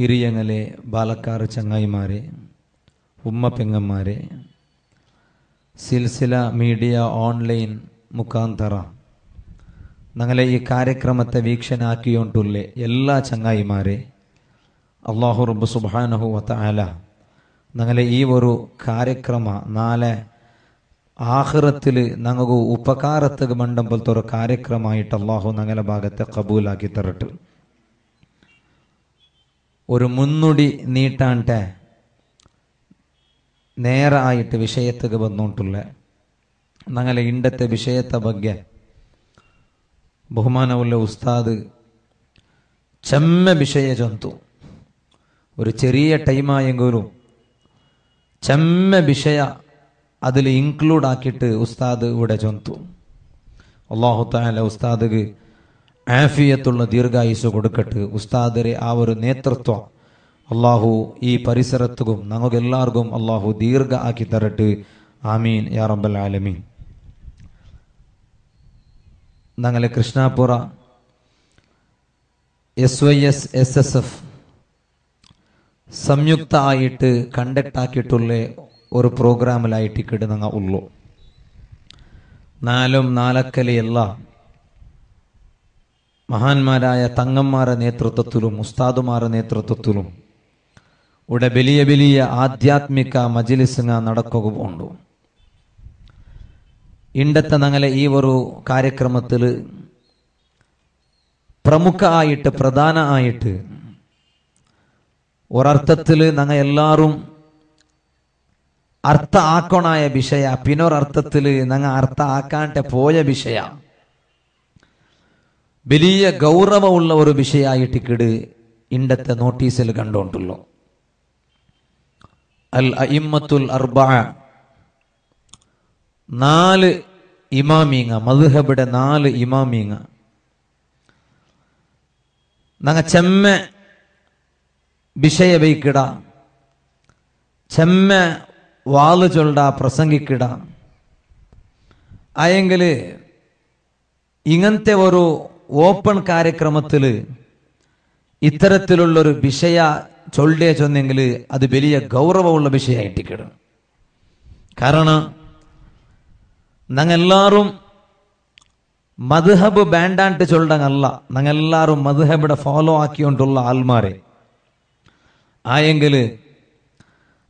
ഇരിയങ്ങലെ ബാലക്കാറ് ചങ്ങായിമാരെ ഉമ്മപ്പെങ്ങന്മാരെ സിൽസില മീഡിയ ഓൺലൈൻ മുഖാന്തറ ഞങ്ങളെ ഈ കാര്യക്രമത്തെ വീക്ഷനാക്കിയോണ്ടുള്ള എല്ലാ ചങ്ങായിമാരെ അള്ളാഹു റബ്ബ് സുബാനഹു വത്തായാല ഞങ്ങളെ ഈ ഒരു കാര്യക്രമ നാളെ ആഹ്റത്തിൽ ഞങ്ങൾക്ക് ഉപകാരത്തക മണ്ഡമ്പലത്തെ ഒരു കാര്യക്രമമായിട്ട് അള്ളാഹു ഞങ്ങളുടെ ഭാഗത്തെ കബൂലാക്കി തരട്ടെ ഒരു മുന്നുടി നീട്ടാണ്ടെ നേരായിട്ട് ವಿಷಯಕ್ಕೆ ಬಂದುಂಟುಲ್ಲ ഞങ്ങളെ ഇണ്ടത്തെ വിഷയത്തെ ಬಗ್ಗೆ ബഹുമാനമുള്ള ഉസ്താദ് ചെമ്മ വിഷയ ചൊന്തു ഒരു ചെറിയ ടൈമായെങ്കിലും ചെമ്മ വിഷയ അതിൽ ഇൻക്ലൂഡ് ആക്കിയിട്ട് ഉസ്താദ് ഇവിടെ ചൊന്തു അള്ളാഹു താല ഉസ്താദ് ആഫിയത്തുള്ള ദീർഘായുസ് കൊടുക്കട്ടെ. ഉസ്താദരെ ആ ഒരു നേതൃത്വം അള്ളാഹു ഈ പരിസരത്തും എല്ലാവർക്കും അള്ളാഹു ദീർഘ ആക്കി തരട്ട്. ആമീൻ. യാ റബ്ബൽ ആലമീൻ. ഞങ്ങളെ Krishnapura S Y S S S F സംയുക്ത ആയിട്ട് കണ്ടക്ട് ആക്കിയിട്ടുള്ള ഒരു പ്രോഗ്രാമിലായിട്ട് കിടന്നങ്ങ ഉള്ളു നാലും നാലക്കലയല്ല മഹാന്മാരായ തങ്ങന്മാരുടെ നേതൃത്വത്തിലും ഉസ്താദുമാരുടെ നേതൃത്വത്തിലും ഇവിടെ വലിയ വലിയ ആധ്യാത്മിക മജിലിസുങ്ങ നടക്കുകയുണ്ട് ഇണ്ടത്തെ ഞങ്ങളെ ഈ ഒരു കാര്യക്രമത്തിൽ പ്രമുഖ ആയിട്ട് പ്രധാന ആയിട്ട് ഒരർത്ഥത്തിൽ ഞങ്ങൾ എല്ലാവരും അർത്ഥ ആക്കണായ വിഷയ പിന്നൊരർത്ഥത്തിൽ ഞങ്ങൾ അർത്ഥ ആക്കാണ്ടെ പോയ വിഷയ. വലിയ ഗൗരവമുള്ള ഒരു വിഷയമായിട്ട് കിട് ഇണ്ടത്തെ നോട്ടീസിൽ കണ്ടുകൊണ്ടുള്ളൂ അൽ അയിമ്മത്തുൽ അർബ. നാല് ഇമാമീങ്ങ മധുഹബിടെ നാല് ഇമാമീങ്ങ. നങ്ങ ചെമ്മ വിഷയ വയ്ക്കിട ചെമ്മ വാൾ ചൊണ്ട പ്രസംഗിക്കിട. ആയെങ്കിൽ ഇങ്ങനത്തെ ഒരു ഓപ്പൺ കാര്യക്രമത്തിൽ ഇത്തരത്തിലുള്ളൊരു വിഷയ ചൊല്ലേ ചൊന്നെങ്കിൽ അത് വലിയ ഗൗരവമുള്ള വിഷയമായിട്ട് കിടും കാരണം ഞങ്ങെല്ലാരും മധുഹബ് ബാൻഡാണ്ട് ചൊല്ലങ്ങല്ല ഞങ്ങെല്ലാരും മധുഹബിടെ ഫോളോ ആക്കിക്കൊണ്ടുള്ള ആൽമാരെ ആയെങ്കിൽ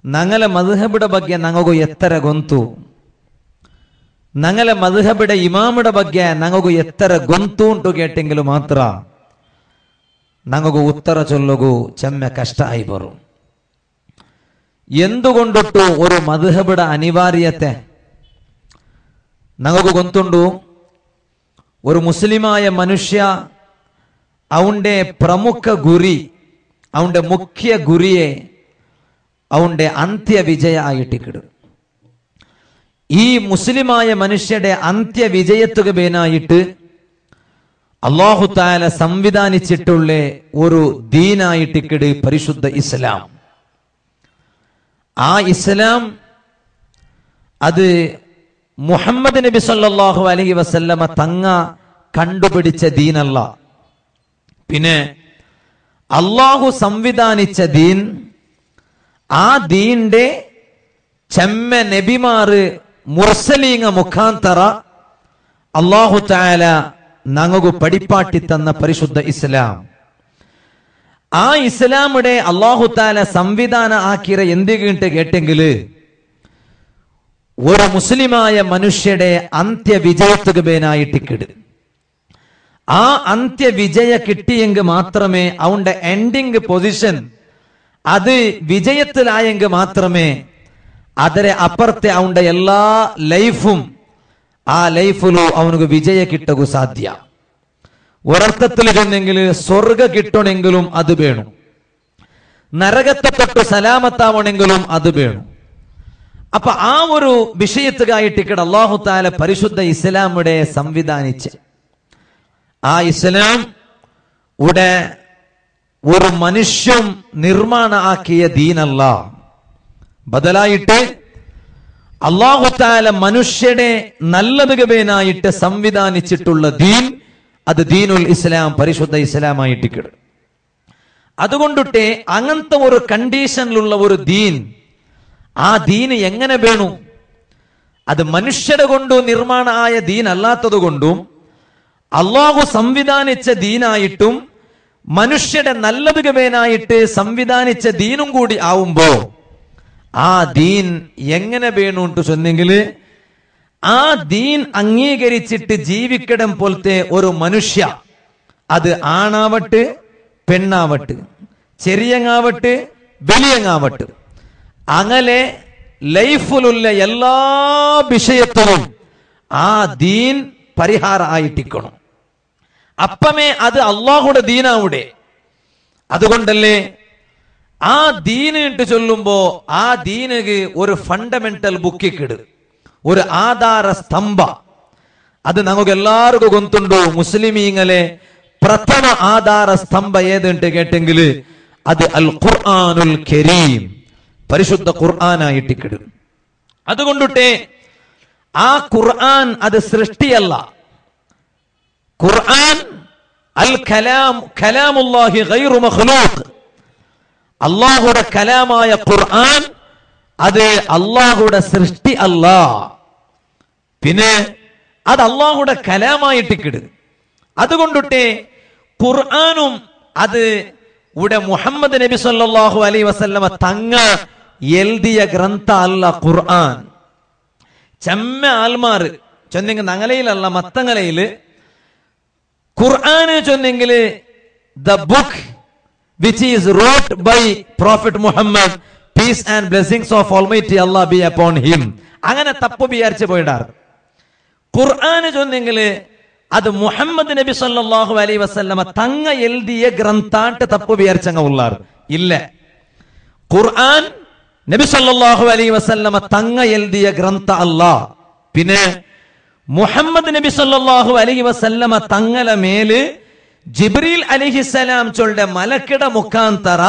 ഞങ്ങളെ മധുഹബിടെ ಬಗ್ಗೆ ഞങ്ങൾക്ക് എത്ര ഗൊന്തു ഞങ്ങളെ മധുഹബിടെ ഇമാമിടെ ಬಗ್ಗೆ ഞങ്ങൾക്ക് എത്ര ഗൊന്തു ಉಂಟು കേട്ടെങ്കിൽ മാത്ര ഞങ്ങൾക്ക് ഉത്തര ചൊല്ലുകു ചെമ്മ കഷ്ടായി ബറും എന്തുകൊണ്ടിട്ടു ഒരു മധുഹബിടെ അനിവാര്യത്തെ ഞങ്ങൾക്ക് ഗൊന്തുണ്ടു ഒരു മുസ്ലിമായ മനുഷ്യ അവന്റെ പ്രമുഖ ഗുരി അവന്റെ മുഖ്യ ഗുരിയെ അവന്റെ അന്ത്യവിജയ ആയിട്ടിക്കിടും ഈ മുസ്ലിമായ മനുഷ്യരുടെ അന്ത്യവിജയത്തുക ബേനായിട്ട് അള്ളാഹു താല സംവിധാനിച്ചിട്ടുള്ള ഒരു ദീനായിട്ടിക്കിട് പരിശുദ്ധ ഇസ്ലാം. ആ ഇസ്ലാം അത് മുഹമ്മദ് നബി സല്ലാഹു അലഹി വസല്ലമ തങ്ങ കണ്ടുപിടിച്ച ദീനല്ല. പിന്നെ അള്ളാഹു സംവിധാനിച്ച ദീൻ ആ ദീന്റെ ചെമ്മ നബിമാറ് മുർസലീങ്ങ മുഖാന്തറ അള്ളാഹു താല ഞങ്ങൾക്ക് പടിപ്പാട്ടി തന്ന പരിശുദ്ധ ഇസ്ലാം. ആ ഇസ്ലാമുടെ അള്ളാഹു താല സംവിധാന ആക്കിയ എന്ത് കേട്ട് കേട്ടെങ്കിൽ ഒരു മുസ്ലിമായ മനുഷ്യയുടെ അന്ത്യവിജയത്തുകബേനായിട്ട് കിട് ആ അന്ത്യവിജയ കിട്ടിയെങ്കിൽ മാത്രമേ അവന്റെ എൻഡിങ് പൊസിഷൻ അത് വിജയത്തിലായെങ്കിൽ മാത്രമേ ಅದರ ಅಪರ್ತೆ ಅವನ ಎಲ್ಲಾ ಲೈಫും ആ ലൈഫിലു അവനക്ക് വിജയ കിട്ടകു സാധ്യ ഒരർത്ഥത്തിൽ ചെന്നെങ്കിൽ സ്വർഗ കിട്ടണമെങ്കിലും അത് വേണം നരകത്തെ തൊട്ട് സലാമത്താവണമെങ്കിലും അത് വേണം അപ്പൊ ആ ഒരു വിഷയത്തുകായിട്ടിക്കട അള്ളാഹു താല പരിശുദ്ധ ഇസ്ലാമിടെ സംവിധാനിച്ച് ആ ഇസ്ലാം ഇവിടെ ഒരു മനുഷ്യൻ നിർമ്മാണ ആക്കിയ ദീനല്ല ബദലായിട്ട് അള്ളാഹുത്താല നല്ലത് ഗവേനായിട്ട് സംവിധാനിച്ചിട്ടുള്ള ദീൻ അത് ദീനുൽ ഇസ്ലാം പരിശുദ്ധ ഇസ്ലാമായിട്ട് കിടും അതുകൊണ്ടിട്ട് അങ്ങനത്തെ ഒരു കണ്ടീഷനിലുള്ള ഒരു ദീൻ ആ ദീന് എങ്ങനെ വേണു? അത് മനുഷ്യരെ കൊണ്ടു നിർമ്മാണമായ ദീൻ അല്ലാത്തത് കൊണ്ടും അള്ളാഹു സംവിധാനിച്ച ദീനായിട്ടും മനുഷ്യരുടെ നല്ലത് ഗവേനായിട്ട് സംവിധാനിച്ച ദീനും കൂടി ആവുമ്പോ ആ ദീൻ എങ്ങനെ വേണുണ്ട് ചെന്നെങ്കിൽ ആ ദീൻ അംഗീകരിച്ചിട്ട് ജീവിക്കണം പോലത്തെ ഒരു മനുഷ്യ അത് ആണാവട്ട് പെണ്ണാവട്ട് ചെറിയങ്ങാവട്ട് വലിയങ്ങാവട്ട്. അങ്ങനെ ലൈഫിലുള്ള എല്ലാ വിഷയത്തിലും ആ ദീൻ പരിഹാര അപ്പമേ അത് അള്ളാഹുടെ ദീനാവിടെ. അതുകൊണ്ടല്ലേ ആ ദീന് ഇട്ട് ചൊല്ലുമ്പോ ആ ദീനക്ക് ഒരു ഫണ്ടമെന്റൽ ബുക്കി ബുക്കിക്കിട് ഒരു ആധാര സ്തംഭ. അത് നമുക്ക് എല്ലാവർക്കും ഗൊന്തുണ്ടോ മുസ്ലിമീങ്ങളെ പ്രഥമ ആധാര സ്തംഭ ഏതുണ്ട് കേട്ടെങ്കിൽ അത് അൽ ഖുർആനുൽ കരീം. പരിശുദ്ധ ഖുർആനായിട്ടിക്കിട് അതുകൊണ്ടിട്ടെ ആ ഖുർആൻ അത് സൃഷ്ടിയല്ല. ഖുർആൻ അൽ കലാം കലാമുല്ലാഹി ഗൈറു മഖ്ലൂഖ്. അള്ളാഹുടെ കലാമായ ഖുർആൻ അത് അള്ളാഹുടെ സൃഷ്ടി അല്ല. പിന്നെ അത് അള്ളാഹുടെ കലാമായിട്ടിക്കിട് അതുകൊണ്ടിട്ട് ഖുർആാനും അത് ഇവിടെ മുഹമ്മദ് നബി സല്ലല്ലാഹു അലൈ വസല്ലമ തങ്ങ എഴുതിയ ഗ്രന്ഥ അല്ല ഖുർആൻ. ചെമ്മ ആൽമാർ ചൊന്നെങ്കിൽ നങ്ങലയിലല്ല മത്തങ്ങലയിൽ ഖുർആന് ചൊന്നെങ്കിൽ the book which is wrote by prophet Muhammad peace and blessings of almighty Allah be upon him അങ്ങനെ തപ്പ് വിചാരിച്ചു പോയിടാറ്. ഖുർആന് ചൊന്നെങ്കിൽ അത് മുഹമ്മദ് നബി സല്ലാഹു അലൈ വസ്ലമ തങ്ങ എഴുതിയ ഗ്രന്ഥാട്ട് തപ്പ് വിചാരിച്ചങ്ങ ഉള്ളാർ ഇല്ല. ഖുർആൻ നബി സല്ലാഹു അലൈ വസ്ലമ തങ്ങ എഴുതിയ ഗ്രന്ഥ അല്ല. പിന്നെ മുഹമ്മദ് നബി സല്ലാഹു അലൈ വസ്ലമ തങ്ങല മേൽ ജിബ്രീൽ അലിഹിസലാം ചൊല്ലുടെ മലക്കിട മുഖാന്തര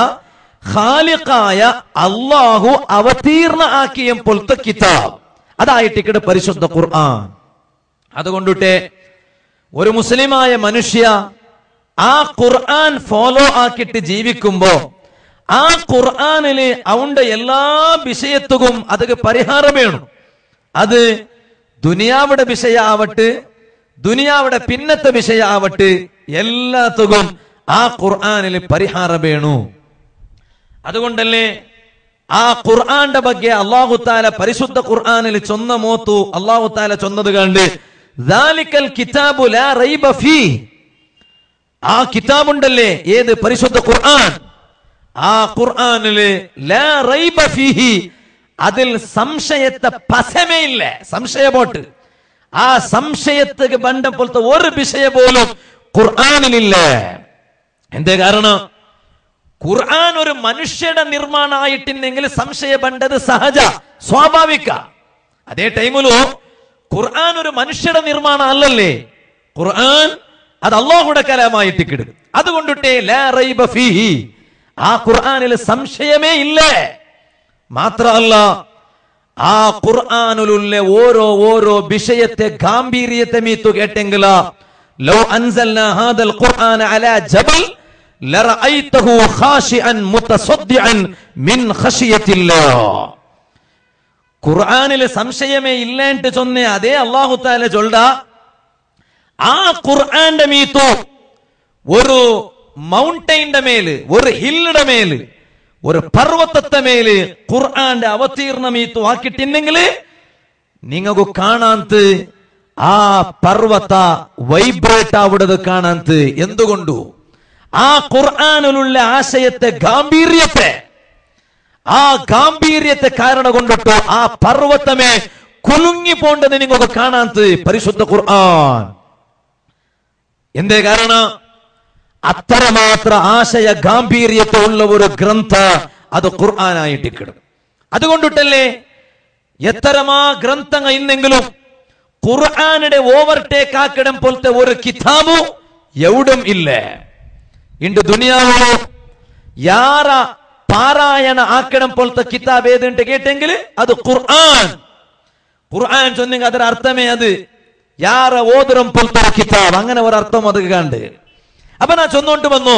ഖാലിഖായ അള്ളാഹു അവതീർണ ആക്കിയ പൊൽത്ത കിതാബ്. അതായിട്ട് ഇക്കട പരിശുദ്ധ ഖുർആൻ. അതുകൊണ്ടിട്ടെ ഒരു മുസ്ലിമായ മനുഷ്യ ആ ഖുർആൻ ഫോളോ ആക്കിയിട്ട് ജീവിക്കുമ്പോ ആ ഖുർആനിൽ അവന്റെ എല്ലാ വിഷയത്തുകും അത് പരിഹാരം വേണം അത് ദുനിയാവിടെ വിഷയാവട്ടെ ദുനിയാവിടെ പിന്നത്തെ വിഷയ ആവട്ടെ എല്ലാത്തുക്കും ആ ഖുർആനിൽ പരിഹാരം വേണു അതുകൊണ്ടല്ലേ ആ ഖുർആന്റെ ಬಗ್ಗೆ അള്ളാഹു താല പരിശുദ്ധ ഖുർആനിൽ ചൊന്ന മോത്തു അള്ളാഹു താല ചൊന്നത് കണ്ട് ദാലിക്കൽ കിതാബു ലാ റൈബ ഫീ ആ കിതാബുണ്ടല്ലേ ഏത് പരിശുദ്ധ ഖുർആൻ ആ ഖുർആനില് ലാ റൈബ ഫീഹി അതിൽ സംശയത്തെ പസമേ ഇല്ല സംശയപോട്ട് ആ സംശയത്തിന് ബന്ധ പോലത്തെ ഒരു വിഷയ പോലും ഖുർആനിലില്ല? എന്തേ കാരണം? ഖുർആൻ ഒരു മനുഷ്യയുടെ നിർമ്മാണമായിട്ടുണ്ടെങ്കിൽ സംശയ ബണ്ടത് സഹജ സ്വാഭാവിക. അതേ ടൈമിലോ ഖുർആൻ ഒരു മനുഷ്യയുടെ നിർമ്മാണം അല്ലല്ലേ ഖുർആൻ അത് അള്ളാഹുടെ കലാമായിട്ട് കിടും അതുകൊണ്ടിട്ടേ ആ ഖുർആനിൽ സംശയമേ ഇല്ലേ. മാത്രമല്ല ആ ഖുർആാനിലുള്ള ഓരോ ഓരോ വിഷയത്തെ ഗാംഭീര്യത്തെ മീത്തു കേട്ടെങ്കില ലോ അൻസൽനാ ഹാദൽ ഖുർആന അലാ ജബൽ മിൻ സംശയമേ ഇല്ലാണ്ട് ചൊന്നേ അതേ അള്ളാഹു താല ചൊല്ല ആ ഖുർആന്റെ മീത്തു ഒരു മൗണ്ടൈന്റെ മേൽ ഒരു ഹില്ലുടെ മേൽ ഒരു പർവതത്തെ മേൽ ഖുർആന്റെ അവതീർണമീത്തു ആക്കിയിട്ടുണ്ടെങ്കിൽ നിങ്ങൾക്ക് കാണാന്ത് ആ പർവത്ത വൈബ്രേറ്റ് ആവിടത് കാണാൻ എന്തുകൊണ്ടു? ആ ഖുർആാനിലുള്ള ആശയത്തെ ഗാംഭീര്യത്തെ ആ ഗാംഭീര്യത്തെ കാരണം കൊണ്ടിട്ട് ആ പർവതമേ കുലുങ്ങി പോണ്ടത് നിങ്ങൾക്ക് കാണാൻ പരിശുദ്ധ ഖുർആൻ. എന്തേ കാരണം? അത്രമാത്ര ആശയ ഗാംഭീര്യത്തെ ഉള്ള ഒരു ഗ്രന്ഥ അത് ഖുർആനായിട്ട് കിടും അതുകൊണ്ടിട്ടല്ലേ? എത്തരമാ ഗ്രന്ഥങ്ങൾ ഇന്നെങ്കിലും ഖുർആാനിടെ ഓവർടേക്ക് ആക്കിടം പോലത്തെ ഒരു കിതാബു എവിടും ഇല്ല ഇണ്ട് ദുനിയാവിലോ യാറ പാരായണ ആക്കിടം പോലത്തെ കിതാബ് ഏതുണ്ട് കേട്ടെങ്കിൽ അത് ഖുർആൻ ഖുർആൻ ചൊന്നെങ്കിൽ അതിന്റെ അർത്ഥമേ അത് യാറ ഓതുരം പോലത്തെ ഒരു കിതാബ് അങ്ങനെ ഒരു അർത്ഥം അത് കണ്ട് അപ്പൊ ഞാൻ ചൊന്നോണ്ട് വന്നു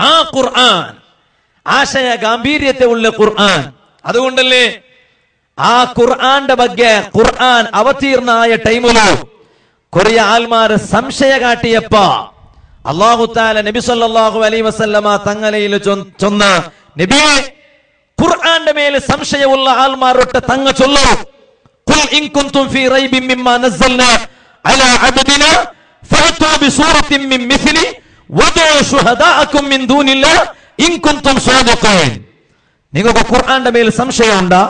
ആ ഖുർആൻ ആശയ ഗാംഭീര്യത്തെ ഉള്ള ഖുർആൻ അതുകൊണ്ടല്ലേ ആ ഖുർആന്റെ ಬಗ್ಗೆ ഖുർആൻ അവതീർണായ ടൈമിലോ കൊറിയ ആൽമാര് സംശയ കാട്ടിയപ്പ അള്ളാഹു താല നബി സല്ലല്ലാഹു അലൈഹി വസല്ലമ തങ്ങലയിൽ ചൊന്ന നബിയെ ഖുർആന്റെ മേൽ സംശയമുള്ള ആൽമാരൊട്ട് തങ്ങ ചൊല്ലു ഖുൽ ഇൻ കുൻതും ഫീ റൈബിൻ മിമ്മാ നസ്സൽന അലാ അബ്ദിന ഫഅതു ബിസൂറത്തിൻ മിൻ മിസ്ലി വദഉ ശുഹദാഅക്കും മിൻ ദൂനില്ലാഹ് ഇൻ കുൻതും സാദിഖീൻ നിങ്ങൾക്ക് ഖുർആന്റെ മേൽ സംശയമുണ്ടാ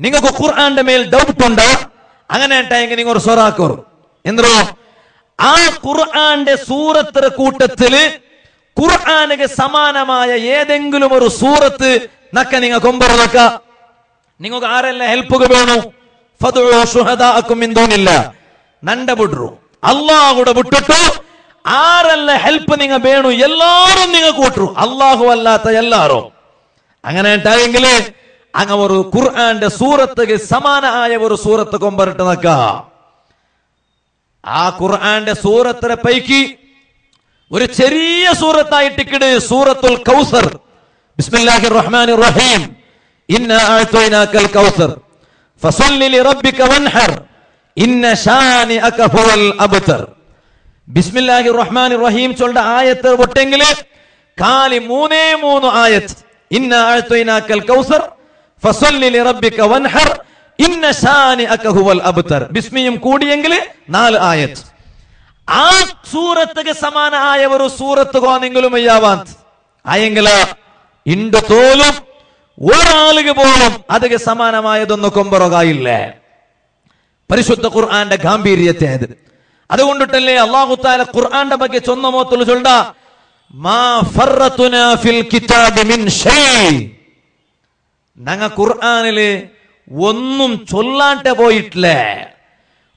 നിങ്ങൾക്ക് ഖുർആാന്റെ മേൽ ഡൗട്ട് ഉണ്ടോ? അങ്ങനെ നിങ്ങൾ ഒരു സൊറാക്കോർ എന്തോ ആ ഖുർആാന്റെ സൂറത്തര കൂട്ടത്തിൽ ഖുർആാനക്ക് സമാനമായ ഏതെങ്കിലും ഒരു സൂറത്ത് നക്ക നിങ്ങൾ കൊമ്പറക്ക നിങ്ങൾക്ക് ആരെല്ലാം ഹെൽപ്പുക വേണു? ഫതുഹദാക്കുമിന്തോന്നില്ല നണ്ട ബിട്രു അള്ളാഹുടെ വിട്ടിട്ടു ആരെല്ലാം ഹെൽപ്പ് നിങ്ങൾ വേണു? എല്ലാരും നിങ്ങൾ കൂട്ടു അള്ളാഹു അല്ലാത്ത എല്ലാരും അങ്ങനെ ഉണ്ടായെങ്കിലേ അങ്ങ ഒരു ഖുർആന്റെ സൂറത്തുಗೆ സമാനമായ ഒരു സൂറത്ത് കൊമ്പരട്ട് നക്ക ആ ഖുർആന്റെ സൂറത്തിനെ പൈക്ക് ഒരു ചെറിയ സൂറത്തായിട്ട് സൂറത്തായിട്ടിക്കിട് സൂറത്തുൽ കൗസർ. ബിസ്മില്ലാഹിർ റഹ്മാനിർ റഹീം. ഇന്ന അഅ്തൈനാക്കൽ കൗസർ. ഫസല്ലി ലിറബ്ബിക വൻഹർ. ഇന്ന ഷാനിഅക ഹുവൽ അബ്തർ. ബിസ്മില്ലാഹിർ റഹ്മാനിർ റഹീം ചൊല്ലുന്ന ആയത്ത് ഒട്ടെങ്കിൽ കാലി മൂന്നേ മൂന്ന് ആയത്ത്. ഇന്ന അഅ്തൈനാക്കൽ കൗസർ. ബിസ്മിയും കൂടിയെങ്കിൽ നാല് ആയത്ത്. ആ സൂറത്തുക്ക് സമാനമായ ഒരു സൂറത്ത് കോന്നെങ്കിലും അയ്യാവാൻ. അയെങ്കില ഇണ്ട് തോലും ഒരാളുക പോലും അതിന് സമാനമായതൊന്നും കൊമ്പറകായില്ലേ? പരിശുദ്ധ ഖുർആന്റെ ഗാംഭീര്യത്തെ അത് അതുകൊണ്ടിട്ടല്ലേ അള്ളാഹു താല ഖുർആന്റെ ಬಗ್ಗೆ ചൊന്നമോത്തുള്ള ചൊല്ല മാ ഫിൽ കിതാബി മിൻ ഷൈ. ഞങ്ങ ഖുർആാനിൽ ഒന്നും ചൊല്ലാട്ട പോയിട്ടില്ല.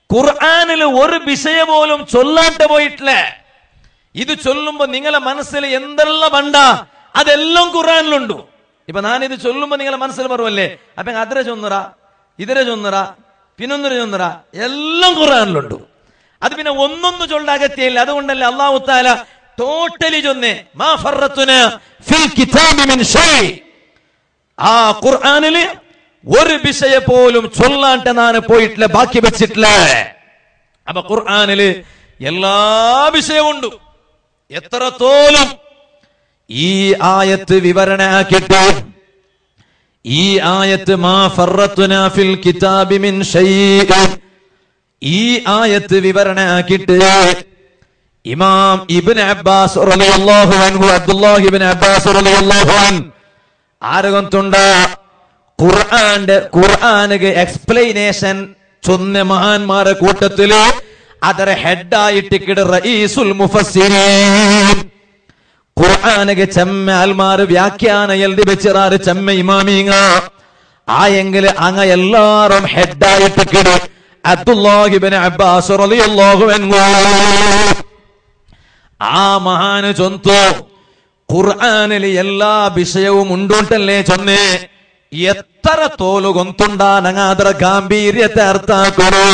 ഖുർആാനിൽ ഒരു വിഷയ പോലും ചൊല്ലാട്ട പോയിട്ടില്ല. ഇത് ചൊല്ലുമ്പോ നിങ്ങളെ മനസ്സിൽ എന്തെല്ലാം വേണ്ട അതെല്ലാം ഖുർആനിലുണ്ട്. ഇപ്പൊ ഞാനിത് ചൊല്ലുമ്പോ നിങ്ങളെ മനസ്സിൽ പറയുമല്ലേ അപ്പൊ അതിരെ ചൊന്നറ ഇതിരെ ചൊന്നറ പിന്നൊന്നര ചൊന്നറ എല്ലാം ഖുർആനിലുണ്ട്. അത് പിന്നെ ഒന്നൊന്നും ചൊല്ല അകത്തിയില്ല. അതുകൊണ്ടല്ലേ അള്ളാഹു താല ടോട്ടലി ചൊന്നേ മാ ഫിൽ കിതാബി മിൻ ഷൈ. ആ ഖുർആാനിൽ ഒരു വിഷയ പോലും ചൊല്ലാണ്ട് ഞാൻ പോയിട്ടില്ല ബാക്കി വെച്ചിട്ടില്ല. അപ്പൊ ഖുർആാനിൽ എല്ലാ വിഷയവും വിഷയമുണ്ട് എത്രത്തോളം ഈ ആയത്ത് വിവരണാക്കിട്ട് ഈ ആയത്ത് മാ ഫിൽ കിതാബി മിൻ ഈ ആയത്ത് വിവരണാക്കിട്ട് ഇമാം ഇബ്നു അബ്ബാസ് റളിയല്ലാഹു അൻഹു അബ്ദുല്ലാഹി ഇബ്നു അബ്ബാസ് ആരകത്തുണ്ട് ഖുർആന്റെ ഖുർആാനക്ക് എക്സ്പ്ലനേഷൻ ചൊന്ന മഹാന്മാരെ കൂട്ടത്തിൽ അതരെ ഹെഡായിട്ട് കിട റഈസുൽ മുഫസ്സിരീൻ. ഖുർആാനക്ക് ചെമ്മ ആൽമാര് വ്യാഖ്യാന എഴുതി വെച്ചിറാറ് ചെമ്മ ഇമാമിങ്ങ. ആയെങ്കിൽ അങ്ങ എല്ലാരും ഹെഡായിട്ട് കിട അബ്ദുല്ലാഹിബിൻ അബ്ബാസ് റളിയല്ലാഹു അൻഹു. ആ മഹാന് ചൊന്തോ ഖുർആാനിൽ എല്ലാ വിഷയവും ഉണ്ടോട്ടല്ലേ ചൊന്നേ? എത്ര തോലുകൊന്തുണ്ടാനങ്ങാതര ഗാംഭീര്യത്തെ അർത്ഥാക്കുന്നു.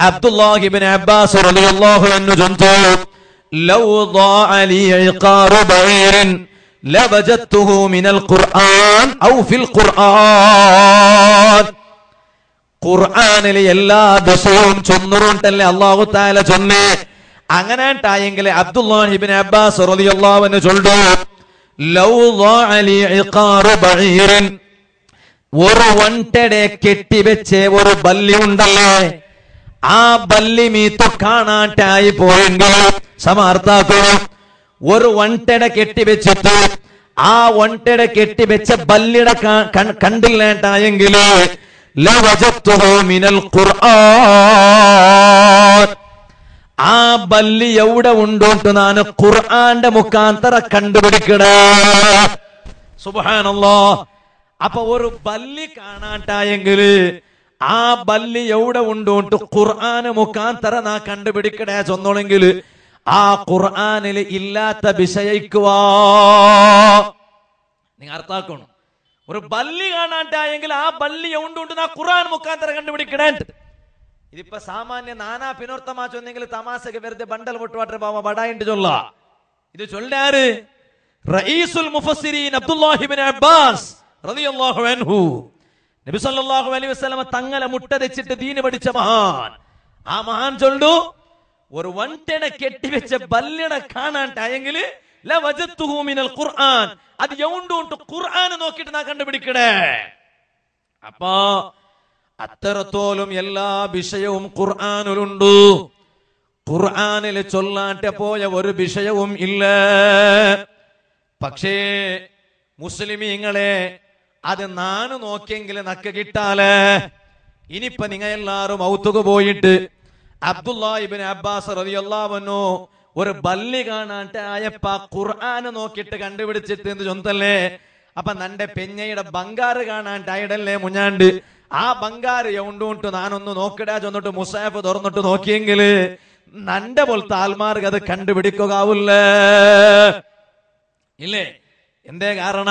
അബ്ദുല്ലാഹിബിൻ അബ്ബാസ് റളിയല്ലാഹു അൻഹു ചൊന്നു ലൗ ضاع لي عقار بعير لوجدته من القرآن أو في القرآن ഖുർആാനിലെ എല്ലാ ദിവസവും ചൊന്നുകൊണ്ടല്ലേ അള്ളാഹു താല ചൊന്നേ? അങ്ങനെ ടായെങ്കിൽ അബ്ദുല്ലാഹിബിൻ അബ്ബാസ് റളിയല്ലാഹുവിനെ ചൊല്ലു ലൗ അലി ഇഖാറു ബഈറിൻ ഒരു വണ്ടടെ കെട്ടിവെച്ച് ഒരു ബല്ലി ഉണ്ടല്ലേ? ആ ബല്ലി മീത്തു കാണാട്ടായി പോയെങ്കിൽ സമാർത്ഥാക്കണം ഒരു വണ്ടട കെട്ടിവെച്ചിട്ട് ആ വണ്ടട കെട്ടിവെച്ച ബല്ലിടെ കണ്ടില്ലേട്ടായെങ്കിൽ ലവജത്തു മിനൽ ഖുർആൻ. ആ ബല്ലി എവിടെ ഉണ്ടോട്ട് ഞാൻ ഖുർആന്റെ മുഖാന്തര കണ്ടുപിടിക്കണേ. സുബാനല്ലോ അപ്പൊ ഒരു ബല്ലി കാണാട്ടായെങ്കിൽ ആ ബല്ലി എവിടെ ഉണ്ടോട്ട് ഖുർആന് മുഖാന്തര നാ കണ്ടുപിടിക്കണേ ചൊന്നോണെങ്കിൽ ആ ഖുർആനിൽ ഇല്ലാത്ത വിഷയിക്കുവാ നിങ്ങൾ അർത്ഥാക്കണം ഒരു ബല്ലി കാണാട്ടായെങ്കിൽ ആ ബല്ലി എവിടെ നാ ഖുർആൻ മുഖാന്തര കണ്ടുപിടിക്കണേ ഇതിപ്പോ സാമാന്യ നാനാ പിനോർത്തമാ ചൊന്നെങ്കിൽ തമാശക്ക് വെറുതെ ബണ്ടൽ പൊട്ടുവാട്ടെ ബാബ ബടായിട്ട് ചൊല്ല. ഇത് ചൊല്ലാറ് റഈസുൽ മുഫസ്സിരീൻ അബ്ദുല്ലാഹി ഇബ്നു അബ്ബാസ് റളിയല്ലാഹു അൻഹു. നബി സല്ലല്ലാഹു അലൈഹി വസല്ലമ തങ്ങളെ മുട്ട വെച്ചിട്ട് ദീന് പഠിച്ച മഹാൻ. ആ മഹാൻ ചൊല്ലു ഒരു വണ്ടനെ കെട്ടിവെച്ച ബല്ലിനെ കാണാണ്ടായെങ്കിൽ മിനൽ ഖുർആൻ. അത് ഖുർആൻ നോക്കിയിട്ട് നാ കണ്ടുപിടിക്കണേ. അപ്പോ അത്രത്തോളം എല്ലാ വിഷയവും ഖുർആാനിലുണ്ട്. ഖുർആാനിൽ ചൊല്ലാട്ട പോയ ഒരു വിഷയവും ഇല്ല. പക്ഷേ മുസ്ലിമീങ്ങളെ അത് നാണ് നോക്കിയെങ്കിൽ നക്ക് കിട്ടാലേ. ഇനിയിപ്പൊ നിങ്ങൾ എല്ലാവരും ഔത്തുക പോയിട്ട് അബ്ദുല്ലാഹിബിൻ അബ്ബാസ് റളിയല്ലാഹു ഒരു ബല്ലി കാണാട്ട് ആയപ്പ ഖുർആാന് നോക്കിയിട്ട് കണ്ടുപിടിച്ചിട്ട് എന്ന് ചൊന്തല്ലേ? അപ്പൊ നന്റെ പെഞ്ഞയുടെ ബംഗാറ് കാണാണ്ടായിടല്ലേ മുഞ്ഞാണ്ട്? ആ ബംഗാറ് എവുണ്ടുകൊണ്ട് നാനൊന്ന് നോക്കിടാ ചെന്നിട്ട് മുസാഫ് തുറന്നിട്ട് നോക്കിയെങ്കിൽ നന്റെ പോലത്തെ ആൽമാർക്ക് അത് കണ്ടുപിടിക്കുകയാവില്ലേ ഇല്ലേ? എന്തേ കാരണ?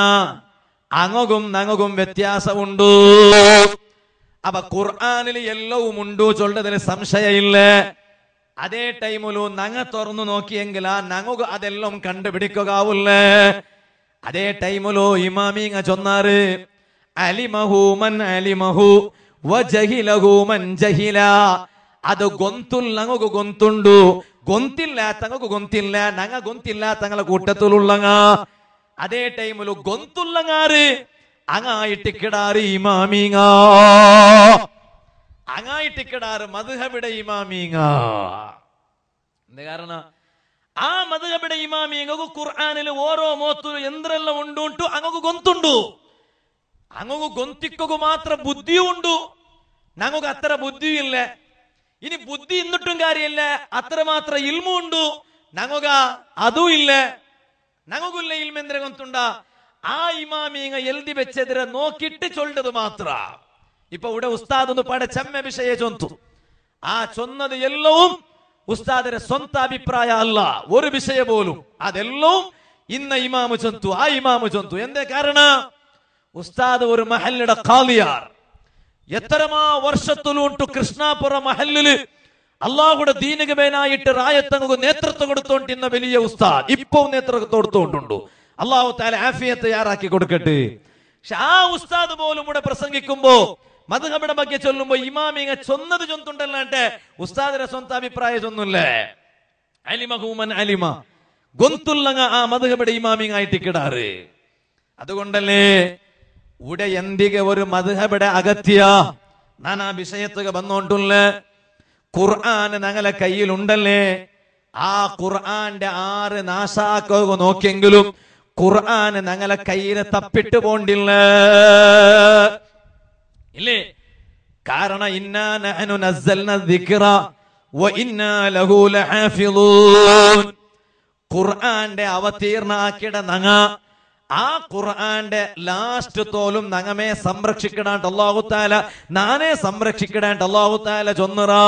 അങ്ങകും നങ്ങകും വ്യത്യാസമുണ്ട്. അപ്പൊ ഖുർആാനിൽ എല്ലവും ഉണ്ടു ചൊല്ലതിൽ സംശയമില്ല. അതേ ടൈമിലു നങ്ങ തുറന്നു നോക്കിയെങ്കിൽ ആ നങ്ങുക അതെല്ലാം കണ്ടുപിടിക്കുകയാവില്ലേ അതേ ടൈമിലോ ഇമാമിങ്ങ ചൊന്നാറ് അലിമഹു ജഹില. അത് ഗൊന്തുള്ള അങ്ങക്ക് ഗൊന്തുണ്ടു. ഗൊന്തില്ല തങ്ങക്ക് ഗൊന്തില്ല ഞങ്ങ ഗൊന്തില്ല തങ്ങളെ കൂട്ടത്തിലുള്ള അതേ ടൈമിൽ ഗൊന്തുള്ളങ്ങാറ് അങ്ങായിട്ട് കിടാറ് ഇമാമീങ്ങ. അങ്ങായിട്ട് കിടാറ് മധുഹബിടെ ഇമാമീങ്ങ. എന്ത് കാരണം? ആ ಮದುಗಬಿಡ ಇಮಾಮಿ ಎಂಗೂ ಕುರ್ಆನಿಲು ಓರೋ ಮೋತು ಎಂದ್ರೆಲ್ಲ ಉಂಡು ಉಂಟು അങ്ങക്ക് ഗൊന്തിക്കു മാത്രം ബുദ്ധിയും ഉണ്ടു ഞങ്ങൾക്ക് അത്ര ബുദ്ധിയില്ല. ഇനി ബുദ്ധി എന്നിട്ടും കാര്യമില്ല. അത്രമാത്ര ഇൽമുണ്ടു. ഞങ്ങൾക്ക് അതും ഇല്ല ഞങ്ങൾക്കില്ല ഇൽമെന്തിനെ ഗൊന്തുണ്ട? ആ ഇമാമീങ്ങ എഴുതി വെച്ചെതിരെ നോക്കിയിട്ട് ചൊല്ലത് മാത്ര. ഇപ്പൊ ഇവിടെ ഉസ്താദ് ഒന്ന് പട ചെമ്മ വിഷയ ചൊന്തു. ആ ചൊന്നത് എല്ലവും ഉസ്താദിന്റെ സ്വന്തം അഭിപ്രായ അല്ല. ഒരു വിഷയ പോലും. അതെല്ലാം ഇന്ന ഇമാമു ചൊന്തു ആ ഇമാമു ചൊന്തു. എന്തേ കാരണ? ഉസ്താദ് ഒരു മഹല്ലിയുടെ കാലിയാർ എത്രമാ വർഷത്തിലുണ്ടു കൃഷ്ണാപുര മഹല്ലില് അള്ളാഹുടെ ദീനകമേനായിട്ട് റായത്തങ്ങ് നേതൃത്വം കൊടുത്തോണ്ടിരുന്ന വലിയ ഉസ്താദ് ഇപ്പൊ നേതൃത്വം കൊടുത്തോണ്ടുണ്ടു അള്ളാഹു താല ആഫിയത്ത് തയ്യാറാക്കി കൊടുക്കട്ടെ പക്ഷെ ആ ഉസ്താദ് പോലും ഇവിടെ പ്രസംഗിക്കുമ്പോ മധുഹബിയുടെ ಬಗ್ಗೆ ചൊല്ലുമ്പോ ഇമാമിങ്ങ ചൊന്നത് ചൊന്തുണ്ടല്ലാണ്ട് ഉസ്താദിന്റെ സ്വന്തം അഭിപ്രായം ചൊന്നില്ലേ അലിമ ഹൂമൻ അലിമ ഗൊന്തുള്ളങ്ങ ആ മധുഹബിയുടെ ഇമാമിങ് ആയിട്ട് കിടാറ് അതുകൊണ്ടല്ലേ ഇവിടെ ഒരു മധുഹബിടെ അകത്തിയ. ഞാൻ ആ വിഷയത്തുക വന്നോണ്ടുള്ള. ഖുർആൻ ഞങ്ങളെ കയ്യിലുണ്ടല്ലേ? ആ ഖുർആന്റെ ആറ് നാശാക്കുക നോക്കിയെങ്കിലും ഖുർആൻ ഞങ്ങളെ കയ്യിൽ തപ്പിട്ട് പോണ്ടില്ല? ഇല്ലേ? കാരണം ഖുർആന്റെ അവതീർണാക്കിയുടെ നങ്ങ. ആ ഖുർആന്റെ ലാസ്റ്റ് തോലും നങ്ങമേ സംരക്ഷിക്കണാണ്ട് അള്ളാഹു താല നാനേ സംരക്ഷിക്കണാണ്ട് അള്ളാഹു താല ചൊന്നറാ.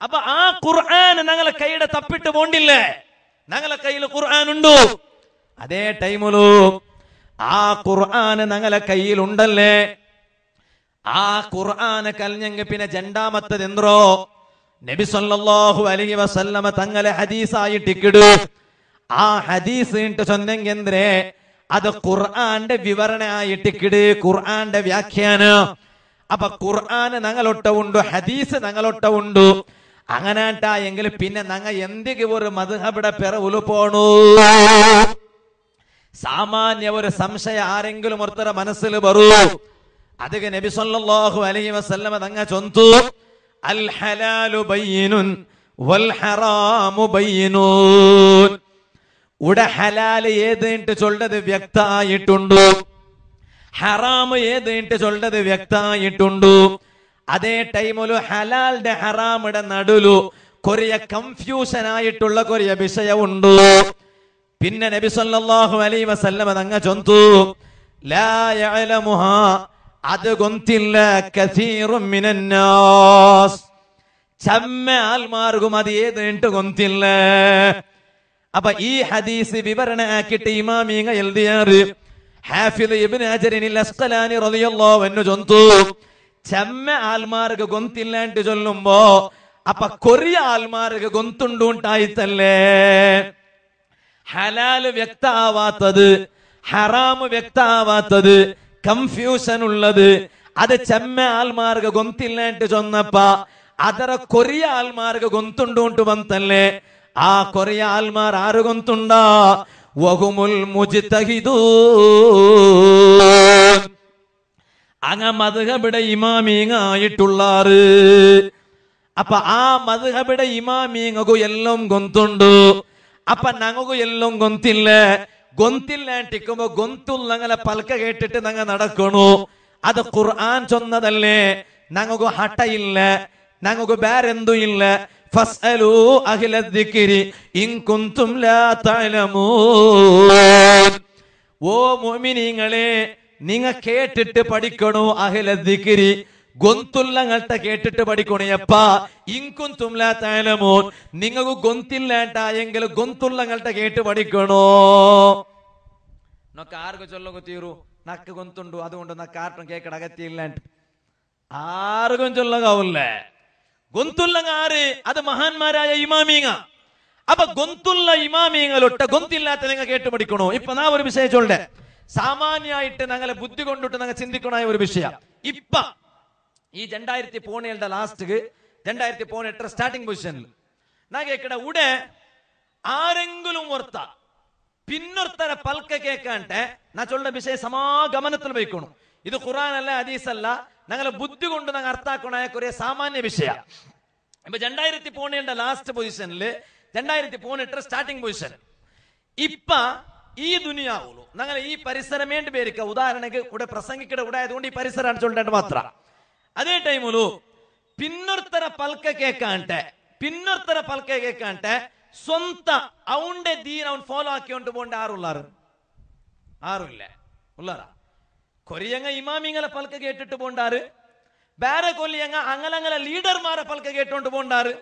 അപ്പൊ ആ ഖുർആൻ ഞങ്ങളെ കൈയുടെ തപ്പിട്ട് പോണ്ടില്ലേ? ഞങ്ങളെ കയ്യിൽ ഖുർആൻ ഉണ്ടോ? അതേ ടൈമിലു ആ ഖുർആൻ ഞങ്ങളെ കയ്യിലുണ്ടല്ലേ? ആ ഖുർആന് കലഞ്ഞെങ്കിൽ പിന്നെ രണ്ടാമത്തത് എന്തോ നബി സല്ലല്ലാഹു അലൈഹി വസല്ലമ തങ്ങളെ ഹദീസായിട്ടിക്കിടു ആ ഹദീസ് ഇട്ട് ചൊന്നെങ്കിൽ എന്തേ അത് ഖുർആന്റെ വിവരണ ആയിട്ടിക്കിട് ഖുർആന്റെ വ്യാഖ്യാന അപ്പൊ ഖുർആന് ഞങ്ങളൊട്ട ഉണ്ട് ഹദീസ് ഞങ്ങളൊട്ട ഉണ്ട് അങ്ങനാട്ടാ എങ്കിൽ പിന്നെ ഞങ്ങ എന്തെങ്കിലും ഒരു മധുഹബിടെ പിറവുല് പോണു സാമാന്യ ഒരു സംശയം ആരെങ്കിലും ഒരുത്തര മനസ്സിൽ വരൂ ಅದಕ್ಕೆ ನಬಿ ಸಲ್ಲಲ್ಲಾಹು ಅಲೈಹಿ ವಸಲ್ಲಮ ತಂಗ ಚೊಂತು ಅಲ್ ಹಲಾಲು ಬಯ್ಯಿನುನ್ ವಲ್ ಹರಾಮು ಬಯ್ಯಿನೂನ್ ഉട ഹലാൽ ഏതേട്ട് ചൊല്ലത് വ്യക്തമായിട്ടുണ്ടോ? ഹറാമ് ഏതേട്ട് ചൊല്ലത് വ്യക്തമായിട്ടുണ്ടോ? അതേ ടൈമിലു ഹലാലിന്റെ ഹറാമിടെ നടുലു കൊറിയ കൺഫ്യൂഷൻ ആയിട്ടുള്ള കൊറിയ വിഷയമുണ്ട്. പിന്നെ നബി സല്ലല്ലാഹു അലൈഹി വസല്ലമ തങ്ങ ചൊന്തു ലാ യഅലമുഹാ അത് ഗൊന്തില്ല കസീറും മിനന്നാസ് ചമ്മ ആൽമാർഗും അത് ഏതേട്ട് ഗൊന്തില്ല അപ്പൊ ഈ ഹദീസ് വിവരണ ആക്കിയിട്ട് ഇമാമീങ്ങ എഴുതിയാറ്. ഹാഫിദ് ഇബ്നു അജറിനിൽ അസ്ഖലാനി റളിയല്ലാഹു അൻഹു ചൊന്തു ചെമ്മ ആൽമാർക്ക് ഗൊന്തില്ലാണ്ട് ചൊല്ലുമ്പോ അപ്പൊ കൊറിയ ആൽമാർക്ക് ഗൊന്തുണ്ടൂണ്ടായിത്തല്ലേ ഹലാൽ വ്യക്തമാവാത്തത് ഹറാമ് വ്യക്തമാവാത്തത് കൺഫ്യൂഷൻ ഉള്ളത് അത് ചെമ്മ ആൽമാർക്ക് ഗൊന്തില്ലാണ്ട് ചൊന്നപ്പ അതര കൊറിയ ആൽമാർക്ക് ഗൊന്തുണ്ടൂണ്ട് വന്നല്ലേ? ആ കൊറേ ആൽമാർ ആരുകൊന്തുണ്ടാ? വഹുമുൽ അങ്ങ മധുഹബിടെ ഇമാമീങ്ങായിട്ടുള്ള അപ്പൊ ആ മധുഹബിടെ ഇമാമീങ്ങകു എല്ലാം കൊന്തുണ്ടു അപ്പൊ ഞങ്ങൾക്കു എല്ലാം ഗൊന്തില്ല. ഗൊന്തില്ലാണ്ടിക്കുമ്പോ ഗൊന്തുൽ ഞങ്ങളെ പൽക്ക കേട്ടിട്ട് ഞങ്ങൾ നടക്കണു. അത് ഖുർആൻ ചൊന്നതല്ലേ? ഞങ്ങൾക്കു ഹട്ടയില്ല. ഞങ്ങൾക്കു വേറെന്തു ഇല്ല ഓ മോമിനിങ്ങളെ നിങ്ങ കേട്ടിട്ട് പഠിക്കണോ അഹ്ല ദിക്രി. ഗൊന്തുള്ളങ്ങൾത്ത കേട്ടിട്ട് പഠിക്കണയപ്പ ഇങ്കും തുംലാ താലമോൻ നിങ്ങൾക്ക് ഗൊന്തില്ലാണ്ടായെങ്കിൽ ഗൊന്തുള്ളങ്ങൾത്ത കേട്ട് പഠിക്കണോ? നൊക്കെ ആർക്ക് ചൊല്ലു തീരു നക്ക് ഗൊന്തുണ്ടു അതുകൊണ്ട് നക്ക് ആർക്കും കേക്കട അകത്തിയില്ലാണ്ട്. ആർക്കും ചൊല്ലകാവില്ലേ ഗൊന്തുള്ളങ്ങ ആര് അത് മഹാന്മാരായ ഇമാമിങ്ങ അപ്പൊ ഗൊന്തുള്ള ഇമാമിങ്ങളൊട്ട് ഗൊന്തില്ലാത്ത നിങ്ങൾ കേട്ട് പഠിക്കണോ ഇപ്പൊ നാ ഒരു വിഷയം ചൊല്ലേ സാമാന്യായിട്ട് ഞങ്ങളെ ബുദ്ധി കൊണ്ടിട്ട് ഞങ്ങൾ ചിന്തിക്കണ ഒരു വിഷയം ഇപ്പ ഈ രണ്ടായിരത്തി പോണേളുടെ ലാസ്റ്റ് രണ്ടായിരത്തി പോണെട്ട് സ്റ്റാർട്ടിംഗ് പൊസിഷനിൽ നാ കേക്കട ഉടെ ആരെങ്കിലും ഓർത്ത പിന്നൊരുത്തരെ പൽക്ക കേക്കാണ്ട് നാ ചൊല്ലുന്ന വിഷയം സമാഗമനത്തിൽ വയ്ക്കണം ഇത് ഖുറാൻ അല്ല ഹദീസ് അല്ല ഞങ്ങളെ ബുദ്ധി കൊണ്ട് ഞങ്ങൾ അർത്ഥാക്കണായ കുറേ സാമാന്യ വിഷയ. ഇപ്പൊ രണ്ടായിരത്തി പോണേന്റെ ലാസ്റ്റ് പൊസിഷനിൽ രണ്ടായിരത്തി പോണിട്ട് സ്റ്റാർട്ടിങ് പൊസിഷൻ ഇപ്പ ഈ ദുനിയാവുള്ളൂ. ഞങ്ങൾ ഈ പരിസരം വേണ്ടി പേരിക്ക. ഉദാഹരണക്ക് ഇവിടെ പ്രസംഗിക്കടെ ഉടായതുകൊണ്ട് ഈ പരിസരമാണ് ചൊല്ലേണ്ടത് മാത്ര. അതേ ടൈമുള്ളൂ പിന്നൊരുത്തര പൽക്ക കേക്കാണ്ടെ പിന്നൊരുത്തര പൽക്ക കേക്കാണ്ടെ സ്വന്ത അവന്റെ ദീൻ അവൻ ഫോളോ ആക്കിയോണ്ട് പോകേണ്ട ആറുള്ളാറ് ആറുമില്ല ഉള്ളാറാ? കൊറിയങ്ങ ഇമാമിങ്ങളെ പൽക്ക കേട്ടിട്ട് പോണ്ടാറ്? വേറെ കൊല്ലിയങ്ങ അങ്ങലങ്ങല ലീഡർമാരെ പൽക്ക കേട്ടോണ്ട് പോണ്ടാറ്?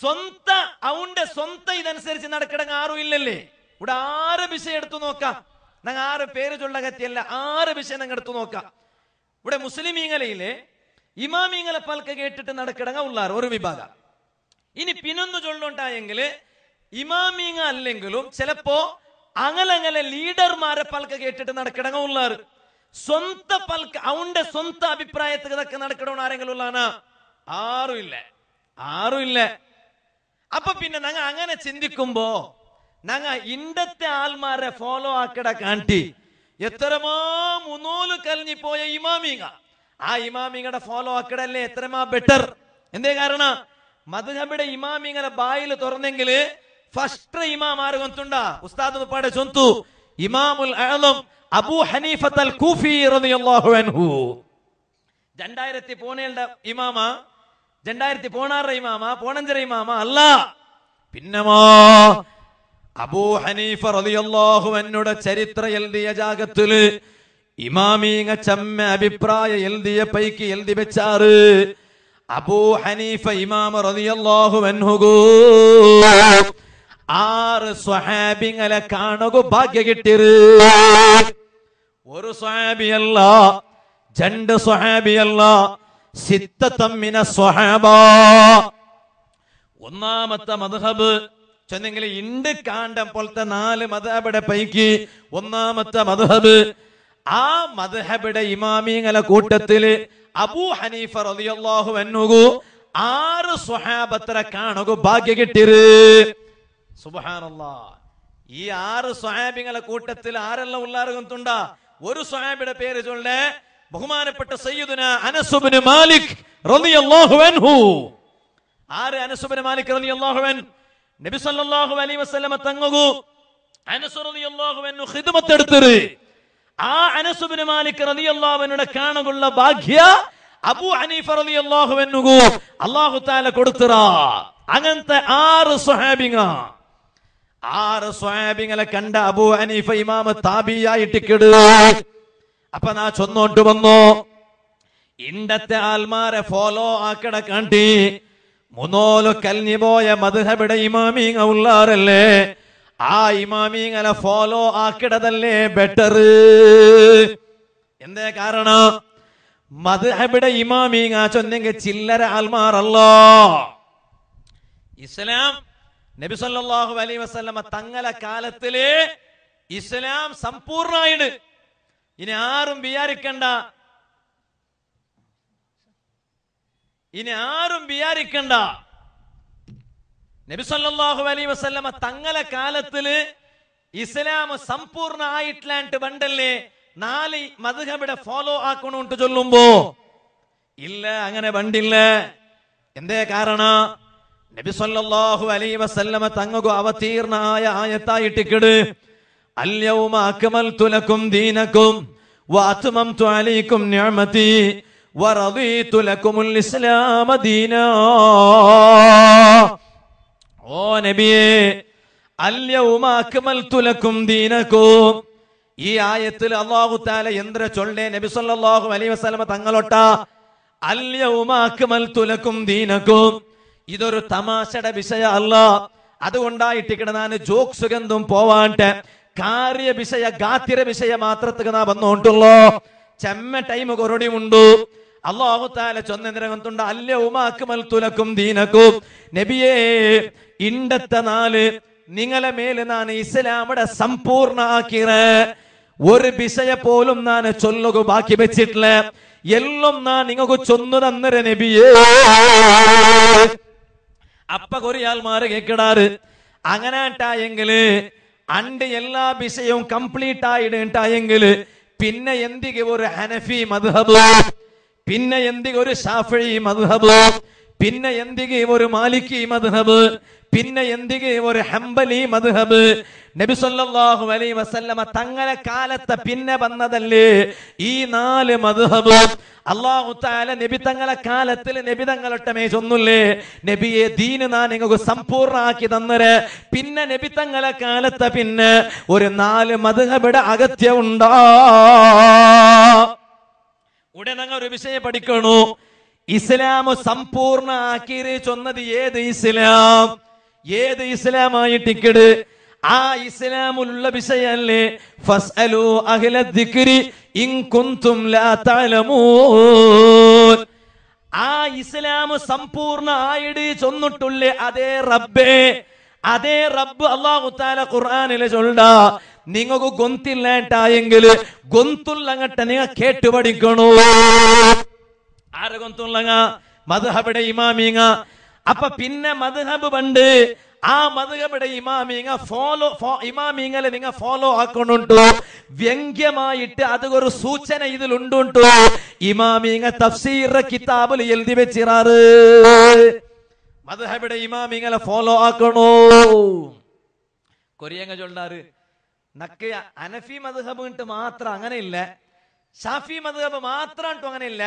സ്വന്ത അവന്റെ സ്വന്ത ഇതനുസരിച്ച് നടക്കിടങ്ങ ആരും ഇല്ലല്ലേ? ഇവിടെ ആറ് വിഷയം എടുത്തു നോക്കാം. ഞങ്ങൾ ആറ് പേര് ചൊല്ലകത്തിയല്ല ആറ് വിഷയം ഞങ്ങൾ എടുത്തു നോക്കാം. ഇവിടെ മുസ്ലിമീങ്ങലയിലെ ഇമാമീങ്ങളെ പൽക്ക കേട്ടിട്ട് നടക്കിടങ്ങ ഉള്ളാറ് ഒരു വിഭാഗം. ഇനി പിന്നൊന്ന് ചൊല്ലുണ്ടായെങ്കിൽ ഇമാമീങ്ങ അല്ലെങ്കിലും ചിലപ്പോ അങ്ങനെ ലീഡർമാരെ പൽക്ക കേട്ടിട്ട് നടക്കിടങ്ങ ഉള്ളാറ്. സ്വന്ത പൽക്ക് അവന്റെ സ്വന്ത അഭിപ്രായത്തിൽ ഇതൊക്കെ നടക്കണമെന്ന് ആരെങ്കിലും ഉള്ളാണ് ആരും ഇല്ല ആരും ഇല്ല അപ്പൊ പിന്നെ ഞങ്ങൾ അങ്ങനെ ചിന്തിക്കുമ്പോ ഞങ്ങ ഇണ്ടത്തെ ആൾമാരെ ഫോളോ ആക്കട കാണ്ടി എത്രമാ മുന്നൂൽ കലഞ്ഞി പോയ ഇമാമിങ്ങ. ആ ഇമാമിങ്ങടെ ഫോളോ ആക്കടല്ലേ എത്രമാ ബെറ്റർ എന്തേ കാരണം? മധുഹബിയുടെ ഇമാമിങ്ങളെ ബായിൽ തുറന്നെങ്കിൽ ഫസ്റ്റ് ഇമാം ആര് ഗൊന്തുണ്ട ഉസ്താദ് പാടെ ചൊന്തു ഇമാമുൽ അബൂ അൻഹു. ഇമാമ ഇമാമ പിന്നമോ അബൂ ഹനീഫ ഇമാമീങ്ങ ചമ്മ വെച്ചാറ്. അബൂ ഹനീഫ ഇമാമ ആറ് കാണുക ഭാഗ്യ കിട്ടിറ് ഒരു സ്വഹാബിയല്ല രണ്ട് സ്വഹാബിയല്ല സിത്തത്തമ്മിന സ്വഹാബ. ഒന്നാമത്തെ മദ്ഹബ് ചെന്നെങ്കിൽ ഇണ്ട് കാണ്ടം പോലത്തെ നാല് മദ്ഹബിടെ പൈക്ക്. ഒന്നാമത്തെ മദ്ഹബ് ആ മദ്ഹബിടെ ഇമാമിങ്ങളെ കൂട്ടത്തിൽ അബൂ ഹനീഫ റളിയല്ലാഹു അൻഹു ആറ് സ്വഹാബത്തരെ കാണുക ഭാഗ്യ കിട്ടിര് സുബ്ഹാനല്ലാഹ് ഈ ആറ് സ്വഹാബിങ്ങളെ കൂട്ടത്തിൽ ആരെല്ലാം ഉള്ളാറുകൊണ്ടുണ്ട ഒരു സ്വഹാബിയുടെ പേര് ചൊല്ലേ ബഹുമാനപ്പെട്ട സയ്യിദുന അനസുബിന് മാലിക് റളിയല്ലാഹു അൻഹു. ആര് അനസുബിന് മാലിക് റളിയല്ലാഹു അൻ നബി സല്ലല്ലാഹു അലൈഹി വസല്ലമ തങ്ങു അനസ് റളിയല്ലാഹു അൻഹു ഖിദ്മത്ത് എടുത്തിറ് ആ അനസുബിന് മാലിക് റളിയല്ലാഹു അൻഹുടെ കാണുള്ള ഭാഗ്യ അബൂ ഹനീഫ റളിയല്ലാഹു അൻഹു അല്ലാഹു തആല കൊടുത്തറ അങ്ങനത്തെ ആറ് സ്വഹാബിങ്ങ. ആറ് സ്വാബിങ്ങളെ കണ്ട അബു ഹനീഫ ഇമാമ താബിയായിട്ട് കിടു. അപ്പൊ നാ ചൊന്നോട്ട് വന്നു. ഇണ്ടത്തെ ആൽമാരെ ഫോളോ ആക്കട കണ്ടി. മുന്നോൽ കലിഞ്ഞു പോയ മധുഹബിടെ ഇമാമിങ്ങ ഉള്ളാറല്ലേ? ആ ഇമാമീങ്ങളെ ഫോളോ ആക്കിടതല്ലേ ബെറ്റർ എന്തേ കാരണം? മധുഹബിടെ ഇമാമിങ്ങ ചൊന്നെങ്കിൽ ചില്ലര ആൽമാറല്ലോ ഇസ്ലാം നബി സല്ലല്ലാഹു അലൈഹി വസല്ലമ തങ്ങളെ കാലത്തിൽ ഇസ്ലാം സമ്പൂർണമായിട്ട് ഇനി ആരും വിചാരിക്കണ്ട. ഇനി ആരും വിചാരിക്കണ്ട. നബി സല്ലല്ലാഹു അലൈഹി വസല്ലമ തങ്ങളെ കാലത്തിൽ ഇസ്ലാം സമ്പൂർണ ആയിട്ടില്ലാണ്ട് വണ്ടല്ലേ നാല് മധുഹബിടെ ഫോളോ ആക്കണോട്ട് ചൊല്ലുമ്പോ ഇല്ല അങ്ങനെ വണ്ടില്ല എന്തേ കാരണ? നബി സല്ലല്ലാഹു അലൈഹി വസല്ലമ തങ്ങകു അവതീർണായ ആയത്തായിട്ടിക്കട് അല്യൗമ അക്മൽതു ലക്കും ദീനക്കും വഅത്മംതു അലൈക്കും നിഅമതി വറദീതു ലക്കുമുൽ ഇസ്ലാമ ദീനാ. ഓ നബിയേ അല്യൗമ അക്മൽതു ലക്കും ദീനക്കും. ഈ ആയത്തിൽ അള്ളാഹു താല എന്ത്ര ചൊല്ലേ നബി സല്ലല്ലാഹു അലൈഹി വസല്ലമ തങ്ങളൊട്ട അല്യൗമ അക്മൽതു ലക്കും ദീനക്കും. ഇതൊരു തമാശയുടെ വിഷയ അല്ല. അതുകൊണ്ടായിട്ടിക്കണ ഞാൻ ജോക്ക് സുഗന്ധം പോവാണ്ട്. കാര്യ വിഷയ ഗാത്തിര വിഷയ മാത്രത്തുക നാ വന്നോണ്ടുള്ളോ. ചെമ്മ ടൈം കൊറടി ഉണ്ടു അള്ളാഹു താല ചൊന്നെന്തിരകത്തുണ്ട് അല്ല ഉമാക്കുമൽ തുലക്കും ദീനക്കും. നബിയേ ഇണ്ടത്തെ നാല് നിങ്ങളെ മേൽ ഞാൻ ഇസ്ലാമിടെ സമ്പൂർണ ആക്കിറ ഒരു വിഷയ പോലും ഞാൻ ചൊല്ലുക ബാക്കി വെച്ചിട്ടില്ല. എല്ലാം ഞാൻ നിങ്ങൾക്ക് ചൊന്നു തന്നര നബിയേ. അപ്പ കൊറിയാൽമാരെ കേക്കിടാറ്. അങ്ങനെട്ടായെങ്കിൽ അണ്ട് എല്ലാ വിഷയവും കംപ്ലീറ്റ് ആയിട്ടായെങ്കിൽ പിന്നെ എന്തിಗೆ ഒരു ഹനഫി മധുഹബ് പിന്നെ എന്തിಗೆ ഒരു ഷാഫി മദ്ഹബ്? പിന്നെ എന്തികയും ഒരു മാലിക്കി മദ്ഹബ്? പിന്നെ എന്തികയും ഒരു ഹംബലി മദ്ഹബ്? നബി സല്ലല്ലാഹു അലൈഹി വസല്ലമ തങ്ങളെ കാലത്തെ പിന്നെ വന്നതല്ലേ? ഈ നാല് മദ്ഹബ് അള്ളാഹു താല നബി തങ്ങളെ കാലത്തിൽ നബി തങ്ങളൊട്ടമേ ചൊന്നുല്ലേ? നബിയെ ദീന് നാ നിങ്ങൾക്ക് സമ്പൂർണാക്കി തന്നര്. പിന്നെ നബി തങ്ങളെ കാലത്തെ പിന്നെ ഒരു നാല് മധുഹബിടെ അഗത്യമുണ്ടാ ഉടനെ ഒരു വിഷയം പഠിക്കണു. ഇസ്ലാം സമ്പൂർണ ആക്കിരി ചൊന്നത് ഏത് ഇസ്ലാം? ഏത് ഇസ്ലാമായി ടിക്കറ്റ്? ആ ഇസ്ലാമുള്ള വിഷയല്ലേ? ഫസ്അലു അഹ്ല ദിക്രി ഇൻ കുന്തും ലാ തഅലമൂൻ. ആ ഇസ്ലാം സമ്പൂർണ ആയിട് ചൊന്നിട്ടുള്ളേ അതേ റബ്ബേ അതേ റബ്ബ് അള്ളാഹു താല ഖുർആനിൽ ചൊല്ല നിങ്ങൾക്ക് ഗൊന്തില്ലായിട്ടായെങ്കിൽ ഗൊന്തുള്ളങ്ങട്ടെ നിങ്ങൾ കേട്ടു പഠിക്കണോ ആരെ ഗൊന്തുള്ളങ്ങ മദ്ഹബിടെ ഇമാമിങ്ങ. അപ്പൊ പിന്നെ മദ്ഹബ് പണ്ട് ആ മധുഹബിടെ ഇമാമിങ്ങ ഫോളോ ഇമാമിങ്ങളെ നിങ്ങൾ ഫോളോ ആക്കണുണ്ടോ? വ്യംഗ്യമായിട്ട് അത് ഒരു സൂചന ഇതിലുണ്ടുണ്ടോ? ഇമാമിങ്ങ തഫ്സീർ കിതാബിൽ എഴുതി വെച്ചിറാറ്. മധുഹബിടെ ഇമാമിങ്ങളെ ഫോളോ ആക്കണോ? കൊറിയങ്ങ ചൊല്ലാറ്. നക്ക് അനഫി മധുഹബ് കിട്ട് മാത്രം അങ്ങനെ ഇല്ല ഷാഫി മധുഹബ് മാത്രം അങ്ങനെ ഇല്ല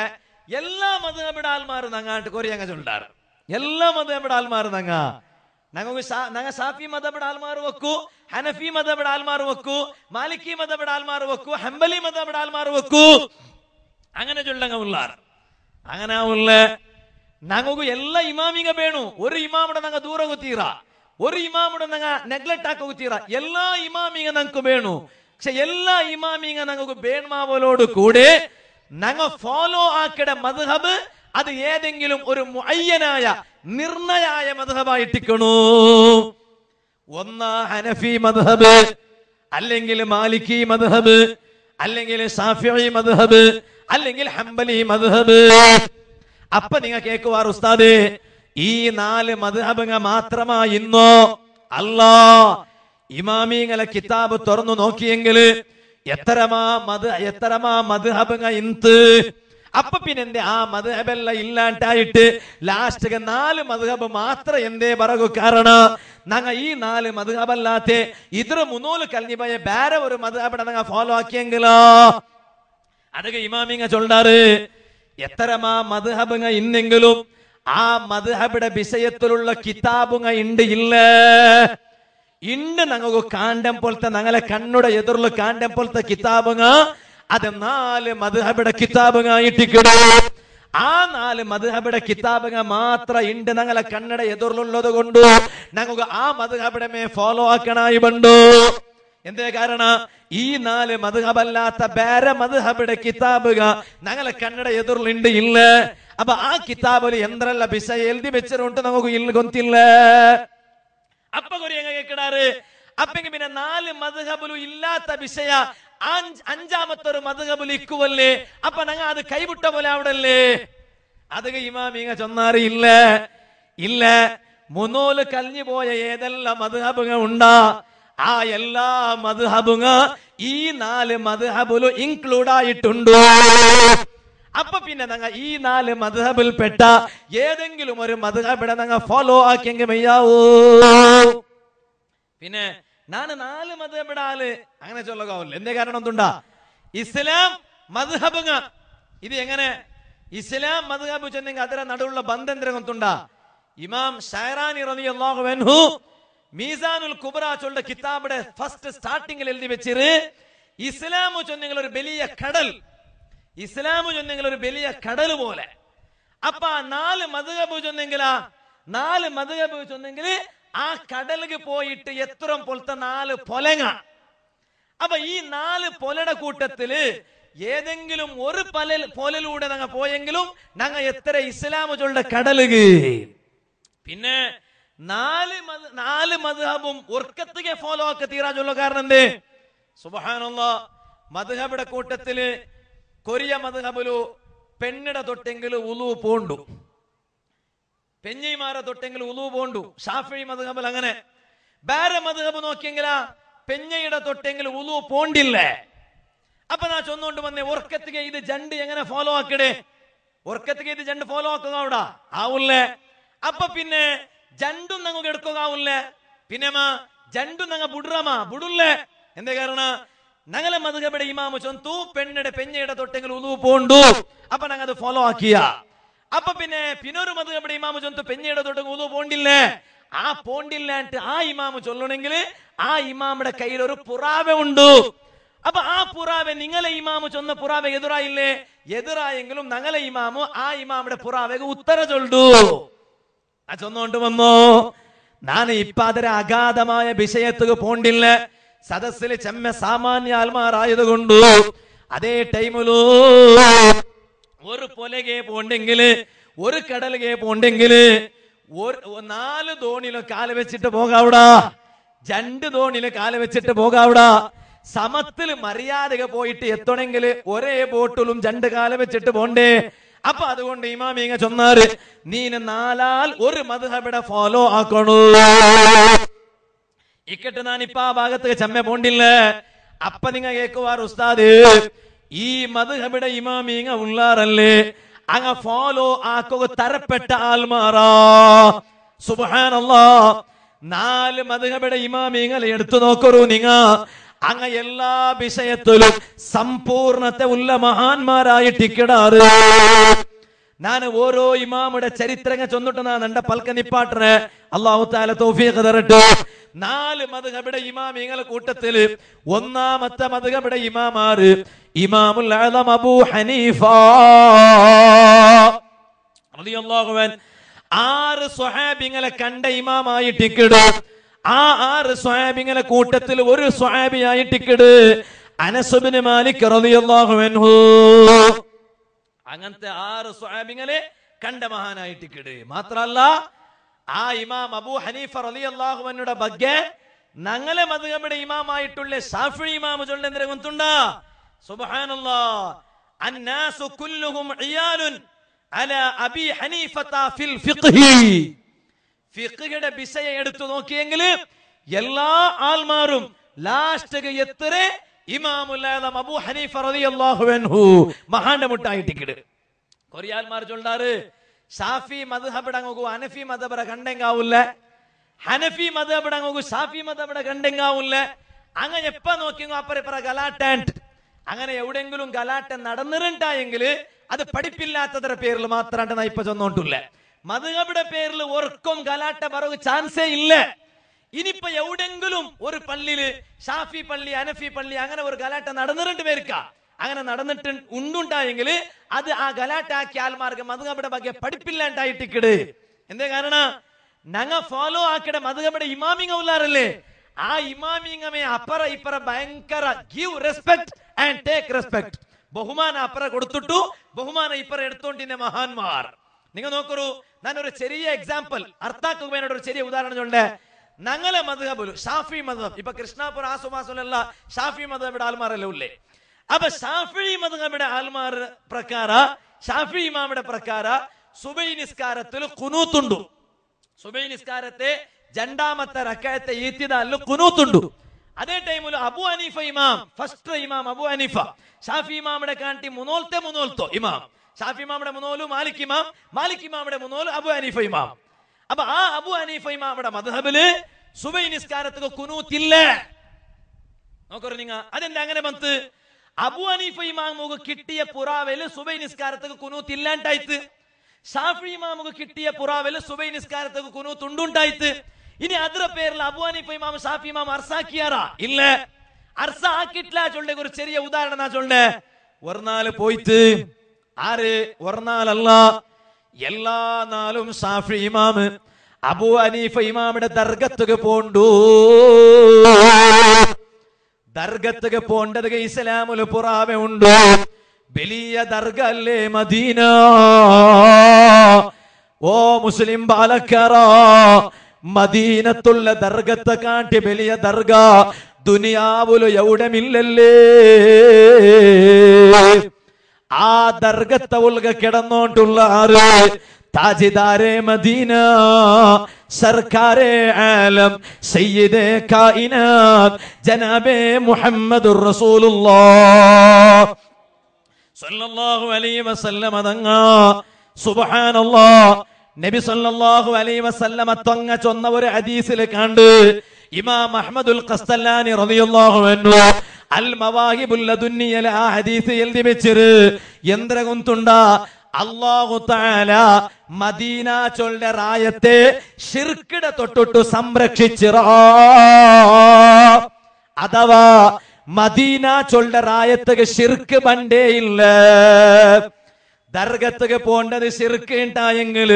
எல்லா மதபட ஆள்மா இருந்தாங்க கோரியாங்க சொல்லிட்டாரு எல்லா மதபட ஆள்மா இருந்தாங்க நாங்க நாங்க ಸಾಫಿ ಮದಬಡ ಆಲ್ಮಾರುವಕ್ಕು ಹನಫಿ ಮದಬಡ ಆಲ್ಮಾರುವಕ್ಕು മാലിക്കി മതബട ആൽമാറുവക്കു ഹംബലി മതബട ആൽമാറുവക്കു അങ്ങനെ ചൊല്ലങ്ങ ഉള്ളാർ അങ്ങനെ ഉള്ള ഞങ്ങൾക്ക് എല്ലാ ഇമാമിങ്ങ വേണു ഒരു ഇമാമിടെ ഞങ്ങൾ ദൂരം കുത്തീറ ഒരു ഇമാമിടെ ഞങ്ങൾ നെഗ്ലക്ട് ആക്ക കുത്തീറ എല്ലാ ഇമാമിങ്ങ ഞങ്ങൾക്ക് വേണു പക്ഷെ എല്ലാ ഇമാമിങ്ങ ഞങ്ങൾക്ക് ബേൺമാവലോട് കൂടെ ഞങ്ങ ഫോളോ ആക്കിട മധുഹബ് അത് ഏതെങ്കിലും ഒരു മുഅയ്യനായ നിർണയായ മധുഹബായിട്ടിക്കണോ ഒന്നാ ഹനഫി മധുഹബ് അല്ലെങ്കിൽ മാലിക്കി മധുഹബ് അല്ലെങ്കിൽ സാഫി മധുഹബ് അല്ലെങ്കിൽ ഹംബലി മധുഹബ് അപ്പൊ നിങ്ങൾ കേക്കുവാർ ഉസ്താദ് ഈ നാല് മധുഹബങ്ങ മാത്രമാ ഇന്നോ? അല്ലാ ഇമാമിങ്ങളെ കിതാബ് തുറന്നു നോക്കിയെങ്കിൽ എത്രമാ മത് എത്രമാ മധുഹബങ്ങ ഇന്ത് അപ്പൊ പിന്നെ എന്റെ ആ മധുഹബല്ല ഇല്ലാണ്ടായിട്ട് ലാസ്റ്റ് നാല് മധുഹബ് മാത്രം എന്തേ പറകു കാരണം നങ്ങ ഈ നാല് മധുഹബല്ലാത്ത ഇത്ര മുന്നൂൽ കലിഞ്ഞുപോയ വേറെ ഒരു മധുഹബിനെ നങ്ങ ഫോളോ ആക്കിയെങ്കിലോ? അതൊക്കെ ഇമാമിങ്ങ ചൊല്ലാറ്. എത്രമാ മധുഹബങ്ങ ഇന്നെങ്കിലും ആ മധുഹബിയുടെ വിഷയത്തിലുള്ള കിതാബുങ്ങ ഉണ്ട് ഇല്ലേ? ഇന്ന് ഞങ്ങൾക്ക് കാണ്ടം പോലത്തെ ഞങ്ങളെ കണ്ണുടെ എതിർൽ കാണ്ടം പോലത്തെ കിതാബുങ്ങ. അത് നാല് മധുഹബിടെ കിതാബുങ്ങായിട്ടിക്കണോ ആ നാല് മധുഹബിടെ കിതാബുങ്ങ മാത്രം ഇണ്ട് ഞങ്ങളെ കണ്ണട എതിർലുള്ളത് കൊണ്ട്. ഞങ്ങൾക്ക് ആ മധുഹബിടമേ ഫോളോ ആക്കണായി ബണ്ടോ എന്തേ കാരണ? ഈ നാല് മധുഹബല്ലാത്ത വേറെ മധുഹബിടെ കിതാബുക ഞങ്ങളെ കണ്ണട എതിർലുണ്ട് ഇല്ല. അപ്പൊ ആ കിതാബിൽ എന്തെല്ലാം വിഷയം എഴുതി വെച്ചിട്ടുണ്ട് നമുക്ക് ഇല്ല കൊന്തില്ലേ അപ്പൊ കൊറിയങ്ങ എങ്ങ അപ്പെങ്കിൽ അപ്പെങ്കി പിന്നെ നാല് മധുഹബുലു ഇല്ലാത്ത വിഷയ. അഞ്ചാമത്തെ ഒരു മധുഹബുലു ഇക്കുവല്ലേ? അപ്പൊ ഞങ്ങൾ അത് കൈവിട്ട പോലെ അവിടല്ലേ അത് ഇമാമിങ്ങ ചൊന്നാറ് ഇല്ല ഇല്ല. മുന്നോൽ കലിഞ്ഞു പോയ ഏതെല്ലാം മധുഹബുങ്ങ ഉണ്ടാ? ആ എല്ലാ മധുഹബുങ്ങ ഈ നാല് മധുഹബുലു ഇൻക്ലൂഡ് ആയിട്ടുണ്ടോ? അപ്പൊ പിന്നെ നിങ്ങൾ ഈ നാല് മധബിൽപ്പെട്ട ഏതെങ്കിലും ഒരു മധബിടെ നിങ്ങൾ ഫോളോ ആക്കിയെങ്കിൽ മെയ്യാവൂ പിന്നെ ഞാൻ നാല് മധബിട അങ്ങനെ ചൊല്ലുകാവില്ല എന്തേ കാരണം എന്തുണ്ടാ? ഇസ്ലാം മധബങ്ങ ഇത് എങ്ങനെ? ഇസ്ലാം മധബ് ചെന്നെങ്കിൽ അതിരെ നടുവുള്ള ബന്ധം തിരകത്തുണ്ടാ ഇമാം ഷൈറാനി റബി അള്ളാഹു മീസാനുൽ കുബ്രാ ചൊല്ല കിതാബിടെ ഫസ്റ്റ് സ്റ്റാർട്ടിംഗിൽ എഴുതി വെച്ചിരു ഇസ്ലാമു ചൊന്നിങ്ങൾ ഒരു വലിയ കടൽ ഇസ്ലാമു ചൊന്നെങ്കിൽ ഒരു വലിയ കടൽ പോലെ. അപ്പൊ ആ നാല് മധുഹബ് ചൊന്നെങ്കിലാ? നാല് മധുഹബ് ചൊന്നെങ്കിൽ ആ കടലിക്ക് പോയിട്ട് എത്ര പോലത്തെ നാല് പൊലങ്ങ. അപ്പൊ ഈ നാല് പൊലയുടെ കൂട്ടത്തിൽ ഏതെങ്കിലും ഒരു പല പൊലലൂടെ ഞങ്ങൾ പോയെങ്കിലും ഞങ്ങൾ എത്ര ഇസ്ലാമു ചൊല്ല കടലുക്. പിന്നെ നാല് നാല് മധുഹബും ഒർക്കത്തുകെ ഫോളോ ആക്ക തീരാ ചൊല്ല കാരണം എന്തേ? സുബഹാനുള്ള മധുഹബിയുടെ കൂട്ടത്തിൽ കൊരിയ ಮದಹಬಲು പെണ്ണിട തൊട്ടെങ്കിൽ ಉಲು പോണ്ടു. പെഞ്ഞിമാര തൊട്ടെങ്കിൽ ഉലു പോണ്ടു. ഷാഫി മധുഹബൽ അങ്ങനെ. വേറെ മദ്ഹബ് നോക്കിയെങ്കിൽ പെഞ്ഞയുടെ തൊട്ടെങ്കിൽ ഉലു പോണ്ടില്ലേ? അപ്പൊ നാ ചൊന്നുകൊണ്ട് വന്നേ ഉറക്കത്തിക്ക് ഇത് ജണ്ട് എങ്ങനെ ഫോളോ ആക്കണേ? ഉറക്കത്തിക്ക് ഇത് ജണ്ട് ഫോളോ ആക്കുക അവിടെ? ആവൂല്ലേ? അപ്പൊ പിന്നെ ജണ്ടും നങ്ങൾക്ക് എടുക്കുക ആവൂല്ലേ? പിന്നെ മാ ജണ്ടും നങ്ങ ബുഡറമാ ബുഡുല്ലേ? എന്താ കാരണം? ഞങ്ങളെ മധുകയുടെ ഇമാമു ചൊന്തു പെണ്ണിടെ പെഞ്ഞയുടെ തൊട്ടെങ്കിൽ ഉതു പോണ്ടു. അപ്പൊ ഞങ്ങൾ അത് ഫോളോ ആക്കിയ. അപ്പൊ പിന്നെ പിന്നൊരു മധുകയുടെ ഇമാമു ചൊന്തു പെഞ്ഞയുടെ തൊട്ടെങ്കിൽ ഉതു പോണ്ടില്ലേ? ആ പോണ്ടില്ല ആ ഇമാമു ചൊല്ലണമെങ്കിൽ ആ ഇമാമുടെ കയ്യിൽ ഒരു പുറാവ ഉണ്ട്. അപ്പൊ ആ പുറാവെ നിങ്ങളെ ഇമാമു ചൊന്ന പുറാവെ എതിരായില്ലേ? എതിരായെങ്കിലും ഞങ്ങളെ ഇമാമു ആ ഇമാമുടെ പുറാവയ്ക്ക് ഉത്തര ചൊല്ലു. ആ ചൊന്നുകൊണ്ട് വന്നോ. ഞാൻ ഇപ്പൊ അഗാധമായ വിഷയത്തുക പോണ്ടില്ല? സദസ്സിൽ ചെമ്മ സാമാന്യ ആത്മാരായതുകൊണ്ട് അതേ ടൈമിലോ ഒരു പൊലകെ പോണ്ടെങ്കിൽ ഒരു കടലിಗೆ പോണ്ടെങ്കിൽ നാല് തോണിയിൽ കാൽ വെച്ചിട്ട് പോകാവിടാ. രണ്ട് തോണിയിൽ കാൽ വെച്ചിട്ട് പോകാവിടാ. സമത്തിൽ മര്യാദക പോയിട്ട് എത്തണമെങ്കിൽ ഒരേ ബോട്ടിലും രണ്ട് കാൽ വെച്ചിട്ട് പോണ്ടേ. അപ്പൊ അതുകൊണ്ട് ഇമാമിങ്ങ ചൊന്നാറ് നീന് നാലാൽ ഒരു മധുഹബിടെ ഫോളോ ആക്കണു. ഇക്കട്ട് ഞാൻ ഇപ്പൊ ആ ഭാഗത്ത് ചമ്മ പോണ്ടില്ല. അപ്പൊ നിങ്ങ കേക്കുവാർ ഉസ്താദ് ഈ മധുഹബിടെ ഇമാമിങ്ങ ഉള്ളാറല്ലേ? അങ്ങ ഫോളോ ആക്കുക തരപ്പെട്ട ആൽമാറാ സുബാനല്ലോ നാല് മധുഹബിടെ ഇമാമിങ്ങളെ എടുത്തു നോക്കൂ നിങ്ങ. അങ്ങ എല്ലാ വിഷയത്തിലും സമ്പൂർണത്തെ ഉള്ള മഹാന്മാരായിട്ടിക്കിടാറ് ನಾನು ഞാൻ ഓരോ ഇമാമുടെ ചരിത്രങ്ങൾ ചൊന്നിട്ടെന്നാണ് എന്റെ പൽക്ക നിപ്പാട്ടിന്. അല്ലാഹു തആല തോഫിയൊക്കെ തരട്ടെ. നാല് മധുഹബിടെ ഇമാമിങ്ങളെ കൂട്ടത്തിൽ ഒന്നാമത്തെ മധുഹബിടെ ഇമാമാറ് ഇമാമുൽ ആദം അബൂ ഹനീഫ. റളിയല്ലാഹുവൻ ആറ് സ്വഹാബിങ്ങളെ കണ്ട ഇമാമായി ടിക്കിട്. ആ ആറ് സ്വഹാബിങ്ങളെ കൂട്ടത്തിൽ ഒരു സ്വഹാബിയായി ടിക്കിട്. അനസുബിന് മാലിക് റളിയല്ലാഹു അൻഹു. അങ്ങനത്തെ ആറ് സ്വഹാബിങ്ങളെ കണ്ട മഹാനായിട്ടിക്കട് മാത്രല്ല ആ ഇമാം അബു ഹനീഫ റലി അള്ളാഹുവനുടെ ബഗ്ഗെ ഞങ്ങളെ മതകമ്പടെ ഇമാമായിട്ടുള്ള ഷാഫി ഇമാമ ചൊല്ലുന്നതിനെ കൊണ്ടുണ്ട സുബഹാനല്ലാ. അന്നാസു കുല്ലുഹും ഇയാലുൻ അല അബി ഹനീഫത ഫിൽ ഫിഖ്ഹി. ഫിഖ്ഹിയുടെ വിഷയം എടുത്തു നോക്കിയെങ്കിൽ എല്ലാ ആൾമാരും ലാസ്റ്റ് എത്ര ഹനീഫ അങ്ങനെ എപ്പ നോക്കിയോ അപ്പറ ഇപ്പറ അങ്ങനെ എവിടെങ്കിലും ഗലാട്ട നടന്നിട്ടുണ്ടായെങ്കിൽ അത് പഠിപ്പില്ലാത്തതിന്റെ പേരിൽ മാത്രമായിട്ട് ഇപ്പൊ ചെന്നോണ്ടില്ല. മധുഹബിയുടെ പേരിൽ ഓർക്കും ഗലാട്ട പറവ് ചാൻസേ ഇല്ല. ഇനിയിപ്പൊ എവിടെങ്കിലും ഒരു പള്ളിയിൽ ഷാഫി പള്ളി അനഫി പള്ളി അങ്ങനെ ഒരു കലാട്ടം നടന്നിട്ടുണ്ട് പേർക്ക. അങ്ങനെ നടന്നിട്ട് ഉണ്ടുണ്ടായെങ്കിൽ അത് ആ ഗലാട്ടാക്കി ആൽമാർക്ക് മധുകബയുടെ ഭാഗ്യ പഠിപ്പില്ലാണ്ടായിട്ടിക്കട്. എന്തേ കാരണം? ഞങ്ങ ഫോളോ ആക്കിട മധുകബയുടെ ഇമാമിങ് ഉള്ളാറല്ലേ ആ ഇമാമിങ്ങമേ അപ്പറ ഇപ്പറ ഭയങ്കര give respect and take respect ബഹുമാന അപ്പറ കൊടുത്തിട്ടു ബഹുമാന ഇപ്പറ എടുത്തോണ്ടിന്റെ മഹാന്മാർ. നിങ്ങൾ നോക്കൂ ഞാനൊരു ചെറിയ എക്സാമ്പിൾ അർത്ഥാക്കുമേനോട് ഒരു ചെറിയ ഉദാഹരണം ഉണ്ട് ഞങ്ങളെ മധുഹബുലു ഷാഫി മധബ് ഇപ്പൊ കൃഷ്ണാപുർ ആസുമാസുലുള്ള ഷാഫി മധബിയുടെ ആൽമാരെല്ലാം ഇല്ലേ അപ്പൊ ഷാഫി മധബിയുടെ ആൽമാർ പ്രകാര ഷാഫി ഇമാമിടെ പ്രകാര സുബൈ നിസ്കാരത്തിൽ കുനൂത്തുണ്ടു. സുബൈ നിസ്കാരത്തെ രണ്ടാമത്തെ റക്കായത്തെ ഈത്തിദാലിൽ കുനൂത്തുണ്ടു. അതേ ടൈമിൽ അബു അനീഫ ഇമാം ഫസ്റ്റ് ഇമാം അബു അനീഫ. ഷാഫി ഇമാമിടെ കാണ്ടി മുനോൽത്തെ മുനോൽത്തോ ഇമാം. ഷാഫി ഇമാമിടെ മുനോലു മാലിക് ഇമാം മാലിക് ഇമാമിടെ മുനോലു അബു അനീഫ ഇമാം. അപ്പൊ ആ അബു ഹനീഫ ഇമാമിടെ മധബിൽ സുബൈ നിസ്കാരത്തിന് കുനൂത്തില്ല. നോക്കറ നിങ്ങ അതെന്താ അങ്ങനെ ബന്ത് അബു ഹനീഫ ഇമാമുക്ക് കിട്ടിയ പുറാവൽ സുബൈ നിസ്കാരത്തിന് കുനൂത്ത് ഇല്ലാണ്ടായിത്ത് ഷാഫി ഇമാമുക്ക് കിട്ടിയ പുറാവൽ സുബൈ നിസ്കാരത്തിന് കുനൂത്ത് ഉണ്ടുണ്ടായിത്ത് ഇനി അതിರ പേരിൽ അബു ഹനീഫ ഇമാം ഷാഫി ഇമാം അർസാക്കിയാറാ ഇല്ല. അർസ ആക്കിട്ടില്ല ചൊല്ലെ. ഒരു ചെറിയ ഉദാഹരണം ഞാൻ ചൊല്ലെ? ഒരു നാല് പോയിട്ട്. ആര്? ഒരു നാലല്ല എല്ലാ നാളും സാഫി ഇമാമ് അബു അനീഫ ഇമാമിന്റെ ദർഗത്തുക പോണ്ടു. ദർഗത്തുക പോണ്ടത് ഇസ്ലാമുൽ പുറാവെ ഉണ്ട്. വലിയ ദർഗ അല്ലേ മദീന. ഓ മുസ്ലിം ബാലക്കാറ മദീനത്തുള്ള ദർഗത്തെ കാട്ടി വലിയ ദർഗ ദുനിയാവുൽ എവിടമില്ലല്ലേ? ആ ദർഗത്തെ ഉൽക കിടന്നോണ്ടുള്ള ആറ് താജിദാരെ മദീന സർക്കാരെ ആലം സയ്യിദേ കായിനാത് ജനാബേ മുഹമ്മദുർ റസൂലുള്ളാഹ്. സല്ലല്ലാഹു അലൈഹി വസല്ലമ തങ്ങ സുബ്ഹാനല്ലാഹ്. നബി സല്ലല്ലാഹു അലൈഹി വസല്ലമ തങ്ങ ചൊന്ന ഒരു ഹദീസിൽ കണ്ട് ഇമാം അഹ്മദുൽ ഖസ്തല്ലാനി റളിയല്ലാഹു അൻഹു അൽ മവാഹിബുല്ല ദുന്നിയൽ ആ ഹദീസ് എഴുതി വെച്ചിട്ട് എന്തിനെ മദീന ചൊല്ല റായത്തെ ഷിർക്കിട തൊട്ടിട്ടു സംരക്ഷിച്ചിറ അഥവാ മദീന ചൊല്ല റായത്തക്ക് ഷിർക്ക് പണ്ടേ ഇല്ല. ദർഗത്തക്ക് പോണ്ടത് ഷിർക്ക് ഉണ്ടായെങ്കിൽ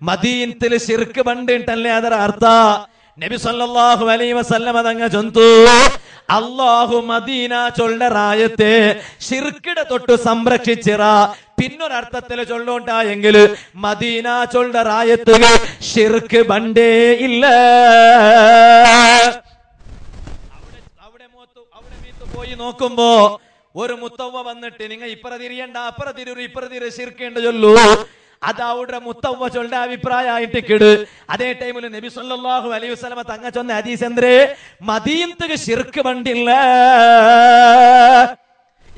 മദീനത്തിൽ ഷിർക്ക് പണ്ട് ഉണ്ടല്ലേ അതൊരു നബി സല്ലല്ലാഹു അലൈഹി വസല്ലം അതങ്ങ് ചൊന്തു അല്ലാഹു മദീന ചൊല്ല റായത്തെ ഷിർക്കിടെ തൊട്ട് സംരക്ഷിച്ചിറ. പിന്നൊരർത്ഥത്തിൽ ചൊല്ലോണ്ടായെങ്കിൽ മദീന ചൊല്ല ശിർക്ക് ബണ്ടേ ഇല്ല. പോയി നോക്കുമ്പോ ഒരു മുത്തവ്വ വന്നിട്ട് നിങ്ങൾ ഇപ്പറ തിരിയണ്ട അപ്പറ തിരൂർ ഇപ്പറ തിരി ശിർക്കേണ്ട ചൊല്ലു. അത് അവിടെ മുത്തവ്വ ചൊല്ല അഭിപ്രായമായിട്ട് കിട് അതേ ടൈമിൽ നബി സല്ലല്ലാഹു അലൈഹി വസല്ലമ തങ്ങ ചൊന്ന ഹദീസ് എന്തേ മദീനത്തുക ശിർക്ക് വണ്ടില്ല.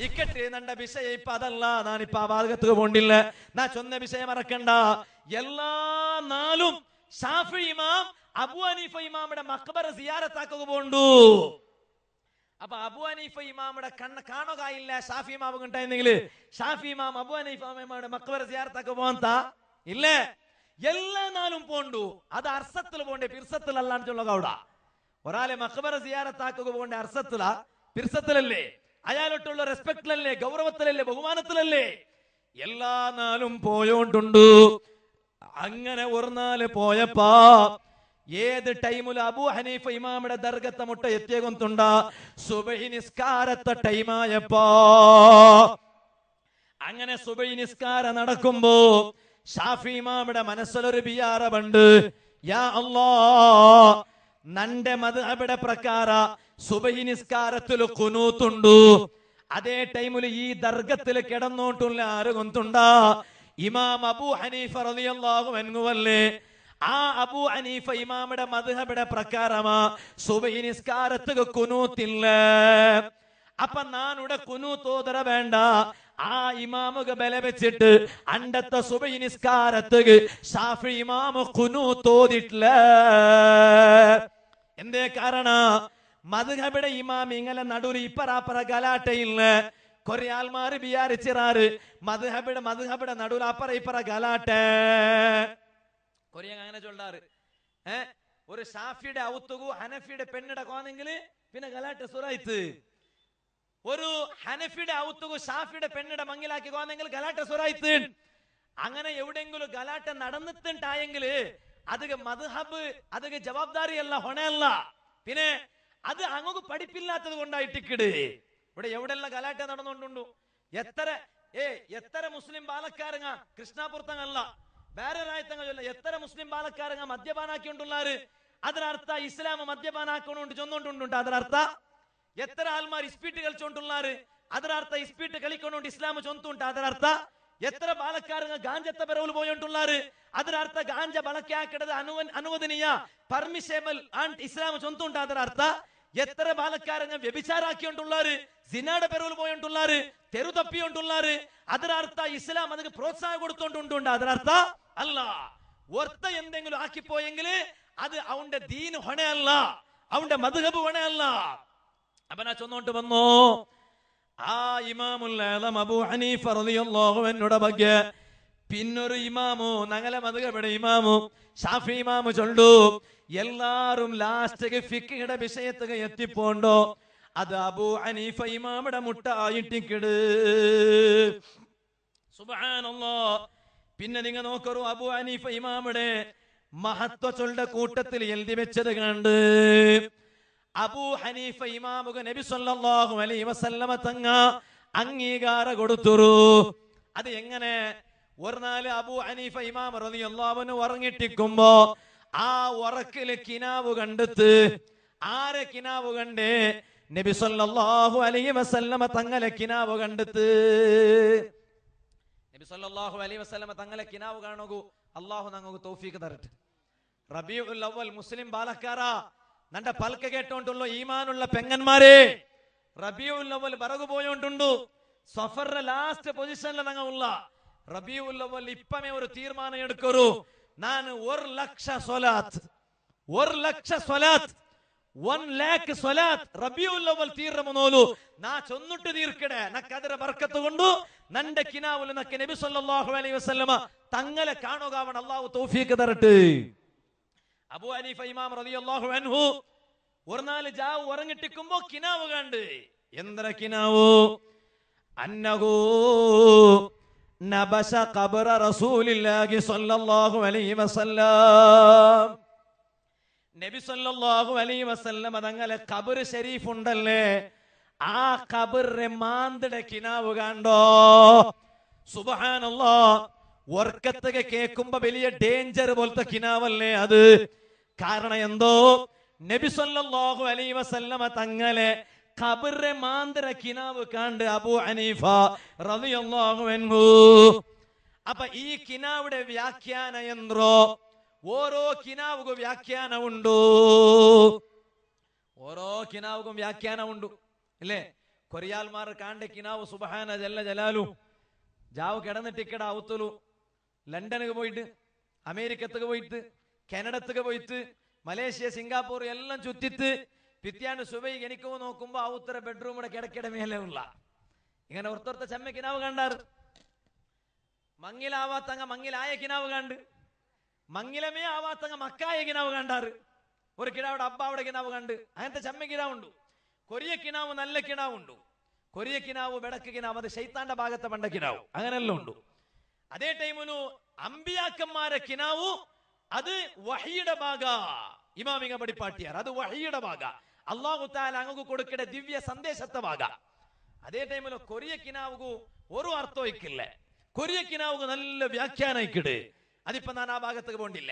ഇക്കട്ടെ നണ്ട വിഷയ ഇപ്പൊ അതല്ല നാനിപ്പ ആ ഭാഗത്തുക പോണ്ടില്ല. നാ ചൊന്ന വിഷയം മറക്കണ്ട. എല്ലാ നാലും ഷാഫി ഇമാം അബു ഹനീഫ ഇമാമിന്റെ മക്ബർ സിയാരത്താക്കുക പോണ്ടു. അപ്പൊ അബു അനീഫ ഇമാമുടെ കണ്ണ് കാണുകയില്ല. ഷാഫി ഇമാം കണ്ടായിരുന്നെങ്കിൽ ഷാഫി ഇമാം അബു അനീഫ് ഇമാമിയുടെ മക്ബറ സിയാറത്താക്കുക പോകാൻ ഇല്ല? എല്ലാ നാളും പോണ്ടു. അത് അർസത്തിൽ പോണ്ടേ പിർസത്തിൽ അല്ലാന്ന് ചൊല്ലുക കൗടാ ഒരാളെ മക്ബറ സിയാറത്താക്കുക പോകേണ്ട അർസത്തില പിർസത്തിലല്ലേ? അയാളൊട്ടുള്ള റെസ്പെക്ടിലല്ലേ ഗൗരവത്തിലല്ലേ ബഹുമാനത്തിലല്ലേ? എല്ലാ നാളും പോയോണ്ടുണ്ട്. അങ്ങനെ ഒരു നാല് പോയപ്പാ ഏത് ടൈമിൽ അബൂ ഹനീഫ ഇമാമിയുടെ ദർഗത്തെ മുട്ട എത്തിയകൊണ്ടുണ്ട സുബഹി നിസ്കാരത്തെ ടൈമായപ്പോ. അങ്ങനെ സുബഹി നിസ്കാര നടക്കുമ്പോ ഷാഫി ഇമാമിയുടെ മനസ്സിലൊരു ബിയാറവുണ്ട് യാ അല്ലോ നന്റെ മദ്ഹബിയുടെ പ്രകാര സുബഹി നിസ്കാരത്തിൽ കുനൂത്തുണ്ടു. അതേ ടൈമിൽ ഈ ദർഗത്തിൽ കിടന്നോട്ടുള്ള ആര് കൊന്തുണ്ട ഇമാം അബൂ ഹനീഫ റളിയല്ലാഹു അൻഹു അല്ലേ? ആ അബു അനീഫ ഇമാമുടെ മധുഹബിടെ പ്രകാരമാ നിസ്കാരത്തിൽ കുനൂത്തില്ല. അപ്പൊ നാനുടെ തോതര വേണ്ട. ആ ഇമാമുക ബല വെച്ചിട്ട് അണ്ടത്തെ സുബൈ നിസ്കാരത്തുക ഷാഫി കുനു തോതിട്ടില്ല എന്തേ കാരണ? മധുഹബിടെ ഇമാം ഇങ്ങനെ നടുര് ഇപ്പറാപ്പറ ഗലാട്ടയില്ല. കൊറേ ആൾമാര് വിചാരിച്ചിറാറ് മധുഹബിടെ മധുഹബിടെ നടുവിൽ അപ്പറ ഇപ്പറ ഗലാട്ട. കൊറിയ അങ്ങനെ ചൊല്ലാറ്. ഏ? ഒരു ഷാഫിയുടെ ഔത്തുകു ഹനഫിയുടെ പെണ്ണിടെ കോന്നെങ്കിൽ പിന്നെ ഗലാട്ട സുറായിത്ത്. ഒരു ഹനഫിയുടെ ഔത്തുകു ഷാഫിയുടെ പെണ്ണിടെ മങ്ങിലാക്കി കോന്നെങ്കിൽ ഗലാട്ട സുറായിത്ത്. അങ്ങനെ എവിടെങ്കിലും ഗലാട്ട നടന്നിട്ടുണ്ടായെങ്കിൽ അത് മദ്ഹബ് അത് ജവാബ്ദാരി അല്ല ഹൊണയല്ല. പിന്നെ അത് അങ്ങക്ക് പഠിപ്പില്ലാത്തത് കൊണ്ടായിട്ടിക്കിട് ഇവിടെ എവിടെയെല്ലാം ഗലാട്ട നടന്നുകൊണ്ടുണ്ടു? എത്ര ഏ എത്ര മുസ്ലിം ബാലക്കാരങ്ങ? കൃഷ്ണാപുരത്തങ്ങല്ല. വേറൊരായത്തങ്ങൾ ചൊല്ല എത്ര മുസ്ലിം ബാലക്കാരങ്ങ മദ്യപാനാക്കിയുണ്ടുള്ളാര് അതിനർത്ഥ ഇസ്ലാം മദ്യപാനാക്കണോണ്ട് ചൊന്നുകൊണ്ടുണ്ട് അതിനർത്ഥ എത്ര ആൾമാർ ഇസ്പീട്ട് കളിച്ചോണ്ടുള്ളാര് അതിനർത്ഥ ഇസ്പീട്ട് കളിക്കണോണ്ട് ഇസ്ലാം ചൊന്തുണ്ട് അതിനർത്ഥ എത്ര ബാലക്കാരങ്ങ ഗാഞ്ചത്തെ പെരവിൽ പോയോണ്ടുള്ളാര് അതിനർത്ഥ ഗാഞ്ച ബളക്കാക്കിടത് അനുവൻ അനുവദനീയ പെർമിഷേബൽ ആൻഡ് ഇസ്ലാം ചൊന്തുണ്ട് അതിനർത്ഥ എത്ര ബാലക്കാരനെ വ്യഭിചാരാക്കിയോണ്ടുള്ളാര് സിനാടെ പെരുവിൽ പോയോണ്ടുള്ളാര് തെരു തപ്പിയോണ്ടുള്ളാര് അതിനർത്ഥ ഇസ്ലാം അതിന് പ്രോത്സാഹം കൊടുത്തോണ്ടുണ്ട് അതിനർത്ഥ അല്ല. ഒർത്ത എന്തെങ്കിലും ആക്കിപ്പോയെങ്കിൽ അത് അവന്റെ ദീന് ഹൊണയല്ല അവന്റെ മധുഹബ് ഹൊണയല്ല. അപ്പനാ ചൊന്നോണ്ട് വന്നോ. ആ ഇമാമുൽ അബു റളിയല്ലാഹു അൻഹുടെ ബഗ്ഗ പിന്നൊരു ഇമാമോ ഞങ്ങളെ മതകയുടെ ഇമാമോ ഷാഫി ഇമാമു ചൊല്ലു എല്ലാരും ലാസ്റ്റ് ഫിക്കിയുടെ വിഷയത്തുക എത്തിപ്പോണ്ടോ? അത് അബു അനീഫ ഇമാമുടെ മുട്ട ആയിട്ടിക്കിട്. സുബ്ഹാനല്ലാ. പിന്നെ നിങ്ങൾ നോക്കറു അബു അനീഫ ഇമാമുടെ മഹത്വ ചൊല്ലുടെ കൂട്ടത്തിൽ എഴുതി വെച്ചത് കണ്ട്. അബു ഹനീഫ ഇമാമുക നബി സല്ലല്ലാഹു അലൈഹി വസല്ലമ തങ്ങ അംഗീകാര കൊടുത്തുറു. അത് എങ്ങനെ? ഒരു നാല് അബൂ അനീഫ ഇമാം റളിയല്ലാഹുവിന് ഉറങ്ങിട്ടിക്കുമ്പോ ആ ഉറക്കിൽ കിനാവ് കണ്ടെത്ത്. ആരെ കിനാവ് കണ്ടേ? നബി സല്ലല്ലാഹു അലൈഹി വസല്ലമ തങ്ങളെ കിനാവ് കണ്ടെത്ത്. നബി സല്ലല്ലാഹു അലൈഹി വസല്ലമ തങ്ങളെ കിനാവ് കാണുകൂ. അള്ളാഹു ഞങ്ങൾക്ക് തൗഫീഖ് തരട്ടെ. റബീഉൽ അവൽ മുസ്ലിം ബാലക്കാരാ. നന്റെ പൽക്ക കേട്ടോണ്ടുള്ള ഈമാനുള്ള പെങ്ങന്മാരെ റബിയുൽ അവൽ പറകു പോയോണ്ടുണ്ടു. സഫറിന്റെ ലാസ്റ്റ് പൊസിഷനിൽ ഞങ്ങൾ റബിയുള്ളവൽ ഇപ്പമേ ഒരു തീരുമാനം എടുക്കൂ. നാൻ ഒരു ലക്ഷ സ്വലാത്ത്. ഒരു ലക്ഷ സ്വലാത്ത്. വൺ ലാക്ക് സ്വലാത്ത്. റബിയുള്ളവൽ തീർമനോലു നാ ചൊന്നിട്ട് തീർക്കട നക്കതിരെ വർക്കത്ത് കൊണ്ടു. നന്റെ കിനാവുൽ നക്ക നബി സല്ലല്ലാഹു അലൈഹി വസല്ലമ തങ്ങളെ കാണുക അവൻ അല്ലാഹു തൗഫീഖ് തരട്ടെ. അബു അനീഫ ഇമാം റളിയല്ലാഹു അൻഹു ഒരു നാല് ജാവ് ഉറങ്ങിട്ടിക്കുമ്പോ കിനാവ് കണ്ട്. എന്തര കിനാവോ? അന്നഹു നബശ ഖബറ റസൂലില്ലാഹി സ്വല്ലല്ലാഹു അലൈഹി വസല്ലം. നബി സല്ലല്ലാഹു അലൈഹി വസല്ലം തങ്ങളെ ഖബർ ഷരീഫ് ഉണ്ടല്ലേ ആ ഖബറിനെ മാന്തടെ കിനാവ് കണ്ടോ? സുബഹാനല്ലാ ഉറക്കത്തൊക്കെ കേൾക്കുമ്പോ വലിയ ഡേഞ്ചർ പോലത്തെ കിനാവല്ലേ അത്? കാരണം എന്തോ? നബി സല്ലല്ലാഹു അലൈഹി വസല്ലമ തങ്ങളെ ഖബറിനെ മാന്തര കിനാവ് കണ്ട് അബു ഹനീഫ റളിയല്ലാഹു അൻഹു. അപ്പൊ ഈ കിനാവിടെ വ്യാഖ്യാന എന്തോ ഓരോ കിനാവുಗೂ വ്യാഖ്യാനമുണ്ടോ? ഓരോ കിനാവുക്കും വ്യാഖ്യാന അല്ലേ കൊറിയാൽമാർ കാണ്ട കിനാവ് സുബഹാന ജല്ല ജലാലു. ജാവ് കിടന്നിട്ടിക്കട ഔത്തുലു ലണ്ടനുക്ക് പോയിട്ട് അമേരിക്കത്തേക്ക് പോയിട്ട് കാനഡത്തേക്ക് പോയിട്ട് മലേഷ്യ സിംഗാപ്പൂർ എല്ലാം ചുറ്റിത്ത് പിത്യാണ്ട് സുബൈ എനിക്കോ നോക്കുമ്പോ ഉത്തര ബെഡ്റൂമിടെ കിടക്കിട മേലെ ഉള്ള. ഇങ്ങനെ ഒർത്തൊരുത്ത ചെമ്മ കിനാവ് കണ്ടാറ്. മങ്ങിലാവാത്തങ്ങ മങ്ങിലായ കിനാവ് കണ്ട്. മങ്ങിലമേ ആവാത്തങ്ങ മക്കായ കിനാവ് കണ്ടാറ്. ഒരു കിടാവിടെ അബ്ബാവിടെ കിനാവ് കണ്ട്. അങ്ങനത്തെ ചെമ്മ കിനാവുണ്ട് കൊറിയ കിനാവ് നല്ല കിനാവുണ്ട് കൊറിയ കിനാവ് ಬೆಡക്ക് കിനാവ് അത് ശൈത്താന്റെ ഭാഗത്തെ പണ്ട കിനാവ് അങ്ങനെല്ലാം ഉണ്ട്. അതേ ടൈമിനു അമ്പിയാക്കന്മാരെ കിനാവു അത് വഹിയുടെ ഭാഗ. ഇമാമിക പടിപ്പാട്ടിയാർ അത് വഹിയുടെ ഭാഗ. അള്ളാഹു താല അങ്ങക്ക് കൊടുക്കട ദിവ്യ സന്ദേശത്തെ ഭാഗ അതേ ടൈമിൽ കൊറിയ കിനാവുകു ഒരു അർത്ഥം ഇക്കില്ല കൊറിയ കിനാവുകു നല്ല വ്യാഖ്യാനം ഇക്കിട് അതിപ്പോ ഞാൻ ആ ഭാഗത്തേക്ക് പോണ്ടില്ല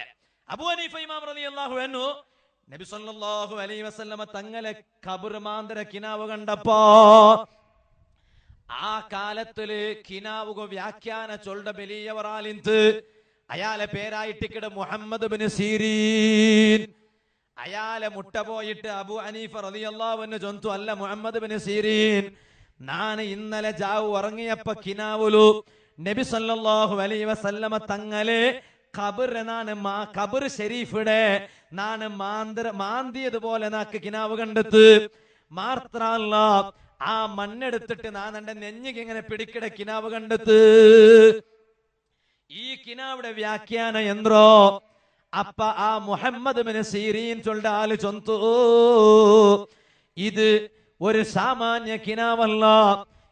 അബു ഹനീഫ ഇമാം റളിയല്ലാഹു അൻഹു നബി സല്ലല്ലാഹു അലൈഹി വസല്ലമ തങ്ങളെ ഖബർ മാന്തര കിനാവ് കണ്ടപ്പോ ആ കാലത്തിൽ കിനാവുക വ്യാഖ്യാന ചൊണ്ട വലിയവറാലിന്ത് അയാളെ പേരായിട്ടിക്കട് മുഹമ്മദ് ബിൻ സീരീൻ. അയാളെ മുട്ട പോയിട്ട് അബു അനീഫ് റതിയല്ലാവെന്ന് ചൊന്തു അല്ല മുഹമ്മദ് ബിൻ സീരീൻ. ഞാൻ ഇന്നലെ ജാവു ഉറങ്ങിയപ്പോ കിനാവുലു. നബി സല്ലല്ലാഹു അലൈഹി വസല്ലമ തങ്ങളെ ഖബർ നാണ് മാ ഖബർ ഷെരീഫിടെ നാണ് മാന്തര മാന്തിയതുപോലെ നാക്ക് കിനാവ് കണ്ടെത്ത്. മാത്രല്ല ആ മണ്ണെടുത്തിട്ട് നാൻ എന്റെ നെഞ്ഞിക്ക് ഇങ്ങനെ പിടിക്കിട കിനാവ് കണ്ടെത്ത്. ഈ കിനാവിടെ വ്യാഖ്യാന യന്ത്രോ അപ്പ ആ മുഹമ്മദ് ചൊല്ല ആൽ ചൊന്തു. ഇത് ഒരു സാമാന്യ കിനാവല്ല.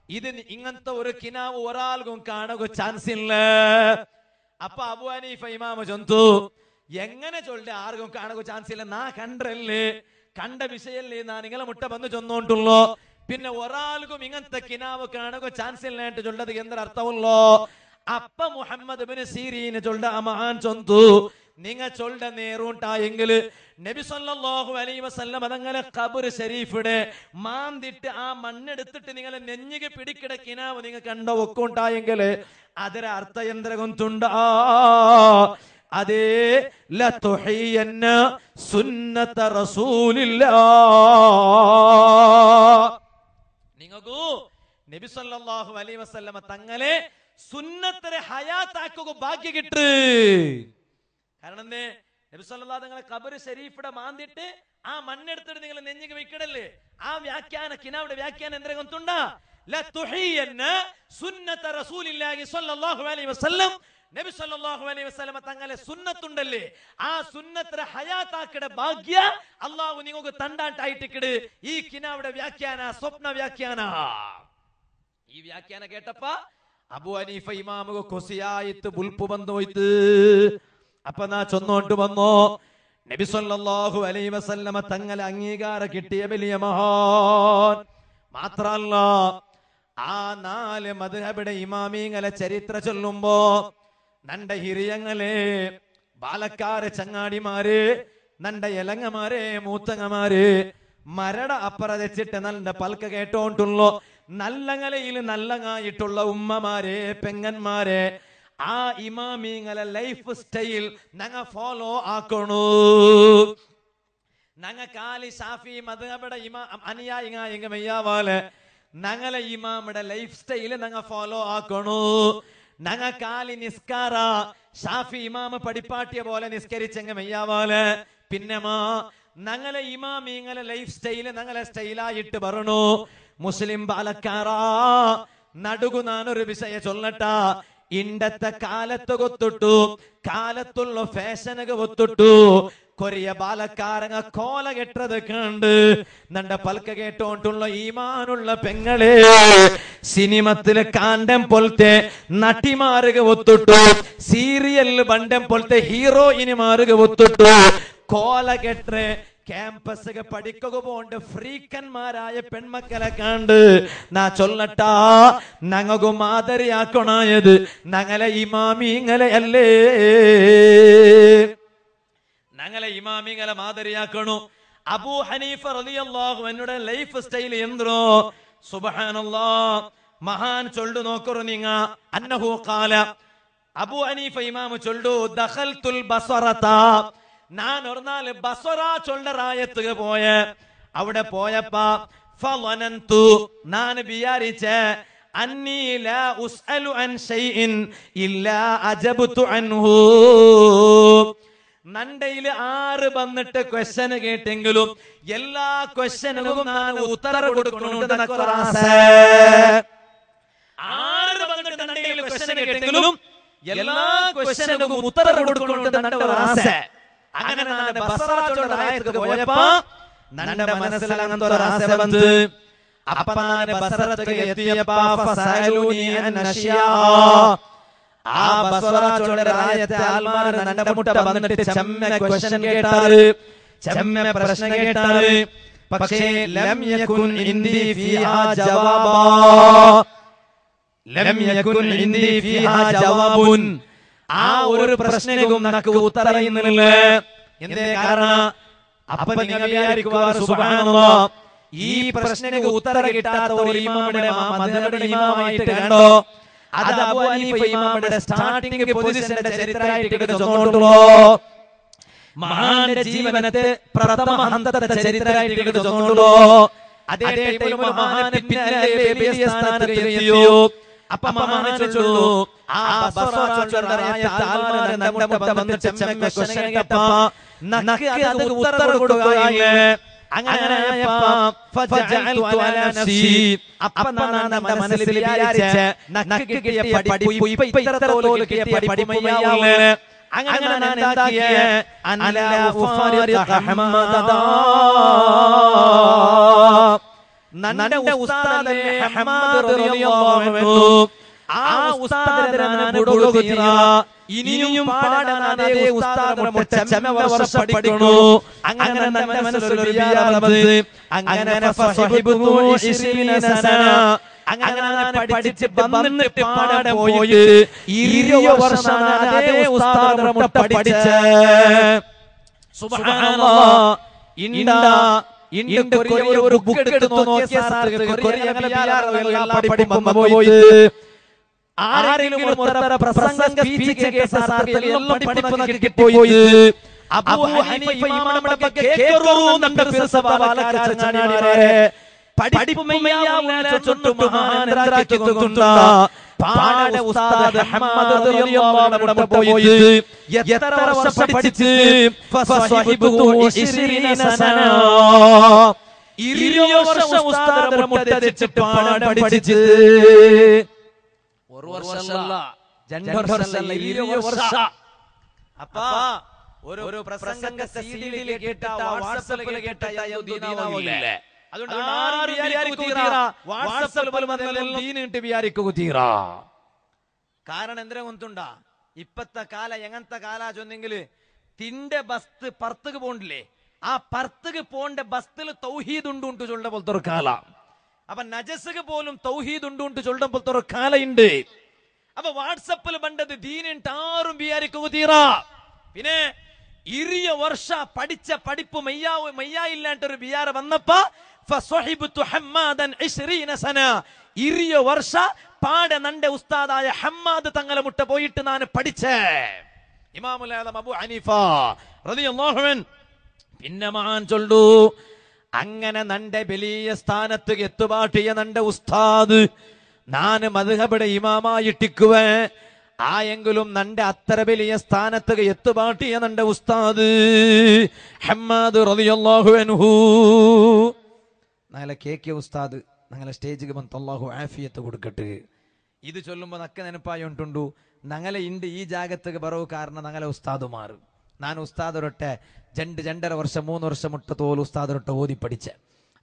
ഇത് ഇങ്ങനത്തെ ഒരു കിനാവ് ഒരാൾക്കും കാണുക ചാൻസ് ഇല്ല അപ്പൊ അബു ഹനീഫ ഇമാമ ചൊന്തു എങ്ങനെ ചൊല്ലെ ആർക്കും കാണുക ചാൻസ് ഇല്ല നാ കണ്ടല്ലേ കണ്ട വിഷയല്ലേ? നാ നിങ്ങളെ മുട്ട വന്ന് ചൊന്നോണ്ടുള്ളോ. പിന്നെ ഒരാൾക്കും ഇങ്ങനത്തെ കിനാവ് കാണുക ചാൻസ് ഇല്ലായിട്ട് ചൊല്ലത് എന്തൊരു അർത്ഥമുള്ളോ അപ്പ മുഹമ്മദ് ബിൻ സീരീന് ചൊല്ല അമാൻ ചൊന്തു നിങ്ങൾ ചൊല്ല നേരൂണ്ടായെങ്കിൽ നബി സല്ലല്ലാഹു അലൈഹി അതങ്ങനെ ഖബർ ഷെരീഫിടെ മാന്തിട്ട് ആ മണ്ണെടുത്തിട്ട് നിങ്ങൾ നെഞ്ഞിക്ക് പിടിക്കിടക്കിനാവ് നിങ്ങൾ കണ്ട ഒക്കെ ഉണ്ടായെങ്കിൽ അതൊരു അർത്ഥയന്ത്രകം തുണ്ടാ. അതേ സുന്നത്ത റസൂലില്ല നിങ്ങൾക്കൂ നബി സല്ലല്ലാഹു അലൈഹി വസല്ലമ തങ്ങളെ സുന്നത്തരെ ഹയാത്താക്കുക ഭാഗ്യ കിട്ടു കാരണം എന്തേ? നബിസ്വല്ലാ നിങ്ങളെ കബറ് ഷെരീഫിടെ മാന്തിട്ട് ആ മണ്ണെടുത്തിട്ട് നിങ്ങൾ നെഞ്ഞിക്ക് വെക്കണല്ലേ ആ വ്യാഖ്യാന കിനാവിടെ വ്യാഖ്യാനം എന്തെങ്കിലും കൊത്തുണ്ട നബി സല്ലല്ലാഹു അലൈഹി വസല്ലമ തങ്ങളെ സുന്നത്തുണ്ടല്ലേ? ആ സുന്നത്ര ഹയാത്താക്കിട ഭാഗ്യ അള്ളാഹു നിങ്ങൾക്ക് തണ്ടാണ്ടായിട്ടിക്കിട് ഈ കിനാവിടെ വ്യാഖ്യാന സ്വപ്ന വ്യാഖ്യാന. ഈ വ്യാഖ്യാന കേട്ടപ്പ അബു അനീഫ ഇമാമുക കൊസിയായിത്ത് ബുൽപ്പു ബന്ധോയിത്ത് അപ്പൊ നാ ചൊന്നോണ്ട് വന്നോ. നബി സല്ലല്ലാഹു അലൈഹി വസല്ലമ തങ്ങളെ അംഗീകാര കിട്ടിയ വലിയ മഹാൻ. മാത്രല്ല ആ നാല് മധുഹബിടെ ഇമാമിങ്ങളെ ചരിത്ര ചൊല്ലുമ്പോ നണ്ട ഹിരിയങ്ങളെ ബാലക്കാര് ചങ്ങാടിമാര് നണ്ട ഇലങ്ങമാരെ മൂത്തങ്ങമാര് മരട അപ്പറ വെച്ചിട്ട് നല്ല പൽക്ക കേട്ടോണ്ടുള്ളോ. നല്ലങ്ങലയിൽ നല്ലങ്ങായിട്ടുള്ള ഉമ്മമാരെ പെങ്ങന്മാരെ ആ ഇമാമിങ്ങളെ ലൈഫ് സ്റ്റൈൽ ഞങ്ങ ഫോളോ ആക്കണു. ഞങ്ങ കാലി ഷാഫി മധുബയുടെ ഇമാ അനുയായിങ്ങ എങ്ക മെയ്യാവാൽ ഞങ്ങളെ ഇമാമുടെ ലൈഫ് സ്റ്റൈൽ ഞങ്ങ ഫോളോ ആക്കണു. ഞങ്ങ കാലി നിസ്കാര ഷാഫി ഇമാമ പഠിപ്പാട്ടിയ പോലെ നിസ്കരിച്ചെങ്ക മെയ്യാവാൽ. പിന്നെമാ ഞങ്ങളെ ഇമാമിങ്ങളെ ലൈഫ് സ്റ്റൈൽ ഞങ്ങളെ സ്റ്റൈലായിട്ട് പറഞ്ഞു മുസ്ലിം ബാലക്കാരാ നടുകു നാനൊരു വിഷയ ചൊല്ലട്ട. ഇണ്ടത്തെ കാലത്ത് കൊത്തിട്ടു കാലത്തുള്ള ഫാഷനക ഒത്തിട്ടു കൊറിയ ബാലക്കാരങ്ങ കോല കെട്ടത് കണ്ട് നണ്ട പൽക്ക കേട്ടോണ്ടുള്ള ഈമാനുള്ള പെങ്ങളെ. സിനിമത്തിലെ കാണ്ടം പോലത്തെ നട്ടിമാറുക ഒത്തിട്ടു സീരിയലിൽ ബണ്ടം പോലത്തെ ഹീറോയിനിമാറുക ഒത്തിട്ടു കോല കെട്ട് ക്യാമ്പസ് പഠിക്കുക പോണ്ട് ഫ്രീക്കന്മാരായ പെൺമക്കളെ കണ്ട്. നാ ചൊല്ലട്ടാ ഞങ്ങൾക്ക് മാതരിയാക്കണായത് ഞങ്ങളെ ഇമാമിങ്ങളെ അല്ലേ? ഞങ്ങളെ ഇമാമിങ്ങളെ മാതരിയാക്കണു അബൂ ഹനീഫ റളിയല്ലാഹു എന്നോട് ലൈഫ് സ്റ്റൈൽ എന്തോ സുബഹാനല്ലാ മഹാൻ ചൊല്ലു നോക്കറു നിങ്ങ. അന്നഹു കാല അബൂ ഹനീഫ ഇമാമു ചൊല്ലു ദഖൽതുൽ ബസറത ഞാൻ ഒരു നാല് ബസറ പോയ. അവിടെ പോയപ്പ ഞാൻ വിചാരിച്ച അന്നീ ലാ ഉസ്അലു അൻ ഷൈഇൻ ഇല്ലാ അജബ്തു അൻഹു. ആറ് വന്നിട്ട് ക്വസ്റ്റന് കേട്ടെങ്കിലും എല്ലാ ക്വസ്റ്റ്യനും ഞാൻ ഉത്തരം കൊടുക്കുന്നുണ്ട് ആറ് എല്ലാ ക്വസ്റ്റ്യനും ഉത്തരവ് കൊടുക്കുന്നുണ്ട്. അങ്ങനെ വന്ന്. അപ്പ ഞാൻ ബസറത്തുക്ക് എത്തിയപ്പോ ഫസഅലൂനി അൻ അഷ്യാ ആ ബസറാച്ചോണ്ടരായത്തെ ആൽമാർ നന്റെ മുട്ട വന്നിട്ട് ചെമ്മ ക്വസ്റ്റ്യൻ കേട്ടാറ്. ചെമ്മ പ്രശ്നം കേട്ടാറ്. പക്ഷേ ലം യകുൻ ഇന്ദി ഫീഹാ ജവാബ. ലം യകുൻ ഇന്ദി ഫീഹാ ജവാബുൻ. ആ ഒരു പ്രശ്നവും നമുക്ക് ഉത്തരയുന്നില്ല. എന്തേ കാരണം? അപ്പൊ നിങ്ങൾ വിചാരിക്കുക ഈ പ്രശ്നത്തിന് ഉത്തരം കിട്ടാത്ത ഒരു അത് സ്റ്റാർട്ടിംഗ് പൊസിഷന്റെ ചരിത്രമായിട്ട് മഹാന്റെ ജീവനത്തെ പ്രഥമ ഹന്തത്തെ ചരിത്രമായിട്ട് അതേ ടൈമിൽ മഹാന് പിന്നാലെ വലിയ ആ നമ്മുടെ മുട്ട വന്നിട്ട് ചെമ്മ ക്വസ്റ്റ്യൻ കേട്ടപ്പോ. നക്ക് അത് ഉത്തരം കൊടുക്കുകയില്ലേ അങ്ങനെ ഫജഅൽതു അലാ അപ്പ ഞാൻ എന്റെ മനസ്സിൽ വിചാരിച്ച നക്ക് കിട്ടിയ പഠിപ്പ് ഇപ്പൊ ഇത്രത്തോളം കിട്ടിയ പഠിപ്പയ്യാവുള്ളേ അങ്ങനെ ഞാൻ എന്താക്കിയ? നന്റെ ഉസ്താദ് ഹമ്മാദ് റളിയല്ലാഹു അൻഹു. ആ ഉസ്താദ് ഞാൻ ഇനിയും പാടാൻ അതേ പഠിക്കണു. അങ്ങനെ നല്ല മനസ്സിലൊരു അങ്ങനെ സന അങ്ങനെ വന്നിട്ട് പാടാൻ ഇരുപത് അതേ പഠിച്ച. സുബ്ഹാനല്ലാഹ് കൊറിയ ഒരു ബുക്ക് എടുത്ത് നോക്കിയ പഠിപ്പം പോയി ആരെങ്കിലും പ്രസംഗ സ്പീച്ച് കേട്ട സാർത്ഥകയെല്ലാം പഠിപ്പ് കിട്ടിപ്പോയി അബൂ ഹനീഫ ഇമാമിനെ പറ്റി കേൾക്കുന്നുണ്ട് ഫിർസബ വാലക്കര ചാനാടിമാരെ പഠിപ്പുമയ്യാവുന്ന ചൊട്ടും മഹാനരാക്കിത്തുകൊണ്ടാ പാടെ ഉസ്താദ് അഹ്മദ് റളിയല്ലാഹു അൻഹു പോയി എത്ര വർഷം പഠിച്ച് ഫസ്വഹിബുഹു 20 സന. ഇരുപത് വർഷം ഉസ്താദ് മുട്ടതിച്ചിട്ട് പാടാൻ പഠിച്ചിട്ട് ഒരു വർഷമല്ല രണ്ട് വർഷമല്ല ഇരുപത് വർഷ. അപ്പ ഒരു ഒരു പ്രസംഗ സീഡിയിൽ കേട്ട വാട്സപ്പിൽ കേട്ട ദീനാവില്ലേ കാരണം എന്തിനെ കൊന്തുണ്ട ഇപ്പത്തെ കാല എങ്ങനത്തെ കാല ചൊന്നെങ്കിൽ തിന്റെ ബസ് പർത്തുക്ക് പോണ്ടില്ലേ? ആ പർത്തുക്ക് പോണ്ട ബസ്തിൽ തൗഹീദ് ഉണ്ടു ചൊല്ലുന്ന പോലത്തെ ഒരു കാല. അപ്പൊ നജസുക്ക് പോലും തൗഹീദ് ഉണ്ടു ചൊല്ലുന്ന പോലത്തെ ഒരു കാലയുണ്ട്. അപ്പൊ വാട്സപ്പിൽ പണ്ടത് ദീനിട്ട് ആരും വിചാരിക്കുക തീറ പിന്നെ ഇറിയ വർഷ പഠിച്ച പഠിപ്പ് മെയ്യാവ് മെയ്യായില്ലാണ്ടൊരു ബിയാറ് വന്നപ്പോ ഫസ്വഹിബ്തു ഹമ്മാദൻ ഇശ്രീന സന. ഇറിയ വർഷ പാട നന്റെ ഉസ്താദായ ഹമ്മാദ് തങ്ങളെ മുട്ട പോയിട്ട് ഞാൻ പഠിച്ചേ. ഇമാമുൽ ആലം അബു ഹനീഫ റളിയല്ലാഹു അൻ പിന്നെ മാൻ ചൊല്ലു അങ്ങനെ നന്റെ വലിയ സ്ഥാനത്ത് എത്തുപാട്ടിയ നന്റെ ഉസ്താദ് നാന് ഇമാമായി ഇമാമായിട്ടിക്കുവേ. ആയെങ്കിലും നന്റെ അത്ര വലിയ സ്ഥാനത്ത് എത്തുപാട്ടിയ നന്റെ ഉസ്താദ് ഹമ്മാദ് റതിയല്ലാഹു നാളെ കെ കെ ഉസ്താദ് ഞങ്ങളെ സ്റ്റേജിൽ വന്ന് ആഫിയത്ത് കൊടുക്കട്ടെ. ഇത് ചൊല്ലുമ്പോൾ നക്ക നെനപ്പായ ഉണ്ടുണ്ടു. ഞങ്ങളെ ഇണ്ട് ഈ ജാഗത്ത് പറവ് കാരണം ഞങ്ങളെ ഉസ്താദുമാർ ഞാൻ ഉസ്താദൊരൊട്ടെ രണ്ട് രണ്ടര വർഷം മൂന്ന് വർഷം മുട്ട തോൽ ഉസ്താദൊരൊട്ടെ ഓതി പഠിച്ച.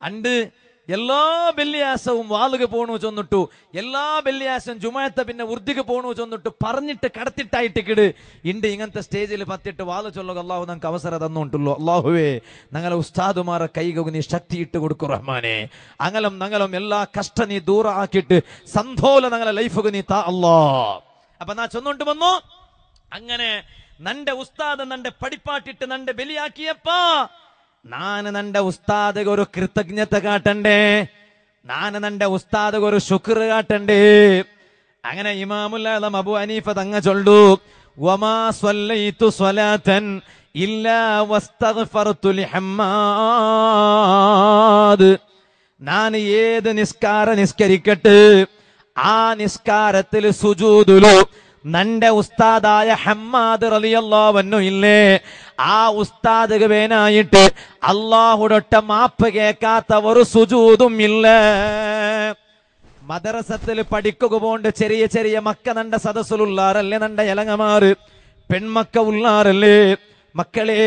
അണ്ട് എല്ലാ വെള്ളിയാസവും വാളുക പോണു ചെന്നിട്ടു. എല്ലാ വെള്ളിയാസം ജുമായത്തെ പിന്നെ ഉർദിക്ക് പോണു ചെന്നിട്ട്. പറഞ്ഞിട്ട് കടത്തിട്ടായിട്ട് കിട്. ഇണ്ട് ഇങ്ങനത്തെ സ്റ്റേജിൽ പത്തിട്ട് വാൾ ചൊല്ലുക അള്ളാഹു നമുക്ക് അവസരം തന്നുണ്ടല്ലോ അള്ളാഹുവേ ഞങ്ങളെ ഉസ്താദുമാരെ കൈകു നീ ശക്തി ഇട്ട് കൊടുക്കും റഹ്മാനെ. അങ്ങലും ഞങ്ങളും എല്ലാ കഷ്ട നീ ദൂരം ആക്കിയിട്ട് സന്തോല ഞങ്ങളെ ലൈഫ് നീ താ അല്ലോ. അപ്പൊ നാ ചൊന്നുകൊണ്ട് വന്നു? അങ്ങനെ നന്റെ ഉസ്താദ് നന്റെ പടിപ്പാട്ടിട്ട് നന്റെ ബലിയാക്കിയപ്പാ. നാന് നന്റെ ഉസ്താദക ഒരു കൃതജ്ഞത കാട്ടണ്ടേ? നാന് നന്റെ ഉസ്താദക ഒരു ശുക്ർ കാട്ടണ്ടേ? അങ്ങനെ ഇമാമുൽ ആലം അബു അനീഫ തങ്ങ ചൊല്ലു വമാ സ്വല്ലൈതു സ്വലാതൻ ഇല്ലാ വസ്തഗ്ഫർതു ലിഹമ്മാദ്. ഞാൻ ഏത് നിസ്കാര നിസ്കരിക്കട്ടെ ആ നിസ്കാരത്തിൽ സുജൂദുലോ നന്റെ ഉസ്താദായ ഹമ്മാദ് റളിയല്ലാഹു ഇല്ലേ? ആ ഉസ്താദ് വേനായിട്ട് അള്ളാഹുടൊട്ട മാപ്പ് കേൾക്കാത്ത ഒരു സുജൂതും ഇല്ല. മദ്രസത്തിൽ പഠിക്കുക പോണ്ട് ചെറിയ ചെറിയ മക്ക നണ്ട സദസ്സിലുള്ളാറല്ലേ നണ്ട ഇലങ്ങമാറ് പെൺമക്ക ഉള്ളാറല്ലേ? മക്കളെ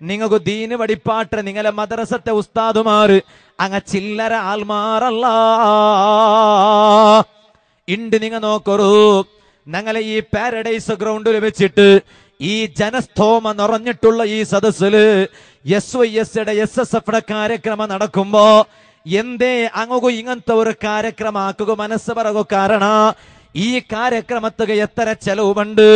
നിങ്ങൾക്ക് ദീന് പഠിപ്പാട്ട് നിങ്ങളെ മദ്രസത്തെ ഉസ്താദുമാറ് അങ്ങ ചില്ലര ആൽമാറല്ല ഇണ്ട് നിങ്ങ നോക്കറൂ. ഞങ്ങളെ ഈ പാരഡൈസ് ഗ്രൗണ്ടിൽ വെച്ചിട്ട് ഈ ജനസ്തോമ നിറഞ്ഞിട്ടുള്ള ഈ സദസ്സിൽ S Y S S S F കാര്യക്രമം നടക്കുമ്പോ എന്തേ അങ്ങു ഇങ്ങനത്തെ ഒരു കാര്യക്രമം ആക്കുക മനസ്സ് പറകു കാരണ ഈ കാര്യക്രമത്തുക എത്ര ചെലവുണ്ട്?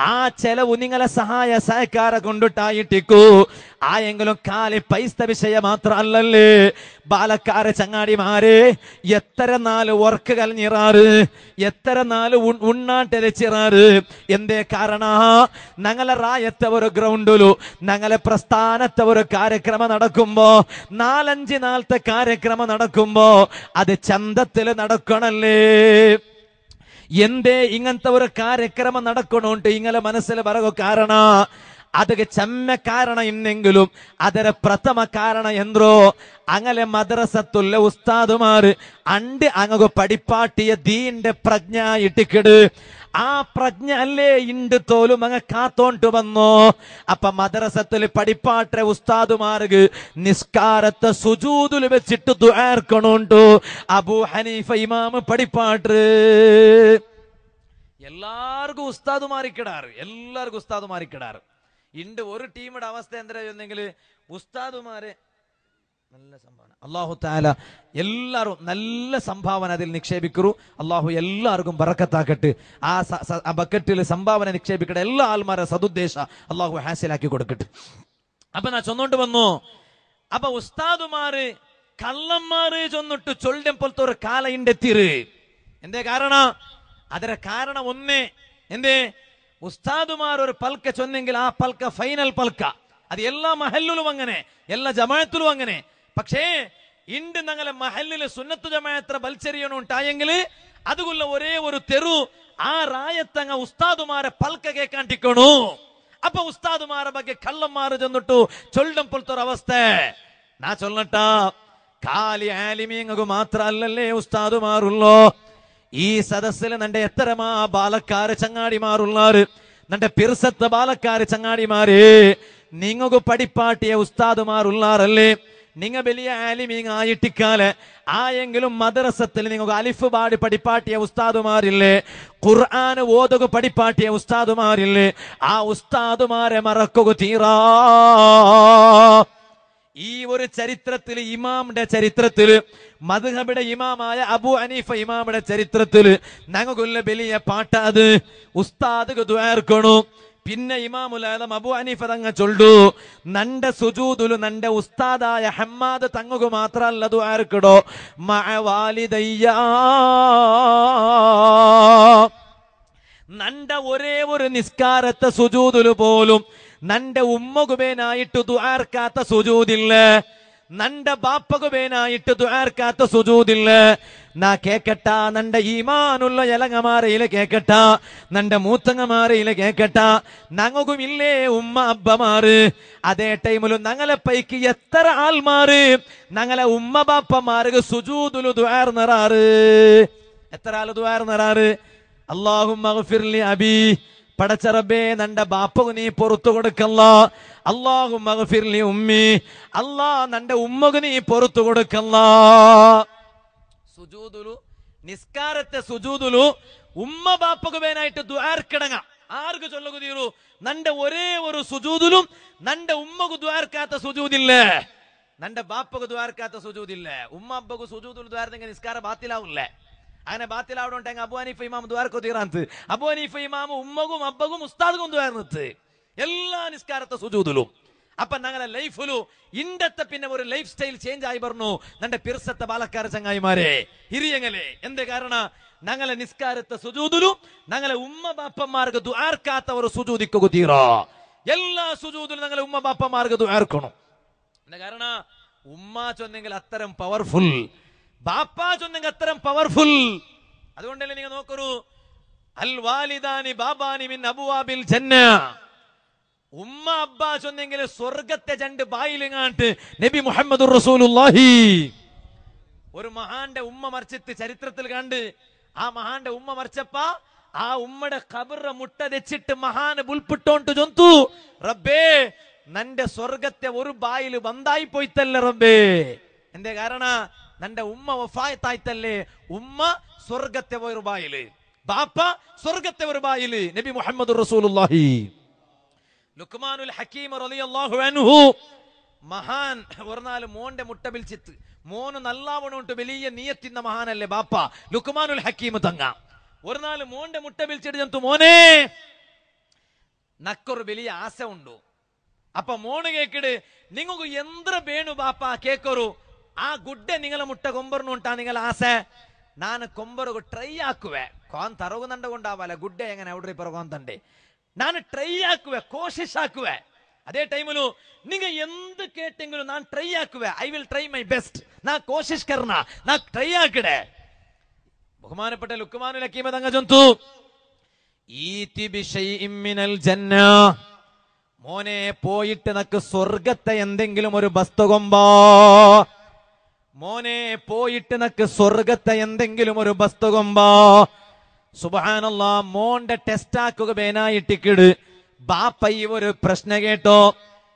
ആ ചെലവ് നിങ്ങളെ സഹായ സഹಕಾರ കൊണ്ടിട്ടായിട്ടിക്കൂ. ആയെങ്കിലും കാലി പൈസ വിഷയം മാത്രല്ലല്ലേ ബാലക്കാരെ ചങ്ങാടിമാരെ എത്ര നാല് വർക്ക് കലഞ്ഞിറാറ്? എത്ര നാല് ഉണ്ണാട്ടെരച്ചിറാറ് എന്തേ കാരണ? ഞങ്ങളെ റായത്തെ ഒരു ഗ്രൗണ്ടിലു ഞങ്ങളെ പ്രസ്ഥാനത്തെ ഒരു കാര്യക്രമം നടക്കുമ്പോ നാലഞ്ച് നാളത്തെ കാര്യക്രമം നടക്കുമ്പോ അത് ചന്തത്തിൽ നടക്കണല്ലേ? എന്തേ ഇങ്ങനത്തെ ഒരു കാര്യക്രമം നടക്കണോണ്ട് ഇങ്ങനെ മനസ്സിൽ പറകോ കാരണ? ಅದಕ್ಕೆ ಚೆಮ್ಮೆ ಕಾರಣ ಇನ್ನೆಂಗಲುം ಅದರ ಪ್ರಥಮ ಕಾರಣ ಎಂದ್ರೋ അങ്ങനെ മദ്രസത്തുള്ള ഉസ്താദുമാർ അണ്ട് അങ്ങ് പഠിപ്പാട്ടിയ ദീന്റെ പ്രജ്ഞ ഇട്ടിക്കിട് ആ പ്രജ്ഞ അല്ലേ ഇണ്ട് തോലും അങ്ങ് കാത്തോണ്ട് വന്നോ അപ്പൊ മദ്രസത്തിൽ പഠിപ്പാട്ടെ ഉസ്താദുമാർക്ക് നിസ്കാരത്തെ സുജൂതിൽ വെച്ചിട്ട് ദുആർക്കണോണ്ടു അബു ഹനീഫ ഇമാമ് പഠിപ്പാട്ട് എല്ലാവർക്കും ഉസ്താദ് മാറിക്കിടാറ് എല്ലാവർക്കും ഉസ്താദ് ഇണ്ട് ഒരു ടീമിന്റെ അവസ്ഥ എന്തരായിരുന്നെങ്കിൽ ഉസ്താദുമാരെ നല്ല സംഭാവന. അള്ളാഹു താല എല്ലാവരും നല്ല സംഭാവന അതിൽ നിക്ഷേപിക്കൂ. അള്ളാഹു എല്ലാവർക്കും ബറക്കത്താക്കട്ട്. ആ ബക്കറ്റിൽ സംഭാവന നിക്ഷേപിക്കട്ടെ. എല്ലാ ആൾമാരെ സതുദ്ദേശ അള്ളാഹു ഹാസിലാക്കി കൊടുക്കട്ടെ. അപ്പൊ ഞാൻ ചൊന്നോണ്ട് വന്നു. അപ്പൊ ഉസ്താദുമാര് കള്ളന്മാര് ചൊന്നിട്ട് ചൊല്ലും പോലത്തെ ഒരു കാലയിണ്ടെത്തിര് എന്തേ കാരണം? അതിന്റെ കാരണം ഒന്ന് എന്തേ? ഉസ്താദുമാർ ഒരു പൽക്ക ചൊന്നെങ്കിൽ ആ പൽക്ക ഫൈനൽ പൽക്ക. അത് എല്ലാ മഹല്ലിലും അങ്ങനെ എല്ലാ ജമാഅത്തിലും അങ്ങനെ. പക്ഷേ ഇണ്ട് ഞങ്ങളെ മഹല്ലിൽ സുന്നത്തു ജമാത്ര ബൽച്ചെറിയണു ഉണ്ടായെങ്കിൽ അതുകൊള്ള ഒരേ ഒരു തെരു ആ റായത്തങ്ങ ഉസ്താദുമാരെ പൽക്ക കേക്കാണ്ടിക്കണു. അപ്പൊ ഉസ്താദുമാരെ ബാക്കി കള്ളം മാറി ചെന്നിട്ടു ചൊല്ലം പോലത്തെ അവസ്ഥ. നാ ചൊല്ലട്ടാ കാലി ആലിമീങ്ങു മാത്രല്ലേ ഉസ്താദുമാരുള്ളോ? ഈ സദസ്സിൽ നിന്റെ എത്തരമാ ബാലക്കാര് ചങ്ങാടിമാറുള്ളാറ് നിന്റെ പിർസത്ത് ബാലക്കാര് ചങ്ങാടിമാര് നിങ്ങൾക്ക് പഠിപ്പാട്ടിയ ഉസ്താദുമാറുള്ളാറല്ലേ നിങ്ങ വലിയ ആലിമീങ് ആയിട്ടിക്കാൽ ആയെങ്കിലും മദ്രസത്തിൽ നിങ്ങൾക്ക് അലിഫ് പാടി പഠിപ്പാട്ടിയ ഉസ്താദുമാരില്ലേ? ഖുർആൻ ഓതുക പഠിപ്പാട്ടിയ ഉസ്താദുമാരില്ലേ? ആ ഉസ്താദുമാരെ മറക്കുക തീറാ ഈ ഒരു ചരിത്രത്തിൽ ഇമാമിന്റെ ചരിത്രത്തിൽ മധുഹബിയുടെ ഇമാമായ അബു അനീഫ ഇമാമിന്റെ ചരിത്രത്തിൽ ഞങ്ങൾക്കുള്ള വലിയ പാട്ട അത് ഉസ്താദ് ദ്വാർക്കണു പിന്നെ ഇമാമുലാദം അബു അനീഫ തങ്ങ ചൊല്ലു നന്റെ സുജൂദുലു നന്റെ ഉസ്താദായ ഹമ്മാദ് തങ്ങക്ക് മാത്രല്ല ദ്വാർക്കടോ മഴവാലിതയ്യ നന്റെ ഒരേ ഒരു നിസ്കാരത്തെ സുജൂദുലു പോലും നന്റെ ഉമ്മകുബേനായിട്ട് ദുആർക്കാത്ത സുജൂതില്ല. നന്റെ ബാപ്പകുബേനായിട്ട് ദുആർക്കാത്ത സുജൂതില്ല. നാ കേക്കട്ട നന്റെ ഈമാനുള്ള ഇലങ്ങമാരയിൽ കേക്കട്ട നന്റെ മൂത്തങ്ങമാരയിൽ കേക്കട്ട. ഞങ്ങൾക്കും ഇല്ലേ ഉമ്മ അബ്ബമാറ് അതേ ടൈമിലും ഞങ്ങളെ പൈക്ക് എത്ര ആൾമാറ് ഞങ്ങളെ ഉമ്മ ബാപ്പമാർക്ക് സുജൂതിൽ ദുആർന്നറാറ് എത്ര ആൾ ദുആർന്നറാറ് അള്ളാഹും അബി. പടച്ചറബേ നന്റെ ബാപ്പകു നീ പുറത്തു കൊടുക്കല്ല. അള്ളാഹു മഹഫിർലി ഉമ്മി. അല്ലാ നന്റെ ഉമ്മകു നീ പുറത്തു കൊടുക്കല്ല. സുജൂദുലു നിസ്കാരത്തെ സുജൂദുലു ഉമ്മ ബാപ്പകു വേനായിട്ട് ദ്വാർക്കിടങ്ങ ആർക്ക് ചൊല്ലകു തീരു? നന്റെ ഒരേ ഒരു സുജൂദിലും നന്റെ ഉമ്മകു ദ്വാർക്കാത്ത സുജൂദില്ലേ നന്റെ ബാപ്പകു ദ്വാർക്കാത്ത സുജൂദില്ലേ ഉമ്മ അബ്ബകു സുജൂദുൽ ദ്വാരത്തെങ്കിൽ നിസ്കാര ബാത്തിലാവില്ലേ? അങ്ങനെ ബാത്തിലാവിടെ ഉണ്ടെങ്കിൽ അബു ഹനീഫ ഇമാം ദ്വാരക്കോ തീറാന്ത് അബു ഹനീഫ ഇമാം ഉമ്മകും അബ്ബകും ഉസ്താദും ദ്വാരത്ത് എല്ലാ നിസ്കാരത്തെ സുജൂതിലും. അപ്പൊ ഞങ്ങളെ ലൈഫിലു ഇണ്ടത്തെ പിന്നെ ഒരു ലൈഫ് സ്റ്റൈൽ ചേഞ്ച് ആയി പറഞ്ഞു. നിന്റെ പിറസത്തെ ബാലക്കാര ചങ്ങായിമാരെ ഇരിയങ്ങലെ എന്ത് കാരണം? ഞങ്ങളെ നിസ്കാരത്തെ സുജൂതിലും ഞങ്ങളെ ഉമ്മ ബാപ്പന്മാർക്ക് ദുആർക്കാത്ത ഒരു സുജൂതിക്കൊക്കെ തീറോ എല്ലാ സുജൂതിലും ഞങ്ങളെ ഉമ്മ ബാപ്പന്മാർക്ക് ദുആർക്കണം. എന്താ കാരണ? ഉമ്മ ചൊന്നെങ്കിൽ അത്തരം പവർഫുൾ ബാപ്പ ചൊന്നെങ്കിൽ അത്തരം പവർഫുൾ അതുകൊണ്ടല്ലേ നിങ്ങൾ നോക്കൂ. അൽ വാലിദാനി ബാബാനി മിൻ അബുവാബിൽ ജന്ന. ഉമ്മ അബ്ബാ ചൊന്നെങ്കിൽ സ്വർഗത്തെ രണ്ട് ബായിലിങ്ങാട്ട് നബി മുഹമ്മദ് റസൂലുള്ളാഹി. ഒരു മഹാന്റെ ഉമ്മ മറിച്ചിട്ട് ചരിത്രത്തിൽ കണ്ട് ആ മഹാന്റെ ഉമ്മ മറിച്ചപ്പ ആ ഉമ്മയുടെ ഖബറ മുട്ട തെച്ചിട്ട് മഹാന് ബുൽപ്പിട്ടോണ്ട് ചൊന്തു റബ്ബേ നന്റെ സ്വർഗത്തെ ഒരു ബായിൽ വന്തായി പോയിത്തല്ല റബ്ബേ. എന്തേ കാരണ? നിന്റെ ഉമ്മ വഫായത്തായിട്ടല്ലേ? ഉമ്മ സ്വർഗത്തെ ഒരുപായിൽ ബാപ്പ സ്വർഗത്തെ ഒരുപായിൽ നബി മുഹമ്മദ് റസൂലുള്ളാഹി. ലുക്മാനുൽ ഹക്കീം റളിയല്ലാഹു അൻഹു മഹാൻ പറഞ്ഞാൽ മോന്റെ മുട്ട വിളിച്ചിത്ത് മോന് നല്ലാവണോട്ട് വലിയ നീയത്തിന്ന മഹാനല്ലേ ബാപ്പ? ലുക്മാനുൽ ഹക്കീം തങ്ങ. ഒരു നാല് മോന്റെ മുട്ട വിളിച്ചിട്ട് ചെന്തു മോനെ നക്കൊരു വലിയ ആശ ഉണ്ടോ? അപ്പൊ മോണ് കേക്കിട് നിങ്ങൾക്ക് എന്ത്ര വേണു ബാപ്പ? കേക്കൊരു ಆ ಗುಡ್ಡೆ ನಿಂಗಲ ಮುಟ್ಟ ಕೊಂಬರ್ನು ಉಂಟಾ ನಿಂಗಲ ಆಸೆ ನಾನು ಕೊಂಬರಗು ಟ್ರೈ ಹಾಕುವೆ ಕಾನ್ ತರಗುದಂಡ ಉಂಟಾವಲ್ಲ ಗುಡ್ಡೆ ಹೆಂಗನೆ ಔಡ್ರಿ ಪರಗೋಂತಂಡೆ ನಾನು ಟ್ರೈ ಹಾಕುವೆ ಕೋಶಿಶ್ ಹಾಕುವೆ ಅದೇ ಟೈಮಲು ನಿಂಗೆ എന്ത് കേട്ടെങ്കിലും ഞാൻ try ആക്കുവേ I will try my best നാ കോശിഷ് കർണ നാ ട്രൈ ആക്കടെ ബഹുമാനപ്പെട്ട ലുക്കുമാനു ലക്കീമ തങ്ങ ചൊന്തു ഈതി ബിഷൈഇം മിനൽ ജന്ന മോനെ പോയിട്ട് നക്ക് സ്വർഗത്തെ എന്തെങ്കിലും ഒരു വസ്തു കൊമ്പോ മോനെ പോയിട്ട് നക്ക് സ്വർഗത്തെ എന്തെങ്കിലും ഒരു വസ്തു സുബാനുള്ള മോന്റെ ടെസ്റ്റ് ആക്കുക ബേനായിട്ടിക്കിട്. ബാപ്പ ഈ ഒരു പ്രശ്ന കേട്ടോ.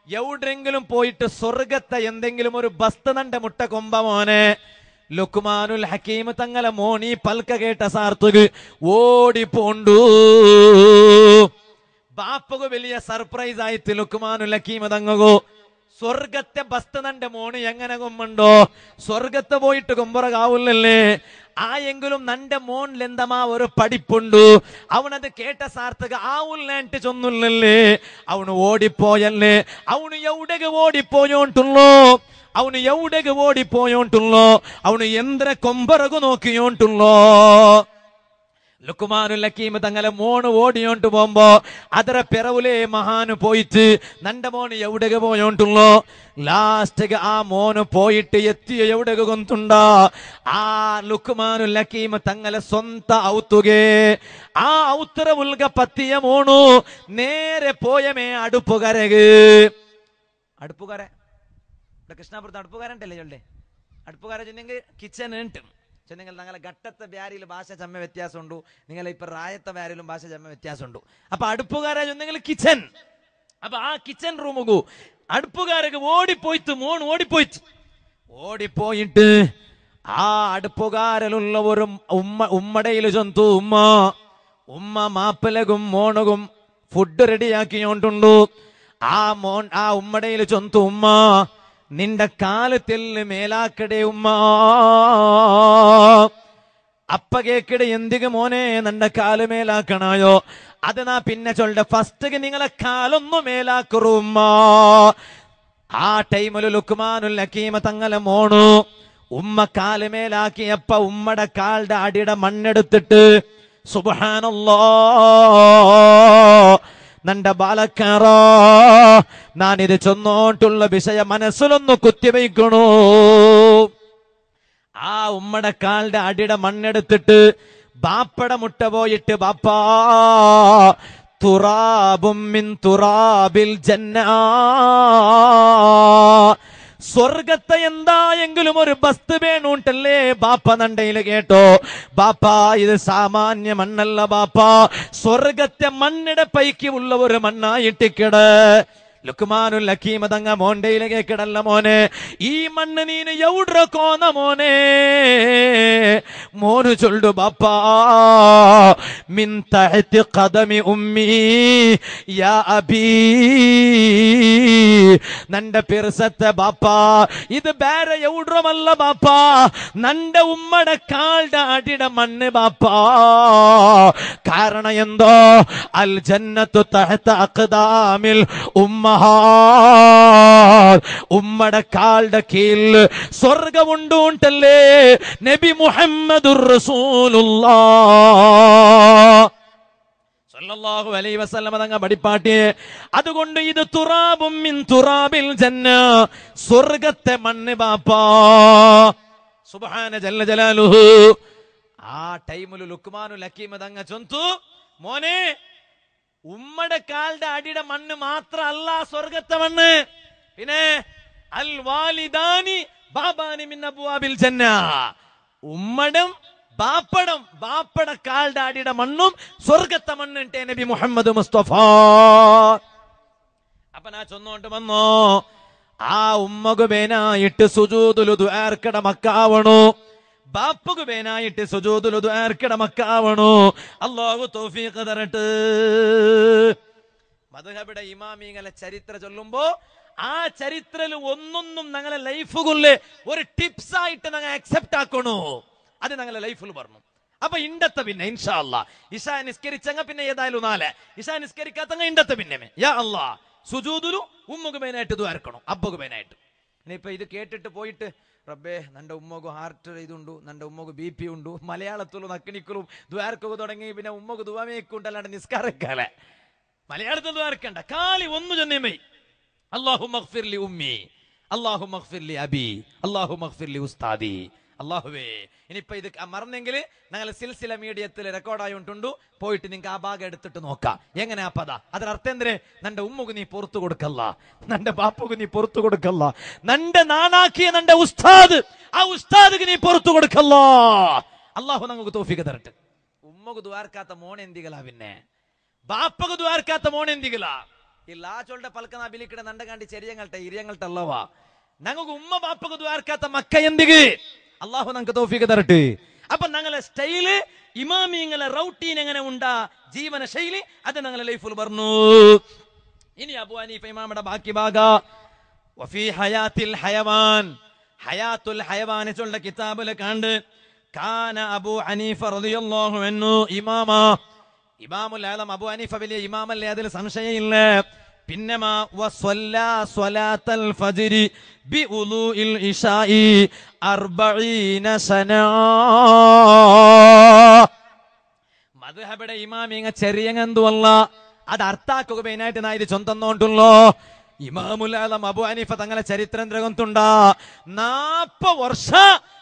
എവിടെങ്കിലും പോയിട്ട് സ്വർഗത്തെ എന്തെങ്കിലും ഒരു ബസ്ത നണ്ട മുട്ട കൊമ്പ മോനെ? ലുക്മാനുൽ ഹക്കീം തങ്ങളെ മോണി പൽക്ക കേട്ട സാർത്തുക ഓടിപ്പോണ്ടു. ബാപ്പകു വലിയ സർപ്രൈസ് ആയിട്ട് ലുക്മാനുൽ ഹക്കീം തങ്ങകോ സ്വർഗത്തെ ബസ്തുനന്റെ മോണ് എങ്ങനെ കൊമ്മുണ്ടോ? സ്വർഗത്തെ പോയിട്ട് കൊമ്പറകാവില്ലല്ലേ ആയെങ്കിലും നന്റെ മോനിലെന്തമാ ഒരു പഠിപ്പുണ്ടു. അവനത് കേട്ട സാർത്ഥക ആവുല്ലേട്ട് ചൊന്നില്ലല്ലേ അവന് ഓടിപ്പോയല്ലേ? അവന് എവിടേക്ക് ഓടിപ്പോയോണ്ടുള്ളോ? അവന് എവിടേക്ക് ഓടിപ്പോയോണ്ടുള്ളോ? അവന് എന്ത്ര കൊമ്പറകു നോക്കിയോണ്ടുള്ളോ? ലുക്കുമാനുൽ ഹക്കീം തങ്ങളെ മോണ് ഓടിയോണ്ട് പോകുമ്പോ അതര പിറവിലെ മഹാന് പോയിട്ട് നന്റെ മോന് എവിടെ പോയോണ്ടുള്ളോ? ലാസ്റ്റ് ആ മോന് പോയിട്ട് എത്തിയ എവിടെ കൊന്തുണ്ടോ? ആ ലുക്കുമാനുൽ ഹക്കീം തങ്ങളെ സ്വന്ത ഔത്തുകേ. ആ ഔത്തര ഉൽക പത്തിയ മോണു നേരെ പോയമേ അടുപ്പുകരക്. അടുപ്പുകര? ഇവിടെ കൃഷ്ണാപുരത്ത് അടുപ്പുകാരൻ ഉണ്ടല്ലേ ചെന്നെങ്കിൽ കിച്ചൺ ഉണ്ട്. ചെന്നെങ്കിൽ ഞങ്ങളെ ഘട്ടത്തെ വ്യാരിയിൽ ഭാഷ ചമ്മ വ്യത്യാസമുണ്ട്. നിങ്ങൾ ഇപ്പൊ റായത്തെ വ്യാരിലും ഭാഷ ചമ്മ വ്യത്യാസമുണ്ട്. അപ്പൊ അടുപ്പുകാരെ ചെന്നെങ്കിൽ കിച്ചൻ. അപ്പൊ ആ കിച്ചൻ റൂമുകു അടുപ്പുകാരക്ക് ഓടിപ്പോയിട്ട് മോൺ ഓടിപ്പോയിട്ട്. ഓടിപ്പോയിട്ട് ആ അടുപ്പുകാരലുള്ള ഒരു ഉമ്മ ഉമ്മടയിൽ ചൊന്തു ഉമ്മ ഉമ്മ മാപ്പിലകും മോണകും ഫുഡ് റെഡിയാക്കിയോണ്ടുണ്ടു ആ മോൻ ആ ഉമ്മടയിൽ ചൊന്തു ഉമ്മ നിന്റെ കാലത്തിൽ മേലാക്കട ഉമ്മ. അപ്പ കേക്കട എന്തിക മോനെ നിന്റെ കാൽ മേലാക്കണായോ? അത് നാ പിന്നെ ചൊല്ലെ ഫസ്റ്റ് നിങ്ങളെ കാലൊന്നു മേലാക്കുറു ഉമ്മ. ആ ടൈമിൽ ലുക്മാനുൽ ഹക്കീമ തങ്ങളെ മോണു ഉമ്മ കാൽ മേലാക്കിയപ്പ ഉമ്മടെ കാലിന്റെ അടിയുടെ മണ്ണെടുത്തിട്ട് സുബഹാനല്ലോ. നന്റെ ഞാൻ ഇത് ചൊന്നോട്ടുള്ള വിഷയ മനസ്സിലൊന്ന് കുത്തിവയ്ക്കണു. ആ ഉമ്മടെ കാലിന്റെ അടിയുടെ മണ്ണെടുത്തിട്ട് ബാപ്പട മുട്ട പോയിട്ട് ബാപ്പാ തുറാബും തുറാബിൽ ജന്ന സ്വർഗത്തെ എന്തായെങ്കിലും ഒരു ബസ്ത് വേണൂട്ടല്ലേ? ബാപ്പ നണ്ടയിൽ കേട്ടോ. ബാപ്പ ഇത് സാമാന്യ മണ്ണല്ല ബാപ്പ. സ്വർഗത്തെ മണ്ണിടെ പൈക്ക് ഉള്ള ഒരു മണ്ണായിട്ടിക്കട് ലുക്മാനുൽ ഹക്കീമ തങ്ങ മോണ്ടയിലേക്ക് കിടല്ല മോനെ. ഈ മണ്ണ് നീന് എവിടെ കോന്ന മോനെ. മോന് ചൊല്ലു ബാപ്പാ. മിൻ തഹത്തി ഖദമി ഉമ്മി. യാ അബീ. നന്റെ പെരുസത്തെ ബാപ്പാ. ഇത് വേറെ എവിടമല്ല ബാപ്പാ. നന്റെ ഉമ്മടെ കാളുടെ അടിയുടെ മണ്ണ് ബാപ്പാ. കാരണം എന്തോ? അൽ ജന്നത്തു തഹത്ത അഖദാമിൽ ഉമ്മ മഹാത് ഉമ്മടെ കാളുടെ കീഴിൽ സ്വർഗമുണ്ടൂണ്ടല്ലേ നബി മുഹമ്മദുർ റസൂലുള്ളാ. സല്ലല്ലാഹു അലൈഹി വസല്ലമ തങ്ങ പടിപ്പാട്ടിയെ അതുകൊണ്ട് ഇത് തുറാബും മിൻ തുറാബിൽ ജന്ന സ്വർഗത്തെ മണ്ണ് ബാപ്പാ. സുബ്ഹാന ജല്ല ജലാലുഹു. ആ ടൈമിൽ ലുക്മാനു ലക്കീമ തങ്ങ ചൊന്തു മോനെ ഉമ്മയുടെ കാലിന്റെ അടിയുടെ മണ്ണ് മാത്രമല്ല സ്വർഗത്തെ മണ്ണ്. പിന്നെ അൽ വാലിദാനി ബാബാനി മിന്നബുവാബിൽ ജന്ന. ഉമ്മടും ബാപ്പടം ബാപ്പട കാലിന്റെ അടിയുടെ മണ്ണും സ്വർഗത്തെ മണ്ണിട്ടെ നബി മുഹമ്മദ് മുസ്തഫ. അപ്പൊ ഞാൻ ചൊന്നോണ്ട് വന്നോ ആ ഉമ്മകുബേനായിട്ട് സുജൂതുലു ദ്വാർക്കട മക്കാവണു. ബാപ്പകു വേനായിട്ട് സുജൂതുലു ആർക്കിട മക്കാവണോ. അല്ലാഹു തൗഫീഖ് തരട്ട്. മധുഹബിയുടെ ഇമാമിങ്ങളെ ചരിത്ര ചൊല്ലുമ്പോ ആ ചരിത്രത്തിൽ ഒന്നൊന്നും ഞങ്ങളെ ലൈഫുകളിൽ ഒരു ടിപ്സ് ആയിട്ട് ഞങ്ങൾ അക്സെപ്റ്റ് ആക്കണോ. അത് ഞങ്ങളെ ലൈഫിൽ പറഞ്ഞു. അപ്പൊ ഇണ്ടത്തെ പിന്നെ ഇൻഷാ അല്ലാ ഇഷാ നിസ്കരിച്ചങ്ങ പിന്നെ ഏതായാലും നാല്. ഇഷാ നിസ്കരിക്കാത്തങ്ങ ഇണ്ടത്തെ പിന്നെ. യാ അല്ലാ. ഉമ്മുക്ക് വരക്കണം ദ്വാരക്കണം അബ്ബക്ക് മെയിനായിട്ട് ഇനിയിപ്പൊ ഇത് കേട്ടിട്ട് പോയിട്ട് റബ്ബേ നന്റെ ഉമ്മക്ക് ഹാർട്ട് ഇതുണ്ടു നന്റെ ഉമ്മക്ക് ബി പി ഉണ്ടു മലയാളത്തിലും നക്കിണിക്കലും ദ്വാരക്കൊക്കെ തുടങ്ങി പിന്നെ ഉമ്മക്ക് ദുവാമേക്കുണ്ടല്ലാണ്ട് നിസ്കാരക്കാലെ? മലയാളത്തിൽ ദ്വാരക്കണ്ട കാലി ഒന്നു ചെന്നിമേ അള്ളാഹു മഖ്ഫിർലി ഉമ്മി അള്ളാഹു മഖ്ഫിർലി അബി അള്ളാഹു മഖ്ഫിർലി ഉസ്താദി അള്ളാഹുവേ ഇനിയിപ്പൊ ഇത് മറന്നെങ്കിൽ ഞങ്ങൾ സിൽസില മീഡിയത്തിൽ റെക്കോർഡായി റെക്കോർഡായോണ്ടുണ്ടു പോയിട്ട് നിങ്ങൾക്ക് ആ ഭാഗം എടുത്തിട്ട് നോക്കാം. എങ്ങനെ ആ പദ? അതിനർത്ഥം എന്തിന് നന്റെ ഉമ്മുക്ക് നീ പുറത്തു കൊടുക്കല്ല. നന്റെ ബാപ്പുക്ക് നീ പുറത്തു കൊടുക്കല്ല. നന്റെ നാണാക്കിയ നന്റെ ഉസ്താദ് ആ ഉസ്താദിക്ക് നീ പുറത്തു കൊടുക്കല്ല. അള്ളാഹു നമുക്ക് തോഫിക്ക് തരട്ടെ. ഉമ്മക്ക് ദ്വാർക്കാത്ത മോൺ എന്തികളാ പിന്നെ? ബാപ്പക്ക് ദ്വാർക്കാത്ത മോൺ എന്തികളാ? ഈ ലാച്ചോളുടെ പൽക്കന ബിലിക്കിടെ നണ്ടകാണ്ടി ചെറിയങ്ങൾട്ടെ ഇരിയങ്ങൾട്ടല്ലവാ ഞങ്ങൾക്ക് ഉമ്മ ബാപ്പക്ക് ദ്വാർക്കാത്ത മക്ക എന്തിക്ക് അള്ളാഹു നമുക്ക് തോഫിക്ക് തരട്ടെ. അപ്പൊ ഞങ്ങളെ സ്റ്റൈൽ ഇമാമിങ്ങളെ റൗട്ടീൻ എങ്ങനെ ഉണ്ടാ ജീവന ശൈലി അത് ഞങ്ങളെ ലൈഫിൽ പറഞ്ഞു. ഇനി അബു ഹനീഫ ഇമാമയുടെ ബാക്കി ഭാഗ. വഫി ഹയാത്തിൽ ഹയവാൻ ഹയാത്തുൽ ഹയവാനെ ചൊല്ല കിതാബിൽ കണ്ട് കാന അബു ഹനീഫ റളിയല്ലാഹു അൻഹു ഇമാമ. ഇമാമുൽ ആലം അബു ഹനീഫ വലിയ ഇമാമല്ലേ അതിൽ സംശയമില്ല. സനാ. മദ്ഹബയുടെ ഇമാമിങ്ങ ചെറിയങ്ങന്തുവല്ല അത് അർത്ഥാക്കുക മെയിനായിട്ട് നാ ഇത് നോണ്ടുള്ളോ ഇമാമുലാലം അബു അനീഫ തങ്ങളെ ചരിത്രം ദ്രഗന്തുണ്ട നാപ്പ വർഷ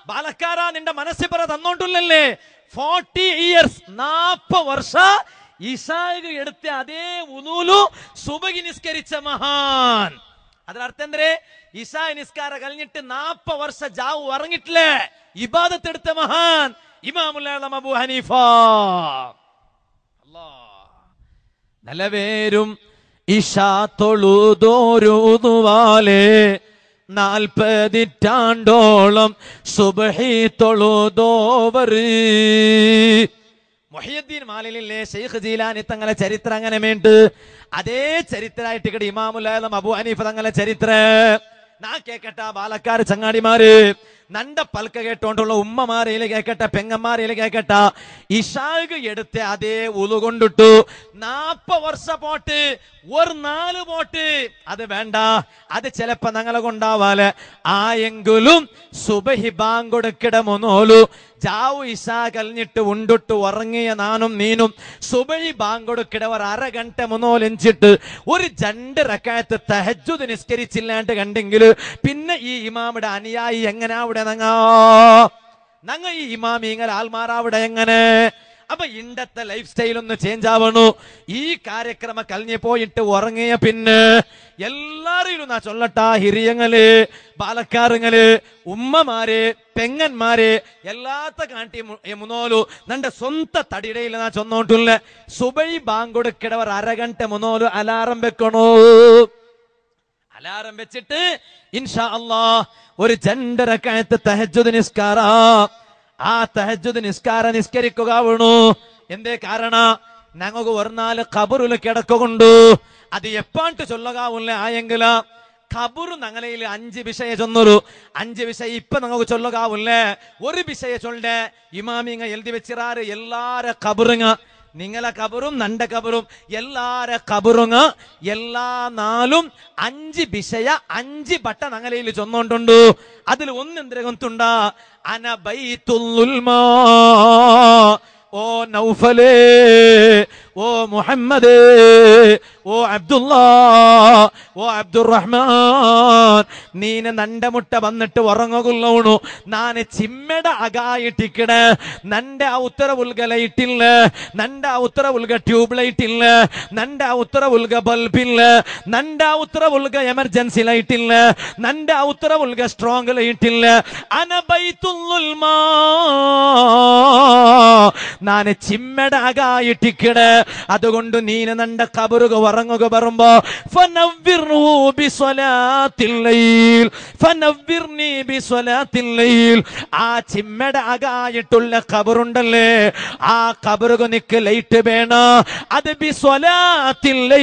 ബാലക്കാര നിന്റെ മനസ്സിൽ പറ തന്നോണ്ടുള്ളല്ലേ ഫോർട്ടി ഇയേഴ്സ് നാപ്പ വർഷ ഇഷാഗ് എടുത്ത അതേ ഉനൂലു സുബകി നിസ്കരിച്ച മഹാൻ. അതിനർത്ഥം എന്തേ ഇഷാ നിസ്കാര കഴിഞ്ഞിട്ട് നാപ്പ വർഷ ജാവു ഉറങ്ങിട്ടില്ലേ? ഇബാദത്ത് എടുത്ത മഹാൻ ഇമാമുല്ലാളം അബു ഹനീഫ. നിലവേരും ഇഷാ തൊഴുതോരുതുവാലേ നാൽപ്പതിറ്റാണ്ടോളം സുബഹി തൊഴുതോവറ് മൊഹിയുദ്ദീൻ മാലിലെ ഷെയ്ഖ് ജീലാനി തങ്ങളെ ചരിത്രം അങ്ങനെ വേണ്ട അതേ ചരിത്രമായിട്ട് ഇവിടെ ഇമാമുല്ലാലും അബു ഹനീഫ തങ്ങളെ ചരിത്രം. നാ കേക്കട്ട ബാലക്കാര് ചങ്ങാടിമാര്. നണ്ട പൽക്ക കേട്ടോണ്ടുള്ള ഉമ്മമാരയിൽ കേക്കട്ട പെങ്ങന്മാരയിൽ കേക്കട്ട ഇഷാഗ് എടുത്ത അതേ ഉളുകൊണ്ടിട്ടു നാപ്പ വർഷ പോട്ട് ഒരു നാല് പോട്ട്. അത് വേണ്ട അത് ചിലപ്പോ ഞങ്ങളെ കൊണ്ടാവാൽ. ആയെങ്കിലും സുബഹി ബാങ്കൊടുക്കിട മുന്നോലു ജാവു ഇഷാ കലഞ്ഞിട്ട് ഉണ്ടിട്ട് ഉറങ്ങിയ നാനും നീനും സുബഴി ബാങ്കോട് ഒരു അര ഗಂಟೆ മുന്നോലെഞ്ചിട്ട് ഒരു രണ്ട് റക്കായത്ത് തഹജുദ് നിസ്കരിച്ചില്ലാണ്ട് കണ്ടെങ്കിൽ പിന്നെ ഈ ഇമാമിടെ അനുയായി എങ്ങനെ അവിടെ നങ്ങാ? നങ്ങ ഈ ഇമാമി ഇങ്ങനെ ആൽമാറാവിടെ എങ്ങനെ? അപ്പൊ ഇണ്ടത്തെ ലൈഫ് സ്റ്റൈൽ ഒന്ന് ചേഞ്ച് ആവണു. ഈ കാര്യക്രമ കഴിഞ്ഞു പോയിട്ട് ഉറങ്ങിയ പിന്നെ എല്ലാരിലും നാ ചൊല്ലട്ട ഹിരിയങ്ങൾ ബാലക്കാരങ്ങൾ ഉമ്മമാര് പെങ്ങന്മാര് എല്ലാത്ത കാട്ടി മുനോലു. നന്റെ സ്വന്ത തടിയിടയിൽ നാ ചൊന്നോട്ടുള്ള സുബൈ ബാങ്കൊടുക്കിടവർ അരകണ്ട മുനോലു അലാറം വെക്കണോ. അലാറം വെച്ചിട്ട് ഇൻഷാ അല്ലാ ഒരു ചണ്ടരക്കഴത്ത് തഹജുദ് നിസ്കാര. ആ തഹജുദ് നിസ്കാര നിസ്കരിക്കുക വേണു. എന്തേ കാരണ? ഞങ്ങൾക്ക് ഒരു നാല് കബറിൽ കിടക്കുകൊണ്ടു അത് എപ്പാണ്ട് ചൊല്ലുകാവില്ല ആയെങ്കില? കബുറു ഞങ്ങളിൽ അഞ്ച് വിഷയ ചൊന്നൊരു. അഞ്ച് വിഷയ ഇപ്പൊ നമുക്ക് ചൊല്ലുകാവില്ലേ ഒരു വിഷയ ചൊല്ലേ ഇമാമിങ്ങ എഴുതി വെച്ചിറാറ്. എല്ലാര കബറുങ്ങ നിങ്ങളെ കബറും നണ്ട കബറും. എല്ലാര കബറുങ്ങ എല്ലാ നാലും അഞ്ച് വിഷയ അഞ്ച് പട്ട നങ്ങലയിൽ ചൊന്നോണ്ടുണ്ട്. അതിൽ ഒന്നെന്തിരകൊണ്ടുണ്ട അന ഓ നൗഫലേ ഓ മുഹമ്മദ് ഓ അബ്ദുള്ള ഓ അബ്ദുറഹ്മാൻ നീന നന്റെ മുട്ട വന്നിട്ട് ഉറങ്ങുള്ളവണു നാന് ചിമ്മട അകായിട്ടിക്കണ. നന്റെ ആ ഉത്തര ഉൽഗ ലൈറ്റ് നന്റെ ആ ഉത്തര ഉൽഗ ട്യൂബ് ലൈറ്റില്ല നന്റെ ആ ഉത്തര ഉൽഗ ബൾബ് ഇല്ല നന്റെ ആ ഉത്തര ഉൽഗ എമർജൻസി ലൈറ്റില്ല നന്റെ ആ ഉത്തര ഉൽഗ സ്ട്രോങ് ലൈറ്റില്ല അനബൈത്തുൽമാ നാന് ചിമ്മട അകായിട്ടിക്കണ. അതുകൊണ്ട് നീന നണ്ട കബറുക ഉറങ്ങുക പറയുമ്പോ ആ ചിമ്മട കബറുണ്ടല്ലേ? ആ കബറുക നിക്ക് ലൈറ്റ് വേണ. അത് ബിസ്വലാത്തിൽ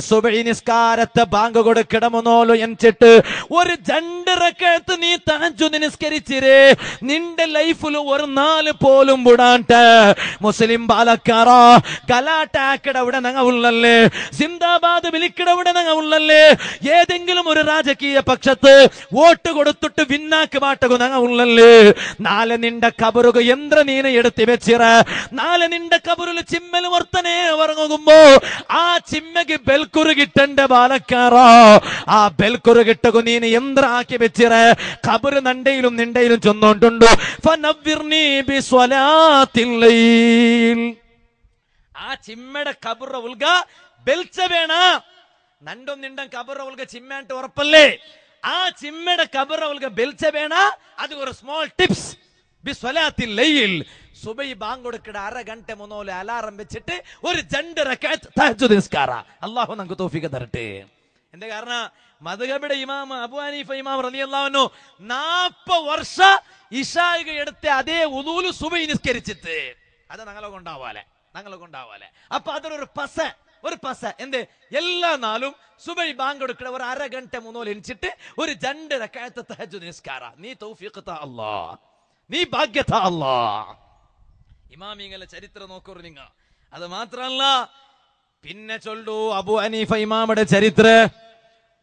സുബൈ നിസ്കാരത്തെ ബാങ്ക് കൊടുക്കിടമെന്നോലോ എന്നിട്ട് ഒരു രണ്ടരക്കകത്ത് നീ തഹജു നിസ്കരിച്ചിരേ. നിന്റെ ലൈഫിൽ ഒരു നാല് പോലും വിടാണ്ട് മുസ്ലിം ബാലക്കാറോ കലാട്ടാക്കട ഇവിടെ നങ്ങ ഉള്ളല്ലേ സിന്ദാബാദ് വിളിക്കടവിടെ ഞങ്ങൾ ഉള്ളല്ലേ ഏതെങ്കിലും ഒരു രാജകീയ പക്ഷത്ത് വോട്ട് കൊടുത്തിട്ട് വിന്നാക്ക് മാട്ടകു നങ്ങ ഉള്ളല്ലേ നാളെ നിന്റെ കബറുക യന്ത്ര നീന എടുത്തി വെച്ചിറ. നാളെ നിന്റെ കബറിൽ ചിമ്മൽ വർത്തനെ ഉറങ്ങുമ്പോ ആ ചിമ്മക്ക് ബെൽക്കുറു കിട്ടണ്ട ബാലക്കാറ ആ ബെൽക്കുറു കിട്ടകു നീനെ യന്ത്ര ആക്കി വെച്ചിറ. കബറ് നണ്ടയിലും നിണ്ടയിലും ചൊന്നോണ്ടുണ്ടു. ഫനവ്വിർനി ആ ചിമ്മയുടെ കബുറ ബെൽച്ച വേണ. നിണ്ടും കബുറ ഉൽഗ ചിമ്മേട്ട് ഉറപ്പല്ലേ? ആ കബുറ ഉൽഗ ബെൽച്ച വേണ. അത് ഒരു സ്മോൾ ടിപ്സ് ബിസ്വലാത്തിൽ ലൈൽ സുബൈ അര അലാറം വെച്ചിട്ട് ഒരു രണ്ട് റക്കാത്ത് തഹജ്ജുദ് നിസ്കാര. അല്ലാഹു നമുക്ക് തരട്ടെ. എന്താ കാരണം? മദ്ഹബിയുടെ ഇമാം അബു ഹനീഫ ഇമാം റളിയല്ലാഹു നാപ്പ വർഷ ഇഷായിക എടുത്ത അതേ ഉദൂൽ സുബൈ നിസ്കരിച്ചിട്ട്. അത് ഞങ്ങളെ കൊണ്ടാവാലെ. നങ്ങളെ കൊണ്ടാവാലേ അപ്പൊ അതൊരു പസ ഒരു പസ. എന്ത്? എല്ലാ നാളും സുബൈ ബാങ്ക് എടുക്കണ ഒരു അര ഗണ്ട മൂന്നോൽ എണിച്ചിട്ട് ഒരു ജണ്ടര കഴത്തെ തഹജു നിസ്കാര. നീ തൗഫീഖത്ത അല്ലാ. നീ ഭാഗ്യത അല്ലാ. ഇമാമിങ്ങളെ ചരിത്രം നോക്കൂ നിങ്ങ അത് മാത്രല്ല പിന്നെ ചൊല്ലു അബു അനീഫ ഇമാമുടെ ചരിത്ര.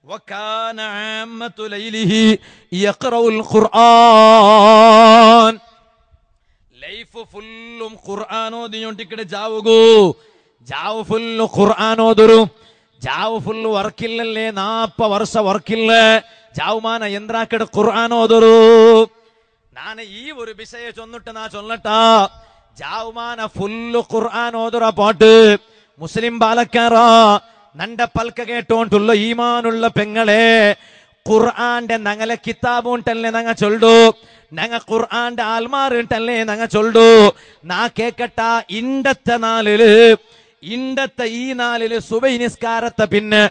وكان ഖുർആൻ. ലൈഫ് ഫുള്ളും ഖുർആൻ ഓതിഞ്ഞോണ്ടിക്കടെ ജാവുകൂ ജാവ് ഫുള്ള് ഖുർആൻ ഓതൊരു ജാവ് ഫുള്ള് വർക്കില്ലല്ലേ നാപ്പ വർഷ വർക്കില്ല ജാവുമാന ಎಂದ್ರಾಕಡೆ ഖുർആൻ ಓದರು ನಾನು ಈ ഒരു ವಿಷಯ ಚೊನ್ನುಟ್ಟು ನಾ ಚೊಲ್ಲಟ ജാവുമാന ഫുള്ള് ഖുർആൻ ഓതുറ പാട്ട് മുസ്ലിം ബാലക്കാര നണ്ട പൽക്ക കേട്ടോണ്ടുള്ള ഈമാനുള്ള പെങ്ങളെ ഖുർആന്റെ നങ്ങലെ കിതാബ് ഉണ്ടല്ലേ നങ്ങ ചൊല്ലു നങ്ങ ഖുർആന്റെ ആൽമാറിട്ടല്ലേ ഞങ്ങ ചൊല്ലു. നാ കേക്കട്ട ഇണ്ടത്തെ നാളിൽ ഇണ്ടത്തെ ഈ നാളിൽ സുബൈ നിസ്കാരത്തെ പിന്നെ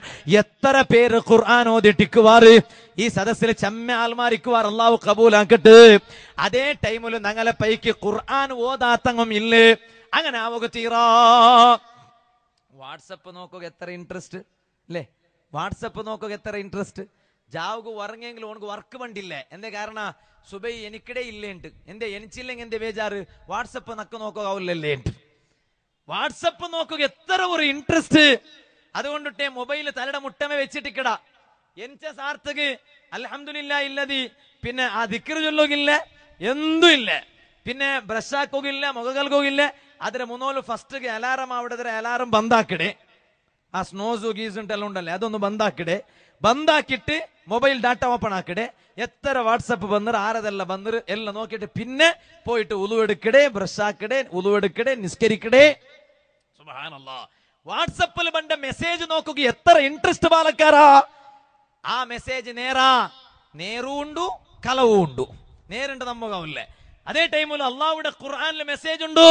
എത്ര പേര് ഖുർആൻ ഓതിട്ടിക്കുവാറ്? ഈ സദസ്സിൽ ചമ്മ ആൽമാരിക്കുവാർ അള്ളാഹു കബൂലാക്കട്ട്. അതേ ടൈമിൽ ഞങ്ങളെ പൈക്ക് ഖുർആൻ ഓതാത്തങ്ങും ഇല്ലേ? അങ്ങനെ ആവുക തീറാ വാട്സപ്പ് നോക്കുക എത്ര ഇൻട്രസ്റ്റ് അല്ലേ വാട്സപ്പ് നോക്കുക എത്ര ഇൻട്രസ്റ്റ് ജാവുക ഉറങ്ങെങ്കിലും ഓണക്ക് വർക്ക് വണ്ടില്ല. എന്തേ കാരണം? സുബൈ എനിക്കിടെ ഇല്ലേണ്ട്. എന്റെ എനിച്ചില്ലെങ്കിൽ എന്റെ ബേജാറ്? വാട്സപ്പ് നക്ക് നോക്കാവില്ലല്ലേ വാട്സപ്പ് നോക്കുക എത്ര ഒരു ഇൻട്രസ്റ്റ് അതുകൊണ്ടിട്ടേ മൊബൈൽ തലയുടെ മുട്ടമേ വെച്ചിട്ടിക്കട. എനിച്ച സാർത്ഥക് അലഹമില്ല ഇല്ലതി പിന്നെ ആ ദിക്കർ ചൊല്ലുകില്ല എന്തും ഇല്ല പിന്നെ ബ്രഷാക്കുകയില്ല മുഖകൽക്കുകയില്ല. അതിന് മൂന്നോൽ ഫസ്റ്റ് അലാറം അവിടെ അലാറം ബന്ധാക്കിടേ ആ സ്നോസ് ഗീസും ഉണ്ടല്ലേ അതൊന്ന് ബന്ധാക്കിടേ ಬಂದಾಕಿಟ್ಟು ಮೊಬೈಲ್ ಡಾಟಾ ಓಪನ್ ಹಾಕಿಡೆ എത്ര വാട്സപ്പ് വന്നിട്ട് ആരതെല്ലാം വന്നിട്ട് എല്ലാം നോക്കിയിട്ട് പിന്നെ പോയിട്ട് ഉളുവെടുക്കടേ ബ്രഷ് ആക്കടേ ഉളുവെടുക്കടേ നിസ്കരിക്കടേ സുബ്ഹാനല്ലാ വാട്സപ്പിൽ പണ്ട മെസ്സേജ് നോക്കുക എത്ര ഇൻട്രസ്റ്റ് പാലക്കാരാ ആ മെസ്സേജ് നേരാ നേരും ഉണ്ടു കലവും ഉണ്ടു നേരുണ്ട് നമ്മകാവില്ലേ അതേ ടൈമിൽ അള്ളാഹുടെ ഖുർആനിൽ മെസ്സേജ് ഉണ്ട്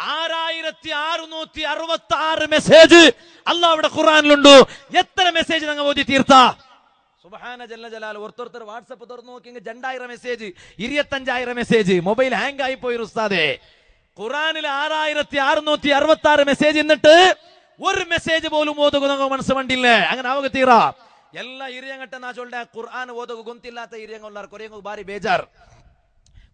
ആറായിരത്തി അറുന്നൂറ്റി അറുപത്തി ആറ് മെസ്സേജ് അള്ളാഹുടെ ഖുർആനിലുണ്ട് എത്ര മെസ്സേജ് ഞങ്ങൾ ഓതി തീർത്താ സുബഹാന ജല്ല ജലാൽ ഓരോരുത്തർ വാട്സപ്പ് തുറന്നു നോക്കിയെങ്കിൽ രണ്ടായിരം മെസ്സേജ് ഇരുപത്തഞ്ചായിരം മെസ്സേജ് മൊബൈൽ ഹാങ് ആയി പോയി ഉസ്താദേ ഖുറാനിൽ ആറായിരത്തി അറുന്നൂറ്റി അറുപത്തി ആറ് മെസ്സേജ് എന്നിട്ട് ഒരു മെസ്സേജ് പോലും ಓದುಗು ನಂಗೆ ಮನಸ್ಸು ಬಂದಿಲ್ಲ ಹಂಗ ನಾವಾಗ ತೀರಾ ಎಲ್ಲ ಹಿರಿಯಂಗಟ್ಟ ನಾ ಚೊಲ್ಲೆ ഖുർആൻ ಓದುಗು ಗೊಂತಿಲ್ಲಾತ ಹಿರಿಯಂಗೊಲ್ಲಾರ ಕೊರಿಯಂಗು ಬಾರಿ ಬೇಜಾರ್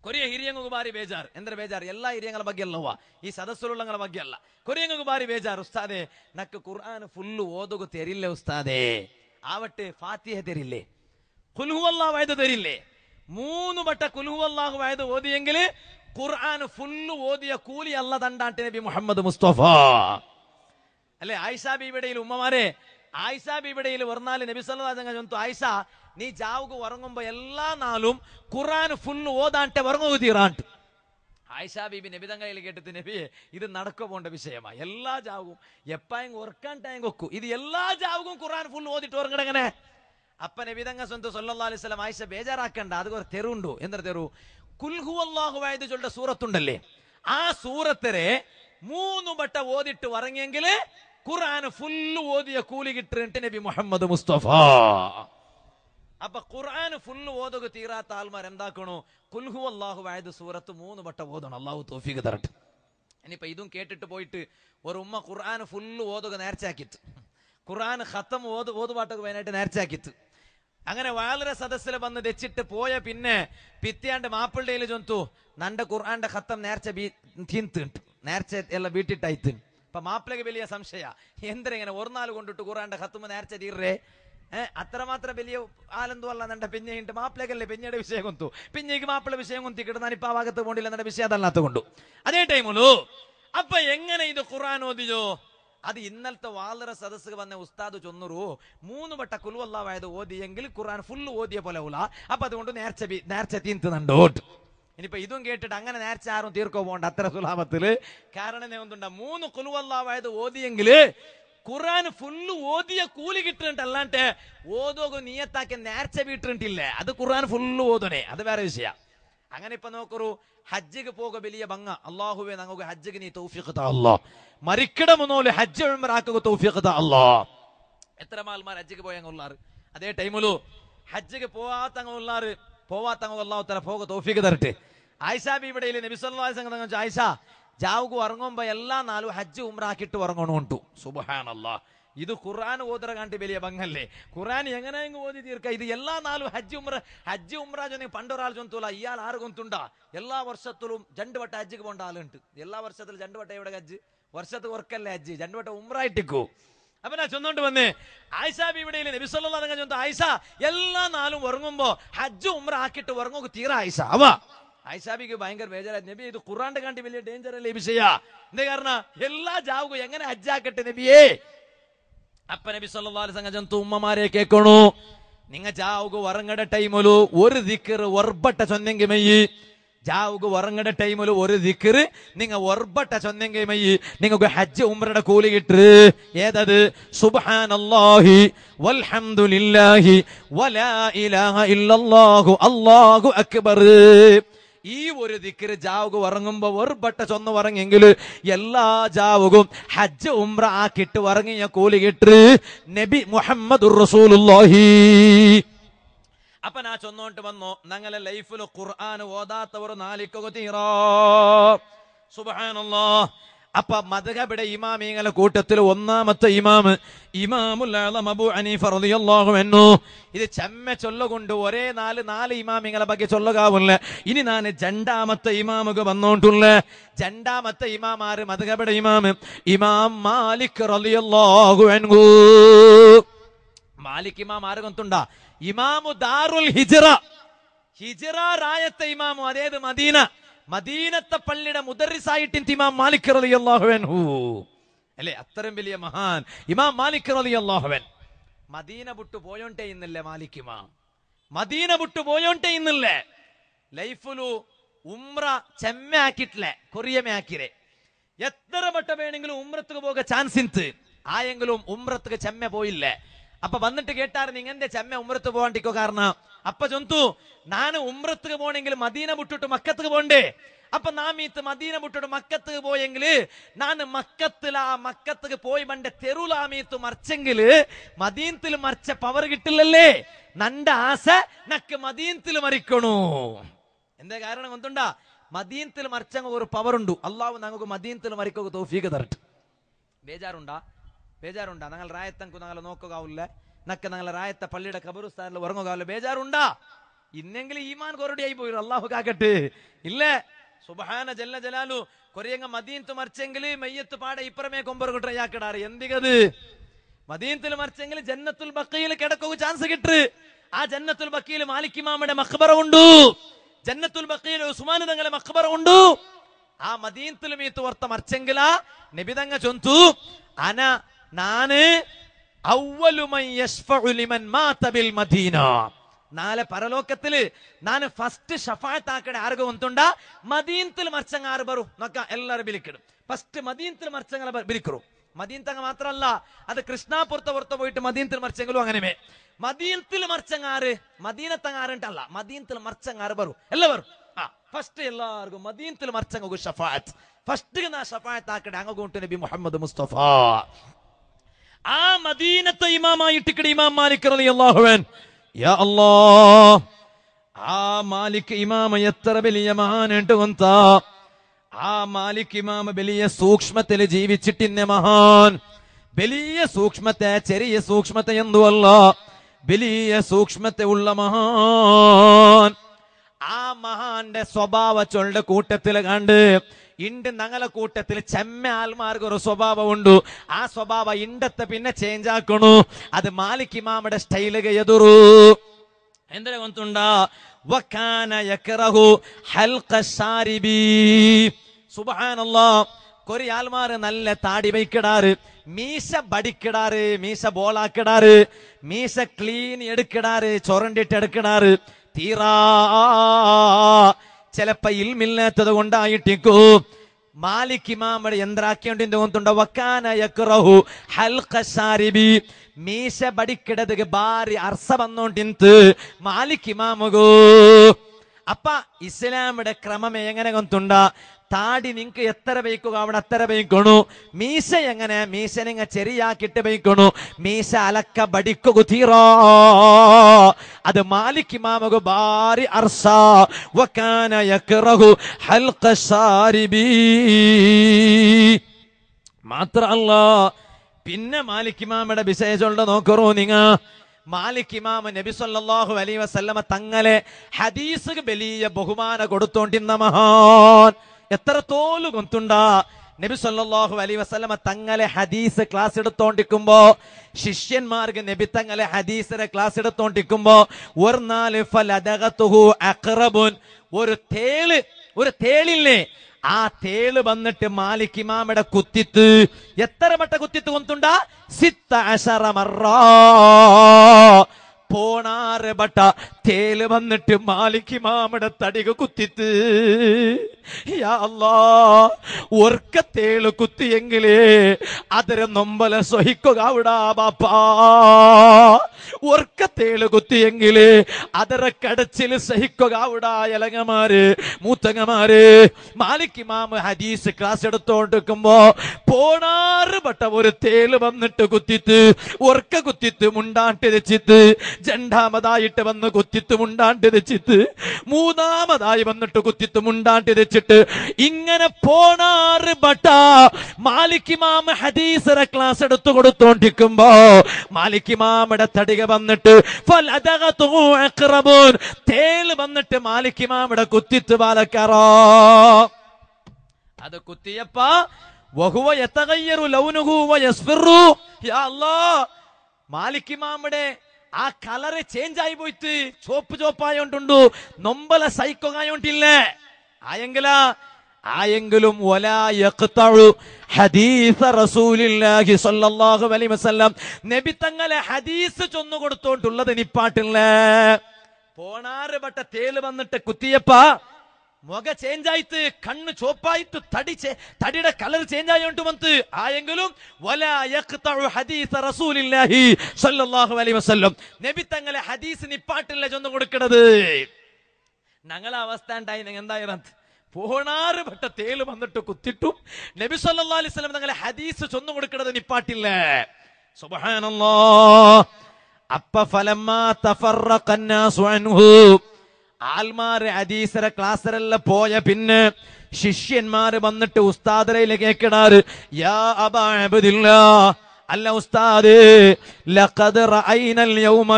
ಕೊರಿಯ ಹಿರಿಯಂಗು ಬಾರಿ ಬೇಜಾರ್ ಎಂದ್ರೆ ಬೇಜಾರ್ ಎಲ್ಲಾ ಹಿರಿಯಂಗಳ ಬಗ್ಗೆ ಅಲ್ಲವ ಈ ಸದಸ್ಯರುಳ್ಳಂಗಳ ಬಗ್ಗೆ ಅಲ್ಲ ಕೊರಿಯಂಗು ಬಾರಿ ಬೇಜಾರ್ ಉಸ್ತಾದೆ ನಕ್ಕ ഖുർആൻ ഫുള്ള് ഓതുകു തെരില്ല ഉസ്താദേ ആവട്ടെ ഫാത്തിഹ തെരില്ലേ കുൽഹുവല്ലാഹു തരില്ലേ മൂന്ന് വട്ട കുൽഹുവല്ലാഹു ആയത് ഓതിയെങ്കിൽ ഖുർആൻ ഫുള്ള് ഓതിയ കൂലി അല്ല തണ്ടാട്ടെ നബി മുഹമ്മദ് മുസ്തഫ അല്ലെ ആയിഷ ബീബിടയിൽ ഉമ്മമാരെ ആയിഷ ബീബിടയിൽ വന്നാൽ നബി സല്ലാ ചൊന്തു ആയിഷ നീ ജാവുക ഉറങ്ങുമ്പോ എല്ലാ നാളും ഖുർആൻ ഫുൾ ഓതാട്ടെ ഉറങ്ങുക തീറാണ്ട്. ആയിഷ ബീബി നബിതങ്കയിൽ കേട്ടിട്ട് നബിയെ ഇത് നടക്ക പോണ്ട വിഷയമാ. എല്ലാ ജാവും എപ്പായും ഉറക്കാൻ ടൈം കൊക്കു ഇത് എല്ലാ ജാവും ഖുർആൻ ഫുൾ ഓതിട്ട് ഉറങ്ങണങ്ങനെ അപ്പ നബിതങ്ങ സ്വന്തം സല്ലല്ലാഹു അലൈഹി വസല്ലം ആയിഷ ബേജാറാക്കണ്ട. അത് ഒരു തെരുണ്ടു എന്താ തെരു കുൽഹു അല്ലാഹു ആയത് ചൊല്ല സൂറത്തുണ്ടല്ലേ? ആ സൂറത്തരെ മൂന്ന് വട്ടം ഓതിട്ട് ഉറങ്ങിയെങ്കിൽ ഖുർആൻ ഫുള്ള് ഓതിയ കൂലി കിട്ടുന്നുണ്ട് നബി മുഹമ്മദ് മുസ്തഫ. അപ്പൊ ഖുർആൻ ഫുള്ള് ഓതുക തീരാത്ത ആൾമാർ എന്താക്കണോ? കുൽഹു അള്ളാഹു ആയത് സൂറത്ത് മൂന്ന് വട്ട ഓതണം. അള്ളാഹു തൗഫീഖ് തരട്ടെ. ഇനിയിപ്പോ ഇതും കേട്ടിട്ട് പോയിട്ട് ഒരു ഉമ്മ ഖുർആൻ ഫുള്ള് ഓതുക നേർച്ചാക്കിത്ത് ഖുർആൻ ഖത്തം ഓത് ഓതുപാട്ടൊക്കെ വേനായിട്ട് നേർച്ചാക്കിത്ത് അങ്ങനെ വളരെ സദസ്സിൽ വന്ന് തെച്ചിട്ട് പോയ പിന്നെ പിത്തിയാണ്ട് മാപ്പിള്ളയിൽ ചൊന്തു നന്റെ ഖുർആന്റെ ഖത്തം നേർച്ച ബീ തിന്തുണ്ട് നേർച്ച എല്ലാം വീട്ടിട്ടായി വീട്ടിട്ടായിത്ത് അപ്പൊ മാപ്പിളക്ക് വലിയ സംശയ. എന്തിനെ ഒരു നാൾ കൊണ്ടിട്ട് ഖുർആന്റെ ഹത്തുമ നേർച്ച തീർറേ ഏഹ് അത്രമാത്രം വലിയ ആലന്തു അല്ല നന്റെ പിന്നെയുണ്ട് മാപ്പിളക്കല്ലേ പിന്നീട് വിഷയം കൊന്തു. പിന്നേക്ക് മാപ്പിള വിഷയം കൊത്തി കിട്ടുന്ന ഇപ്പൊ ആ ഭാഗത്ത് പോണ്ടില്ല എന്നെ വിഷയം അതല്ലാത്ത കൊണ്ടു. അതേ ടൈമുള്ളൂ അപ്പൊ എങ്ങനെ ഇത് ഖുറാൻ ഓതിയോ അത് ഇന്നലത്തെ വാളറ സദസ്സ് വന്ന ഉസ്താദ് ചൊന്നുറു മൂന്ന് വട്ട കുലുവല്ലാവായത് ഓതിയെങ്കിൽ ഖുറാൻ ഫുള്ള് ഓതിയ പോലെ ഉള്ള അപ്പൊ അതുകൊണ്ട് നേർച്ച നേർച്ച തീർത്തുന്നുണ്ടോട്ട് ഇനിയിപ്പോൾ ഇതും കേട്ടിട്ട് അങ്ങനെ നേരത്തെ ആരും തീർക്കോ പോകണ്ട അത്ര സുലാമത്തിൽ കാരണം എന്തുണ്ട? മൂന്ന് കുലുവല്ലാവായത് ഓതിയെങ്കിൽ ഖുർആൻ ഫുള്ള് ഓതിയ കൂലി കിട്ടുന്നുണ്ട് അല്ലാണ്ട് ഓതോ നീയത്താക്കി നേർച്ച വീട്ടിട്ടില്ലേ അത് ഖുർആൻ ഫുള്ള് ഓതണേ അത് വേറെ വിഷയ. അങ്ങനെ ഇപ്പൊ നോക്കൂ ഹജ്ജിക്ക് പോക വലിയ ഭംഗ. അള്ളാഹുവെ നമുക്ക് ഹജ്ജിക്ക് നീ തൗഫിഖ് അല്ലോ. മരിക്കടമെന്നോൽ ഹജ്ജ് ഉൾമറാക്കുക തൗഫിഖ് എത്ര മാൽമാർ ഹജ്ജിക്ക് പോയ അതേ ടൈമിലു ഹജ്ജിക്ക് പോവാത്ത ഉള്ളാറ്. പോവാത്തങ്ങ് അള്ളാഹു തല പോക തോഫിക്ക് തരട്ടെ. ആയിഷ ബിബിടയിൽ നബിസ്വല്ലാ സംഘം ആയിഷ ജാവുക്ക് ഉറങ്ങുമ്പോ എല്ലാ നാലും ഹജ്ജ് ഉമ്രാക്കിട്ട് ഉറങ്ങണോണ്ടു സുബഹാനല്ലാ. ഇത് ഖുർആൻ ഓതറ കണ്ട് വലിയ ബംഗല്ലേ ഖുർആൻ എങ്ങനെയെങ്കിലും ഓതി തീർക്ക? ഇത് എല്ലാ നാളും ഹജ്ജ് ഉമ്ര ഹജ്ജ് ഉമ്ര ചൊന്നെ പണ്ടൊരാൾ ചൊന്നൂല ഇയാൾ ആറ് കൊന്തുണ്ട? എല്ലാ വർഷത്തിലും രണ്ട് വട്ട ഹജ്ജിക്ക് പോകേണ്ട ആളുണ്ട്. എല്ലാ വർഷത്തിലും രണ്ട് വട്ട എവിടെ ഹജ്ജ്? വർഷത്ത് വർക്കല്ലേ ഹജ്ജ്? രണ്ട് വട്ടം ഉമ്രായിട്ടിക്കൂ അപ്പൊ ചെന്നോണ്ട് വന്നേ. ആയിഷ ബീവിടെയിൽ നബി സല്ലല്ലാഹു അലൈഹി വസല്ലം ആയിഷ എല്ലാ നാളും ഉറങ്ങുമ്പോ ഹജ്ജ് ഉമ്ര ആക്കിയിട്ട് ഉറങ്ങുക തീര ആയിഷ. അവ. ആയിഷാബിക്ക് ഭയങ്കര ബേജാറായി. നബി ഇത് ഖുറാന്റെ കണ്ടി വലിയ ഡേഞ്ചർ അല്ലേ ഈ വിഷയ എന്താ കാരണം? എല്ലാ ജാവുക എങ്ങനെ ഹജ്ജാക്കട്ടെ നബിയേ? അപ്പ നബി അലൈഹി വസല്ലം ജന്തു ഉമ്മമാരെ കേൾക്കണു നിങ്ങ ജാവുക ഉറങ്ങട ടൈമിലു ഒരു ദിക്കർ ഒർബട്ട ചൊന്നെങ്കി മയ്യി. ജാവുക ഉറങ്ങട ടൈമിൽ ഒരു ദിക്കറ്. നിങ്ങൾ ഒർബട്ട ചൊന്നെങ്കിൽ മയ്യി നിങ്ങൾക്ക് ഹജ്ജ് ഉംറയുടെ കൂലി കിട്ടു ഏതത്? സുബ്ഹാനല്ലാഹി വൽഹംദുലില്ലാഹി വലാ ഇലാഹ ഇല്ലല്ലാഹു അല്ലാഹു അക്ബർ. ഈ ഒരു ദിക്കര് ജാവുക ഉറങ്ങുമ്പോ ഒരു ബട്ട ചൊന്ന് ഉറങ്ങിയെങ്കിൽ എല്ലാ ജാവുകും ഹജ്ജ് ഉംറ ആക്കിട്ട് ഉറങ്ങിയ കൂലി കിട്ട് നബി മുഹമ്മദ് റസൂലുള്ളാഹി. അപ്പൊ ആ ചൊന്നോട്ട് വന്നു ഞങ്ങളെ ലൈഫിൽ ഖുർആൻ ഓതാത്തവർ നാലിക്കു തീറോ സുബാനല്ലോ അപ്പൊ മതകബിടെ ഇമാമിങ്ങളെ കൂട്ടത്തിൽ ഒന്നാമത്തെ ഇമാമ് ഇമാമുൽ റളിയല്ലാഹു അൻഹു. ഇത് ചമ്മ ചൊല്ലുകൊണ്ട് ഒരേ നാല് നാല് ഇമാമിങ്ങളെ ബാക്കി ചൊല്ലുകാവില്ല. ഇനി ഞാൻ രണ്ടാമത്തെ ഇമാമുക്ക് വന്നോണ്ടുള്ള. രണ്ടാമത്തെ ആര്? മതകബിടെ ഇമാമ് ഇമാം മാലിക് റളിയല്ലാഹു അൻഹു. മാലിക് ഇമാം ആര് ഇമാമു ദാറുൽ ഹിജറ. ഹിജറ റായത്തെ ഇമാമു അതേത് മദീന? മദീനത്തെ പള്ളിയുടെ മുദറിസായിട്ട് ഇമാം മാലിക് റളിയല്ലാഹു അൻഹു. അല്ലേ? അത്തരം വലിയ മഹാൻ ഇമാം മാലിക് റളിയല്ലാഹു അൻ മദീന വിട്ടു പോയോണ്ടേ ഇന്നില്ലേ മാലിക് ഇമാം? മദീന വിട്ടു പോയോണ്ടേ ഇന്നില്ലേ? ലൈഫിലു ഉമ്ര ചെമ്മ ആക്കിട്ടില്ലേ കൊറിയമേ ആക്കിരെ എത്ര വട്ടം വേണമെങ്കിലും ഉമ്രത്തുക്ക് പോക ചാൻസ് ആയെങ്കിലും ഉമ്രത്തുക്ക് ചെമ്മ പോയില്ലേ? അപ്പൊ വന്നിട്ട് കേട്ടാറ് നിങ്ങന്റെ ചെമ്മ ഉമ്രത്ത് പോകണ്ടിക്കോ കാരണം. അപ്പൊ ചൊന്തു നാന് ഉമ്രത്തുക്ക് പോണെങ്കിൽ മദീന മുട്ടിട്ട് മക്കത്ത് പോണ്ടേ? അപ്പൊ നാം മദീന മുട്ടിട്ട് മക്കത്ത് പോയെങ്കിൽ നാന് മക്കത്തിലാ മക്കത്ത് പോയി പണ്ട് തെരുലാമീത്ത് മറിച്ചെങ്കിൽ മദീനത്തിൽ മറിച്ച പവർ കിട്ടില്ലല്ലേ? നന്റെ ആശ നക്ക് മദീനത്തിൽ മറിക്കണു. എന്താ കാരണം എന്തുണ്ടാ മദീനത്തിൽ മറിച്ചങ്ങ് ഒരു പവർ ഉണ്ട്. അള്ളാഹു ഞങ്ങൾക്ക് മദീനത്തിൽ മറിക്കൊക്കെ തോഫീക്ക് തരട്ടെ. ബേജാറുണ്ടാ? ಬೇಜಾರುಂಡಾ ഞങ്ങൾ റായത്തങ്കു ഞങ്ങൾ നോക്കുകയാവില്ല നക്ക് ഞങ്ങൾ റായത്ത പള്ളിയുടെ കബറുസ്ഥാനിൽ ഉറങ്ങുകയാവില്ല ಬೇಜಾರುಂಡಾ ഇന്നെങ്കിലും ഈമാൻ കൊറടിയായി പോയി അള്ളാഹു കാക്കട്ടെ ഇല്ല സുബഹാന ജല്ല ജലാലു കൊറിയങ്ങ മദീനത്ത് മറിച്ചെങ്കിൽ മയ്യത്ത് പാടെ ഇപ്പറമേ കൊമ്പർ കിട്ട യാക്കിടാറ് എന്തികത് മദീനത്തിൽ മറിച്ചെങ്കിൽ ജന്നത്തുൽ ബക്കയിൽ കിടക്കുക ചാൻസ് കിട്ട് ആ ജന്നത്തുൽ ബക്കയിൽ മാലിക്കിമാമയുടെ മഖബറ ഉണ്ട് ജന്നത്തുൽ ബക്കയിൽ ഉസ്മാൻ തങ്ങളെ മഖബറ ഉണ്ട് ആ മദീനത്തിൽ മീത്ത് ഓർത്ത മറിച്ചെങ്കില നബിതങ്ങ ചൊന്തു അന നാന് മദീന. നാളെ പരലോക്കത്തിൽ നാന് ഫസ്റ്റ് ഷഫാത്താക്കടെ ആർഗ ಒಂದುಂಡ മദീനത്തിൽ മർച്ചങ്ങ ആറ് വരും. നോക്ക എല്ലാരും ബിലിക്കിടും ഫസ്റ്റ് മദീനത്തിൽ മർച്ചങ്ങൾ ബിലിക്കറും മദീനത്തങ്ങ മാത്രമല്ല അത് കൃഷ്ണാപുറത്ത് പുറത്ത് പോയിട്ട് മദീനത്തിൽ മർച്ചെങ്കിലും അങ്ങനെമേ മദീനത്തിൽ മർച്ചങ്ങാറ് മദീനത്തങ്ങാറിട്ടല്ല മദീനത്തിൽ മർച്ചങ്ങാറ് ബറു എല്ലാവരും ആ ഫസ്റ്റ് എല്ലാവർക്കും മദീനത്തിൽ മർച്ചങ്ങ ഷഫാത്ത് ഫസ്റ്റ് നാ ഷഫാത്ത് ആക്കടെ അങ്ങോട്ട് നബി മുഹമ്മദ് മുസ്തഫ. ആ മദീനത്തെ ഇമാമായിട്ട് ഇക്കടെ ഇമാം മാലിക് റലി അള്ളാഹുവൻ യാ അല്ലാഹ് ആ മാലിക് ഇമാമ എത്ര വലിയ മഹാനുണ്ട് ആ മാലിക് ഇമാമ വലിയ സൂക്ഷ്മത്തിൽ ജീവിച്ചിട്ടിന്നെ മഹാൻ. വലിയ സൂക്ഷ്മത്തെ ചെറിയ സൂക്ഷ്മത്തെ എന്തുവല്ല? വലിയ സൂക്ഷ്മത്തെ ഉള്ള മഹാൻ. ആ മഹാന്റെ സ്വഭാവ ചൊല്ലുടെ കൂട്ടത്തിൽ കണ്ട് ഇണ്ട് ഞങ്ങളെ കൂട്ടത്തിൽ ചെമ്മ ആൽമാർക്ക് ഒരു സ്വഭാവമുണ്ട്. ആ സ്വഭാവ ഇണ്ടത്തെ പിന്നെ ചേഞ്ച് ആക്കണു. അത് മാലിക് ഇമാമയുടെ സ്റ്റൈലുക എതിരു. എന്തിനാ കൊണ്ടുണ്ട യക്റഹു ഹൽഖ സാരിബി സുബ്ഹാനല്ലാഹ് കൊറേ ആൾമാര് നല്ല താടി വയ്ക്കിടാറ്. മീശ ബടിക്കിടാറ് മീശ ബോളാക്കിടാറ്. മീശ ക്ലീൻ എടുക്കിടാറ് ചൊരണ്ടിട്ട് എടുക്കിടാറ് തീറാ. ചിലപ്പോ ഇൽമില്ലാത്തത് കൊണ്ടായിട്ടിക്കൂ മാലിക് ഇമാമ എന്താക്കേണ്ടി തോന്നുന്നുണ്ട്? വക്കാന യക്റഹു മീശ പടിക്കിടത് ബാരി അർസ വന്നോണ്ടി മാലിക്കിമാമകോ അപ്പ ഇസ്ലാമിയുടെ ക്രമം എങ്ങനെ കൊന്തുണ്ട? താടി നിങ്ങക്ക് എത്ര വയ്ക്കുക? അവിടെ അത്ര വയ്ക്കണു. മീശ എങ്ങനെ? മീശ നിങ്ങ ചെറിയാക്കിട്ട് വയ്ക്കണു. മീശ അലക്ക ബടിക്കു തീറോ. അത് മാലിക് ഇമാമകു ബാരി അർസ. വക്കാന യക്റഹു ഹൽഖ ശാരിബി മാത്രല്ല പിന്നെ മാലിക് ഇമാമയുടെ വിശേഷമുണ്ട് നോക്കറോ നിങ്ങ. മാലിക് ഇമാമ നബി സല്ലല്ലാഹു അലൈഹി വസല്ലമ തങ്ങളെ ഹദീസ് വലിയ ബഹുമാന കൊടുത്തോണ്ടിരുന്ന മഹാൻ. എത്ര കൊന്തുണ്ടാ? നബി സല്ലല്ലാഹു അലൈഹി വസല്ലമ തങ്ങളെ ഹദീസ് ക്ലാസ് എടുത്തോണ്ടിരിക്കുമ്പോ ശിഷ്യന്മാർക്ക് നബി തങ്ങളെ ഹദീസിനെ ക്ലാസ് എടുത്തോണ്ടിരിക്കുമ്പോ ഒരു നാല് അഖറബുൻ. ഒരു തേൾ ഒരു തേളില്ലേ? ആ തേൾ വന്നിട്ട് മാലിക് ഇമാമയുടെ കുത്തിത്ത് എത്ര വട്ട കുത്തിത്ത് കൊന്തുണ്ട? സിത്ത അശറ മറാ പോണാറ് ബട്ട. തേൽ വന്നിട്ട് മാലിക്ക് മാമിടെ തടിക കുത്തിത്ത്. ഒർക്ക തേൾ കുത്തിയെങ്കിലേ അതിരെ നൊമ്പല സഹിക്കുക അവിടാ ബാപ്പാ. ഒർക്ക തേൾ കുത്തിയെങ്കിലേ അതര കടച്ചിൽ സഹിക്കുക അവിടാ ഇലങ്ങമാര് മൂത്തങ്ങമാര്. മാലിക്ക് മാമ ഹദീസ് ക്ലാസ് എടുത്തോണ്ടിരിക്കുമ്പോ പോണാറ് പട്ട ഒരു തേൽ വന്നിട്ട് കുത്തിത്ത് ഒർക്ക കുത്തിത്ത് മുണ്ടാട്ടി രച്ചിത്ത് രണ്ടാമതായിട്ട് വന്ന് കുത്തിത്തുമുണ്ടാണ്ട് മുണ്ടാണ്ട് മൂന്നാമതായി വന്നിട്ട് കുത്തിത്തുമുണ്ടാണ്ട് രച്ചിട്ട് ഇങ്ങനെ പോണാറ് ബട്ട മാലിക്കിമാമ ഹദീസറെ ക്ലാസ് എടുത്തു കൊടുത്തോണ്ടിരിക്കുമ്പോ മാലിക്കിമാമയുടെ തടിക വന്നിട്ട്. തേൽ വന്നിട്ട് മാലിക്കിമാമയുടെ കുത്തിത്ത് പാലക്കാറോ അത് കുത്തിയപ്പ വഹുവ യതഗയ്യറു ലൗനുഹു യാ അല്ലാഹ് മാലിക് ഇമാമിന്റെ ആ കളറ് ചേഞ്ച് ആയി പോയിട്ട് ചോപ്പ് ചോപ്പായോണ്ടുണ്ടു നൊമ്പല സൈക്കൊകായോണ്ടില്ലേ ആയെങ്കില ആയെങ്കിലും നബി തങ്ങളെ ഹദീസ് ചൊന്നു കൊടുത്തോണ്ടുള്ളത് നിപ്പാട്ടില്ലേ പോണാറ് വട്ട തേൽ വന്നിട്ട് കുത്തിയപ്പ മുഖ ചേഞ്ച് ആയിട്ട് കണ്ണ് ചോപ്പായിട്ട് ചേ- തടിയുടെ കളർ ചേഞ്ച് ആയോണ്ട് വന്ന് ആയെങ്കിലും വസല്ലം. നബി തങ്ങളെ ഹദീസ് നിപ്പാട്ടില്ല ചൊന്നു കൊടുക്കണത്. ഞങ്ങളെ അവസ്ഥ ഉണ്ടായി നിങ്ങൾ എന്തായിരുന്നു പോണാറ് പെട്ട തേൽ വന്നിട്ട് കുത്തിട്ടും നബി സല്ലാ അലൈഹി സ്വലം തങ്ങളെ ഹദീസ് ചൊന്നു കൊടുക്കണത് നിപ്പാട്ടില്ല സുബ്ഹാനല്ലാ അപ്പ ഫലമാ തഫറ അൻഹു. ആൽമാര് അതീസര ക്ലാസ്സറല്ല പോയ പിന്നെ ശിഷ്യന്മാര് വന്നിട്ട് ഉസ്താദരയിൽ കേക്കണാറ് യാ അബാ അബ്ദില്ലാ. അല്ല ഉസ്താദ് ലഖദ് യൗമ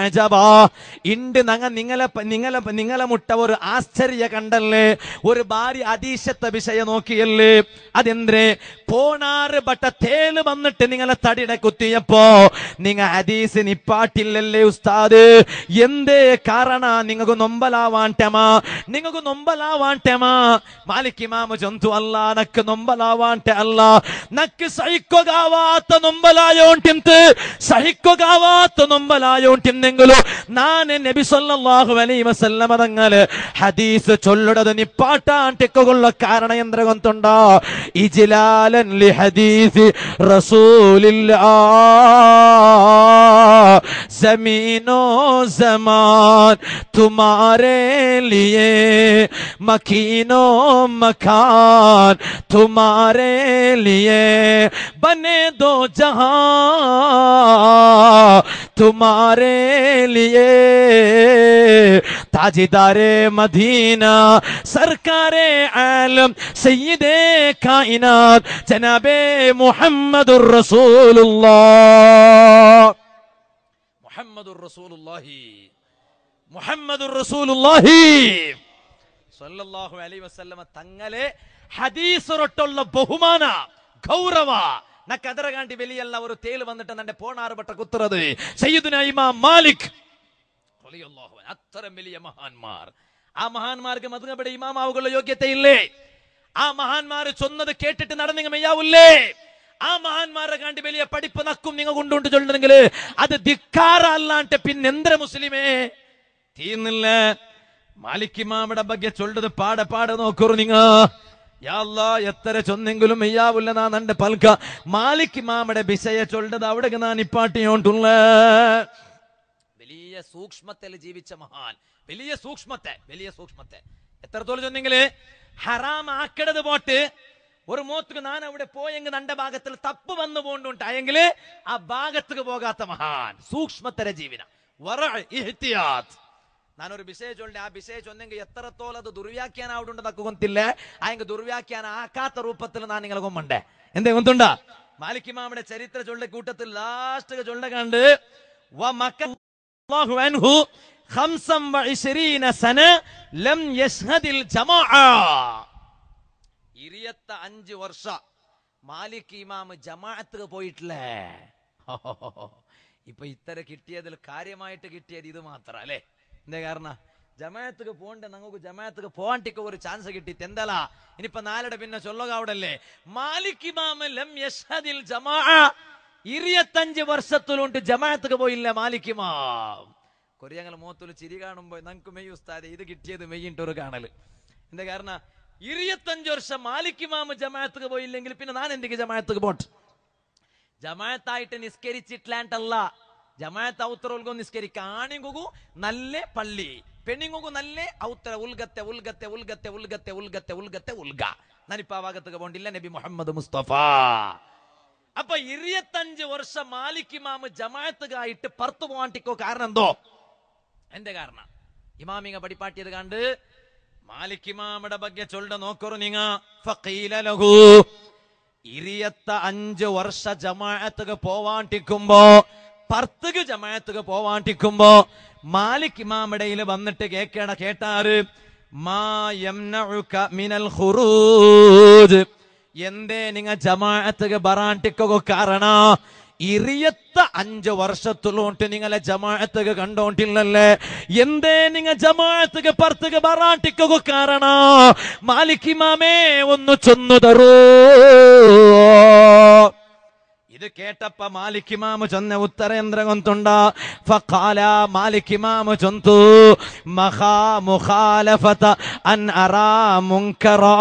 അജബ. നങ്ങ നിങ്ങളെ നിങ്ങളെ നിങ്ങളെ മുട്ട ഒരു ആശ്ചര്യ കണ്ടല്ലേ? ഒരു ഭാര്യ അതീശത്തെ വിഷയ നോക്കിയല്ലേ? അതെന്തേ പോണാറ് ബട്ട തേൽ വന്നിട്ട് നിങ്ങളെ തടിയുടെ കുത്തിയപ്പോ നിങ്ങ ഹദീസ് നിപ്പാട്ടില്ലല്ലേ ഉസ്താദ്? എന്തേ കാരണ നിങ്ങൾക്ക് നൊമ്പലാവാണ്ടമാ നിങ്ങൾക്ക് നൊമ്പലാവാണ്ടമാ മാലിക് ഇമാമു ജന്തു അല്ല നക്ക് നൊമ്പലാവാണ്ട അല്ല നക്ക് സഹിക്കുകയാവാത്ത നൊമ്പലായോണ്ട്യന്ത് സഹിക്കുകയാവാത്ത നൊമ്പലായോണ്ട്യെന്നെങ്കിലു നാന് നബി സല്ലല്ലാഹു അലൈഹി വസല്ലമ തങ്ങൾ ഹദീസ് ചൊല്ലുടത് നിപ്പാട്ടാൻ ടെക്കുകൊള്ള കാരണ യന്ത്രകൊന്തുണ്ടോ ഇജിലാലൻ ലി ഹദീസ് റസൂലില്ലാ. زمین و زمان تمہارے لیے، مکین و مکان تمہارے لیے۔ بنے دو جہاں تمہارے لیے۔ تاجدار مدینہ، سرکار عالم، سید کائنات، جناب محمد الرسول اللہ۔ മുഹമ്മദുർ റസൂലുള്ളാഹി മുഹമ്മദുർ റസൂലുള്ളാഹി സല്ലല്ലാഹു അലൈഹി വസല്ലമ തങ്ങളെ ഹദീസറൊട്ടുള്ള ബഹുമാന ಗೌರವ ನಕ್ಕ ಅದರಗಾಂಟಿ ಬೆಲಿಯಲ್ಲ ಅವರು ತೇಲು ಬಂದಿಟ್ಟ ನಂಡೆ ಪೋಣಾರು ಬಟ್ಟ ಕುತ್ತರದು ಸಯ್ಯದುನ ಇಮಾಮ್ ಮಾಲಿಕ್ റളിയല്ലാഹു അൻഹു. അത്തരം വലിയ മഹാന്മാർ ആ മഹാന്മാർക്ക് മധുകബടെ ഇമാമാവുകളുടെ യോഗ്യത ഇല്ലേ ആ മഹാന്മാർ ചൊന്നത് കേട്ടിട്ട് നടന്നിങ്ങ മെയ്യാവൂല്ലേ ആ മഹാന്മാരെ കണ്ടി വലിയ പഠിപ്പ് നക്കും നിങ്ങൾ കൊണ്ടുകൊണ്ട് ചൊല്ലുന്നെങ്കിൽ അത് ധിക്കാറല്ലാണ്ട് പിന്നെന്തര മുസ്ലിമേ? തീന്നില്ല. മാലിക്കിമാമിടെ ബഗ്യ ചൊല്ലത് പാടെ പാടെ നോക്കൂ നിങ്ങ എത്ര ചൊന്നെങ്കിലും ഇയ്യാവില്ല നാ നന്റെ പൽക്ക. മാലിക് മാമയുടെ ബിസയെ ചൊല്ലത് അവിടെ നാൻ ഇപ്പാട്ടിയോണ്ടുള്ള വലിയ സൂക്ഷ്മത്തിൽ ജീവിച്ച മഹാൻ. വലിയ സൂക്ഷ്മത്തെ വലിയ സൂക്ഷ്മത്തെ. എത്രത്തോളം ചൊന്നെങ്കിൽ? ഹറാം ആക്കടത് പോട്ട് ഒരു മോത്തുക്ക് ഞാൻ അവിടെ പോയെങ്കിൽ നല്ല ഭാഗത്തിൽ തപ്പ് വന്നു പോണ്ടുണ്ടായെങ്കിൽ ആ ഭാഗത്തേക്ക് പോകാത്ത മഹാൻ സൂക്ഷ്മത്തര ജീവന. ഞാനൊരു വിശേഷ ആ വിശേഷ ഒന്നെങ്കിൽ എത്രത്തോളം അത് ദുർവ്യാഖ്യാനാവിടുണ്ടെന്നൊക്കെ അയങ്ങ് ദുർവ്യാഖ്യാനാക്കാത്ത രൂപത്തിൽ ഞാൻ നിങ്ങളെ കൊമ്മണ്ട്. എന്തേ കൊന്നുണ്ട മാലിക്കിമാമിന്റെ ചരിത്ര ചൊള്ള കൂട്ടത്തിൽ ലാസ്റ്റ് ചൊള്ള കണ്ട് ജമാഅ. ഇരുപത്തി അഞ്ച് വർഷ മാലിക് ഇമാം ജമാഅത്ത് പോയിട്ടില്ലേ? ഇപ്പൊ ഇത്തര കിട്ടിയതിൽ കാര്യമായിട്ട് കിട്ടിയത് ഇത് മാത്രം അല്ലേ? എന്താ കാരണം? ജമാഅത്തുക്ക് പോകണ്ടേ നമുക്ക് ജമാഅത്തുക്ക് പോകാണ്ടിക്ക് ഒരു ചാൻസ് കിട്ടി എന്തല്ല ഇനിയിപ്പൊ നാലട പിന്നെ ചൊല്ലുക അവിടല്ലേ? മാലിക് ഇമാം ലം യഷ്ഹദിൽ ജമാ ഇരുപത്തഞ്ച് വർഷത്തിലുണ്ട് ജമാഅത്തുക്ക് പോയില്ല മാലിക് ഇമാം? കൊറിയങ്ങൾ മുഖത്തിൽ ചിരി കാണുമ്പോ നമുക്ക് മെയ് ഉസ്താദ് ഇത് കിട്ടിയത് മെയ്യിട്ടൊരു കാണൽ. എന്താ കാരണം? ഇരുപത്തഞ്ച് വർഷം മാലിക് ഇമാം ജമാഅത്തുക്ക് പോയില്ലെങ്കിൽ പിന്നെ ഞാൻ എന്തെങ്കിലും ജമാഅത്തുക്ക് പോട്ട്? ജമാഅത്തായിട്ട് നിസ്കരിച്ചിട്ടില്ലാണ്ടല്ല. ജമാഅത്ത് ഉൽഗം നിസ്കരിക്കുക ആണിങ്ങു നല്ല പള്ളി. പെണ്ണിങ്ങു നല്ല ഔത്തര ഉൽഗത്തെ ഉൽഗത്തെ ഉൽഗത്തെ ഉൽഗത്തെ ഉൽഗത്തെ ഉൽഗത്തെ ഉൽഗ. ഞാനിപ്പോ ആ ഭാഗത്തേക്ക് പോണ്ടില്ല. നബി മുഹമ്മദ് മുസ്തഫ. അപ്പൊ ഇരുപത്തഞ്ച് വർഷം മാലിക് ഇമാം ജമാഅത്തുകായിട്ട് പുറത്തു പോകാണ്ടിക്കോ കാരണം എന്തോ? എന്റെ കാരണം. ഇമാമിങ്ങ പഠിപ്പാട്ടിയത് കണ്ട് മാലിക്കിമാമയുടെ ബഗ്യ ചൊല്ല നോക്കൊറു നിങ്ങ. ഫീലു ഇരിയത്ത അഞ്ച് വർഷ ജമാഅത്തുക പോവാണ്ടിക്കുമ്പോ പർത്തുക ജമാഅത്തുക പോവാണ്ടിക്കുമ്പോ മാലിക് ഇമാമിടയിൽ വന്നിട്ട് കേക്കണ കേട്ടാറ് മിനൽ ഖുറൂജ്. എന്തേ നിങ്ങ ജമാഅത്തുക ബറാണ്ടിക്കോ കാരണ? ഇറിയത്ത അഞ്ച് വർഷത്തിലോട്ട് നിങ്ങളെ ജമാഅത്തുക കണ്ടോണ്ടില്ലല്ലേ? എന്തേ നിങ്ങ ജമാഅത്തുക പർത്തുക പറാട്ടിക്കുക കാരണ? മാലിക്കിമാമേ ഒന്ന് ചൊന്നു തരൂ. ഇത് കേട്ടപ്പ മാലിക്കിമാമു ചെന്ന ഉത്തരേന്ദ്ര കൊന്തുണ്ട ഫഖാല മാലിക്കിമാമു ചൊന്തു മഹാ മുഖാലഫത അൻ അറാ മുൻകറാ.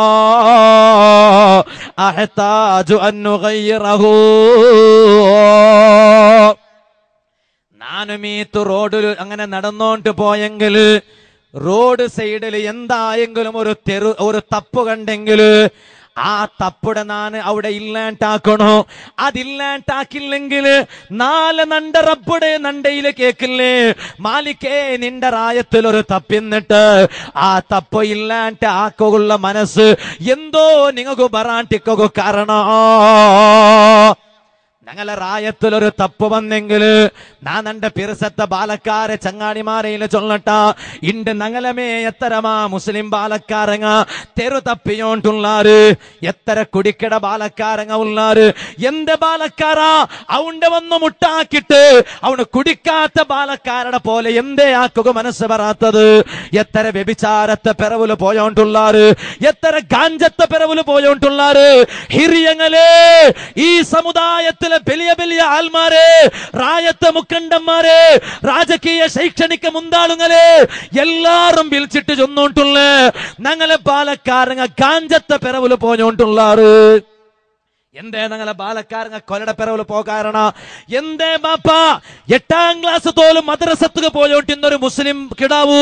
അഹ്താജു അൻ നുഗയ്യിറഹു നാനും ഈ റോഡിൽ അങ്ങനെ നടന്നോണ്ട് പോയെങ്കിൽ റോഡ് സൈഡിൽ എന്തായെങ്കിലും ഒരു തെരു ഒരു തപ്പ് കണ്ടെങ്കിൽ ആ തപ്പുടെ നാന് അവിടെ ഇല്ലാണ്ടാക്കണോ? അതില്ലാണ്ടാക്കില്ലെങ്കിൽ നാല് നണ്ട റബ്ബുടെ നണ്ടയിൽ കേക്കില്ലേ? മാലിക്കേ നിന്റെ റായത്തിൽ ഒരു തപ്പിന്നിട്ട് ആ തപ്പ് ഇല്ലാണ്ട് ആക്കുള്ള മനസ്സ് എന്തോ നിങ്ങൾക്ക് ബറാണ്ടിക്കോ കാരണോ. ഞങ്ങളെ റായത്തിൽ ഒരു തപ്പ് വന്നെങ്കിൽ ഞാൻ എന്റെ പിറസത്തെ ബാലക്കാരെ ചങ്ങാടിമാരയിൽ ചൊല്ലട്ട. ഇണ്ട് ഞങ്ങളമേ എത്തരമാ മുസ്ലിം ബാലക്കാരങ്ങ. തെരു തപ്പിയോണ്ടുള്ളാര്. എത്ര കുടിക്കട ബാലക്കാരങ്ങ ഉള്ളാറ് എന്റെ ബാലക്കാരാ? അവന്റെ വന്ന് മുട്ടാക്കിട്ട് അവന് കുടിക്കാത്ത ബാലക്കാരുടെ പോലെ എന്തേ ആക്കുക മനസ്സ് വരാത്തത്. എത്ര വ്യഭിചാരത്തെ പിറവിൽ പോയോണ്ടുള്ളാര്. എത്ര ഗാഞ്ചത്തെ പിറവിൽ പോയോണ്ടുള്ളാര്. ഹിരിയങ്ങളെ ഈ സമുദായത്തിലെ വലിയ വലിയ ആൽമാരെ റായത്തെ മുക്കണ്ടന്മാരെ രാജകീയ ശൈക്ഷണിക മുന്താളുങ്ങളെ എല്ലാരും വിളിച്ചിട്ട് ഞങ്ങളെ പാലക്കാരങ്ങ കാഞ്ചത്തെ പിറവിൽ പോഞ്ഞോണ്ടുള്ളാറ്. എന്തേ ഞങ്ങളെ ബാലക്കാരങ്ങ കൊലയുടെ പിറവിൽ പോകാരണ എന്തേ ബാപ്പ എട്ടാം ക്ലാസ് തോലും മദ്രസത്തുക്ക് പോയോണ്ടിന്നൊരു മുസ്ലിം കിടാവൂ.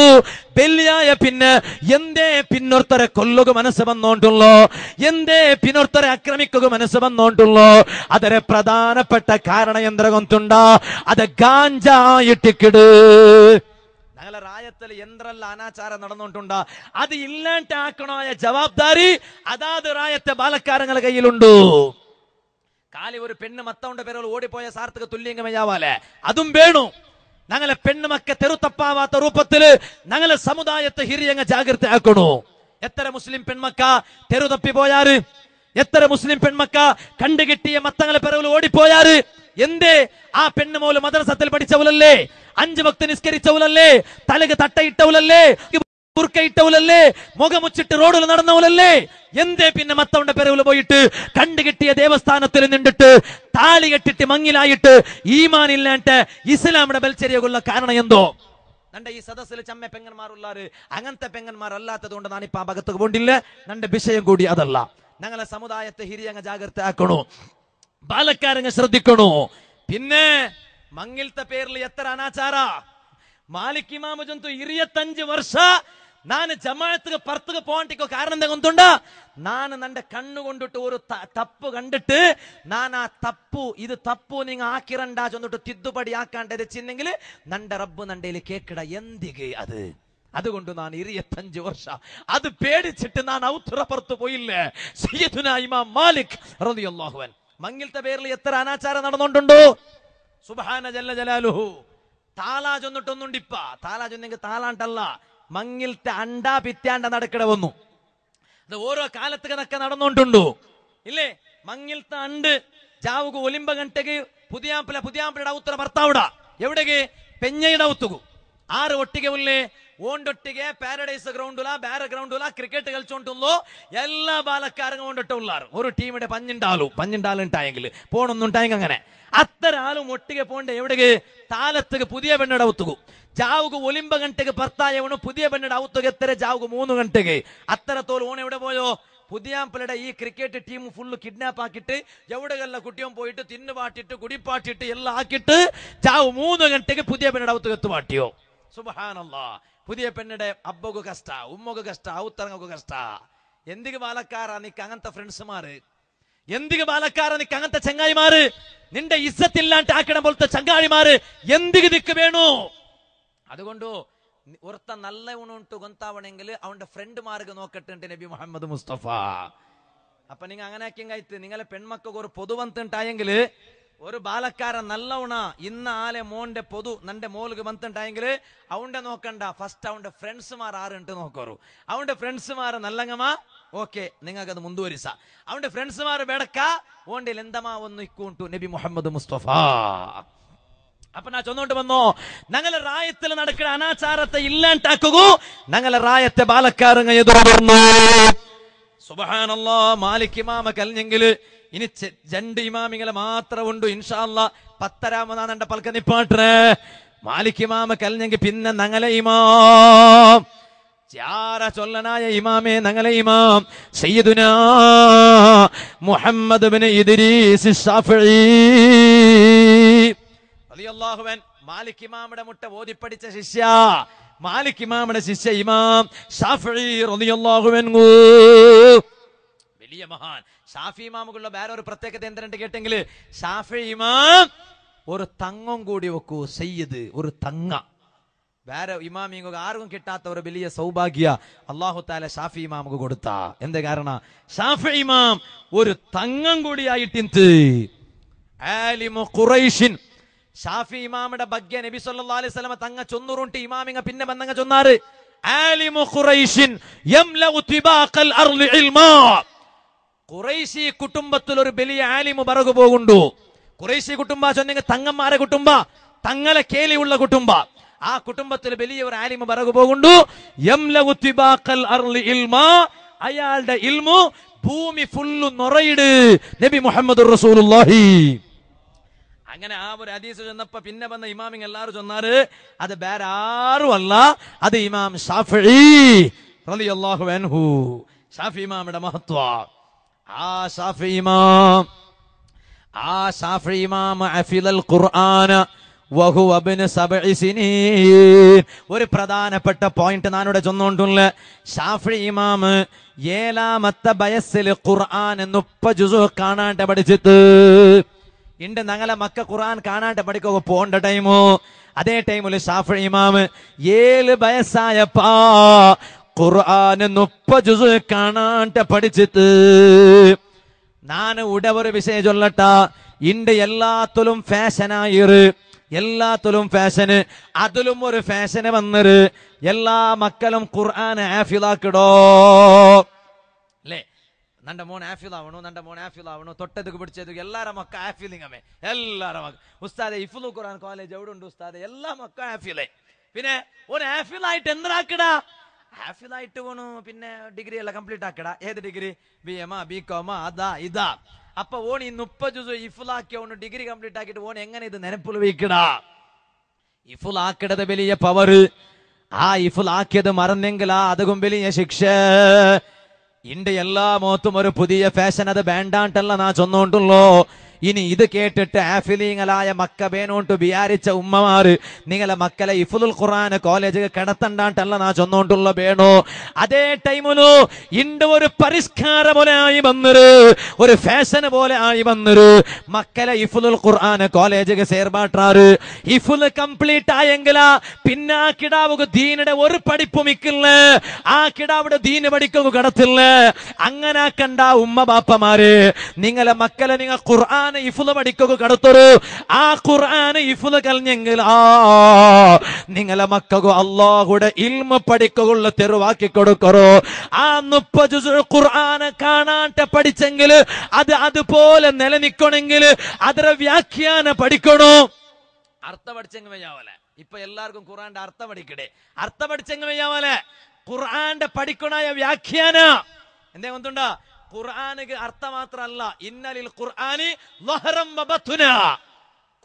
ബെല്ലിയായ പിന്നെ എന്തേ പിന്നൊരുത്തരെ കൊല്ലുക മനസ്സ് വന്നോണ്ടുള്ളോ? എന്തേ പിന്നൊരുത്തരെ ആക്രമിക്കുക മനസ്സ് വന്നോണ്ടുള്ളോ? അതൊരു പ്രധാനപ്പെട്ട കാരണ യന്ത്രകൊന്തുണ്ട അത് ഗാഞ്ചായിട്ടിക്കിട് റായത്തിൽ യന്ത്രല്ല അനാചാരം നടന്നുകൊണ്ടുണ്ട്. അത് ഇല്ലാണ്ടാക്കണോയ ജവാബ്ദാരി അതാത് റായത്തെ ബാലക്കാരങ്ങളെ കയ്യിലുണ്ട്. കാലി ഒരു പെണ്ണ് മത്തവണ്ട പേരുകൾ ഓടിപ്പോയ സാർത്ഥക തുല്യങ്കമയാവാലെ അതും വേണു. ഞങ്ങളെ പെണ്ണുമക്ക തെരുത്തപ്പാവാത്ത രൂപത്തിൽ ഞങ്ങളെ സമുദായത്തെ ഹിരിയങ്ങ ജാഗ്രത ആക്കണു എത്ര മുസ്ലിം പെൺമക്ക തെറുതപ്പി പോയാറ്? എത്ര മുസ്ലിം പെൺമക്ക കണ്ടുകിട്ടിയ മത്തങ്ങളെ പിറവിൽ ഓടിപ്പോയാറ്? എന്തേ? ആ പെണ്ണ് മോൽ മദ്രസത്തിൽ പഠിച്ചവളല്ലേ അഞ്ചു ഭക്തി നിസ്കരിച്ചവളല്ലേ തലക്ക് തട്ടയിട്ടവളല്ലേ കുറുക്കയിട്ടവളല്ലേ മുഖമുച്ചിട്ട് റോഡിൽ നടന്നവളല്ലേ എന്തേ പിന്നെ മത്തവന്റെ പെരവിൽ പോയിട്ട് കണ്ടു കിട്ടിയ ദേവസ്ഥാനത്തിൽ നിന്നിട്ട് താലി കെട്ടിട്ട് മങ്ങിലായിട്ട് ഈമാനില്ലാണ്ട് ഇസ്ലാമിന്റെ ബൽച്ചെരിയുള്ള കാരണം എന്തോ? നന്റെ ഈ സദസ്സിൽ ചമ്മ പെങ്ങന്മാരുള്ളാറ് അങ്ങനത്തെ പെങ്ങന്മാർ അല്ലാത്തത് കൊണ്ട് ഞാനിപ്പോ ആ ഭാഗത്ത് പോണ്ടില്ല. വിഷയം കൂടി അതല്ല. ഞങ്ങളെ സമുദായത്തെ ഹിരിയങ്ങ ജാഗ്രത ആക്കണു ബാലക്കാരങ്ങ ശ്രദ്ധിക്കണു. പിന്നെ മങ്ങിൽത്തെ പേരിൽ എത്ര അനാചാര? മാലിക് ಮಾಲಿಕ್ ജന്തു ಇರಿಯತ್ತಂಜು വർഷ. ನಾನು ജമാഅത്തുക്ക് പുറത്തുക്ക് പോകാണ്ടിക്കോ കാരണം എന്തെങ്കിലും ഞാൻ നന്റെ ನನ್ನ കണ്ണു കൊണ്ടിട്ട് ഒരു തപ്പ് കണ്ടിട്ട് ഞാൻ ആ തപ്പു ഇത് തപ്പു നിങ്ങൾ ആക്കിരണ്ടാ ചെന്നിട്ട് തിദ്ദുപടി ആക്കാണ്ടത് രച്ചിന്നെങ്കിൽ നന്റെ റബ്ബ് നന്റെ കേക്കട. എന്തിക അത്? അതുകൊണ്ട് ഞാൻ ഇരുപത്തഞ്ച് വർഷം. അത് പേടിച്ചിട്ട് നാൻ ഔത്തുറ പുറത്ത് പോയില്ലേ? സയ്യിദുന ഇമാം മാലിക് റളിയല്ലാഹു പേരിൽ എത്ര അനാചാരം നടന്നുകൊണ്ടുണ്ടോ സുബാന ജല്ല ജലാലുഹു. താലാ ചൊന്നിട്ടൊന്നുണ്ടിപ്പ. താലാ ചൊന്നെങ്കിൽ താലാണ്ടല്ല. മങ്ങിലത്തെ അണ്ടാ പിത്യാണ്ട നടക്കിട വന്നു. അത് ഓരോ കാലത്ത് കണക്കെ നടന്നുകൊണ്ടുണ്ടോ ഇല്ലേ? മങ്ങിലത്തെ അണ്ട് ജാവുക ഒലിമ്പ കണ്ടെങ്കിൽ പുതിയാമ്പല പുതിയാമ്പലയുടെ ഔത്തര ഭർത്താവിടാ. എവിടെ പെഞ്ഞയുടെ ഔത്തുകു. ಆರು ಒಟ್ಟಿಗೆ ಉಲ್ಲಿ ಒಂದೊಟ್ಟಿಗೆ പാരഡൈസ് ഗ്രൗണ്ടുല വേറെ ഗ്രൗണ്ടുല ക്രിക്കറ്റ് കളിച്ചോണ്ടുള്ളൂ എല്ലാ ബാലക്കാരും കൊണ്ടിട്ടുള്ളാർ ഒരു ടീമിന്റെ പഞ്ഞുണ്ടാളും ఉంటాయి പോണൊന്നുണ്ടായെങ്കിൽ അങ്ങനെ. അത്തരം ആളും ഒട്ടിಗೆ പോണ്ട എവിടെക്ക്? താലത്തേക്ക് പുതിയ പെണ്ണിട ഒത്തുകു. ജാവുക്ക് ഒലിമ്പ ഗണ്ടിക്ക് ഭർത്തായവണ് പുതിയ പെണ്ണിട ഔത്തുക എത്ര ജാവുക്ക് മൂന്ന് ഗണ്ടിക്ക്. അത്തരത്തോൾ ഓൺ എവിടെ പോയോ? പുതിയാപ്പിളുടെ ഈ ക്രിക്കറ്റ് ടീം ഫുള്ള് കിഡ്നാപ്പ് ആക്കിട്ട് എവിടെയെല്ലാം കുട്ടിയും പോയിട്ട് തിന്നുപാട്ടിട്ട് കുടിപ്പാട്ടിട്ട് എല്ലാം ആക്കിട്ട് ചാവ് മൂന്ന് ഗണ്ടിക്ക് പുതിയ പെണ്ണിട ഔത്തുകത്ത് പാട്ടിയോ? സുബഹാനല്ല. പുതിയ പെണ്ണിടെ അബ്ബക്ക് കഷ്ട ഉമ്മക്ക് കഷ്ട ഔത്തറങ്ങക്ക് കഷ്ട. എന്തിക ബാലക്കാര നിക്ക് അങ്ങനത്തെ ഫ്രണ്ട്സുമാര്? എന്തിക ബാലക്കാര നിക്ക് അങ്ങനത്തെ ചങ്ങായിമാര്? നിന്റെ ഇസ്സത്തില്ലാണ്ട് ആക്കണ പോലത്തെ ചങ്ങായിമാര് എന്തിക്ക് നിക്ക് വേണു? അതുകൊണ്ടു ഒരുത്ത നല്ല ഉണുണ്ട് കൊന്താവണെങ്കിൽ അവന്റെ ഫ്രണ്ട് മാർക്ക് നോക്കട്ടുണ്ട് നബി മുഹമ്മദ് മുസ്തഫ. അപ്പൊ നിങ്ങൾ അങ്ങനെ ആക്കിയങ്കായിട്ട് നിങ്ങളെ പെൺമക്കൾക്ക് ഒരു പൊതുവന്തുണ്ടായെങ്കിൽ ഒരു ബാലക്കാരൻ നല്ലവണ ഇന്ന് ആലെ മോന്റെ പൊതു നന്റെ മോലുക്ക് വന്നിട്ടുണ്ടെങ്കിൽ അവന്റെ നോക്കണ്ട. ഫസ്റ്റ് അവന്റെ ഫ്രണ്ട്സുമാർ ആരുണ്ട് നോക്കോറു അവന്റെ ഫ്രണ്ട്സുമാർ നല്ലങ്ങമാ? ഓക്കെ നിങ്ങൾക്ക് അത് മുന്തുവരിസ. അവന്റെ ഫ്രണ്ട്സുമാർ ബെടക്ക ഓണ്ടിൽ എന്തമാ ഒന്ന് ഇക്കൂണ്ടു നബി മുഹമ്മദ് മുസ്തഫ. അപ്പൊ ഞാൻ ചൊന്നോട്ട് വന്നോ. ഞങ്ങളെ റായത്തിൽ നടക്കുന്ന അനാചാരത്തെ ഇല്ലാണ്ടാക്കുകൂ ഞങ്ങളെ റായത്തെ ബാലക്കാരങ്ങ എതിർന്നു സുബഹാനല്ലാ മാലിക് ഇമാമ ഇനി രണ്ട് ഇമാമികളെ മാത്രമുണ്ട് ഇൻഷാല്ല പത്തരാമതാണ് എന്റെ പൽക്ക നിപ്പാട്ടേ മാലിക് ഇമാമ കലഞ്ഞെങ്കിൽ പിന്നെ നങ്ങല ഇമാം. ചാര ചൊല്ലനായ ഇമാമേ നങ്ങളെ ഇമാം. സയ്യിദുന മുഹമ്മദ് ഇദ്രീസ് റളിയല്ലാഹു മാലിക് ഇമാമുടെ മുട്ട ഓതിപ്പടിച്ച ശിഷ്യ മാലിക് ഇമാമിന്റെ ശിഷ്യ ഇമാം ഷാഫി റളിയല്ലാഹുവൻഹു വലിയ മഹാൻ. ഷാഫി ഇമാമുകളുടെ വേറെ ഒരു പ്രത്യേകത എന്തിനുണ്ട് കേട്ടെങ്കിൽ ഷാഫി ഇമാം ഒരു തങ്ങം കൂടി വെക്കൂ സയ്യിദ് ഒരു തങ്ങ. വേറെ ഇമാമിങ്ങൾക്ക് ആർക്കും കിട്ടാത്ത ഒരു വലിയ സൗഭാഗ്യ അള്ളാഹു താല ഷാഫി ഇമാമുക്ക് കൊടുത്ത. എന്ത് കാരണം? ഷാഫി ഇമാം ഒരു തങ്ങം ആലിമു ഖുറൈഷിൻ ഷാഫി ഇമാമിയുടെ ബഗ്യ നബി സല്ലാ അലൈഹി സ്വലമ തങ്ങ ചൊന്നുറുണ്ടി ഇമാമിങ്ങ പിന്നെ വന്നങ്ങ ചൊന്നാറ്. ഖുറൈശി കുടുംബത്തിൽ ഒരു വലിയ ആലിമു പറകു പോകുണ്ടു. ഖുറൈശി കുടുംബ ചൊന്നെങ്കിൽ തങ്ങന്മാരെ കുടുംബ തങ്ങളെ കേലിയുള്ള കുടുംബ. ആ കുടുംബത്തിൽ വലിയ ഒരു ആലിമു പറകു പോകുണ്ടു. അയാളുടെ ഇൽമു ഭൂമി ഫുള്ളു നൊറയിട്. നബി മുഹമ്മദ് റസൂലുള്ളാഹി. അങ്ങനെ ആ ഒരു ഹദീസ് ചെന്നപ്പോ പിന്നെ വന്ന ഇമാമിങ് എല്ലാരും ചെന്നാറ് അത് വേറെ ആരും അല്ല അത് ഇമാം ഷാഫി റളിയല്ലാഹു അൻഹു. ഷാഫി മഹത്വ. ആ ഷാഫി ഇമാം ആ ഷാഫി ഇമാം അഫിലൽ ഖുർആന ഒരു പ്രധാനപ്പെട്ട പോയിന്റ് ഞാനിവിടെ ചൊന്നുകൊണ്ടുള്ള ഷാഫി ഇമാം ഏലാമത്തെ വയസ്സിൽ ഖുർആൻ എന്നുപ്പ ജുസു കാണാണ്ട് പഠിച്ചിട്ട് ഉണ്ട് ഞങ്ങളെ മക്ക ഖുറാൻ കാണാണ്ട് പഠിക്കൊക്കെ പോണ്ട ടൈമു? അതേ ടൈമിൽ ഷാഫി ഇമാമ് ഏഴ് വയസ്സായപ്പാ ഖുർആന് മുപ്പ ജുസ് കാണാണ്ട പഠിച്ചിട്ട്. നാന് ഉട ഒരു വിഷയം ചൊല്ലട്ട. ഇണ്ട് എല്ലാത്തിലും ഫാഷനായിരു എല്ലാത്തിലും ഫാഷന്. അതിലും ഒരു ഫാഷന് വന്നിര് എല്ലാ മക്കളും ഖുർആൻ ആഫിലാക്കിടോ നന്റെ മോൻ ആഫിൽ ആവണോ നന്റെ മോൻ ആഫിൽ ആവണോ തൊട്ടതുക്ക് പിടിച്ചതുക്ക് എല്ലാരും മക്ക ആഫിലിംഗ് അമ്മേ എല്ലാരും മക്ക ഉസ്താദെ ഇഫുലു ഖുർആൻ കോളേജ് എവിടെ ഉണ്ട് ഉസ്താദെ? എല്ലാ മക്ക ആഫിലേ. പിന്നെ ഒരു ആഫിലായിട്ട് ആഫിൽ ആയിട്ട് പോണു പിന്നെ ഡിഗ്രി എല്ലാം കംപ്ലീറ്റ് ആക്കടാ. ഏത് ഡിഗ്രി ബി എം ബി കോമ അതാ ഇതാ. അപ്പൊ ഓൺ ഈ മുപ്പത് ദിവസം ഇഫുലാക്കി ഓണ് ഡിഗ്രി കംപ്ലീറ്റ് ആക്കിയിട്ട് ഓൺ എങ്ങനെ ഇത് നെനപ്പിൽ വയ്ക്കടാ ഇഫുൽ ആക്കിടത് വലിയ പവർ ആ ഇഫുൽ ആക്കിയത് മറന്നെങ്കിൽ ആ അതും വലിയ ശിക്ഷ. ഇണ്ട് എല്ലാ മോത്തും ഒരു പുതിയ ഫാഷൻ അത് വേണ്ടാണ്ടല്ല നാ ചൊന്നോണ്ടുള്ളോ. ഇനി ഇത് കേട്ടിട്ട് ആഫിലീങ്ങളായ മക്ക ബേനോട്ട് വിചാരിച്ച ഉമ്മമാർ നിങ്ങളെ മക്കളെ ഇഫുൽ ഖുർആൻ കോളേജ് കിടത്തണ്ടാട്ടല്ല നാ ചൊന്നോണ്ടുള്ള വേണോ അതേ ടൈമിലു ഇണ്ട് ഒരു പരിഷ്കാര പോലെ ആയി വന്നൊരു ഒരു ഫാഷൻ പോലെ ആയി വന്നൊരു. മക്കളെ ഇഫുൽ ഖുർആൻ കോളേജ് സേർബാട്ടാറ് ഇഫുൽ കംപ്ലീറ്റ് ആയെങ്കില പിന്നെ കിടാവുക ദീനുടെ ഒരു പഠിപ്പ് മിക്കില്ല ആ കിടാവിടെ ദീന് പഠിക്കുക കിടത്തില്ല? അങ്ങനെ കണ്ട ഉമ്മ ബാപ്പമാര്. നിങ്ങളെ മക്കളെ നിങ്ങൾ ഖുർആൻ ഇഫുൽ പഠിക്കുക കടത്തൊരു ആ ഖുർആൻ ഇഫുല കലിഞ്ഞെങ്കിൽ ആ നിങ്ങളെ മക്കകു അള്ളാഹുടെ ഇൽമ പഠിക്കുള്ള തെരുവാക്കി കൊടുക്കറോ? ആ മുപ്പത് ജുസ് ഖുർആൻ കാണാട്ടെ പഠിച്ചെങ്കിൽ അത് അതുപോലെ നിലനിൽക്കണമെങ്കിൽ അതിന്റെ വ്യാഖ്യാന പഠിക്കണോ? അർത്ഥം പഠിച്ചെങ്കിൽ വയ്യാവലെ ഇപ്പൊ എല്ലാവർക്കും ഖുർആന്റെ അർത്ഥം പഠിക്കടേ അർത്ഥം പഠിച്ചെങ്കിൽ വയ്യാവലെ ഖുർആന്റെ പഠിക്കണായ വ്യാഖ്യാന. എന്തേ കൊണ്ടുണ്ടാ ഖുർആാനിക്ക് അർത്ഥം മാത്രമല്ല ഇന്നലിൽ ഖുർആാനി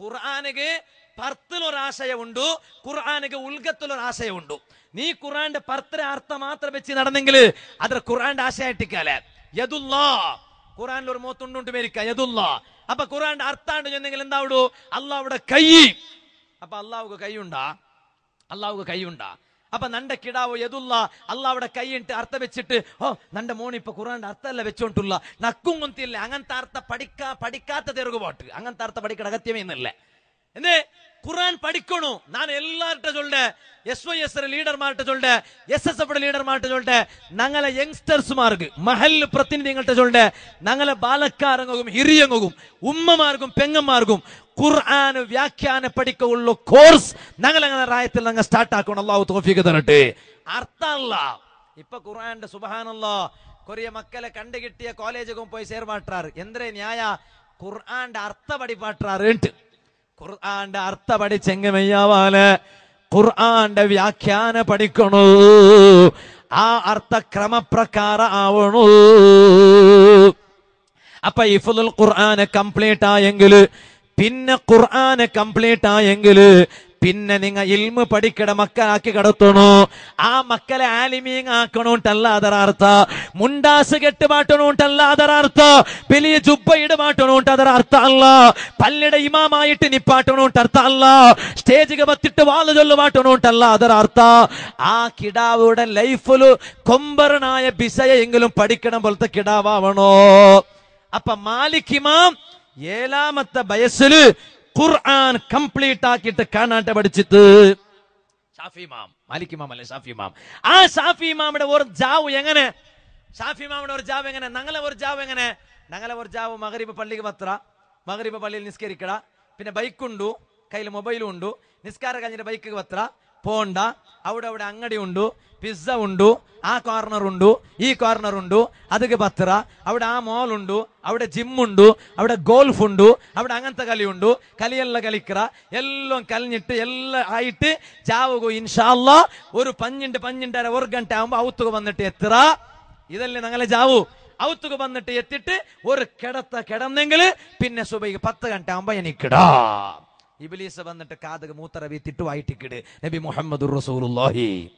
ഖുർആാനിക്ക് പർത്തിലൊരാശയമുണ്ട് ഖുർആാനിക്ക് ഉൽഗത്തിലൊരാശയമുണ്ട് നീ ഖുർആന്റെ പർത്തിര അർത്ഥം മാത്രം വെച്ച് നടന്നെങ്കിൽ അത് ഖുർആന്റെ ആശയായിട്ടിക്കാലേ യദുല്ലാ. ഖുർആനിൽ ഒരു മൂത്തുണ്ടുണ്ട് മേരിക്ക യദുല്ലാ. അപ്പൊ ഖുർആന്റെ അർത്ഥാണ്ട് ചെന്നെങ്കിൽ എന്താവിടൂ അള്ളാഹുടെ കൈ. അപ്പൊ അള്ളാഹുക്ക് കൈയുണ്ടാ? അള്ളാഹുക്ക് കൈയുണ്ടാ? അപ്പൊ നന്റെ കിടാവോ എതുള്ള അല്ല അവിടെ കൈയിട്ട് അർത്ഥം വെച്ചിട്ട് ഓ നന്റെ മോൻ ഇപ്പൊ ഖുറാന്റെ അർത്ഥമല്ല വെച്ചോണ്ടുള്ള നക്കും കുന്തില്ല അങ്ങനത്തെ അർത്ഥ പഠിക്കാ പഠിക്കാത്ത തെറുകുപാട്ട് അങ്ങനത്തെ അർത്ഥ പഠിക്കണ അഗത്യമേ എന്നേ ഖുറാൻ പഠിക്കണു ഞാൻ എല്ലാരുടെ ചൊല്ലെ എസ് വൈ എസ് ലീഡർമാരുടെ ചൊല്ലെ എസ് എസ് എഫ് ലീഡർമാരുടെ ചൊല്ലെ ഞങ്ങളെ യങ്സ്റ്റേഴ്സ്മാർക്ക് മഹൽ പ്രതിനിധികളുടെ ചൊല്ലെ ഞങ്ങളെ ബാലക്കാരങ്ങും ഹിരിയങ്ങും ഉമ്മമാർക്കും പെങ്ങന്മാർക്കും ഖുർആൻ വ്യാഖ്യാന പഠിക്കുള്ള കോഴ്സ് ഞങ്ങൾ അങ്ങനെ റായത്തിൽ ഞങ്ങൾ സ്റ്റാർട്ട് ആക്കണം അള്ളാഹു തോഫിക്ക് തരട്ടെ അർത്ഥമല്ല ഇപ്പൊ ഖുർആന്റെ സുബഹാനല്ലോ കൊറിയ മക്കളെ കണ്ടുകിട്ടിയ കോളേജും പോയി ചേർമാട്ടാറ് എന്തേ ന്യായ ഖുർആന്റെ അർത്ഥ പഠിപ്പാട്ടാറ് ഖുർആന്റെ അർത്ഥ പഠിച്ചെങ്കമയ്യാവാൽ ഖുർആന്റെ വ്യാഖ്യാന പഠിക്കണു. ആ അർത്ഥ ക്രമപ്രകാര ആവണു. അപ്പൊ ഇഫുൽ ഖുർആന് കംപ്ലീറ്റ് ആയെങ്കിൽ പിന്നെ ഖുർആന് കംപ്ലീറ്റ് ആയെങ്കിൽ പിന്നെ നിങ്ങൾ ഇൽമ പഠിക്കണ മക്കളാക്കി കടത്തണു ആ മക്കളെ ആലിമീങ് ആക്കണോണ്ടല്ലാതറാർത്ഥ മുണ്ടാസ് കെട്ട് മാട്ടണോണ്ടല്ലാതറാർത്ഥ വലിയ ജുബ്ബ ഇടമാട്ടണോണ്ട് അതറർത്ഥ അല്ല. പല്ലിട ഇമാമായിട്ട് നിപ്പാട്ടണോണ്ട് അർത്ഥ അല്ല സ്റ്റേജ് പത്തിട്ട് വാൾ ചൊല്ലുമാട്ടണോണ്ടല്ല അതറർത്ഥ ആ കിടാവുടെ ലൈഫിൽ കൊമ്പറനായ ബിസയ എങ്കിലും പഠിക്കണം പോലത്തെ കിടാവാവണോ? അപ്പൊ മാലിക് ഇമാം ഏഴാമത്തെ വയസ്സിൽ ഖുർആൻ കംപ്ലീറ്റ് ആക്കിയിട്ട് കാണാട്ട പഠിച്ചിട്ട്. ഷാഫി മാലിക്കിമാം മാലിക് ഇമാം അല്ലേ? ഷാഫി മാം ആ ഷാഫി ഒരു ജാവ് എങ്ങനെ? ഷാഫി ഒരു ജാവ് എങ്ങനെ? ഞങ്ങളെ ഒരു ജാവ് എങ്ങനെ? ഞങ്ങളെ ഒരു ജാവ് മകരീബ് പള്ളിക്ക് പത്ര മകരീബ് പള്ളിയിൽ നിസ്കരിക്കട പിന്നെ ബൈക്കുണ്ടു കയ്യിൽ മൊബൈലും ഉണ്ടു നിസ്കാര കഴിഞ്ഞിട്ട് ബൈക്ക് പത്ര పోండ അവിടെ അവിടെ അങ്ങടിയുണ്ട് പിസ്സ ഉണ്ടു ആ കോർണർ ഉണ്ടു ഈ കോർണർ ഉണ്ടു അതൊക്കെ പത്ര. അവിടെ ആ മോൾ ഉണ്ടു അവിടെ ജിം ഉണ്ടു അവിടെ ഗോൾഫ് ഉണ്ടു അവിടെ അങ്ങനത്തെ കളി ഉണ്ടു. കളിയെല്ലാം കളിക്കറ. എല്ലാം കലിഞ്ഞിട്ട് എല്ലാം ആയിട്ട് ചാവുകു ഇൻഷാല്ല ഒരു പഞ്ഞിണ്ട് പഞ്ഞിണ്ടര ഒരു ഗണ്ട ആകുമ്പോൾ ഔത്തുക വന്നിട്ട് എത്ര ഇതല്ലേ ഞങ്ങളെ ചാവു. ഔത്തുക വന്നിട്ട് എത്തിട്ട് ഒരു കിടത്ത കിടന്നെങ്കിൽ പിന്നെ സുബൈക്ക് പത്ത് ഗണ്ട ആകുമ്പോൾ എനിക്കിടാം. ഇബിലീസ് വന്നിട്ട് കാതക മൂത്തറ വീത്തിട്ട് വായിട്ടിക്കിട്. നബി മുഹമ്മദ് റസൂലുള്ളാഹി.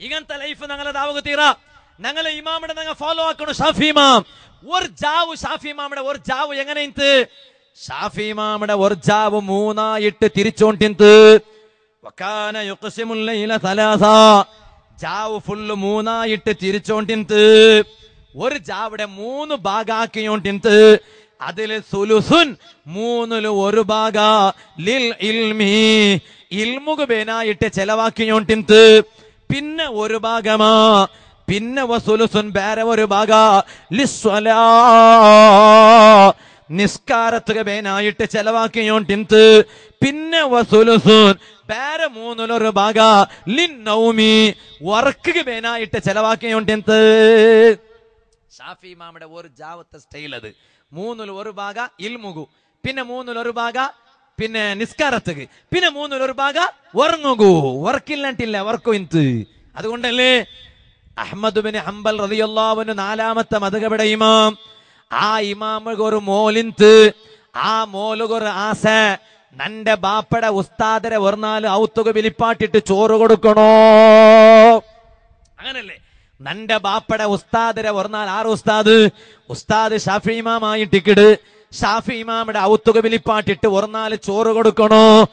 ഇങ്ങനത്തെ ലൈഫ് ഞങ്ങളെ ദാവുക തീറ. ഞങ്ങളെ ഇമാമിടെ ഞങ്ങൾ ഫോളോ ആക്കണം ഷാഫി ഇമാം. ഒരു ജാവ് ഷാഫി ഇമാമിടെ ഒരു ജാവ് എങ്ങനെ ഇന്ത് ഷാഫി ഇമാമിടെ ഒരു ജാവ് മൂന്നായിട്ട് തിരിച്ചോണ്ടിന്ത് വക്കാന യുഖസിമുൽ ലൈല സലാസ. ജാവ് ഫുള്ള് മൂന്നായിട്ട് തിരിച്ചോണ്ടിന്ത് ഒരു ജാവിടെ മൂന്ന് ഭാഗാക്കിയോണ്ടിന്ത് അതിൽ സുലുസുൻ മൂന്നിൽ ഒരു ഭാഗ. ലിൽ ഇൽമി. ഇൽമുക ബേനായിട്ട് ചെലവാക്കിയോണ്ടിന്ത് പിന്നെ ഒരു ഭാഗമാ. പിന്നെ വസുലുസുൻ വേറെ ഒരു ഭാഗ. ലിസ്വലാ നിസ്കാരത്തുക ബേനായിട്ട് ചെലവാക്കിയോണ്ടിന്ത് പിന്നെ വസുലുസുൻ വേറെ മൂന്നിലൊരു ഭാഗ. ലിൻ നൗമി. വർക്കുക ബേനായിട്ട് ചെലവാക്കിയോണ്ടിന്ത് ഷാഫി മാമയുടെ ഒരു ജാവത്തെ സ്റ്റൈൽ അത്. മൂന്നിൽ ഒരു ഭാഗ ഇൽമുകു പിന്നെ മൂന്നിൽ ഒരു ഭാഗ പിന്നെ നിസ്കാരത്തുക്ക് പിന്നെ മൂന്നിൽ ഒരു ഭാഗ ഉറങ്ങുകു ഉറക്കില്ലാണ്ടില്ല ഉറക്കും ഇന്ത് അതുകൊണ്ടല്ലേ അഹമ്മദ് ബിൻ ഹംബൽ റതിയല്ലാവിന് നാലാമത്തെ മതകവിടെ ഇമാം. ആ ഇമാമുക ഒരു മോലിന്ത് ആ മോലുകൊരു ആസ. നന്റെ ബാപ്പടെ ഉസ്താദരെ ഒർനാല് ഔത്തുക വിളിപ്പാട്ടിട്ട് ചോറ് കൊടുക്കണോ? അങ്ങനല്ലേ? നന്റെ ബാപ്പടെ ഉസ്താദിനെ പറഞ്ഞാൽ ആറ് ഉസ്താദ്? ഉസ്താദ് ഷാഫി ഇമാമായി ടിക്കറ്റ് ഷാഫി ഇമാമിടെ ഔത്തുക വിളിപ്പാട്ടിട്ട് ഒരു നാല് ചോറ് കൊടുക്കണോ?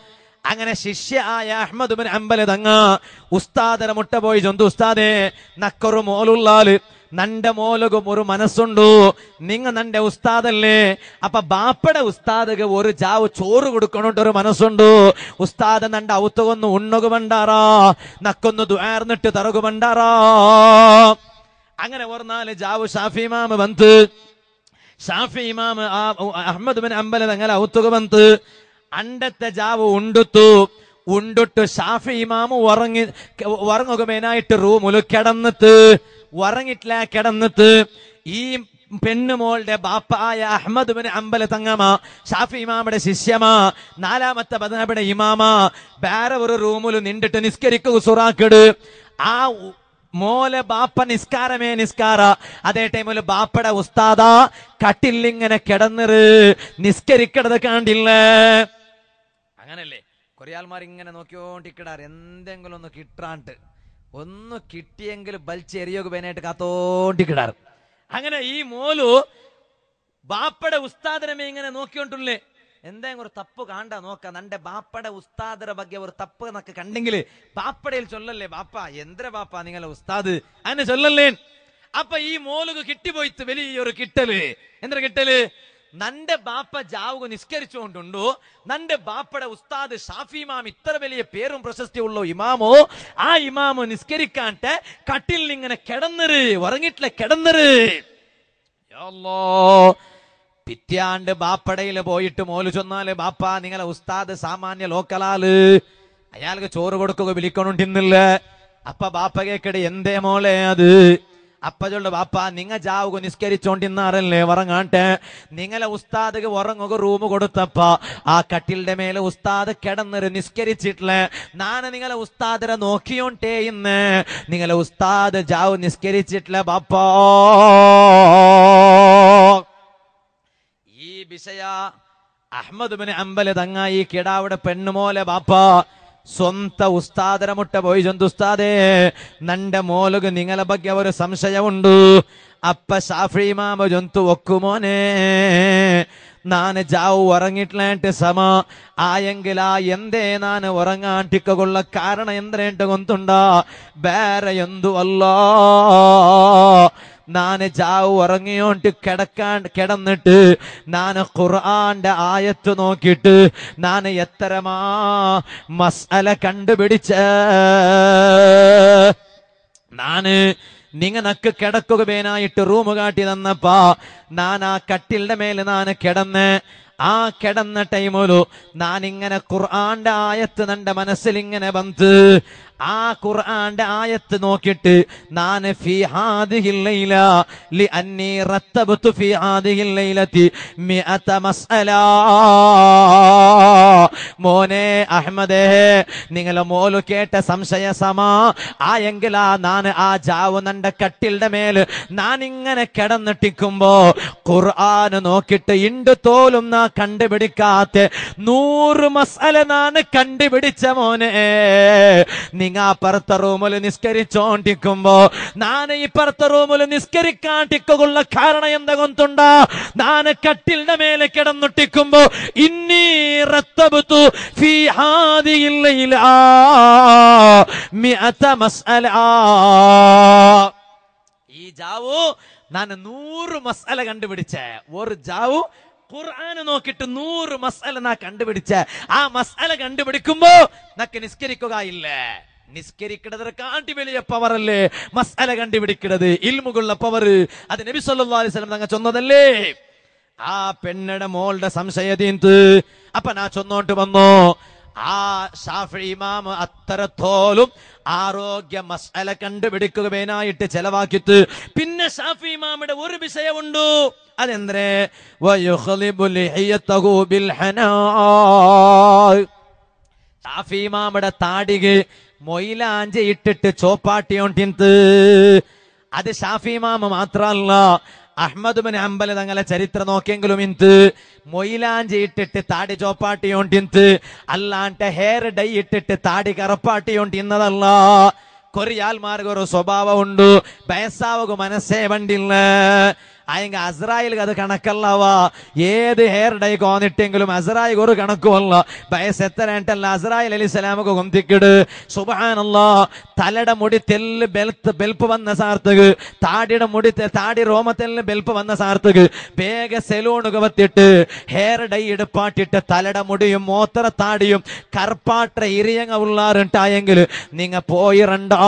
അങ്ങനെ ശിഷ്യ ആയ അഹമ്മദ് ബിൻ അമ്പല തങ്ങ. ഉസ്താദര മുട്ട പോയി ചൊന്തു ഉസ്താദേ നക്കറു മോലുള്ളാൽ. നന്റെ മോലകും ഒരു മനസ്സുണ്ടോ? നിങ്ങ നന്റെ ഉസ്താദല്ലേ? അപ്പൊ ബാപ്പടെ ഉസ്താദക ഒരു ചാവ് ചോറ് കൊടുക്കണോണ്ട് ഒരു മനസ്സുണ്ടോ? ഉസ്താദ നന്റെ ഔത്തുകൊന്ന് ഉണ്ണുകുമണ്ടാറാ നക്കൊന്ന് ദുആർന്നിട്ട് തറകുമണ്ടാറാ അങ്ങനെ ഓർന്നാൽ ജാവു ഷാഫിമാമ വന്ത്. ഷാഫി ഇമാമ് അഹമ്മദ് ബിൻ അമ്പല തങ്ങളെ ഔത്തുക വന്ത്. അണ്ടത്തെ ജാവു ഉണ്ടുത്തു. ഉണ്ടിട്ട് ഷാഫി ഇമാമു ഉറങ്ങി ഉറങ്ങുക മേനായിട്ട് റൂമുലു കിടന്നിട്ട് ഉറങ്ങിട്ടില്ല കിടന്നിട്ട്. ഈ പെണ്ണുമോളുടെ ബാപ്പായ അഹമ്മദ് ബിൻ അമ്പല തങ്ങമ ഷാഫി ഇമാമയുടെ ശിഷ്യമാ നാലാമത്തെ ബദനബിയുടെ ഇമാമ വേറെ ഒരു റൂമിൽ നിണ്ടിട്ട് നിസ്കരിക്കു സുറാക്കിട് ആ മോലെ ബാപ്പ നിസ്കാരമേ നിസ്കാര. അതേ ടൈമിൽ ബാപ്പയുടെ ഉസ്താദ കട്ടില്ലിങ്ങനെ കിടന്നിറ്. നിസ്കരിക്കണത് കണ്ടില്ലേ? അങ്ങനല്ലേ? കൊറിയാൽമാർ ഇങ്ങനെ നോക്കിയോണ്ടിക്കിടാർ എന്തെങ്കിലും ഒന്ന് കിട്ടാണ്ട്. ഒന്ന് കിട്ടിയെങ്കിൽ ബൽച്ചെറിയൊക്കെ പേനായിട്ട് കാത്തോണ്ടിക്കിടാർ അങ്ങനെ ഈ മോലു ബാപ്പയുടെ ഉസ്താദിനെ ഇങ്ങനെ നോക്കിയോണ്ടുള്ളേ എന്തെങ്കിലും ഒരു തപ്പ് കാണ്ട നോക്ക നന്റെ ബാപ്പയുടെ ഉസ്താദര ಬಗ್ಗೆ ഒരു തപ്പ് എന്നൊക്കെ കണ്ടെങ്കിൽ ബാപ്പടയിൽ ചൊല്ലല്ലേ ബാപ്പ എന്തിര ബാപ്പ നിങ്ങളെ ഉസ്താദ് അങ്ങനെ ചൊല്ലല്ലേ അപ്പൊ ഈ മോലുക കിട്ടിപ്പോയിത്ത് വലിയൊരു കിട്ടല് എന്തിര കിട്ടല് നന്റെ ബാപ്പ ജാവുക നിസ്കരിച്ചുകൊണ്ടുണ്ടോ? നന്റെ ബാപ്പയുടെ ഉസ്താദ് ഷാഫി ഇമാം ഇത്ര വലിയ പേരും പ്രശസ്തിയുള്ള ഇമാമോ? ആ ഇമാമോ നിസ്കരിക്കാണ്ട് കട്ടിൽ ഇങ്ങനെ കിടന്നര്. ഉറങ്ങിട്ടില്ല അല്ലാ. പിറ്റാണ്ട് ബാപ്പടയിൽ പോയിട്ട് മോൽ ചൊന്നാൽ ബാപ്പ നിങ്ങളെ ഉസ്താദ് സാമാന്യ ലോക്കലാൽ അയാൾക്ക് ചോറ് കൊടുക്കുക വിളിക്കണുണ്ടിന്നില്ല. അപ്പ ബാപ്പ കേക്കട് എന്തേ മോളെ അത്? അപ്പ വാപ്പ നിങ്ങ ജാവുക നിസ്കരിച്ചോണ്ടിന്നാറല്ലേ ഉറങ്ങാട്ടെ. നിങ്ങളെ ഉസ്താദ് ഉറങ്ങുക റൂം കൊടുത്തപ്പ. ആ കട്ടിലിന്റെ മേലെ ഉസ്താദ് കിടന്നൊരു നിസ്കരിച്ചിട്ടില്ല? നാണ് നിങ്ങളെ ഉസ്താദരെ നോക്കിയോണ്ടേ ഇന്ന്. നിങ്ങളെ ഉസ്താദ് ജാവു നിസ്കരിച്ചിട്ടില്ല ബാപ്പാ? ഈ വിഷയ അഹമ്മദ് ബിൻ അമ്പല തങ്ങ ഈ കിടാവിടെ പെണ്ണുമോലെ ബാപ്പ. സ്വന്ത ഉസ്താദര മുട്ട പോയി ചന്തുസ്താദേ നന്റെ മോലുക നിങ്ങളെ ബഗ് ഒരു സംശയമുണ്ട്. അപ്പ സാഫ്രീമാമ ജന്തു ഒക്കുമോനെ നാന് ജാവു ഉറങ്ങിട്ടില്ലേട്ട് സമ. ആയെങ്കിൽ ആ എന്തേ നാന് ഉറങ്ങാണ്ടിക്കൊള്ള കാരണം എന്തേട്ട് കൊന്തുണ്ടാ? വേറെ എന്തു നാന് ചാവ് ഉറങ്ങിയോണ്ട് കിടക്കാൻ കിടന്നിട്ട് നാന് ഖുർആന്റെ ആയത്ത് നോക്കിയിട്ട് നാന് എത്രമാ മസല കണ്ടുപിടിച്ച? നാന് നിങ്ങ നക്ക് കിടക്കുകമേനായിട്ട് റൂമ് കാട്ടി തന്നപ്പാ. നാൻ ആ കട്ടിലിന്റെ മേൽ നാന് കിടന്ന് ആ കിടന്ന ടൈമോലു നാനിങ്ങനെ ഖുർആന്റെ ആയത്ത് നന്റെ മനസ്സിൽ ഇങ്ങനെ വന്ന് ആ ഖുർആന്റെ ആയത്ത് നോക്കിയിട്ട് ഹാദിഹിൽ ലൈല ലൈലതി മസ്അല. മോനെ അഹമ്മദേ നിങ്ങളെ മോലു കേട്ട സംശയ സമ ആയെങ്കിലാ ഞാൻ ആ ജാവ് നന്റെ കട്ടിലിന്റെ മേൽ ഞാൻ ഇങ്ങനെ കിടന്നിട്ടിക്കുമ്പോ ഖുർആൻ നോക്കിയിട്ട് ഇണ്ട് തോലും നാ കണ്ടുപിടിക്കാത്ത നൂറ് മസാല നാന് കണ്ടുപിടിച്ച മോനെ. നിങ്ങ അപ്പുറത്തെ റൂമിൽ നിസ്കരിച്ചോണ്ടിക്കുമ്പോ നാന ഇപ്പുറത്തെ റൂമിൽ നിസ്കരിക്കാണ്ടിക്കുള്ള കാരണം എന്താ കൊണ്ടുണ്ട നാന കട്ടിലിന്റെ മേലെ കിടന്നുട്ടിക്കുമ്പോ ഈ ജാവു ഞാൻ നൂറ് മസാല കണ്ടുപിടിച്ചേ. ഒരു ജാവു ഖുർആന് നോക്കിയിട്ട് നൂറ് മസാല നാ കണ്ടുപിടിച്ച. ആ മസാല കണ്ടുപിടിക്കുമ്പോ നക്ക് നിസ്കരിക്കുക ഇല്ലേ നിസ്കരിക്കണതിനെ കാട്ടി വലിയ പവറല്ലേ മസാല കണ്ടുപിടിക്കണത് ഇൽമുകുള്ള പവർ അത് നബി സല്ലാ അലൈഹി വസല്ലം തങ്ങ ചൊന്നതല്ലേ? ആ പെണ്ണയുടെ മോളുടെ സംശയതീന്ത് അപ്പൊ നാ ചൊന്നോണ്ട് വന്നോ? ആ ഷാഫി ഇമാം അത്തരത്തോലും ആരോഗ്യ മസാല കണ്ടുപിടിക്കുക വേനായിട്ട് ചെലവാക്കിത്ത് പിന്നെ ഷാഫി ഇമാമിന്റെ ഒരു വിഷയമുണ്ട്? അതെന്തേ ഷാഫി ഇമാമിന്റെ താടിക് മൊയിലാഞ്ചി ഇട്ടിട്ട് ചോപ്പാട്ടിയോണ്ടിന്ത് അത് ഷാഫിമാമ മാത്രല്ല അഹമ്മദ് ബിൻ അമ്പല തങ്ങളെ ചരിത്രം നോക്കിയെങ്കിലും ഇന്ത്. മൊയിലാഞ്ചി ഇട്ടിട്ട് താടി ചോപ്പാട്ടിയോണ്ടിന്ത് അല്ലാണ്ട് ഹെയർ ഡൈ ഇട്ടിട്ട് താടി കറപ്പാട്ടിയോണ്ടിന്നതല്ല കൊറിയാൽമാർക്ക് ഒരു സ്വഭാവം ഉണ്ട് വയസ്സാവുക മനസ്സേ വണ്ടില്ല. ആയെങ്കിൽ അസ്രായിൽ അത് കണക്കല്ലവ. ഏത് ഹെയർ ഡൈ കോന്നിട്ടെങ്കിലും അസ്രായി ഒരു കണക്കുമല്ല. വയസ്സ് എത്ര ആയിട്ടല്ല അസ്രായിൽ അലി സ്വലാമക്ക് കൊന്തിക്കിട് സുബാനല്ല തലയുടെ മുടി തെല്ല് ബെൽത്ത് ബെൽപ്പ് വന്ന സാർത്തക് താടിയുടെ മുടി താടി റോമത്തെല്ല് ബെൽപ്പ് വന്ന സാർത്തക് വേഗ സെലൂണുക വത്തിട്ട് ഹെയർ ഡൈ എടുപ്പാട്ടിട്ട് തലയുടെ മുടിയും മോത്തറ താടിയും കർപ്പാട്ട ഇരിയങ്ങ ഉള്ളാറുണ്ടായെങ്കിൽ നിങ്ങ പോയിരണ്ടാ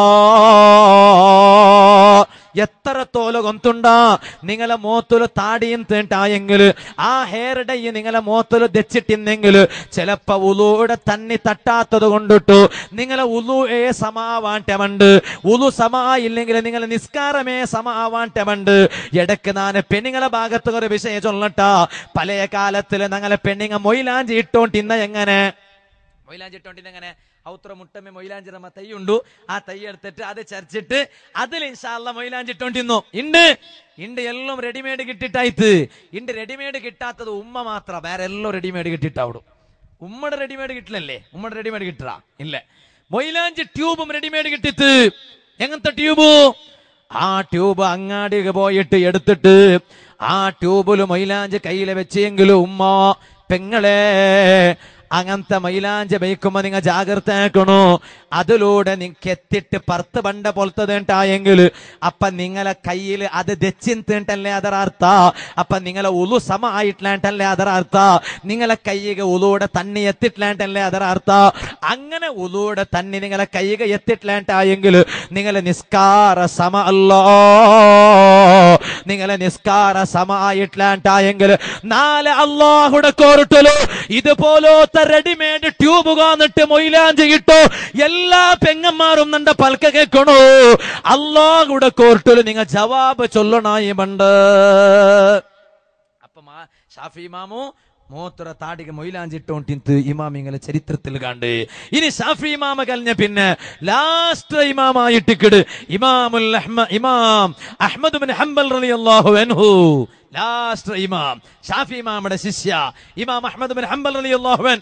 എത്ര തോല കൊന്തുണ്ടാ? നിങ്ങളെ മോത്തുല താടിയും തേണ്ടായെങ്കിൽ ആ ഹെയർ ഡൈ നിങ്ങളെ മോത്തുല ദച്ചിട്ടിന്നെങ്കിൽ ചിലപ്പോ ഉലുവിടെ തന്നി തട്ടാത്തത് കൊണ്ടിട്ടു. നിങ്ങളെ ഉലുവേ ഏ സമാവാണ്ടമുണ്ട് ഉലു സമായില്ലെങ്കിൽ നിങ്ങളെ നിസ്കാരമേ സമാവാണ്ടമുണ്ട് ഇടയ്ക്ക് ഞാൻ പെണ്ണുങ്ങളെ ഭാഗത്ത് ഒരു വിഷയം ചൊല്ലട്ടാ. പല കാലത്തിൽ ഞങ്ങളെ പെണ്ണുങ്ങ മൊയിലാഞ്ചി ഇട്ടോണ്ടിന്ന എങ്ങനെ? മൊയിലാഞ്ചി ഇട്ടോണ്ടിന്ന എങ്ങനെ? ഔത്ര മുട്ടമ്മ മൊയിലാഞ്ചിറമ്മ തൈ ഉണ്ടു ആ തൈ എടുത്തിട്ട് അത് ചരിച്ചിട്ട് അതിൽ ഇൻഷാല്ല മൊയിലാഞ്ചി ഇട്ടോണ്ടിന്നു ഉണ്ട് ഇണ്ട് എല്ലാം റെഡിമെയ്ഡ് കിട്ടിട്ടായിത്ത് ഇണ്ട് റെഡിമെയ്ഡ് കിട്ടാത്തത് ഉമ്മ മാത്ര. വേറെ എല്ലാം റെഡിമെയ്ഡ് കിട്ടിട്ടാവിടും. ഉമ്മയുടെ റെഡിമെയ്ഡ് കിട്ടില്ലല്ലേ ഉമ്മയുടെ റെഡിമെയ്ഡ് കിട്ടാ ഇല്ല. മൊയിലാഞ്ചി ട്യൂബും റെഡിമെയ്ഡ് കിട്ടിത്ത് എങ്ങനത്തെ ട്യൂബ്? ആ ട്യൂബ് അങ്ങാടിക്ക് പോയിട്ട് എടുത്തിട്ട് ആ ട്യൂബിൽ മൈലാഞ്ച് കയ്യിൽ വെച്ചെങ്കിലും ഉമ്മ പെങ്ങളെ അങ്ങനത്തെ മൈലാഞ്ച ബൈക്കുമ്പോ നിങ്ങൾ ജാഗ്രത ആക്കണോ അതിലൂടെ നിങ്ങൾക്ക് എത്തിട്ട് പർത്ത് പണ്ട പൊലത്തതേണ്ടായെങ്കിൽ അപ്പൊ നിങ്ങളെ കയ്യിൽ അത് ദച്ചിന്തേണ്ടല്ലേ അതരർത്ഥ അപ്പൊ നിങ്ങളെ ഉളു സമ ആയിട്ടില്ലാണ്ടല്ലേ അതരർത്ഥ നിങ്ങളെ കൈയ്യക ഉളൂടെ തന്നെ എത്തിട്ടില്ലാണ്ടല്ലേ അതരർത്ഥ അങ്ങനെ ഉളൂടെ തന്നെ നിങ്ങളെ കൈയ്യക എത്തിട്ടില്ലാണ്ടായെങ്കിൽ നിങ്ങളെ നിസ്കാര സമ അല്ലോ. നിങ്ങളെ നിസ്കാര സമ ആയിട്ടില്ലാണ്ടായെങ്കിൽ നാല് അള്ളാഹുടെ കോറിട്ടലോ ഇതുപോലത്തെ റെഡിമെയ്ഡ് ട്യൂബ് കാന്നിട്ട് മൊയിലാഞ്ചി ഇട്ടോ. എല്ലാ പെങ്ങന്മാരും നിന്റെ പൽക്ക കേൾക്കണോ. അള്ളാഹുടെ കോർട്ടിൽ നിങ്ങൾ ജവാബ് ചൊല്ലണായി പണ്ട് അപ്പൊ ഷാഫി മാമു മൂത്ര താടിക മൊയിലാഞ്ചിട്ടോണ്ടിന്ത് ഇമാം ഇങ്ങനെ ചരിത്രത്തിൽ കണ്ട്. ഇനി ഷാഫി ഇമാമ കഴിഞ്ഞ പിന്നെ ലാസ്റ്റ് ഇമാമായിട്ട് കിട്. ഇമാമുൽ ഇമാം അഹമ്മദ് ബിൻ ഹംബൽ റളിയല്ലാഹു അൻഹു. ലാസ്റ്റ് ഇമാം. ഷാഫി ഇമാമുടെ ശിഷ്യ ഇമാം അഹമ്മദ് ബിൻ ഹംബൽ റളിയല്ലാഹു അൻ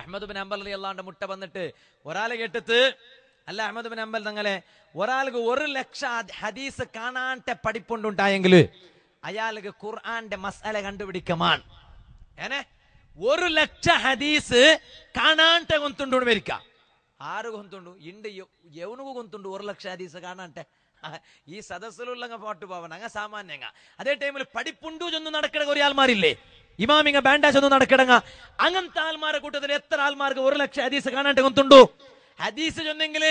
അഹ്മദ് ബിൻ ഹംബൽ റളിയല്ലാഹുവിന്റെ മുട്ട വന്നിട്ട് ഒരാളെ കേട്ടിട്ട് അല്ല അഹമ്മദ് ബിൻ ഹംബൽ തങ്ങളെ ഒരാൾക്ക് ഒരു ലക്ഷ ഹദീസ് കാണാണ്ട പഠിപ്പുണ്ടുണ്ടായെങ്കിൽ അയാൾക്ക് ഖുർആന്റെ മസാല കണ്ടുപിടിക്കമാൻ ഏനെ ഒരു ലക്ഷ ഹദീസ് കാണാണ്ട ಗೊಂತುಂಡು വരിക ആറ് ಗೊಂತುಂಡು ಇಂಡ ಎವನಿಗೂ ಗೊಂತುಂಡು ഒരു ലക്ഷ ഹദീസ് കാണാട്ടെ ഈ സദസ്സിലുള്ള പാട്ട് പോവൻ അങ്ങ സാമാന്യങ്ങ അതേ ടൈമിൽ പഠിപ്പുണ്ടു ചെന്ന് നടക്കണ ഒരു ആൾമാരില്ലേ ഇമാമിങ്ങ ബാൻഡാജ് ഒന്നും നടക്കിടങ്ങ. അങ്ങനത്തെ ആൾമാരെ കൂട്ടത്തിൽ എത്ര ആൾമാർക്ക് ഒരു ലക്ഷം ഹദീസ് കാണാണ്ട് കൊത്തുണ്ടോ ഹദീസ് ചൊന്നെങ്കിൽ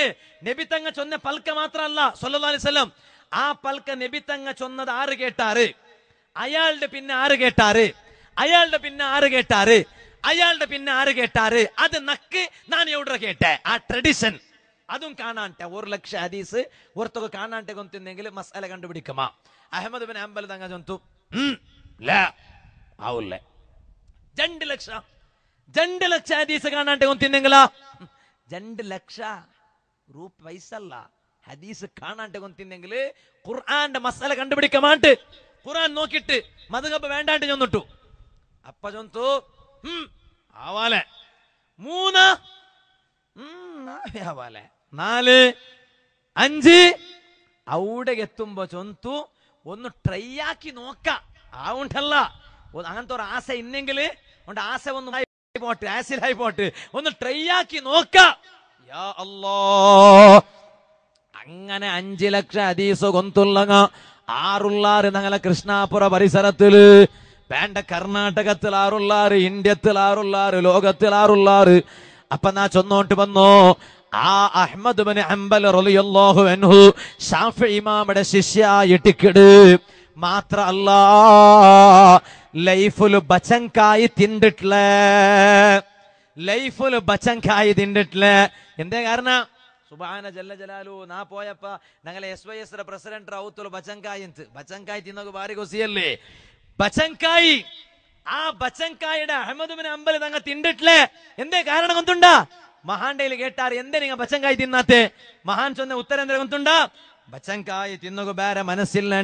നബിത്തങ്ങ ചൊന്ന പൽക്ക മാത്രമല്ല സൊല്ലാ അലിസ്ലം ആ പൽക്ക നബിത്തങ്ങ ചൊന്നത് ആറ് കേട്ടാറ്? അയാളുടെ പിന്നെ ആറ് കേട്ടാറ്? അയാളുടെ പിന്നെ ആറ് കേട്ടാറ്? അയാളുടെ പിന്നെ ആറ് കേട്ടാറ്? അത് നക്ക് ഞാൻ എവിടെ കേട്ടെ? ആ ട്രഡിഷൻ അതും കാണാണ്ടെ. ഒരു ലക്ഷ ഹദീസ് ഒരുത്തൊക്കെ കാണാണ്ടെ കൊന്തിന്നെങ്കിൽ മസാല കണ്ടുപിടിക്കുമാ. അഹമ്മദ് ബിൻ അമ്പൽ തങ്ങ ചൊന്തു ല. ಆ രണ്ട് ലക്ഷം. രണ്ട് ലക്ഷ ഹദീസ് ಹದೀಸ ಕಾಣಾಂಟೆ ಒಂದು ತಿನ್ನಂಗಿಲ್ಲ ಜಂಡು ಲಕ್ಷ ರೂಪ പൈസല്ല ഹദീസ് കാണാണ്ട് തിന്നെങ്കിൽ ഖുർആന്റെ മസാല കണ്ടുപിടിക്കമാണ്ട്. ഖുർആൻ നോക്കിയിട്ട് മധുകപ്പ് വേണ്ടാണ്ട് ചെന്നിട്ടു. അപ്പ ചൊന്തു ആവാലെ. മൂന്ന് ആവാലെ. നാല് അഞ്ച് അവിടെ എത്തുമ്പോ ചൊന്തു ഒന്ന് ട്രൈ ആക്കി നോക്ക. ആവുണ്ടല്ല. അങ്ങനത്തെ ഒരു ആശ ഇന്നെങ്കിൽ ഉണ്ട് ആശ ഒന്ന് പോട്ട് ആസിലായി പോട്ട്. ഒന്ന് ട്രൈ ആക്കി നോക്ക. അങ്ങനെ അഞ്ചു ലക്ഷം അതീസ് കൊന്തുള്ളങ്ങ ആറുള്ളാറ് ഞങ്ങളെ കൃഷ്ണാപുര പരിസരത്തിൽ. വേണ്ട കർണാടകത്തിൽ ആറുള്ളാറ് ഇന്ത്യത്തിൽ ആറുള്ളാറ് ലോകത്തിൽ ആറുള്ളാറ് അപ്പൊ നാ ചൊന്നോട്ട് വന്നോ. ആ അഹമ്മദ് ഇമാമുടെ ശിഷ്യായിട്ടിക്കിട് മാത്ര അല്ല ലൈഫിൽ ബച്ചങ്കായി തിണ്ടിട്ടില്ല? ലൈഫിൽ ബച്ചങ്കായി തിണ്ടിട്ടില്ല? എന്തേ കാരണം? സുബാന ജല്ല ജലാലു നാ പോയപ്പ ഞങ്ങളെ എസ് വൈ എസ് പ്രസിഡന്റ് റൗത്തുള്ള ബച്ചങ്കായി ബച്ചങ്കായി തിന്നൊക്കെ ഭാര്യ കൊസിയല്ലേ? ബച്ചങ്കായി ആ ബച്ചങ്കായുടെ അഹമ്മദുബിന് അമ്പൽ തങ്ങ തിണ്ടിട്ടില്ലേ? എന്തേ കാരണം കൊണ്ടുണ്ടാ മഹാണ്ടയിൽ കേട്ടാർ എന്തേ നിങ്ങൾ ബച്ചങ്കായി തിന്നാത്തെ? മഹാൻ ചൊന്ന ഉത്തരം എന്തൊക്കെ കൊണ്ടുണ്ടാ ബച്ചങ്കായി തിന്നുക ബേരെ മനസ്സില്ല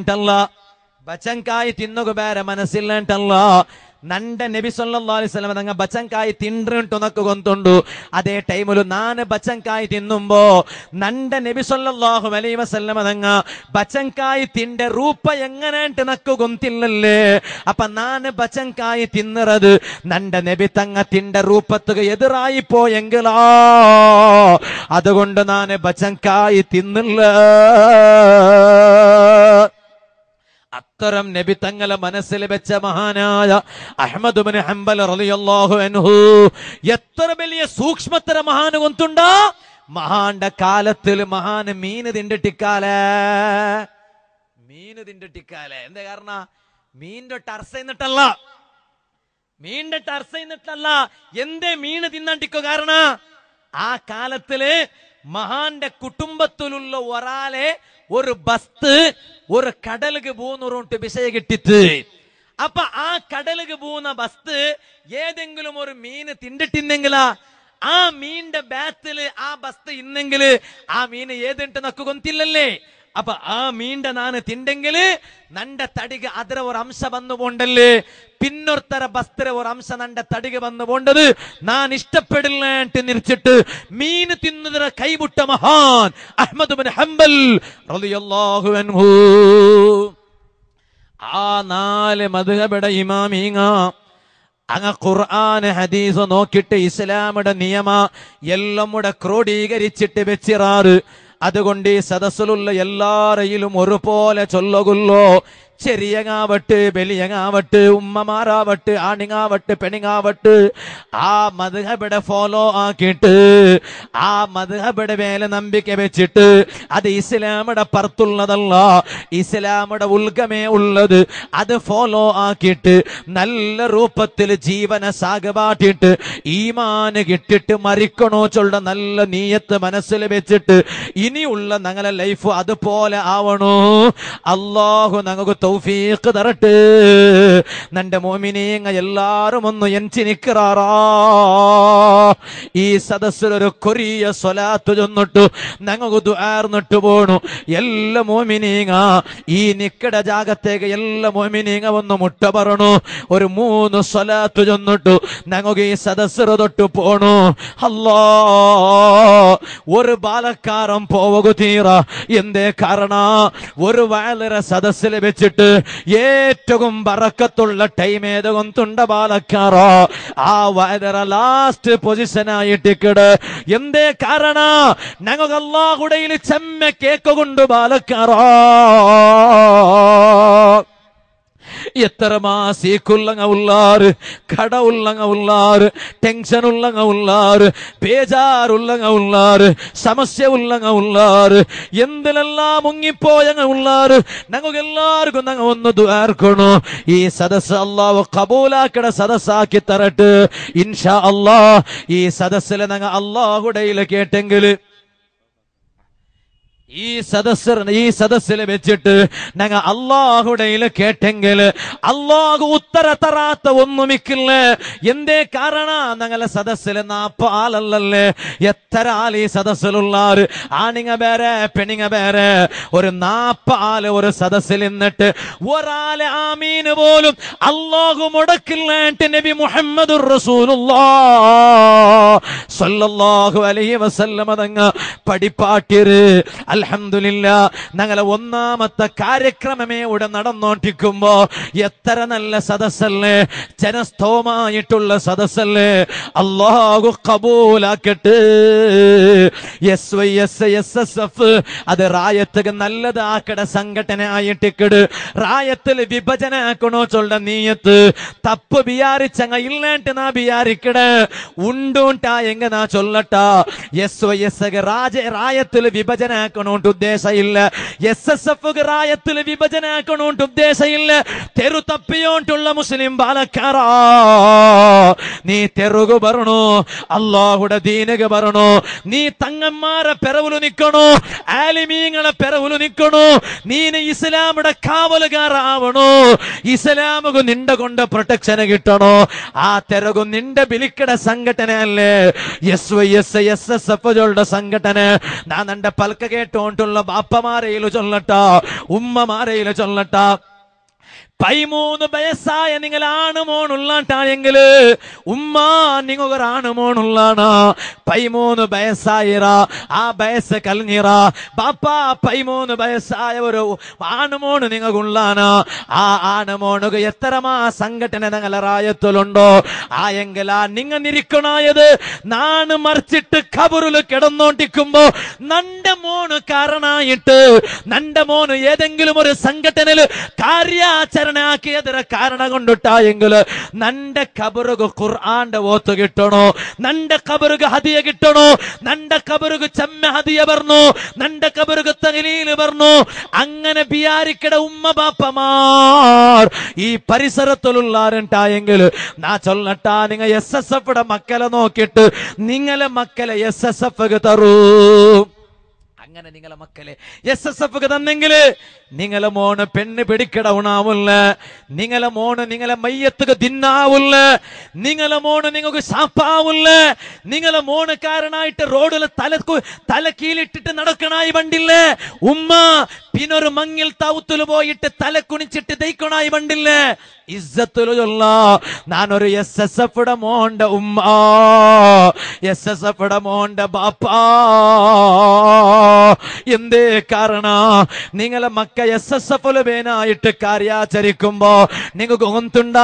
ಬಚಂಕಾಯಿ ತಿನ್ನೋಗ ಬೇರೆ ಮನಸ್ಸಿಲ್ಲ ಅಂತಲ್ಲ ನಂಡ ನಬಿ ಸಲ್ಲಲ್ಲಾಹು ಅಲೈಹಿ ವಸಲ್ಲಂ ನಂಗ ಬಚಂಕಾಯಿ ತಿಂಡ್ರುಂಟು ನಕ್ಕು ಗೊಂತುಂಡು ಅದೇ ಟೈಮಲು ನಾನು ಬಚಂಕಾಯಿ ತಿನ್ನುಂಬೋ ನಂಡ ನಬಿ ಸಲ್ಲಲ್ಲಾಹು ಅಲೈಹಿ ವಸಲ್ಲಂ ನಂಗ ಬಚಂಕಾಯಿ ತಿಂಡ ರೂಪ എങ്ങനെയുണ്ട് നക്കു ഗൊന്തില്ലല്ലേ അപ്പൊ നാന് ബച്ചൻകായി തിന്നറത് നണ്ട നബി തങ്ങ തിണ്ട രൂപത്തുക എതിരായി പോയെങ്കിലാ അതുകൊണ്ട് നാന് ബച്ചൻകായി തിന്നില്ല അത്തരം നബി തങ്ങളെ മനസ്സിൽ വെച്ച മഹാനായ അഹമ്മദ് ഹംബൽ റളിയല്ലാഹു അൻഹു. എത്ര വലിയ സൂക്ഷ്മത്തര മഹാന് കൊന്തുണ്ടോ? മഹാന്റെ കാലത്തിൽ മഹാന് മീന് തിണ്ടിട്ടിക്കാലേ. മീന് തിണ്ടിട്ടിക്കാലേ. എന്താ കാരണം? മീനിന്റെ ടർസ എന്നിട്ടല്ല മീനിന്റെ എന്നിട്ടല്ല എന്തേ മീന് തിന്നണ്ടിക്കോ കാരണം? ആ കാലത്തിൽ മഹാന്റെ കുടുംബത്തിലുള്ള ഒരാളെ ഒരു ബസ്ത് ഒരു കടലുക്ക് പോകുന്നവരുണ്ട് വിഷയ കിട്ടിത്ത് അപ്പൊ ആ കടലുക്ക് പോകുന്ന ബസ്ത് ഏതെങ്കിലും ഒരു മീന് തിണ്ടിട്ടിന്നെങ്കിലാ. ആ മീന്റെ ബാത്തിൽ ആ ബസ്ത് ഇന്നെങ്കിൽ ആ മീന് ഏതിട്ട് നക്കു കൊന്തില്ലല്ലേ അപ്പൊ ആ മീണ്ട നാന് തിണ്ടെങ്കില് നണ്ട തടിക ಅದರ ഒരു ಅಂಶ ಬಂದು പോണ്ടല്ലേ പിന്നൊരുത്തര ബസ്തര ഒരു അംശ നണ്ട തടിക വന്നു പോണ്ടത് നാൻ ഇഷ്ടപ്പെടില്ല എന്ന് നിരിച്ചിട്ട് മീന് തിന്നതിന് കൈവിട്ട മഹാൻ അഹ്മദ് ബിൻ ഹംബൽ റളിയല്ലാഹു അൻഹു ആ നാല് മദ്ഹബയുടെ ഇമാമീങ്ങ അങ്ങ ഖുർആൻ ഹദീസ് നോക്കിയിട്ട് ഇസ്ലാമിയുടെ നിയമ എല്ലാം കൂടെ ക്രോഡീകരിച്ചിട്ട് വെച്ചിറാറ് അതുകൊണ്ട് ഈ സദസ്സിലുള്ള എല്ലാരെയിലും ഒരുപോലെ ചൊല്ലുകുല്ലോ. ചെറിയങ്ങാവട്ട് ബലിയങ്ങാവട്ട് ഉമ്മമാരാവട്ട് ആണിങ്ങാവട്ട് പെണിങ്ങാവട്ട് ആ മധുഹബിടെ ഫോളോ ആക്കിയിട്ട് ആ മധുഹബിടെ മേലെ നമ്പിക്ക വെച്ചിട്ട് അത് ഇസ്ലാമിടെ പുറത്തുള്ളതല്ല ഇസ്ലാമിടെ ഉൽഗമേ ഉള്ളത്. അത് ഫോളോ ആക്കിയിട്ട് നല്ല രൂപത്തിൽ ജീവന സാഗപാട്ടിട്ട് ഈമാന് കിട്ടിട്ട് മരിക്കണോ ചൊല്ല നല്ല നീയത്ത് മനസ്സിൽ വെച്ചിട്ട് ഇനിയുള്ള ഞങ്ങളെ ലൈഫ് അതുപോലെ ആവണോ? അള്ളാഹു ഞങ്ങൾക്ക് തൗഫീഖ് തരട്ടെ. നന്റെ മോമിനീങ്ങ എല്ലാരും ഒന്ന് എൻചി നിക്കറാറാ ഈ സദസ്സിലൊരു കൊറിയ സ്വലാത്ത് ചൊന്നിട്ട് ഞങ്ങൾക്ക് ദുആർന്നിട്ട് പോണു. എല്ലാ മോമിനീങ്ങ ഈ നിക്കട ജാഗത്തേക്ക് എല്ലാ മോമിനീങ്ങ ഒന്ന് മുട്ട പറണു. ഒരു മൂന്ന് സ്വലാത്ത് ചൊന്നിട്ട് ഞങ്ങൾക്ക് ഈ സദസ്സിൽ തൊട്ട് പോണു. അല്ലാ ഒരു ബാലക്കാരൻ പോവുക തീറ എന്തേ കാരണ? ഒരു വാലര സദസ്സിൽ വെച്ചിട്ട് ഏറ്റവും ബറക്കത്തുള്ള ടൈം ഏതകം ഏതുകൊണ്ടുണ്ട പാലക്കാറോ ആ വളരെ ലാസ്റ്റ് പൊസിഷൻ ആയിട്ടിക്കട് എന്തേ കാരണ? ഞങ്ങൾക്ക് അല്ലാഹുടയിൽ ചെമ്മ കേക്ക് കൊണ്ട് ബാലക്കാറോ എത്ര മാസീക്കുള്ളങ്ങ ഉള്ളാറ് കട ഉള്ളങ്ങ ടെൻഷൻ ഉള്ളങ്ങ ഉള്ളാറ് ബേജാറുള്ളങ്ങ ഉള്ളാറ് സമസ്യ ഉള്ളങ്ങ ഉള്ളാറ് എന്തിലെല്ലാം മുങ്ങിപ്പോയങ്ങ ഞങ്ങൾക്ക് എല്ലാവർക്കും ഞങ്ങൾ ഒന്ന് ദ്വാർക്കണു ഈ സദസ് അള്ളാഹു കബൂലാക്കട സദസ്സാക്കി തരട്ട്. ഇൻഷാ അള്ളാ ഈ സദസ്സിൽ ഞങ്ങൾ അള്ളാഹുടയിൽ കേട്ടെങ്കിൽ ഈ സദസ്സർ ഈ സദസ്സിൽ വെച്ചിട്ട് ഞങ്ങൾ അള്ളാഹുടയിൽ കേട്ടെങ്കിൽ അള്ളാഹു ഉത്തര തറാത്ത ഒന്നുമിക്കില്ല. എന്തേ കാരണ? ഞങ്ങളെ സദസ്സിൽ നാപ്പ ആളല്ലല്ലേ എത്ര ആൾ ഈ സദസ്സിലുള്ളാറ് ആണിങ്ങ വേറെ പെണിങ്ങ വേറെ ഒരു നാപ്പ ആൾ ഒരു സദസ്സിൽ നിന്നിട്ട് ഒരാൾ ആമീന് പോലും അള്ളാഹു മുടക്കില്ലേട്ട് നബി മുഹമ്മദ് അലൈഹി വസല്ലമ തങ്ങ പഠിപ്പാട്ടിര് അൽഹംദുലില്ല ഞങ്ങളെ ഒന്നാമത്തെ കാര്യക്രമമേ ഇവിടെ നടന്നോണ്ടിരിക്കുമ്പോ എത്ര നല്ല സദസ്സല്ലേ? ജനസ്ഥവുമായിട്ടുള്ള സദസ്സല്ലേ? അള്ളാഹു കബൂലാക്കട്ടെ S Y S S S F അത് റായത്തുക നല്ലതാക്കട സംഘടന ആയിട്ടിക്കട്. റായത്തിൽ വിഭജന ആക്കണോ ചൊല്ല നീയത്ത്. തപ്പ് ബിയാരിച്ചങ്ങ ഇല്ലേട്ട് നാ ബിയാരിക്കട ഉണ്ടൂട്ടാ എങ്ങനാ ചൊല്ലട്ട? എസ് വൈ എസ് റായത്തിൽ വിഭജന ആക്കണോണ്ട് ഉദ്ദേശ ഇല്ല എസ് എസ് എഫ് റായത്തിൽ വിഭജന ആക്കണോണ്ട് ഉദ്ദേശ ഇല്ല തെരു തപ്പിയോണ്ടുള്ള മുസ്ലിം ബാലക്കാരാ നീ തെറുകു പറണു അള്ളാഹുടെ ദീനക പറണു നീ തങ്ങന്മാരെ പെരവുലു നിക്കണോ ആലിമീങ്ങളെ പെരവുലു നിക്കണോ നീന് ഇസ്ലാമുടെ കാവലുകാരാവണോ. ഇസ്ലാമുകു നിന്റെ കൊണ്ട് പ്രൊട്ടക്ഷൻ കിട്ടണോ. ആ തെരകു നിന്റെ ബിലിക്കട സംഘടന അല്ലേ S Y S S S F സംഘടന. ഞാൻ എന്റെ പൽക്ക കേട്ടോണ്ടുള്ള ബാപ്പമാരയിൽ ചൊല്ലട്ട ഉമ്മമാരയിൽ ചൊല്ലട്ട. പൈമൂന്ന് വയസ്സായ നിങ്ങൾ ആണ് മോണുള്ളാട്ടാണെങ്കിൽ ഉമ്മ നിങ്ങൾ ആണ് മോണുള്ളാണ് പൈമൂന്ന് വയസ്സായിറ. ആ വയസ്സ് കലഞ്ഞിറ. ബാപ്പ പൈമൂന്ന് വയസ്സായ ഒരു ആണുമോണ് നിങ്ങൾക്കുള്ളാണ്. ആ ആണുമോണുക എത്രമാ സംഘടന നിങ്ങളറായത്തിലുണ്ടോ റായത്തിലുണ്ടോ? ആയെങ്കിൽ ആ നിങ്ങൾ നിരിക്കണായത്. നാണ് മറിച്ചിട്ട് കബറിൽ കിടന്നോണ്ടിക്കുമ്പോ നന്റെ മോണ് കാരണായിട്ട് നന്റെ മോന് ഏതെങ്കിലും ഒരു സംഘടനയിൽ കാര്യാചരണ ആക്കിയതിന് കാരണം കൊണ്ടിട്ടായെങ്കിൽ നന്റെ കബറുക ഖുർആന്റെ ഓത്ത് കിട്ടണോ? നന്റെ കബറുക ഹദിയ കിട്ടണോ? നന്റെ കബറുക ചെമ്മ ഹദിയ പറഞ്ഞു നന്റെ കബറുക തകലീൽ പറഞ്ഞു അങ്ങനെ ബിയാരിക്കട ഉമ്മ ബാപ്പമാർ ഈ പരിസരത്തിലുള്ളാരുണ്ടായെങ്കിൽ നാ ചൊല്ലട്ടാ നിങ്ങൾ എസ് എസ് എഫ് മക്കളെ നോക്കിയിട്ട് നിങ്ങളെ മക്കളെ എസ് എസ് എഫ് തരൂ. അങ്ങനെ നിങ്ങളെ മക്കളെ എസ് എസ് എഫ് തന്നെങ്കിൽ നിങ്ങളെ മോണ് പെണ്ണ് പിടിക്കടവണാവില്ല നിങ്ങളെ മോണ് നിങ്ങളെ മയ്യത്തുക തിന്നാവില്ല നിങ്ങളെ മോണ് നിങ്ങൾക്ക് ശാപ്പാവില്ല നിങ്ങളെ മോണ് കാരണമായിട്ട് റോഡിൽ തല തല കീലിട്ടിട്ട് നടക്കണായി വണ്ടില്ലേ ഉമ്മ പിന്നൊരു മങ്ങിൽ തൗത്തിൽ പോയിട്ട് തല കുണിച്ചിട്ട് ദയിക്കണായി വണ്ടില്ലേ ഇസ്സത്തിൽ ചൊല്ല ഞാനൊരു എസ് എസ് എഫ് മോണ്ട ഉമ്മ എസ് എസ് എഫ് മോണ്ട ബാപ്പാ എന്തേ കാരണ? നിങ്ങളെ മക്ക എസ് എസ് എഫ് വേനായിട്ട് കാര്യാചരിക്കുമ്പോ നിങ്ങൾക്ക് ഒന്നുണ്ട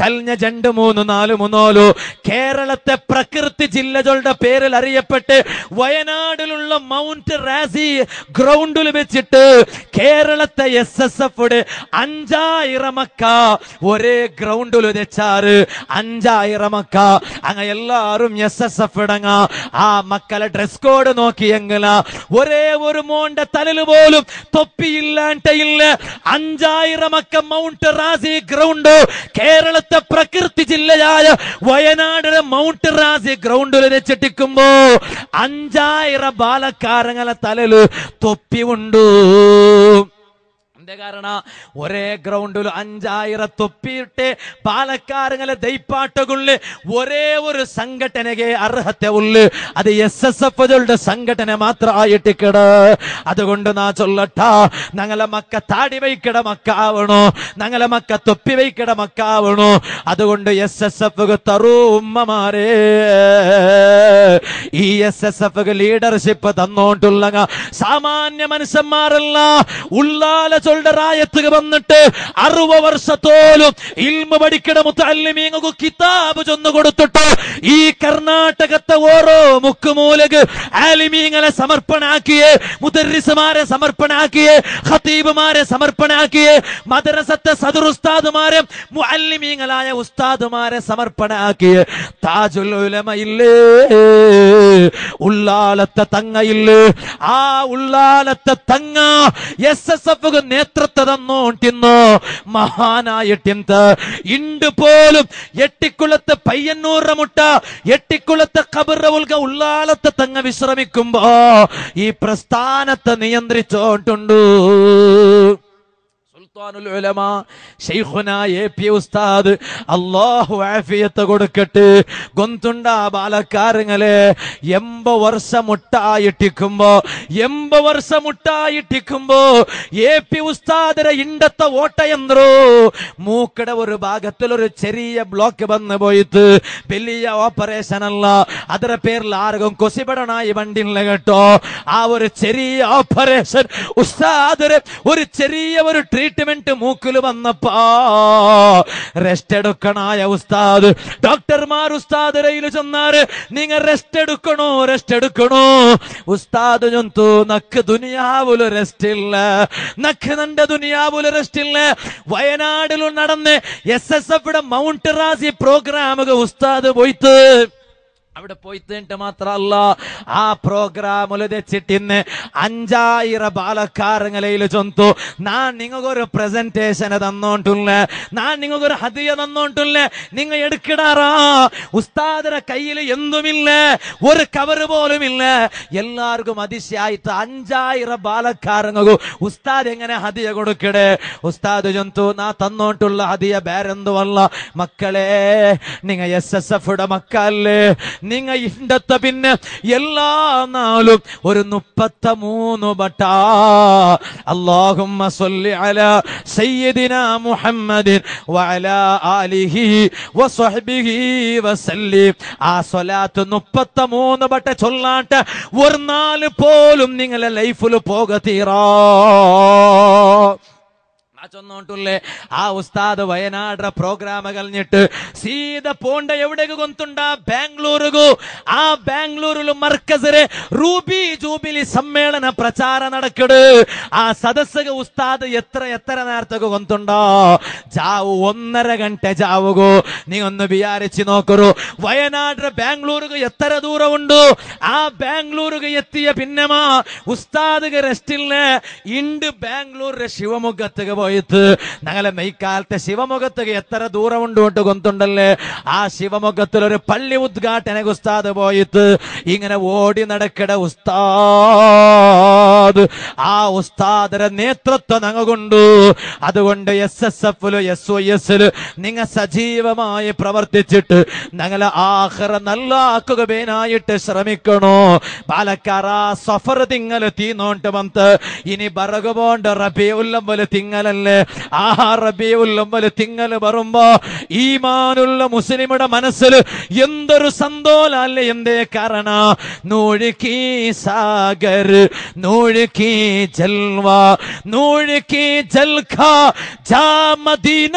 കഴിഞ്ഞ രണ്ട് മൂന്ന് നാല് മൂന്നോലു കേരളത്തെ പ്രകൃതി ജില്ലകളുടെ പേരിൽ അറിയപ്പെട്ട് വയനാടിലുള്ള മൗണ്ട് റാസി ഗ്രൗണ്ടിൽ വെച്ചിട്ട് കേരളത്തെ എസ് എസ് എഫ് അഞ്ചായിരമക്ക ഒരേ ഗ്രൗണ്ടിൽ വെച്ചാറ്. അഞ്ചായിരമക്ക അങ്ങ എല്ലാരും എസ് എസ് എഫ് ഇടങ്ങ ആ മക്കളെ ഡ്രസ് കോഡ് നോക്കിയെങ്കില ഒരേ ഒരു മോന്റെ തലല് പോലും തൊപ്പിയില്ലാണ്ടയില്ല അഞ്ചായിരം മക്ക മൗണ്ട് റാസി ഗ്രൗണ്ട്? കേരളത്തെ പ്രകൃതി ജില്ലയായ വയനാടിലെ മൗണ്ട് റാസി ഗ്രൗണ്ടിൽ വെച്ചിട്ടിക്കുമ്പോ അഞ്ചായിരം ബാലക്കാരങ്ങളെ തലല് തൊപ്പി ഉണ്ടു എന്തേ കാരണ ഒരേ ഗ്രൗണ്ടിൽ അഞ്ചായിരം തൊപ്പിയിട്ട് പാലക്കാരങ്ങളെ ദൈപ്പാട്ടുകളിൽ ഒരേ ഒരു സംഘടനകെ അർഹത ഉള്ളു. അത് എസ് എസ് എഫ് സംഘടന മാത്രമായിട്ട് കിട. അതുകൊണ്ട് നാ ചൊല്ലട്ട ഞങ്ങളെ മക്ക താടി വയ്ക്കട മക്കാവണോ. ഞങ്ങളെ മക്ക തൊപ്പി വയ്ക്കട മക്കാവണോ. അതുകൊണ്ട് എസ് എസ് എഫ് തറൂ ഉമ്മമാരെ. ഈ എസ് എസ് എഫ് ലീഡർഷിപ്പ് തന്നോണ്ടുള്ള സാമാന്യ മനുഷ്യന്മാരല്ല ഉള്ളാല മക്കളുടെ റായത്ത് വന്നിട്ട് അറുപ വർഷത്തോലും ഇൽമ പഠിക്കണ മുത്തല്ലിമീങ്ങക്ക് കിതാബ് ചൊന്നു കൊടുത്തിട്ട് ഈ കർണാടകത്തെ ഓരോ മുക്കുമൂലക് ആലിമീങ്ങളെ സമർപ്പണാക്കിയേ മുദരിസുമാരെ സമർപ്പണാക്കിയേ ഖതീബുമാരെ സമർപ്പണാക്കിയേ മദ്രസത്തെ സദർ ഉസ്താദുമാരെ മുഅല്ലിമീങ്ങളായ ഉസ്താദുമാരെ സമർപ്പണാക്കിയേ. താജുൽ ഉലമ ഉള്ളാലത്തെ തങ്ങയില്ലേ? ആ ഉള്ളാലത്തെ തങ്ങ എസ് എസ് എഫ് നേത്രത്തെ തന്നോ തിന്നോ തന്നോട്ടിന്നു മഹാനായിട്ടിന്ത്? ഇണ്ട് പോലും എട്ടിക്കുളത്ത് പയ്യന്നൂറിന് മുട്ട എട്ടിക്കുളത്ത് ഖബറ ഉൽക ഉള്ളാളത്ത് തങ്ങ വിശ്രമിക്കുമ്പോ ഈ പ്രസ്ഥാനത്തെ നിയന്ത്രിച്ചോണ്ടുണ്ടു. ഉസ്താദ് ആഫിയത്ത് കൊടുക്കട്ടെ. ഗൊന്തുണ്ട വർഷം വർഷം ഇണ്ടത്തെ ഓട്ടയന്ത്രോ മൂക്കട ഒരു ഭാഗത്തിൽ ഒരു ചെറിയ ബ്ലോക്ക് വലിയ ഓപ്പറേഷൻ പേരിൽ കേട്ടോ. ആ ഒരു ചെറിയ ഓപ്പറേഷൻ ഒരു ചെറിയ ഒരു ട്രീറ്റ്മെന്റ് മൂക്കിൽ വന്നപ്പോ. റെസ്റ്റ് എടുക്കണായ ഉസ്താദ്. ഡോക്ടർമാർ ഉസ്താദ് റെയിൽ ചെന്നാറ്. നിങ്ങൾ റെസ്റ്റ് എടുക്കണോ? റെസ്റ്റ് എടുക്കണോ? ഉസ്താദ് നക്ക് ദുനിയാവുല റെസ്റ്റ് ഇല്ല. നക്ക് നന്റെ ദുനിയാവുല റെസ്റ്റ് ഇല്ല. വയനാടിൽ നടന്ന് എസ് എസ് എഫ് മൗണ്ട് റാസി പ്രോഗ്രാമുകൾ ഉസ്താദ് പോയിട്ട് അവിടെ പോയി പോയിട്ട് മാത്രല്ല ആ പ്രോഗ്രാം ഉലതച്ചിട്ട് ഇന്ന് അഞ്ചായിരം ബാലക്കാരങ്ങളിൽ ചൊന്തു ഞാൻ നിങ്ങൾക്കൊരു പ്രസന്റേഷൻ തന്നോണ്ടുള്ള ഞാൻ നിങ്ങൾക്കൊരു ഹതിയ തന്നോണ്ടുള്ള നിങ്ങൾ എടുക്കിടാറാ ഉസ്താദിന്റെ കയ്യിൽ എന്തുമില്ല ഒരു കവറ് പോലും ഇല്ല എല്ലാവർക്കും അതിശയായിട്ട് അഞ്ചായിരം ബാലക്കാരങ്ങൾക്കും ഉസ്താദ് എങ്ങനെ ഹതിയ കൊടുക്കടേ ഉസ്താദ് ചൊന്തു നാ തന്നോണ്ടുള്ള ഹതിയ വേറെന്തുവല്ല മക്കളെ നിങ്ങൾ എസ് എസ് എഫ് മക്കല്ലേ നിങ്ങ ഇണ്ടത്തെ പിന്നെ എല്ലാ നാളും ഒരു മുപ്പത്ത മൂന്ന് വട്ട. അള്ളാഹുമ്മ സല്ലി അല സയ്യിദിന മുഹമ്മദിൻ വഅല ആലിഹി വസ്വഹ്ബിഹി വസല്ലിം. ആ സ്വലാത്ത് മുപ്പത്ത മൂന്ന് വട്ട ചൊല്ലാട്ട് ഒരു നാല് പോലും നിങ്ങളെ ലൈഫിൽ പോക ചൊന്നോണ്ടുള്ളേ ആ ഉസ്താദ് വയനാട് പ്രോഗ്രാം കഴിഞ്ഞിട്ട് സീത പോണ്ട എവിടേക്ക് കൊന്തുണ്ടാ? ബാംഗ്ലൂരുകു. ആ ബാംഗ്ലൂരിൽ മർക്കസിലെ റൂബി ജൂബിലി സമ്മേളന പ്രചാര നടക്കട്. ആ സദസ്സക ഉസ്താദ് എത്ര എത്ര നേരത്തേക്ക് കൊന്തുണ്ടോ? ജാവു ഒന്നര ഗಂಟೆ ജാവുകു. നീ ഒന്ന് വിചാരിച്ച് നോക്കൊരു വയനാട് ബാംഗ്ലൂരുക്ക് എത്ര ദൂരമുണ്ട്? ആ ബാംഗ്ലൂരുക്ക് എത്തിയ പിന്നമാ ഉസ്താദ് റെസ്റ്റിൽ ഇണ്ട് ബാംഗ്ലൂരിലെ ശിവമുഖത്തേക്ക് പോയി. പോയിട്ട് ഞങ്ങളെ മെയ്ക്കാലത്തെ ശിവമുഖത്ത് എത്ര ദൂരമുണ്ട് കൊണ്ട് കൊന്തുണ്ടല്ലേ? ആ ശിവമുഖത്തിൽ ഒരു പള്ളി ഉദ്ഘാടന ഉസ്താദ് പോയിത്ത് ഇങ്ങനെ ഓടി നടക്കട ഉസ്താദ്. ആ ഉസ്താദരെ നേതൃത്വം ഞങ്ങൾക്കുണ്ട്. അതുകൊണ്ട് എസ് എസ് എഫിൽ എസ് ഒ എസിൽ നിങ്ങൾ സജീവമായി പ്രവർത്തിച്ചിട്ട് ഞങ്ങളെ ആഹ്റ നല്ല ആക്കുക വേനായിട്ട് ശ്രമിക്കണോ? പാലക്കാര സഫർ തിങ്ങൽ തീന്നോണ്ട് വന്ത് ഇനി ബറകുപോണ്ട് റബിയുല്ലം പോലെ ഉല്ലമ്പൽ തിങ്ങലല്ലേ ആ റബി ഉല്ലമ്പൽ തിങ്ങൽ വരുമ്പോ ഈമാനുള്ള മുസ്ലിമുടെ മനസ്സിൽ എന്തൊരു സന്തോലല്ലേ എന്തേ കാരണ? നൂഴുക്കി സാഗർ നൂഴുക്കി ജൽവ നൂഴുക്കി ജൽഖ ജാ മദീന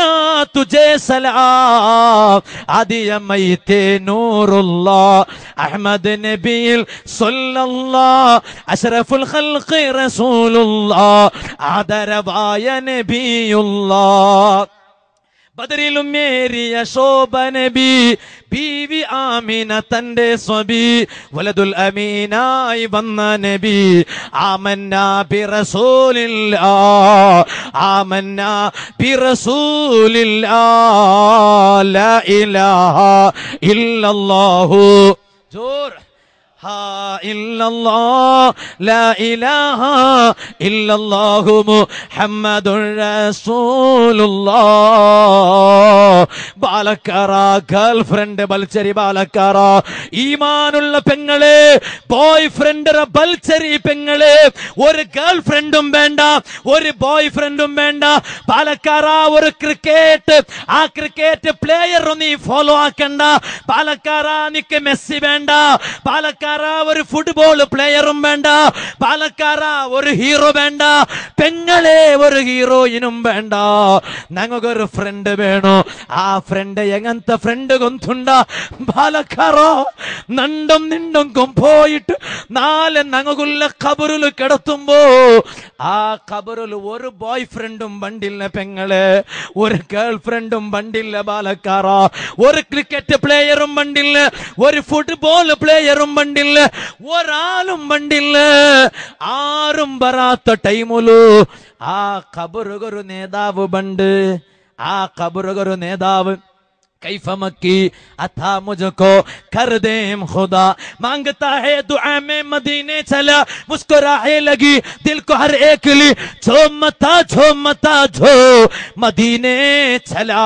തുജേ സലാം. അതിയമൈത്തെ നൂറുള്ള അഹമ്മദ് നബിയിൽ സല്ലല്ലാ അഷ്റഫുൽ ഖൽഖി റസൂലുള്ള ആദരവായ നബിയുള്ള ബദറിലും മേരിയ ശോഭ നബി ബീവി ആമിന തന്റെ സ്വബി വലതുൽ അമീനായി വന്ന നബി ആമന്ന പിറസൂലില്ല ആമന്ന പിറസൂലില്ല ഇല്ലല്ലാഹു. ജോർ. ബാലക്കാറ ഗേൾ ഫ്രണ്ട് ബൽച്ചരി ബാലക്കാറ ഈമാനുള്ള പെങ്ങളെ ബോയ് ഫ്രണ്ട് ബൽച്ചരി പെങ്ങളെ. ഒരു ഗേൾ ഫ്രണ്ടും വേണ്ട ഒരു ബോയ് ഫ്രണ്ടും വേണ്ട. പാലക്കാറ ഒരു ക്രിക്കറ്റ്. ആ ക്രിക്കറ്റ് പ്ലേയർ നീ ഫോളോ ആക്കണ്ട. പാലക്കാറ നിക്ക് മെസ്സി വേണ്ട. പാലക്കാറ ഒരു ഫുട്ബോൾ പ്ലേയറും വേണ്ട. പാലക്കാറ ഒരു ഹീറോ വേണ്ട. പെങ്ങളെ ഒരു ഹീറോയിനും വേണ്ട. ഞങ്ങൾക്കൊരു ഫ്രണ്ട് വേണോ. ആ ഫ്രണ്ട് എങ്ങനത്തെ ഫ്രണ്ട് കൊന്തുണ്ട? പാലക്കാറോ നണ്ടും നിണ്ടും കൊമ്പോയിട്ട് നാല് ഞങ്ങൾക്കുള്ള കബറിൽ കിടത്തുമ്പോ ആ കബറിൽ ഒരു ബോയ് ഫ്രണ്ടും ബണ്ടില്ല പെങ്ങൾ. ഒരു ഗേൾ ഫ്രണ്ടും ബണ്ടില്ല ബാലക്കാറ ഒരു ക്രിക്കറ്റ് പ്ലേയറും ബണ്ടില്ല ഒരു ഫുട്ബോൾ പ്ലേയറും ബണ്ടില്ല ഒരാളും ബണ്ടില്ല ആരും വരാത്ത ടൈമുലു ആ കബറുകൊരു നേതാവ് ബണ്ട് ആ കബറുകൊരു നേതാവ് कैफ मक्की अथा मुझको कर दे खुदा मांगता है दुआ में मदीने चला मुस्कुराए लगी दिल को हर एक ली जो मता जो मता जो मदीने चला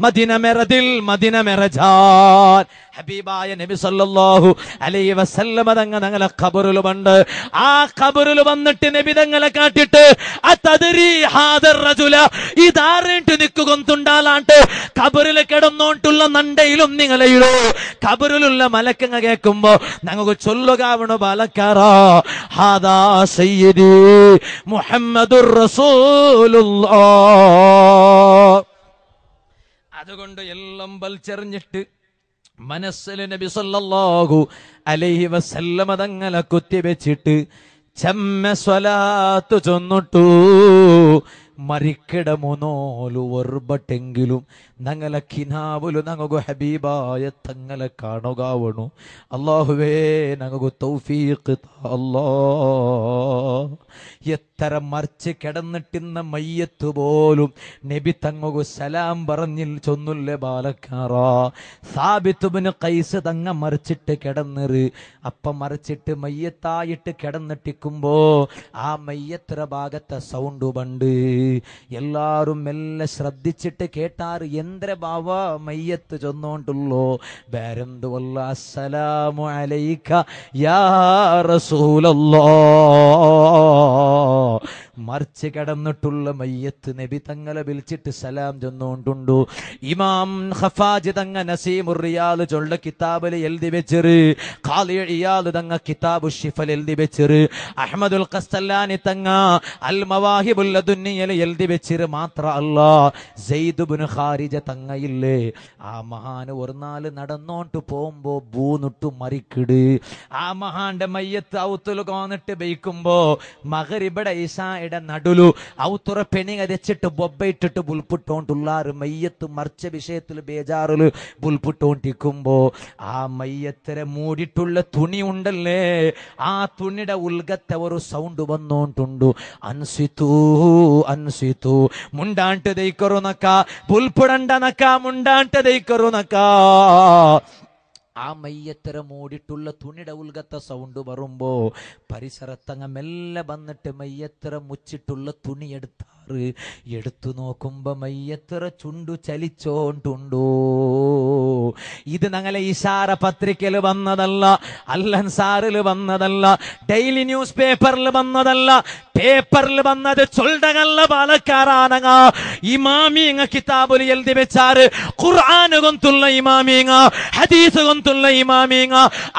मदीना मेरा दिल मदीना मेरा जान ഹബീബായ നബി സല്ലല്ലാഹു അലൈഹി വസല്ലമ തങ്ങ ഞങ്ങളെ ഖബറിൽ പണ്ട് ആ ഖബറിൽ വന്നിട്ട് നബി തങ്ങളെ കാട്ടിട്ട് അതദരി ഹാദർ റജുല ഇതാരേട്ട് നിൽക്കുകൊണ്ടുണ്ടാലാണ്ട് ഖബറിൽ കിടന്നോണ്ടുള്ള നണ്ടയിലും നിങ്ങളെയിലോ കബറിലുള്ള മലക്കങ്ങ കേൾക്കുമ്പോ ഞങ്ങൾക്ക് ചൊല്ലുകാവണു പാലക്കാറോ ഹാദാ സയ്യിദി മുഹമ്മദുർ റസൂലുള്ളാ. അതുകൊണ്ട് എല്ലാം വലിച്ചെറിഞ്ഞിട്ട് മനസ്സിൽ നബി സല്ലല്ലാഹു അലൈഹി വസല്ലമ തങ്ങളെ കുത്തിവെച്ചിട്ട് ചെമ്മ സ്വലാത്തു ചൊന്നിട്ടു. മരിക്കിട മുനോലു ഒർബട്ടെങ്കിലും ഞങ്ങളെ കിനാവുലു ഞങ്ങൾക്ക് ഹബീബായ തങ്ങളെ കാണുകാവണു. അള്ളാഹുവേ ഞങ്ങൾക്ക് തൗഫീഖ് അല്ലോ എത്ര മറിച്ച് കിടന്നിട്ടിന്ന മയ്യത്ത് പോലും നബി തങ്ങു സലാം പറഞ്ഞിൽ ചൊന്നുല്ലേ ബാലക്കാറ. സാബിത്തുബിന് കൈസ് തങ്ങ മറിച്ചിട്ട് കിടന്നിറ്. അപ്പം മറിച്ചിട്ട് മയ്യത്തായിട്ട് കിടന്നിട്ടിക്കുമ്പോ ആ മയ്യത്ര ഭാഗത്തെ സൗണ്ട് പണ്ട്. എല്ലാരും മെല്ലെ ശ്രദ്ധിച്ചിട്ട് കേട്ടാറ് എന്ത്ര ബാവ മയ്യത്ത് ചൊന്നോണ്ടുള്ളോ. വേറെന്തുവല്ല അസ്സലാമു അലൈക യാ റസൂലല്ലാ മറിച്ച് കിടന്നിട്ടുള്ള മയ്യത്ത് നബി തങ്ങളെ വിളിച്ചിട്ട് സലാം ചൊന്നുകൊണ്ടുണ്ടു ഇമാം ഖഫാജ് തങ്ങ നസീമുറിയാൽ ചൊള്ള കിതാബിൽ എഴുതി വെച്ചിറ്. ഖാലി ഇയാൽ തങ്ങ കിതാബു ഷിഫൽ എഴുതി വെച്ചിറ്. അഹമ്മദുൽ ഖസ്തല്ലാനി തങ്ങ അൽ മവാഹിബുൽ ലദുന്നിയൽ എഴുതി വെച്ചിറ്. മാത്ര അല്ല സെയ്ദ് ബിൻ ഖാരിജ തങ്ങ ഇല്ലേ ആ മഹാന് ഒരു നാല് നടന്നോണ്ട് പോകുമ്പോ ബൂന്നിട്ടു മറിക്കിട്. ആ മഹാന്റെ മയ്യത്ത് ഔത്തുൽ കോന്നിട്ട് ബയിക്കുമ്പോ മകരിബടെ ഈശായുടെ നടുലു ഔത്തുറ പെണി കരച്ചിട്ട് ബൊബ്ബയിട്ടിട്ട് പുൽപ്പിട്ടോണ്ടുള്ളാറ് മയ്യത്ത് മറിച്ച വിഷയത്തിൽ ബേജാറിൽ പുൽപ്പിട്ടോണ്ടിരിക്കുമ്പോ ആ മയ്യത്തിനെ മൂടിയിട്ടുള്ള തുണി ഉണ്ടല്ലേ? ആ തുണിയുടെ ഉൽഗത്തെ ഒരു സൗണ്ട് വന്നോണ്ടുണ്ടു. അൻസിത്തു അൻസിത്തു മുണ്ടാണ്ട് ദൈക്കറുനക്ക പുൽപ്പിടണ്ടനക്ക മുണ്ടാണ്ട് ദൈക്കറുനക്ക ആ മയ്യത്തര മൂടിയിട്ടുള്ള തുണിയുടെ ഉൽഗത്ത സൗണ്ട് വരുമ്പോ പരിസരത്തങ്ങ മെല്ലെ വന്നിട്ട് മയ്യത്തര മുച്ചിട്ടുള്ള തുണി എടുത്തു നോക്കുമ്പോ മയ്യത്ര ചുണ്ടു ചലിച്ചോണ്ടുണ്ടോ. ഇത് ഞങ്ങളെ ഇഷാര പത്രികയിൽ വന്നതല്ല അല്ലൻസാറിൽ വന്നതല്ല ഡെയിലി ന്യൂസ് പേപ്പറിൽ വന്നതല്ല പേപ്പറിൽ വന്നത് ചൊല്ലകല്ല പാലക്കാരാണങ്ങ. ഇമാമിങ്ങ കിതാബുൽ എഴുതി വെച്ചാറ് ഖുർആൻ കൊന്തുള്ള ഇമാമിങ്ങ ഹദീസ് കൊന്തുള്ള ഇമാമിങ്ങ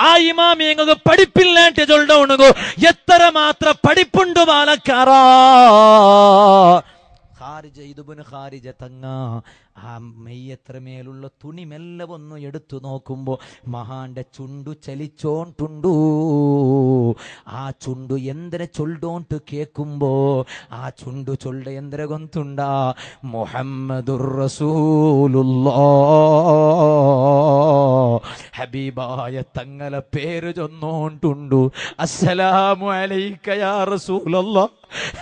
ആ ഇമാമിങ്ങക്ക് പഠിപ്പില്ലാണ്ട് ചൊല്ലണു എത്ര മാത്രം പഠിപ്പുണ്ട് പാലക്കാറാ ഖാരിജ ഇതുബിന് ഖാരിജ തങ്ങ. ആ മെയ്യത്രമേലുള്ള തുണി മെല്ലെ ഒന്ന് എടുത്തു നോക്കുമ്പോൾ മഹാന്റെ ചുണ്ടു ചലിച്ചോൺ ടുണ്ടു ആ ചുണ്ടു എന്തിനെ ചൊല്ലോണ്ട് കേക്കുമ്പോ ആ ചുണ്ടു ചൊല്ല എന്തിനെ കൊന്തുണ്ട? മുഹമ്മദുർ റസൂലുള്ളാ. ഹബീബായ തങ്ങളെ പേര് ചൊന്നോണ്ടുണ്ടു അസ്സലാമു അലൈക്ക യാ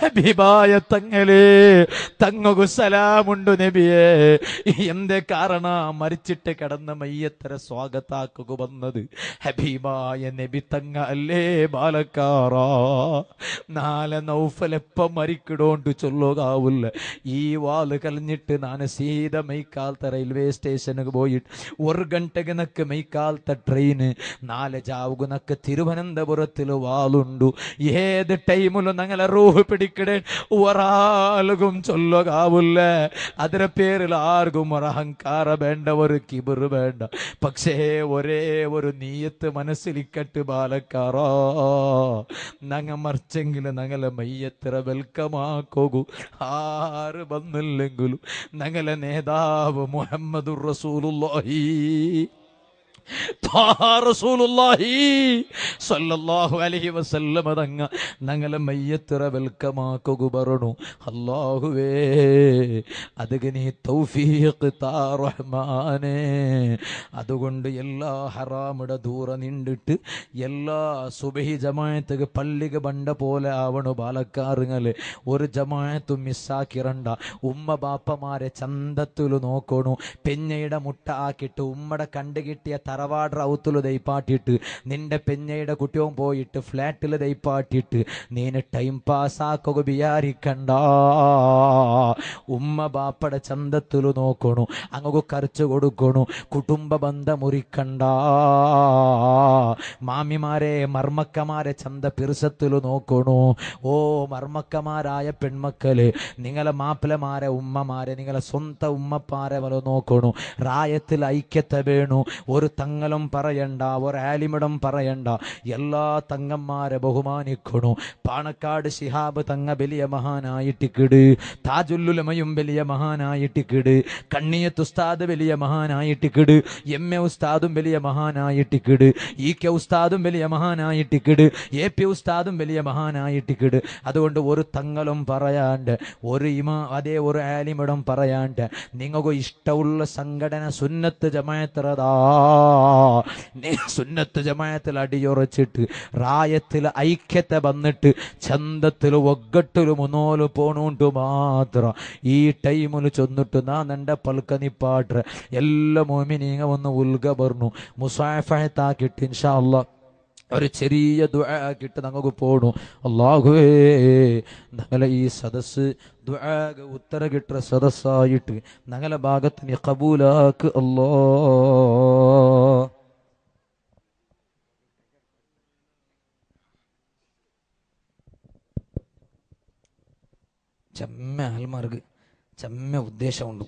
ഹബീബായ തങ്ങളെ തങ്ങകു സലാമുണ്ടു നബിയെ. എന്റെ കാരണ മരിച്ചിട്ട് കിടന്ന മയ്യത്തര സ്വാഗതാക്കുക വന്നത്? ഹബീബായ നബി തങ്ങ അല്ലേ ബാലക്കാറാ നാല നൗഫലെപ്പ മരിക്കിടോണ്ട് ചൊല്ലുകാവില്ല. ഈ വാൽ കളഞ്ഞിട്ട് നാന സീത മൈക്കാലത്തെ റെയിൽവേ സ്റ്റേഷന് പോയിട്ട് ഒരു ഗണ്ടക്ക് നക്ക് മൈക്കാലത്തെ ട്രെയിന് നാല് ജാവുകു നക്ക് തിരുവനന്തപുരത്തിൽ വാളുണ്ടു. ഏത് ടൈമിലും ഞങ്ങളെ റൂഹ് പിടിക്കടേ ഒരാളും ചൊല്ലുകാവില്ല. അതിന്റെ പേരിൽ ആ ആർക്കും ഒരു അഹങ്കാര വേണ്ട ഒരു കിബിറ് വേണ്ട. പക്ഷേ ഒരേ ഒരു നീയത്ത് മനസ്സിലിക്കട്ട് ബാലക്കാറോ നങ്ങ മറിച്ചെങ്കിൽ ഞങ്ങളെ മയ്യത്ര വെൽക്കമാക്കോകൂ. ആര് വന്നില്ലെങ്കിലും ഞങ്ങളെ നേതാവ് മുഹമ്മദ് റസൂലുള്ളാഹി. തങ്ങ ഞങ്ങളെ മയ്യത്തിറ വെൽക്കമാക്കുക പറഞ്ഞു. അല്ലാഹുവേ അതുക നീ തൗഫീഖ് താ റഹ്മാനേ. അതുകൊണ്ട് എല്ലാ ഹറാമിട ദൂര നിണ്ടിട്ട് എല്ലാ സുബഹി ജമായത്തുക പള്ളിക ബണ്ട പോലെ ആവണു പാലക്കാറുങ്ങൾ. ഒരു ജമായത്തും മിസ്സാക്കിറണ്ട ഉമ്മ ബാപ്പമാരെ ചന്തത്തിൽ നോക്കണു. പെഞ്ഞയുടെ മുട്ട ആക്കിയിട്ട് ഉമ്മടെ കണ്ടുകിട്ടിയ തറവാട് റൗത്തിൽ തയ്പാട്ടിട്ട് നിന്റെ പെഞ്ഞയുടെ കുട്ടിയും പോയിട്ട് ഫ്ലാറ്റിൽ തയ്പാട്ടിട്ട് നീന് ടൈം പാസ്സാക്കുക വിചാരിക്കണ്ട. ഉമ്മ ബാപ്പടെ ചന്തത്തിൽ നോക്കണു അങ്ങക്ക് കറിച്ചു കൊടുക്കണു കുടുംബ ബന്ധം മുറിക്കണ്ട മാമിമാരെ മർമ്മക്കമാരെ ചന്ത പിറുസത്തിൽ നോക്കണു. ഓ മർമ്മക്കമാരായ പെൺമക്കൾ നിങ്ങളെ മാപ്പിളമാരെ ഉമ്മമാരെ നിങ്ങളെ സ്വന്തം ഉമ്മപ്പാരെ വല നോക്കണു. റായത്തിൽ ഐക്യത്തെ വേണു. ഒരു തങ്ങലും പറയണ്ട ഒരു ആലിമിടം പറയണ്ട. എല്ലാ തങ്ങന്മാരെ ബഹുമാനിക്കണു. പാണക്കാട് ശിഹാബ് തങ്ങ വലിയ മഹാനായിട്ടിക്കിട് താജുല്ലുലമയും വലിയ മഹാനായിട്ടിക്കിട് കണ്ണിയത്ത് ഉസ്താദ് വലിയ മഹാനായിട്ടിക്കിട് എം എ ഉസ്താദും വലിയ മഹാനായിട്ടിക്കിട് ഇ കെ ഉസ്താദും വലിയ മഹാനായിട്ടിക്കിട് എ പി ഉസ്താദും വലിയ മഹാനായിട്ടിക്കിട് അതുകൊണ്ട് ഒരു തങ്ങളും പറയാണ്ട് ഒരു ഇമാ അതേ ഒരു ആലിമിടം പറയാണ്ട് നിങ്ങൾക്ക് ഇഷ്ടമുള്ള സംഘടന സുന്നത്ത് ജമായത്തറതാ നീ സുന്നത്ത് ജമായത്തിൽ അടിയുറച്ചിട്ട് റായത്തിൽ ഐക്യത്തെ വന്നിട്ട് ചന്തത്തിൽ ഒగ్గട്ടിൽ മുന്നോൽ പോണുണ്ട് മാത്രം. ഈ ടൈമിൽ ചെന്നിട്ട് നാ നിന്റെ പൽക്ക നിപ്പാട്ര എല്ലാ മോമിനീങ്ങ ഒന്ന് ഉൽഗ പറഞ്ഞു. മുസാഫായത്താക്കിട്ട് ഇൻഷാ അല്ലാ ഒരു ചെറിയ ദുആക്കിട്ട് ഞങ്ങൾക്ക് പോണു. അള്ളാഹുവേ ഞങ്ങളെ ഈ സദസ് ദുആക ഉത്തര കിട്ടുന്ന സദസ്സായിട്ട് ഞങ്ങളെ ഭാഗത്ത് നീ കബൂലാക്ക് അല്ലോ. ചെമ്മ ആൽമാർക്ക് ചെമ്മ ഉദ്ദേശമുണ്ട്.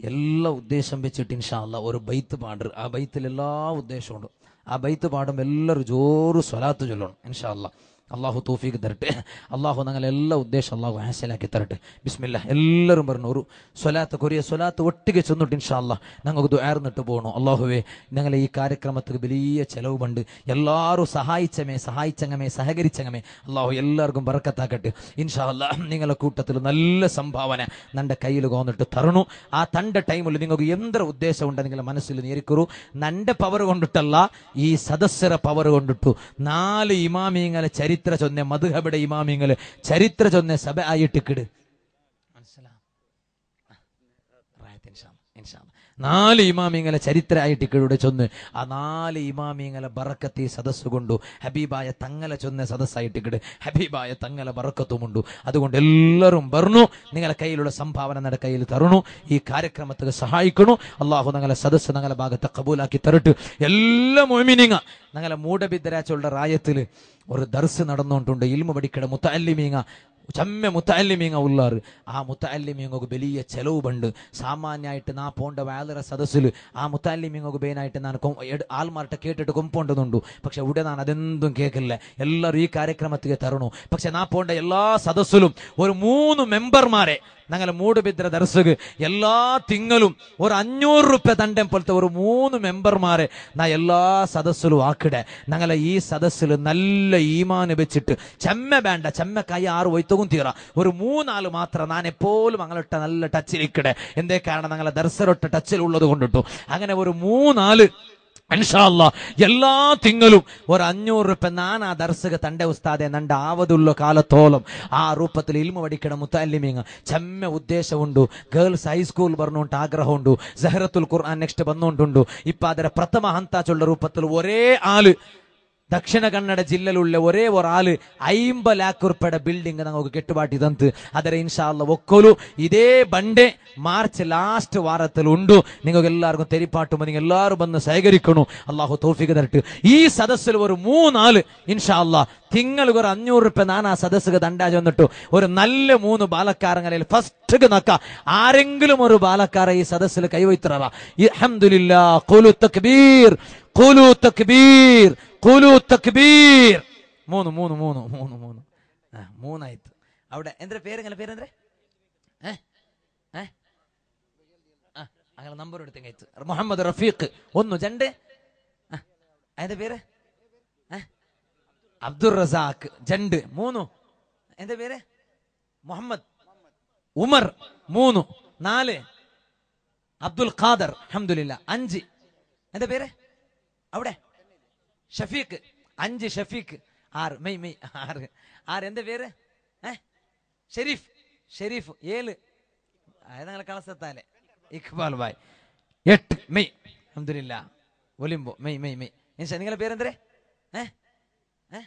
എല്ലാ ഉദ്ദേശം വെച്ചിട്ട് ഇൻഷാല്ല ഒരു ബൈത്ത് പാടർ ആ ബൈത്തിൽ എല്ലാ ഉദ്ദേശമുണ്ട്. ആ ബൈത്ത് പാടുമ്പോൾ എല്ലാവരും ജോറ് സ്വലാത്ത് ചൊല്ലണം ഇൻഷാല്ല അള്ളാഹു തോഫീക്ക് തരട്ടെ. അള്ളാഹു ഞങ്ങൾ എല്ലാ ഉദ്ദേശം അള്ളാഹു ഹാസിലാക്കി തരട്ടെ. ബിസ്മില്ല എല്ലാവരും പറഞ്ഞു ഒരു സ്വലാത്ത് കൊറിയ സ്വലാത്ത് ഒട്ടിക്ക് ചെന്നിട്ട് ഇൻഷാല്ല ഞങ്ങൾക്ക് ദുആർന്നിട്ട് പോകണോ അള്ളാഹുവേ ഞങ്ങളെ ഈ കാര്യക്രമത്തിൽ വലിയ ചെലവ് പണ്ട് എല്ലാവരും സഹായിച്ചമേ സഹായിച്ചങ്ങമേ സഹകരിച്ചങ്ങമേ. അള്ളാഹു എല്ലാവർക്കും പറക്കത്താക്കട്ടെ ഇൻഷാല്ല നിങ്ങളെ കൂട്ടത്തിൽ നല്ല സംഭാവന നന്റെ കയ്യിൽ കോന്നിട്ട് തരണു. ആ തന്റെ ടൈമിൽ നിങ്ങൾക്ക് എന്തൊരു ഉദ്ദേശമുണ്ട് നിങ്ങളെ മനസ്സിൽ നേരിക്കറു നന്റെ പവർ കൊണ്ടിട്ടല്ല ഈ സദസ്സര പവർ കൊണ്ടിട്ടു. നാല് ഇമാമിങ്ങളെ ചരിത്ര ചൊന്നെ മധുഹബയുടെ ഇമാമിങ്ങൾ ചരിത്ര ചൊന്നെ സഭ ആയിട്ടിക്കിട് മനസ്സിലാ റായത്ത് ഇൻഷാ അല്ലാ, ഇൻഷാ അല്ലാ. നാല് ഇമാമിങ്ങളെ ചരിത്രമായിട്ട് ഇക്കയുടെ ചൊന്ന്. ആ നാല് ഇമാമിങ്ങളെ ബറക്കത്തി സദസ് കൊണ്ടു. ഹബീബായ തങ്ങളെ ചൊന്ന സദസ്സായിട്ട് ഇക്കട്. ഹബീബായ തങ്ങളെ ബറക്കത്തുമുണ്ടു അതുകൊണ്ട് എല്ലാവരും പറഞ്ഞു നിങ്ങളെ കയ്യിലുള്ള സംഭാവന നട കയ്യിൽ തരണു. ഈ കാര്യക്രമത്തിൽ സഹായിക്കണു. അള്ളാഹു ഞങ്ങളെ സദസ്സ് ഞങ്ങളെ ഭാഗത്ത് കബൂലാക്കി തരട്ട്. എല്ലാ മൊമിനിങ്ങ. ഞങ്ങളെ മൂടബിദ്രാച്ചുള്ള റായത്തിൽ ഒരു ദർസ് നടന്നുകൊണ്ടുണ്ട്. ഇൽമ പഠിക്കട മുത്തല്ലിമീങ്ങ ചമ്മ മുത്തല്ലിമീങ്ങ ഉള്ളാറ്. ആ മുത്തല്ലിമീങ്ങക്ക് വലിയ ചെലവ് പണ്ട് സാമാന്യമായിട്ട് നാ പോണ്ട വേറെ സദസ്സിൽ ആ മുത്തല്ലിമീങ്ങക്ക് ബേനായിട്ട് ഞാൻ ആൾമാരുടെ കേട്ടിട്ട് കൊമ്പോണ്ടതുണ്ടു. പക്ഷെ ഇവിടെ ഞാൻ അതെന്തും കേൾക്കില്ല എല്ലാവരും ഈ കാര്യക്രമത്തിൽ തരണു. പക്ഷെ നാ പോണ്ട എല്ലാ സദസ്സിലും ഒരു മൂന്ന് മെമ്പർമാരെ ഞങ്ങളെ മൂടുബിദ്ര ദർശക് എല്ലാ തിങ്ങലും ഒരു അഞ്ഞൂറ് റുപ്യ തണ്ടം പോലത്തെ ഒരു മൂന്ന് മെമ്പർമാരെ നാ എല്ലാ സദസ്സിലും ആക്കിടെ. ഞങ്ങളെ ഈ സദസ്സിൽ നല്ല ഈമാന് വെച്ചിട്ട് ചെമ്മ വേണ്ട ചെമ്മ കൈ ആറ് വൈത്തവും തീറ ഒരു മൂന്നാൽ മാത്രം ഞാൻ എപ്പോഴും അങ്ങോട്ട് നല്ല ടച്ചിലിക്കടെ എന്തേ കാരണം? ഞങ്ങളെ ദർശനൊട്ട ടച്ചിലുള്ളത് കൊണ്ടിട്ടു. അങ്ങനെ ഒരു മൂന്നാൽ ಅನ್ಸಾಲ್ಲ എല്ലാ ತಿಂಗಳು ഒരു അഞ്ഞൂറ് രൂപ നാനാ ദർശക തന്റെ ഉസ്താദെ നണ്ട ആവതുള്ള കാലത്തോളം ആ രൂപത്തിൽ ഇൽമ പഠിക്കണ മുത്തല്ലിമീങ്ങ ചെമ്മ ഉദ്ദേശമുണ്ട്. ഗേൾസ് ഹൈസ്കൂൾ പറഞ്ഞുകൊണ്ട് ആഗ്രഹമുണ്ട്. സെഹ്റത്തുൽ ഖുർആൻ നെക്സ്റ്റ് വന്നുകൊണ്ടുണ്ട്. ഇപ്പം അതിന്റെ പ്രഥമ ഹന്താച്ചുള്ള രൂപത്തിൽ ഒരേ ആൾ ദക്ഷിണ കന്നഡ ജില്ലയിലുള്ള ഒരേ ഒരാൾ അയ്മ്പലാക്കുർപ്പയുടെ ബിൽഡിംഗ് നമുക്ക് കെട്ടുപാട്ടി തന്നത് അതെ ഇൻഷാല്ല ഒക്കോലു ഇതേ ബണ്ട് മാർച്ച് ലാസ്റ്റ് വാരത്തിൽ ഉണ്ട് നിങ്ങൾക്ക് എല്ലാവർക്കും തെരിപ്പാട്ടും നിങ്ങൾ എല്ലാവരും വന്ന് ശേഖരിക്കണു. അള്ളാഹു തോഫിക്ക് തരട്ട്. ഈ സദസ്സിൽ ഒരു മൂന്നാൽ ഇൻഷാല്ല തിങ്കൾ ഒരു അഞ്ഞൂറ് റുപ്യ നാൻ ആ സദസ്സുക തണ്ടാ ചെന്നിട്ടു ഒരു നല്ല മൂന്ന് ബാലക്കാരങ്ങളിൽ ഫസ്റ്റ് നക്ക. ആരെങ്കിലും ഒരു ബാലക്കാരെ ഈ സദസ്സിൽ കൈവൈത്തറ അഹമ്മദില്ല കൊലു തക്ബീർ കൊലു തക്ബീർ. ഖുലു തക്ബീർ. മൂന്ന് മൂന്ന് മൂന്ന് മൂന്ന് മൂന്ന്. ആ മൂന്നായിട്ട്. അവിടെ എന്താ പേരെങ്ങനെ പേരെന്തേ ഏ? ഏ? അങ്ങനെ നമ്പർ എടുത്ത് അയച്ചു മുഹമ്മദ് റഫീഖ്. ഒന്ന് ജണ്ട് അതിന്റെ പേര്? അബ്ദുൽ റസാഖ്. ജണ്ട് മൂന്നു. എന്റെ പേര്? മുഹമ്മദ്. ഉമർ. മൂന്നു നാല്. അബ്ദുൽ ഖാദർ. അഹമ്മദില്ല അഞ്ച്. എന്റെ പേര്? അവിടെ. ഷഫീഖ് അഞ്ച് ഷഫീഖ്. ആറ് മെയ് മെയ് ആറ്. ആറ് എന്താ പേര്? ഷെരീഫ്. ഷെരീഫ് ഏഴ് അതായത് കളസത്താലെ? ഇഖ്ബാൽ ബായ് എട്ട് മെയ്. അഹമ്മദില്ല ഒലിമ്പോ. മെയ് മെയ് മെയ്. നിങ്ങളുടെ നിങ്ങളെ പേരെന്തരേ? ഏ?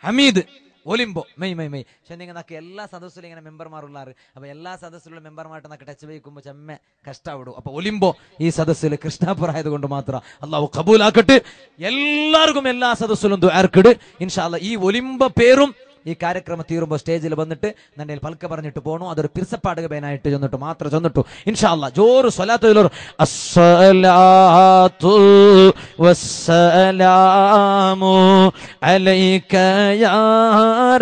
ഹമീദ്. ഒലിമ്പോ. മെയ് മെയ് മെയ്. പക്ഷെ നിങ്ങൾ നക്ക് എല്ലാ സദസ്സിലും ഇങ്ങനെ മെമ്പർമാരുള്ളാറ് അപ്പൊ എല്ലാ സദസ്സിലുള്ള മെമ്പർമാരായിട്ട് നമുക്ക് ടച്ച് വയ്ക്കുമ്പോൾ ചെമ്മ കഷ്ടപ്പെടും അപ്പൊ ഒലിമ്പോ ഈ സദസ്സിൽ കൃഷ്ണാപുര ആയതുകൊണ്ട് മാത്രം അള്ളാഹു കബൂലാക്കട്ട്. എല്ലാവർക്കും എല്ലാ സദസ്സിലും ദ്വാർക്കിട് ഇൻഷാല്ല ഈ ഒലിമ്പ പേരും ഈ കാര്യക്രമം തീരുമ്പോൾ സ്റ്റേജിൽ വന്നിട്ട് നിന്റെ പൽക്ക പറഞ്ഞിട്ട് പോണു. അതൊരു പിർസപ്പാടുക പേനായിട്ട് ചെന്നിട്ട് മാത്രം ചെന്നിട്ടു. ഇൻഷാല്ല ജോറ് സ്വലാത്തു വസ്സലാമു അലൈക യാ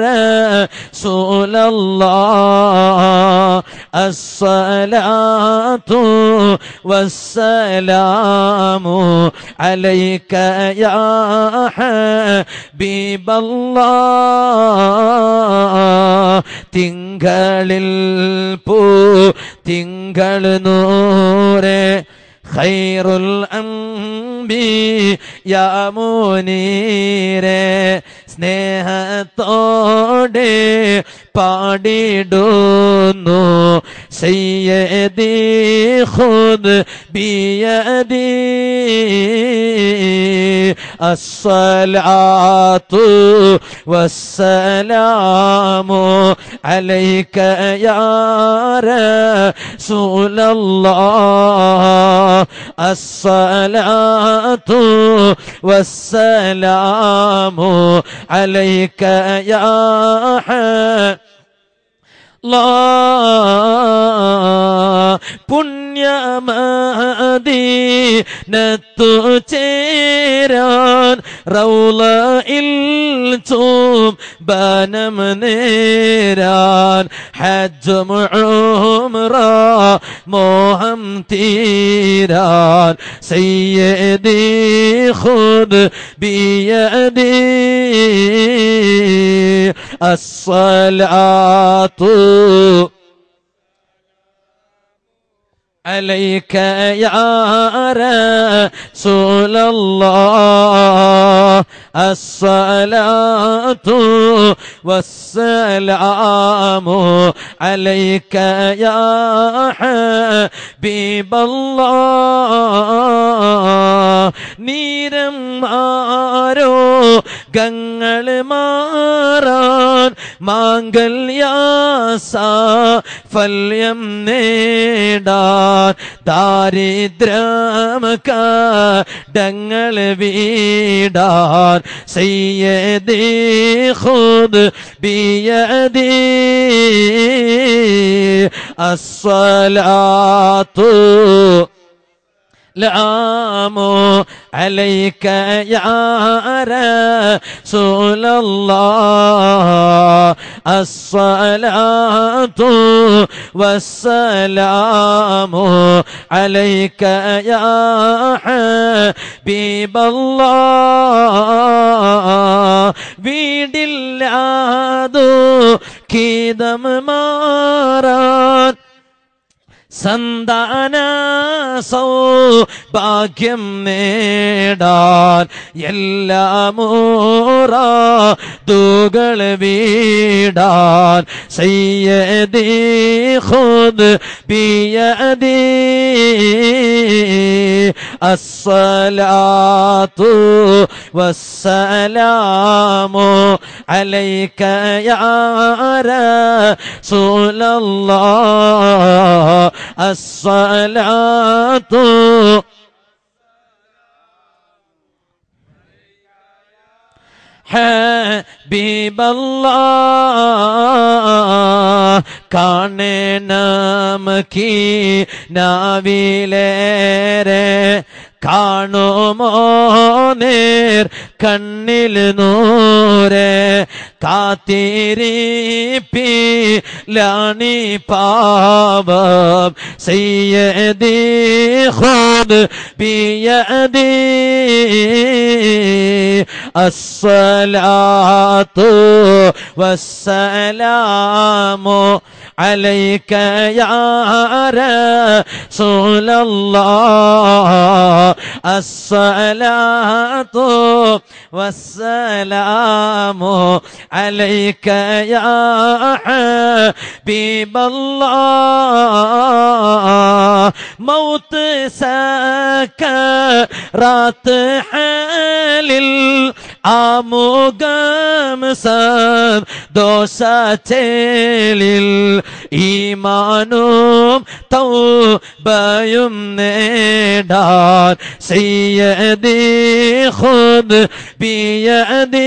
റസൂലല്ലാഹ്. അസ്സലാത്തു വസ്സലാമു അലൈക യാ ഹബീബല്ലാഹ്. തിങ്കളിൽ പൂ തിങ്കൾ നൂറെ. ഖൈറുൽ അംബി മുനീരെ സ്നേഹത്തോടെ പാടിടുന്നു. سيدي خذ بيدي الصلاة والسلام عليك يا رسول الله. الصلاة والسلام عليك يا حبيب പുണ്യമദീനത്തു ചേരാൻ റൗളയിൽ ചൂം ബനം നേരാൻ ഹജ്ജും ഉംറ മോഹം തീരാൻ സയ്യദി ഖുദ് ബിയദി الصلاة عليك يا رسول الله. الصلاة والسلام عليك يا حبيب الله. نير مارو ഗങ്ങൾ മാറാൻ മാംഗല്യാസ ഫല്യം നേടാൻ ദാരിദ്ര്യമക ഡങ്ങൾ വീടാൻ സയ്യദി ഖുദ് ബിയദി അസ്സലാത്തു السلام عليك يا رسول الله الصلاة والسلام عليك يا حبيب الله വീടില്ലാതോ കീതം മാറാൻ സന്താന ഭാഗ്യം നേടാൻ എല്ലാ മൂറ തൂകൾ വീടാൻ. സയ്യദി ഖുദ് ബിയദി അസ്സലാത്തു വസ്സലാമു അലൈക യാ റസൂലല്ലാഹ് അസ്സലാത്തു ഹബീബല്ലാ കാണേ നാമ കീ കാണുമോ നേർ കണ്ണിൽ നൂരെ കാത്തിരിപ്പിലാണി പാവം സയ്യദി ഖുദ് ബിയദി അസ്സലാത്തു വസ്സലാമു عليك يا رسول الله. الصلاة والسلام عليك يا حبيب الله. موت سكرات عمقم سب دوستيل إيمانم توبيم ندار سيدي خذ بيدي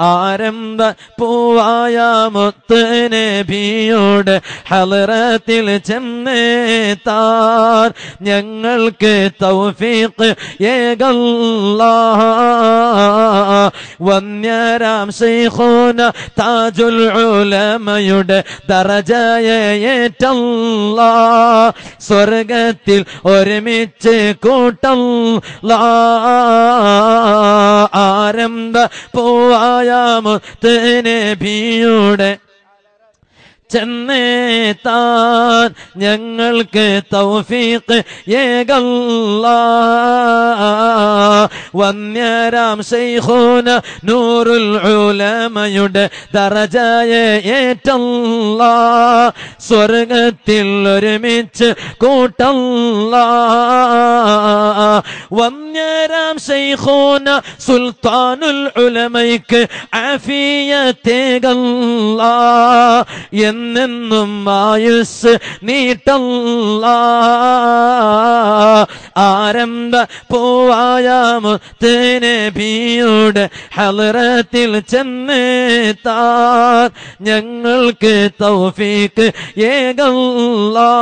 ആരംഭ പൂവായ മുത്ത് നബിയോട് ഹലറത്തിൽ ചെന്നേത്താർ. ഞങ്ങൾക്ക് തൗഫീഖ് ഏകല്ല വന്യരാം ശൈഖൂന താജുൽ ഉലമയുടെ ദറജയേറ്റല്ല സ്വർഗത്തിൽ ഒരുമിച്ച് കൂട്ടല്ല. ആരംഭ പൂവായ മുത്ത് നബിയുടെ ചെന്നേത്താൻ ഞങ്ങൾക്ക് തൗഫീഖ് ഏകല്ല. വന്യരാം ശൈഖൂന നൂറുൽ ഉലമയുടെ ദറജയെ ഏറ്റല്ല. സ്വർഗത്തിൽ ഒരുമിച്ച് കൂട്ടല്ല. വന്യരാം ശൈഖൂന സുൽത്താനുൽ ഉലമയ്ക്ക് ആഫിയത്തേകല്ല. എന്നെന്നും ആയുസ് നീട്ടല്ല. ആരംഭ പോവായ മുത്തനബിയുടെ ഹലറത്തിൽ ചെന്നെത്താൻ ഞങ്ങൾക്ക് തൗഫീക്ക് ഏകല്ലാ.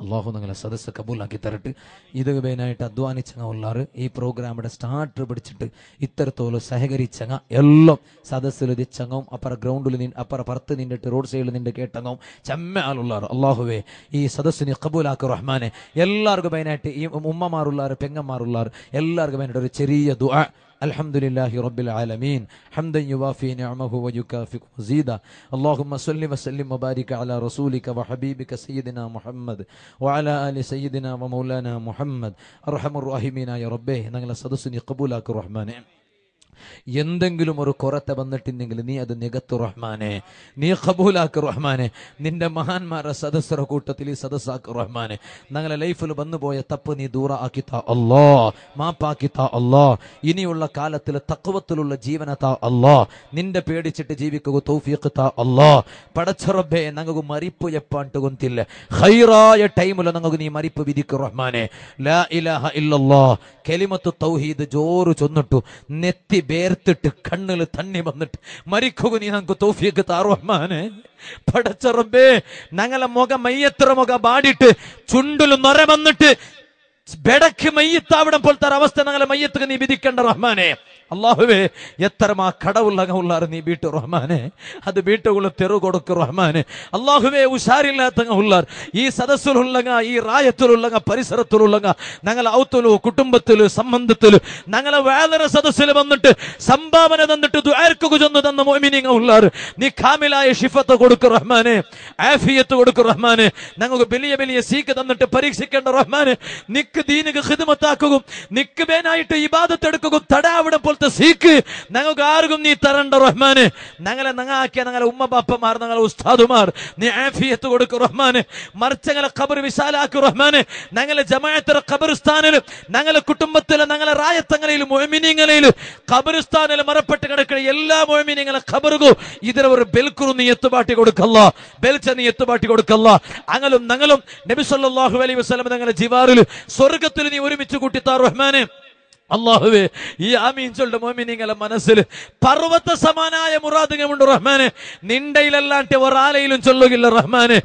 അള്ളാഹു നിങ്ങളെ സദസ്സ് കബൂലാക്കി തരട്ട്. ഇത് വേനായിട്ട് അധ്വാനിച്ചങ്ങ ഉള്ളാറ്. ഈ പ്രോഗ്രാമിടെ സ്റ്റാർട്ടർ പിടിച്ചിട്ട് ഇത്തരത്തോളം സഹകരിച്ചങ്ങ എല്ലാം സദസ്സിൽ ചങ്ങവും അപ്പുറ ഗ്രൗണ്ടിൽ നിന്ന് അപ്പുറ പുറത്ത് നിന്നിട്ട് റോഡ് സൈഡിൽ നിന്ന് കേട്ടങ്ങവും ചെമ്മ ആളുള്ളാറ് അള്ളാഹുവേ ഈ സദസ്സിനെ കബൂലാക്ക് റഹ്മാനെ. എല്ലാവർക്കും വേനായിട്ട് ഈ ഉമ്മമാരുള്ളാറ് പെങ്ങന്മാരുള്ളാറ് എല്ലാവർക്കും വേണ്ടിയിട്ട് ഒരു ചെറിയ ദുആ الحمد لله رب العالمين حمدا يوافي نعمه ويكافئ مزيدا اللهم صل وسلم وبارك على رسولك وحبيبك سيدنا محمد وعلى آل سيدنا ومولانا محمد أرحم الراحمين يا ربه نجل صدسني قبولك رحمن എന്തെങ്കിലും ഒരു കുറത്ത വന്നിട്ടുണ്ടെങ്കിൽ നീ അത് നികത്തു റഹ്മാനെ. നീ ഖബൂലാക്ക് റഹ്മാനെ. നിന്റെ മഹാന്മാരുടെ സദസ്സറ കൂട്ടത്തിൽ ഈ സദസ്സാക്ക് റഹ്മാനെ. ഞങ്ങളെ ലൈഫിൽ വന്നുപോയ തപ്പ് നീ ദൂറ ആക്കിത്താ അല്ലോ മാപ്പാക്കിത്താ അല്ലോ ഇനിയുള്ള കാലത്തിൽ തക്കുവത്തിലുള്ള ജീവനത്താ അല്ലോ നിന്റെ പേടിച്ചിട്ട് ജീവിക്കുക തൗഫീഖ് താ അല്ലോ പടച്ചറബേ ഞങ്ങൾക്ക് മരിപ്പ് എപ്പാണ്ട് കൊന്തില്ല ഹൈറായ ടൈമിൽ ഞങ്ങൾക്ക് നീ മരിപ്പ് വിധിക്കു റഹ്മാനെ. ലാ ഇലാഹ ഇല്ലല്ലാ കെലിമത്ത് തൗഹീദ് ജോറു ചൊന്നിട്ടു. നെത്തി ബേർത്തിട്ട് കണ്ണിൽ തണ്ണി വന്നിട്ട് മരിക്കുക നീ നമുക്ക് തോഫിയൊക്കെ താ പടച്ചറമ്പേ ഞങ്ങളെ മുഖം മയ്യത്ര മുഖം പാടിയിട്ട് ചുണ്ടിൽ നൊര വന്നിട്ട് ബെടക്ക് മയ്യത്താവിടം പോലത്തെ അവസ്ഥ ഞങ്ങളെ മയ്യത്തുക്ക് നീ വിധിക്കേണ്ട റഹ്മാനെ. അള്ളാഹുവേ എത്രമാ കടവുള്ളങ്ങ ഉള്ളാറ് നീ വീട്ടു റഹ്മാനെ. അത് വീട്ടുകൾ തെറു കൊടുക്കു റഹ്മാനെ. അള്ളാഹുവേ ഉഷാരില്ലാത്തങ്ങ ഈ സദസ്സിലുള്ളങ്ങ ഈ റായത്തിലുള്ളങ്ങ പരിസരത്തിലുള്ളങ്ങ ഞങ്ങൾ ഔത്തിലു കുടുംബത്തിൽ സംബന്ധത്തിൽ ഞങ്ങളെ വേദന സദസ്സിൽ വന്നിട്ട് സംഭാവന തന്നിട്ട് ദ്വാർക്കു ചെന്ന് തന്ന മോമിനിങ്ങ ഉള്ളാർ നീ കാമിലായ ഷിഫത്ത് കൊടുക്കു റഹ്മാനെ ആഫിയത്ത് കൊടുക്കു റഹ്മാനെ ഞങ്ങൾക്ക് വലിയ വലിയ സീക്ക് തന്നിട്ട് പരീക്ഷിക്കേണ്ട റഹ്മാനെ നിക്ക് ദീനിക്ക് ഹിദ്മത്താക്കുകയും നിക്ക് ബേനായിട്ട് ഇബാദത്ത് തടാവിടെ തടാവിടം പോലത്തെ സീക്ക്. ഞങ്ങൾക്ക് ആർക്കും നീ തരണ്ട റഹ്മാന്. ഞങ്ങളെ നങ്ങാക്കിയ ഞങ്ങളെ ഉമ്മ ബാപ്പമാർ ഞങ്ങളെ ഉസ്താദുമാർ. നീ ആഫിയത്ത് കൊടുക്കും റഹ്മാന്. മറിച്ച് ഞങ്ങളെ ഖബർ വിശാലാക്കും റഹ്മാന്. ഞങ്ങളെ ജമാഅത്തിലെ ഖബർസ്ഥാനിലും ഞങ്ങളെ കുടുംബത്തിലെ ഞങ്ങളെ റായത്തങ്ങളിലും മൊമിനിങ്ങളിലും ഖബർസ്ഥാനിൽ മറപ്പെട്ട് കിടക്കുന്ന എല്ലാ മൊമിനിങ്ങളെ ഖബറുകു. ഇതിന് ഒരു ബെൽക്കുറു നീ എത്തുപാട്ടി കൊടുക്കല്ല. ബെൽച്ച നീ എത്തുപാട്ടി കൊടുക്കല്ല. അങ്ങലും ഞങ്ങളും നബി സല്ലല്ലാഹു അലൈഹി വസല്ലം ഞങ്ങളുടെ ജിവാറിൽ സ്വർഗത്തിൽ നീ ഒരുമിച്ച് കൂട്ടിത്താ റഹ്മാനെ. അള്ളാഹുവേ ഈ ആമീൻസുകളുടെ മോമിനിങ്ങളെ മനസ്സിൽ പർവത സമാനായ മുറാദുകളുണ്ട് റഹ്മാന്. നിണ്ടയിലല്ലാണ്ട് ഒരാലയിലും ചൊല്ലുകില്ല റഹ്മാന്.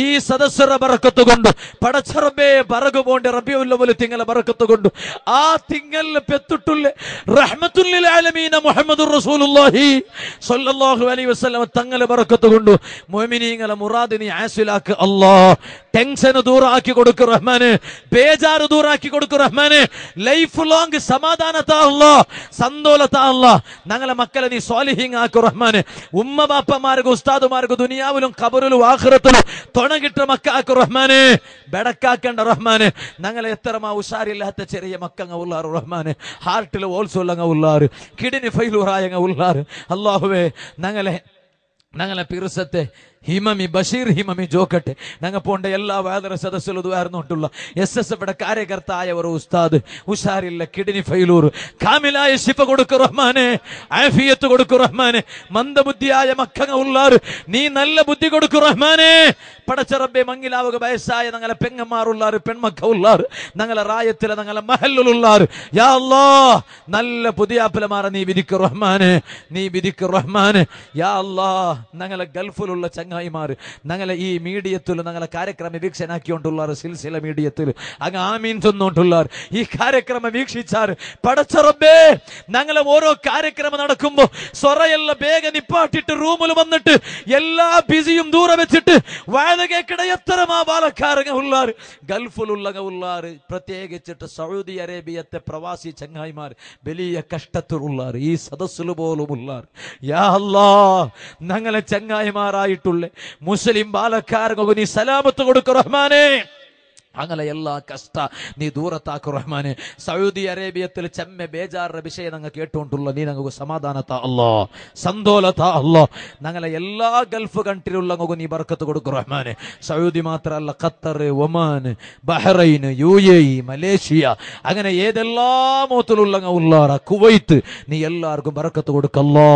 ഈ സദസ്സറ ബറക്കത്ത് കൊണ്ട് പടച്ചറബേ പറകു പോണ്ട് റബിയുള്ള പോലെ തിങ്ങളെ ബറക്കത്ത് കൊണ്ട് ആ തിങ്ങൽ പെത്തുട്ടുള്ള റഹ്മത്തുല്ലിൽ ആലമീന മുഹമ്മദ് റസൂലുള്ളാഹി സ്വല്ലല്ലാഹു അലൈഹി വസല്ലം തങ്ങളെ ബറക്കത്ത് കൊണ്ട് മോമിനിങ്ങളെ മുറാദിനി ആസിലാക്ക് അല്ലാ ടെൻഷൻ ദൂറാക്കി കൊടുക്കു റഹ്മാന്. ബേജാറ് ദൂറാക്കി കൊടുക്കു റഹ്മാന്. ലൈഫ് ലോങ് സമാധാനത്താണല്ലോ. സന്തോലത്താണല്ലോ. ഞങ്ങളെ മക്കളെ നീ സ്വാലിഹിങ് ആക്കു റഹ്മാന്. ഉമ്മ ബാപ്പമാർക്ക് ഉസ്താദുമാർക്ക് ദുനിയാവിലും ഖബറിലും ആഹ്റത്തിലും തുണ കിട്ടുന്ന മക്കാക്കു റഹ്മാന്. ബെടക്കാക്കേണ്ട റഹ്മാന്. ഞങ്ങളെ എത്രമാ ഉഷാരില്ലാത്ത ചെറിയ മക്കങ്ങ ഉള്ളാറ് റഹ്മാന്. ഹാർട്ടിൽ ഓൾസുള്ളങ്ങ ഉള്ളാറ്. കിഡിനി ഫൈലൂറായങ്ങ ഉള്ളാറ്. അള്ളാഹുവേ ഞങ്ങളെ ഞങ്ങളെ പിറുസത്തെ ഹിമമി ബഷീർ ഹിമമി ജോക്കട്ടെ. ഞങ്ങൾ പോണ്ട എല്ലാ വേദന സദസ്സിലും ദ്വാർന്നോട്ടുള്ള എസ് എസ് എഫ് കാര്യകർത്തായ ഒരു ഉസ്താദ്. ഉഷാറില്ല കിഡ്നി ഫൈലൂർ. കാമിലായ ശിഫ കൊടുക്കു റഹ്മാനെ. ആഫിയത്ത് കൊടുക്കു റഹ്മാനെ. മന്ദബുദ്ധിയായ മക്കങ്ങ ഉള്ളാറ് നീ നല്ല ബുദ്ധി കൊടുക്കു റഹ്മാനെ. പടച്ചറബെ മങ്ങിലാവുക വയസ്സായ ഞങ്ങളെ പെങ്ങന്മാരുള്ളാർ പെൺമക്ക ഉള്ളാറ് ഞങ്ങളെ റായത്തിലെ ഞങ്ങളെ മഹല്ലുള്ളാർ യാ നല്ല പുതിയാപ്പിലമാറ നീ വിധിക്കു റഹ്മാനെ. നീ വിധിക്കു റഹ്മാനെ. യാ അല്ലാ ഞങ്ങളെ ഗൾഫിലുള്ള ചങ്ങായിമാർ ഞങ്ങളെ ഈ മീഡിയത്തിൽ ഞങ്ങളെ കാര്യക്രമ വീക്ഷനാക്കിക്കൊണ്ടുള്ളാറ് സിൽസില മീഡിയത്തിൽ അങ്ങ് ആമീൻ ചെന്നോണ്ടുള്ളാർ ഈ കാര്യക്രമം വീക്ഷിച്ചാർ പടച്ചറബേ ഞങ്ങളെ ഓരോ കാര്യക്രമം നടക്കുമ്പോ സ്വരയല്ല വേഗം നിപ്പാട്ടിട്ട് റൂമിൽ വന്നിട്ട് എല്ലാ ബിസിയും ദൂരെ വെച്ചിട്ട് വാഴകേക്കിട എത്രമാ ബാലക്കാരങ്ങ ഉള്ളാർ ഗൾഫിലുള്ളങ്ങ ഉള്ളാർ പ്രത്യേകിച്ചിട്ട് സൗദി അറേബ്യത്തെ പ്രവാസി ചങ്ങായിമാർ വലിയ കഷ്ടത്തിലുള്ളാർ ഈ സദസ്സിൽ പോലും ഉള്ളാർ യാ ഞങ്ങളെ ചങ്ങായിമാരായിട്ടുള്ള മുസ്ലിം ബാലക്കാരൻ സലാമത്ത് കൊടുക്കും റഹ്മാനേ. അങ്ങനെ എല്ലാ കഷ്ട നീ ദൂരത്താക്കു റഹ്മാനെ. സൗദി അറേബ്യത്തിൽ ചെമ്മ ബേജാറിന്റെ വിഷയം ഞങ്ങൾ കേട്ടുകൊണ്ടുള്ള നീ ഞങ്ങൾക്ക് സമാധാനത്ത അല്ലോ. സന്തോലത്ത അല്ലോ. ഞങ്ങളെ എല്ലാ ഗൾഫ് കൺട്രിയിലുള്ള നീ ബർക്കത്ത് കൊടുക്കും റഹ്മാനെ. സൗദി മാത്രമല്ല Qatar Oman Bahrain U A E Malaysia അങ്ങനെ ഏതെല്ലാ മോത്തിലുള്ള ഉള്ളാറ കുവൈത്ത് നീ എല്ലാവർക്കും ബർക്കത്ത് കൊടുക്കല്ലോ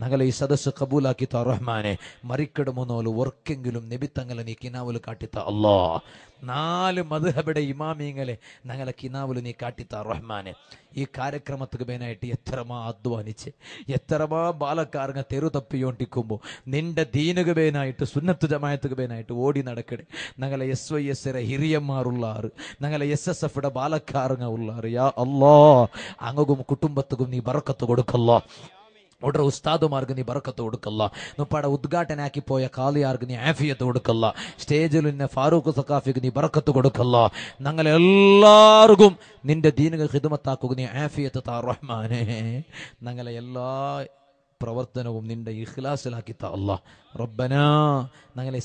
ഞങ്ങളെ ഈ സദസ്സ് കബൂലാക്കി താ റഹ്മാനെ മറിക്കിടുമെന്നോൽ വർക്കെങ്കിലും നിബിത്തങ്ങളെ നീ കിനാവൽ കാട്ടിത്ത അല്ലോ. നാല് മധുഹബയുടെ ഇമാമിങ്ങളെ ഞങ്ങളെ കിനാവിൽ നീ കാട്ടിത്ത റഹ്മാനെ. ഈ കാര്യക്രമത്തിക്ക് മേനായിട്ട് എത്രമാ അധ്വാനിച്ച് എത്രമാ ബാലക്കാരങ്ങ തെരു തപ്പിയോണ്ടിക്കുമ്പോൾ നിന്റെ ദീനുക മേനായിട്ട് സുന്നത്ത് ജമായത്തുക മേനായിട്ട് ഓടി നടക്കണേ. ഞങ്ങളെ എസ് വൈ എസ് ഹിറിയന്മാരുള്ളാറ് ഞങ്ങളെ എസ് എസ് എഫിയുടെ ബാലക്കാരങ്ങ ഉള്ളാറ് യാ അല്ലോ അങ്ങും കുടുംബത്തുക്കും നീ ബറക്കത്ത് കൊടുക്കല്ലോ. ഓടെ ഉസ്താദുമാർക്ക് നീ ബറക്കത്ത് കൊടുക്കല്ല. നുപ്പാടെ ഉദ്ഘാടനാക്കി പോയ കാലിയാർക്ക് നീ ആഫിയത്ത് കൊടുക്കല്ല. സ്റ്റേജിൽ നിന്നെ ഫാറൂഖ് സഖാഫിക്ക് നീ ബർക്കത്ത് കൊടുക്കല്ല. ഞങ്ങൾ എല്ലാവർക്കും നിന്റെ ദീനുകൾ ഹിദമത്താക്കുക നീ ആഫിയത്ത് താ റഹ്മാനെ. ഞങ്ങളെ എല്ലാ പ്രവർത്തനവും നിന്റെ ഇഖ്ലാസിലാക്കി താ അല്ല റബ്ബനാ ഞങ്ങളെ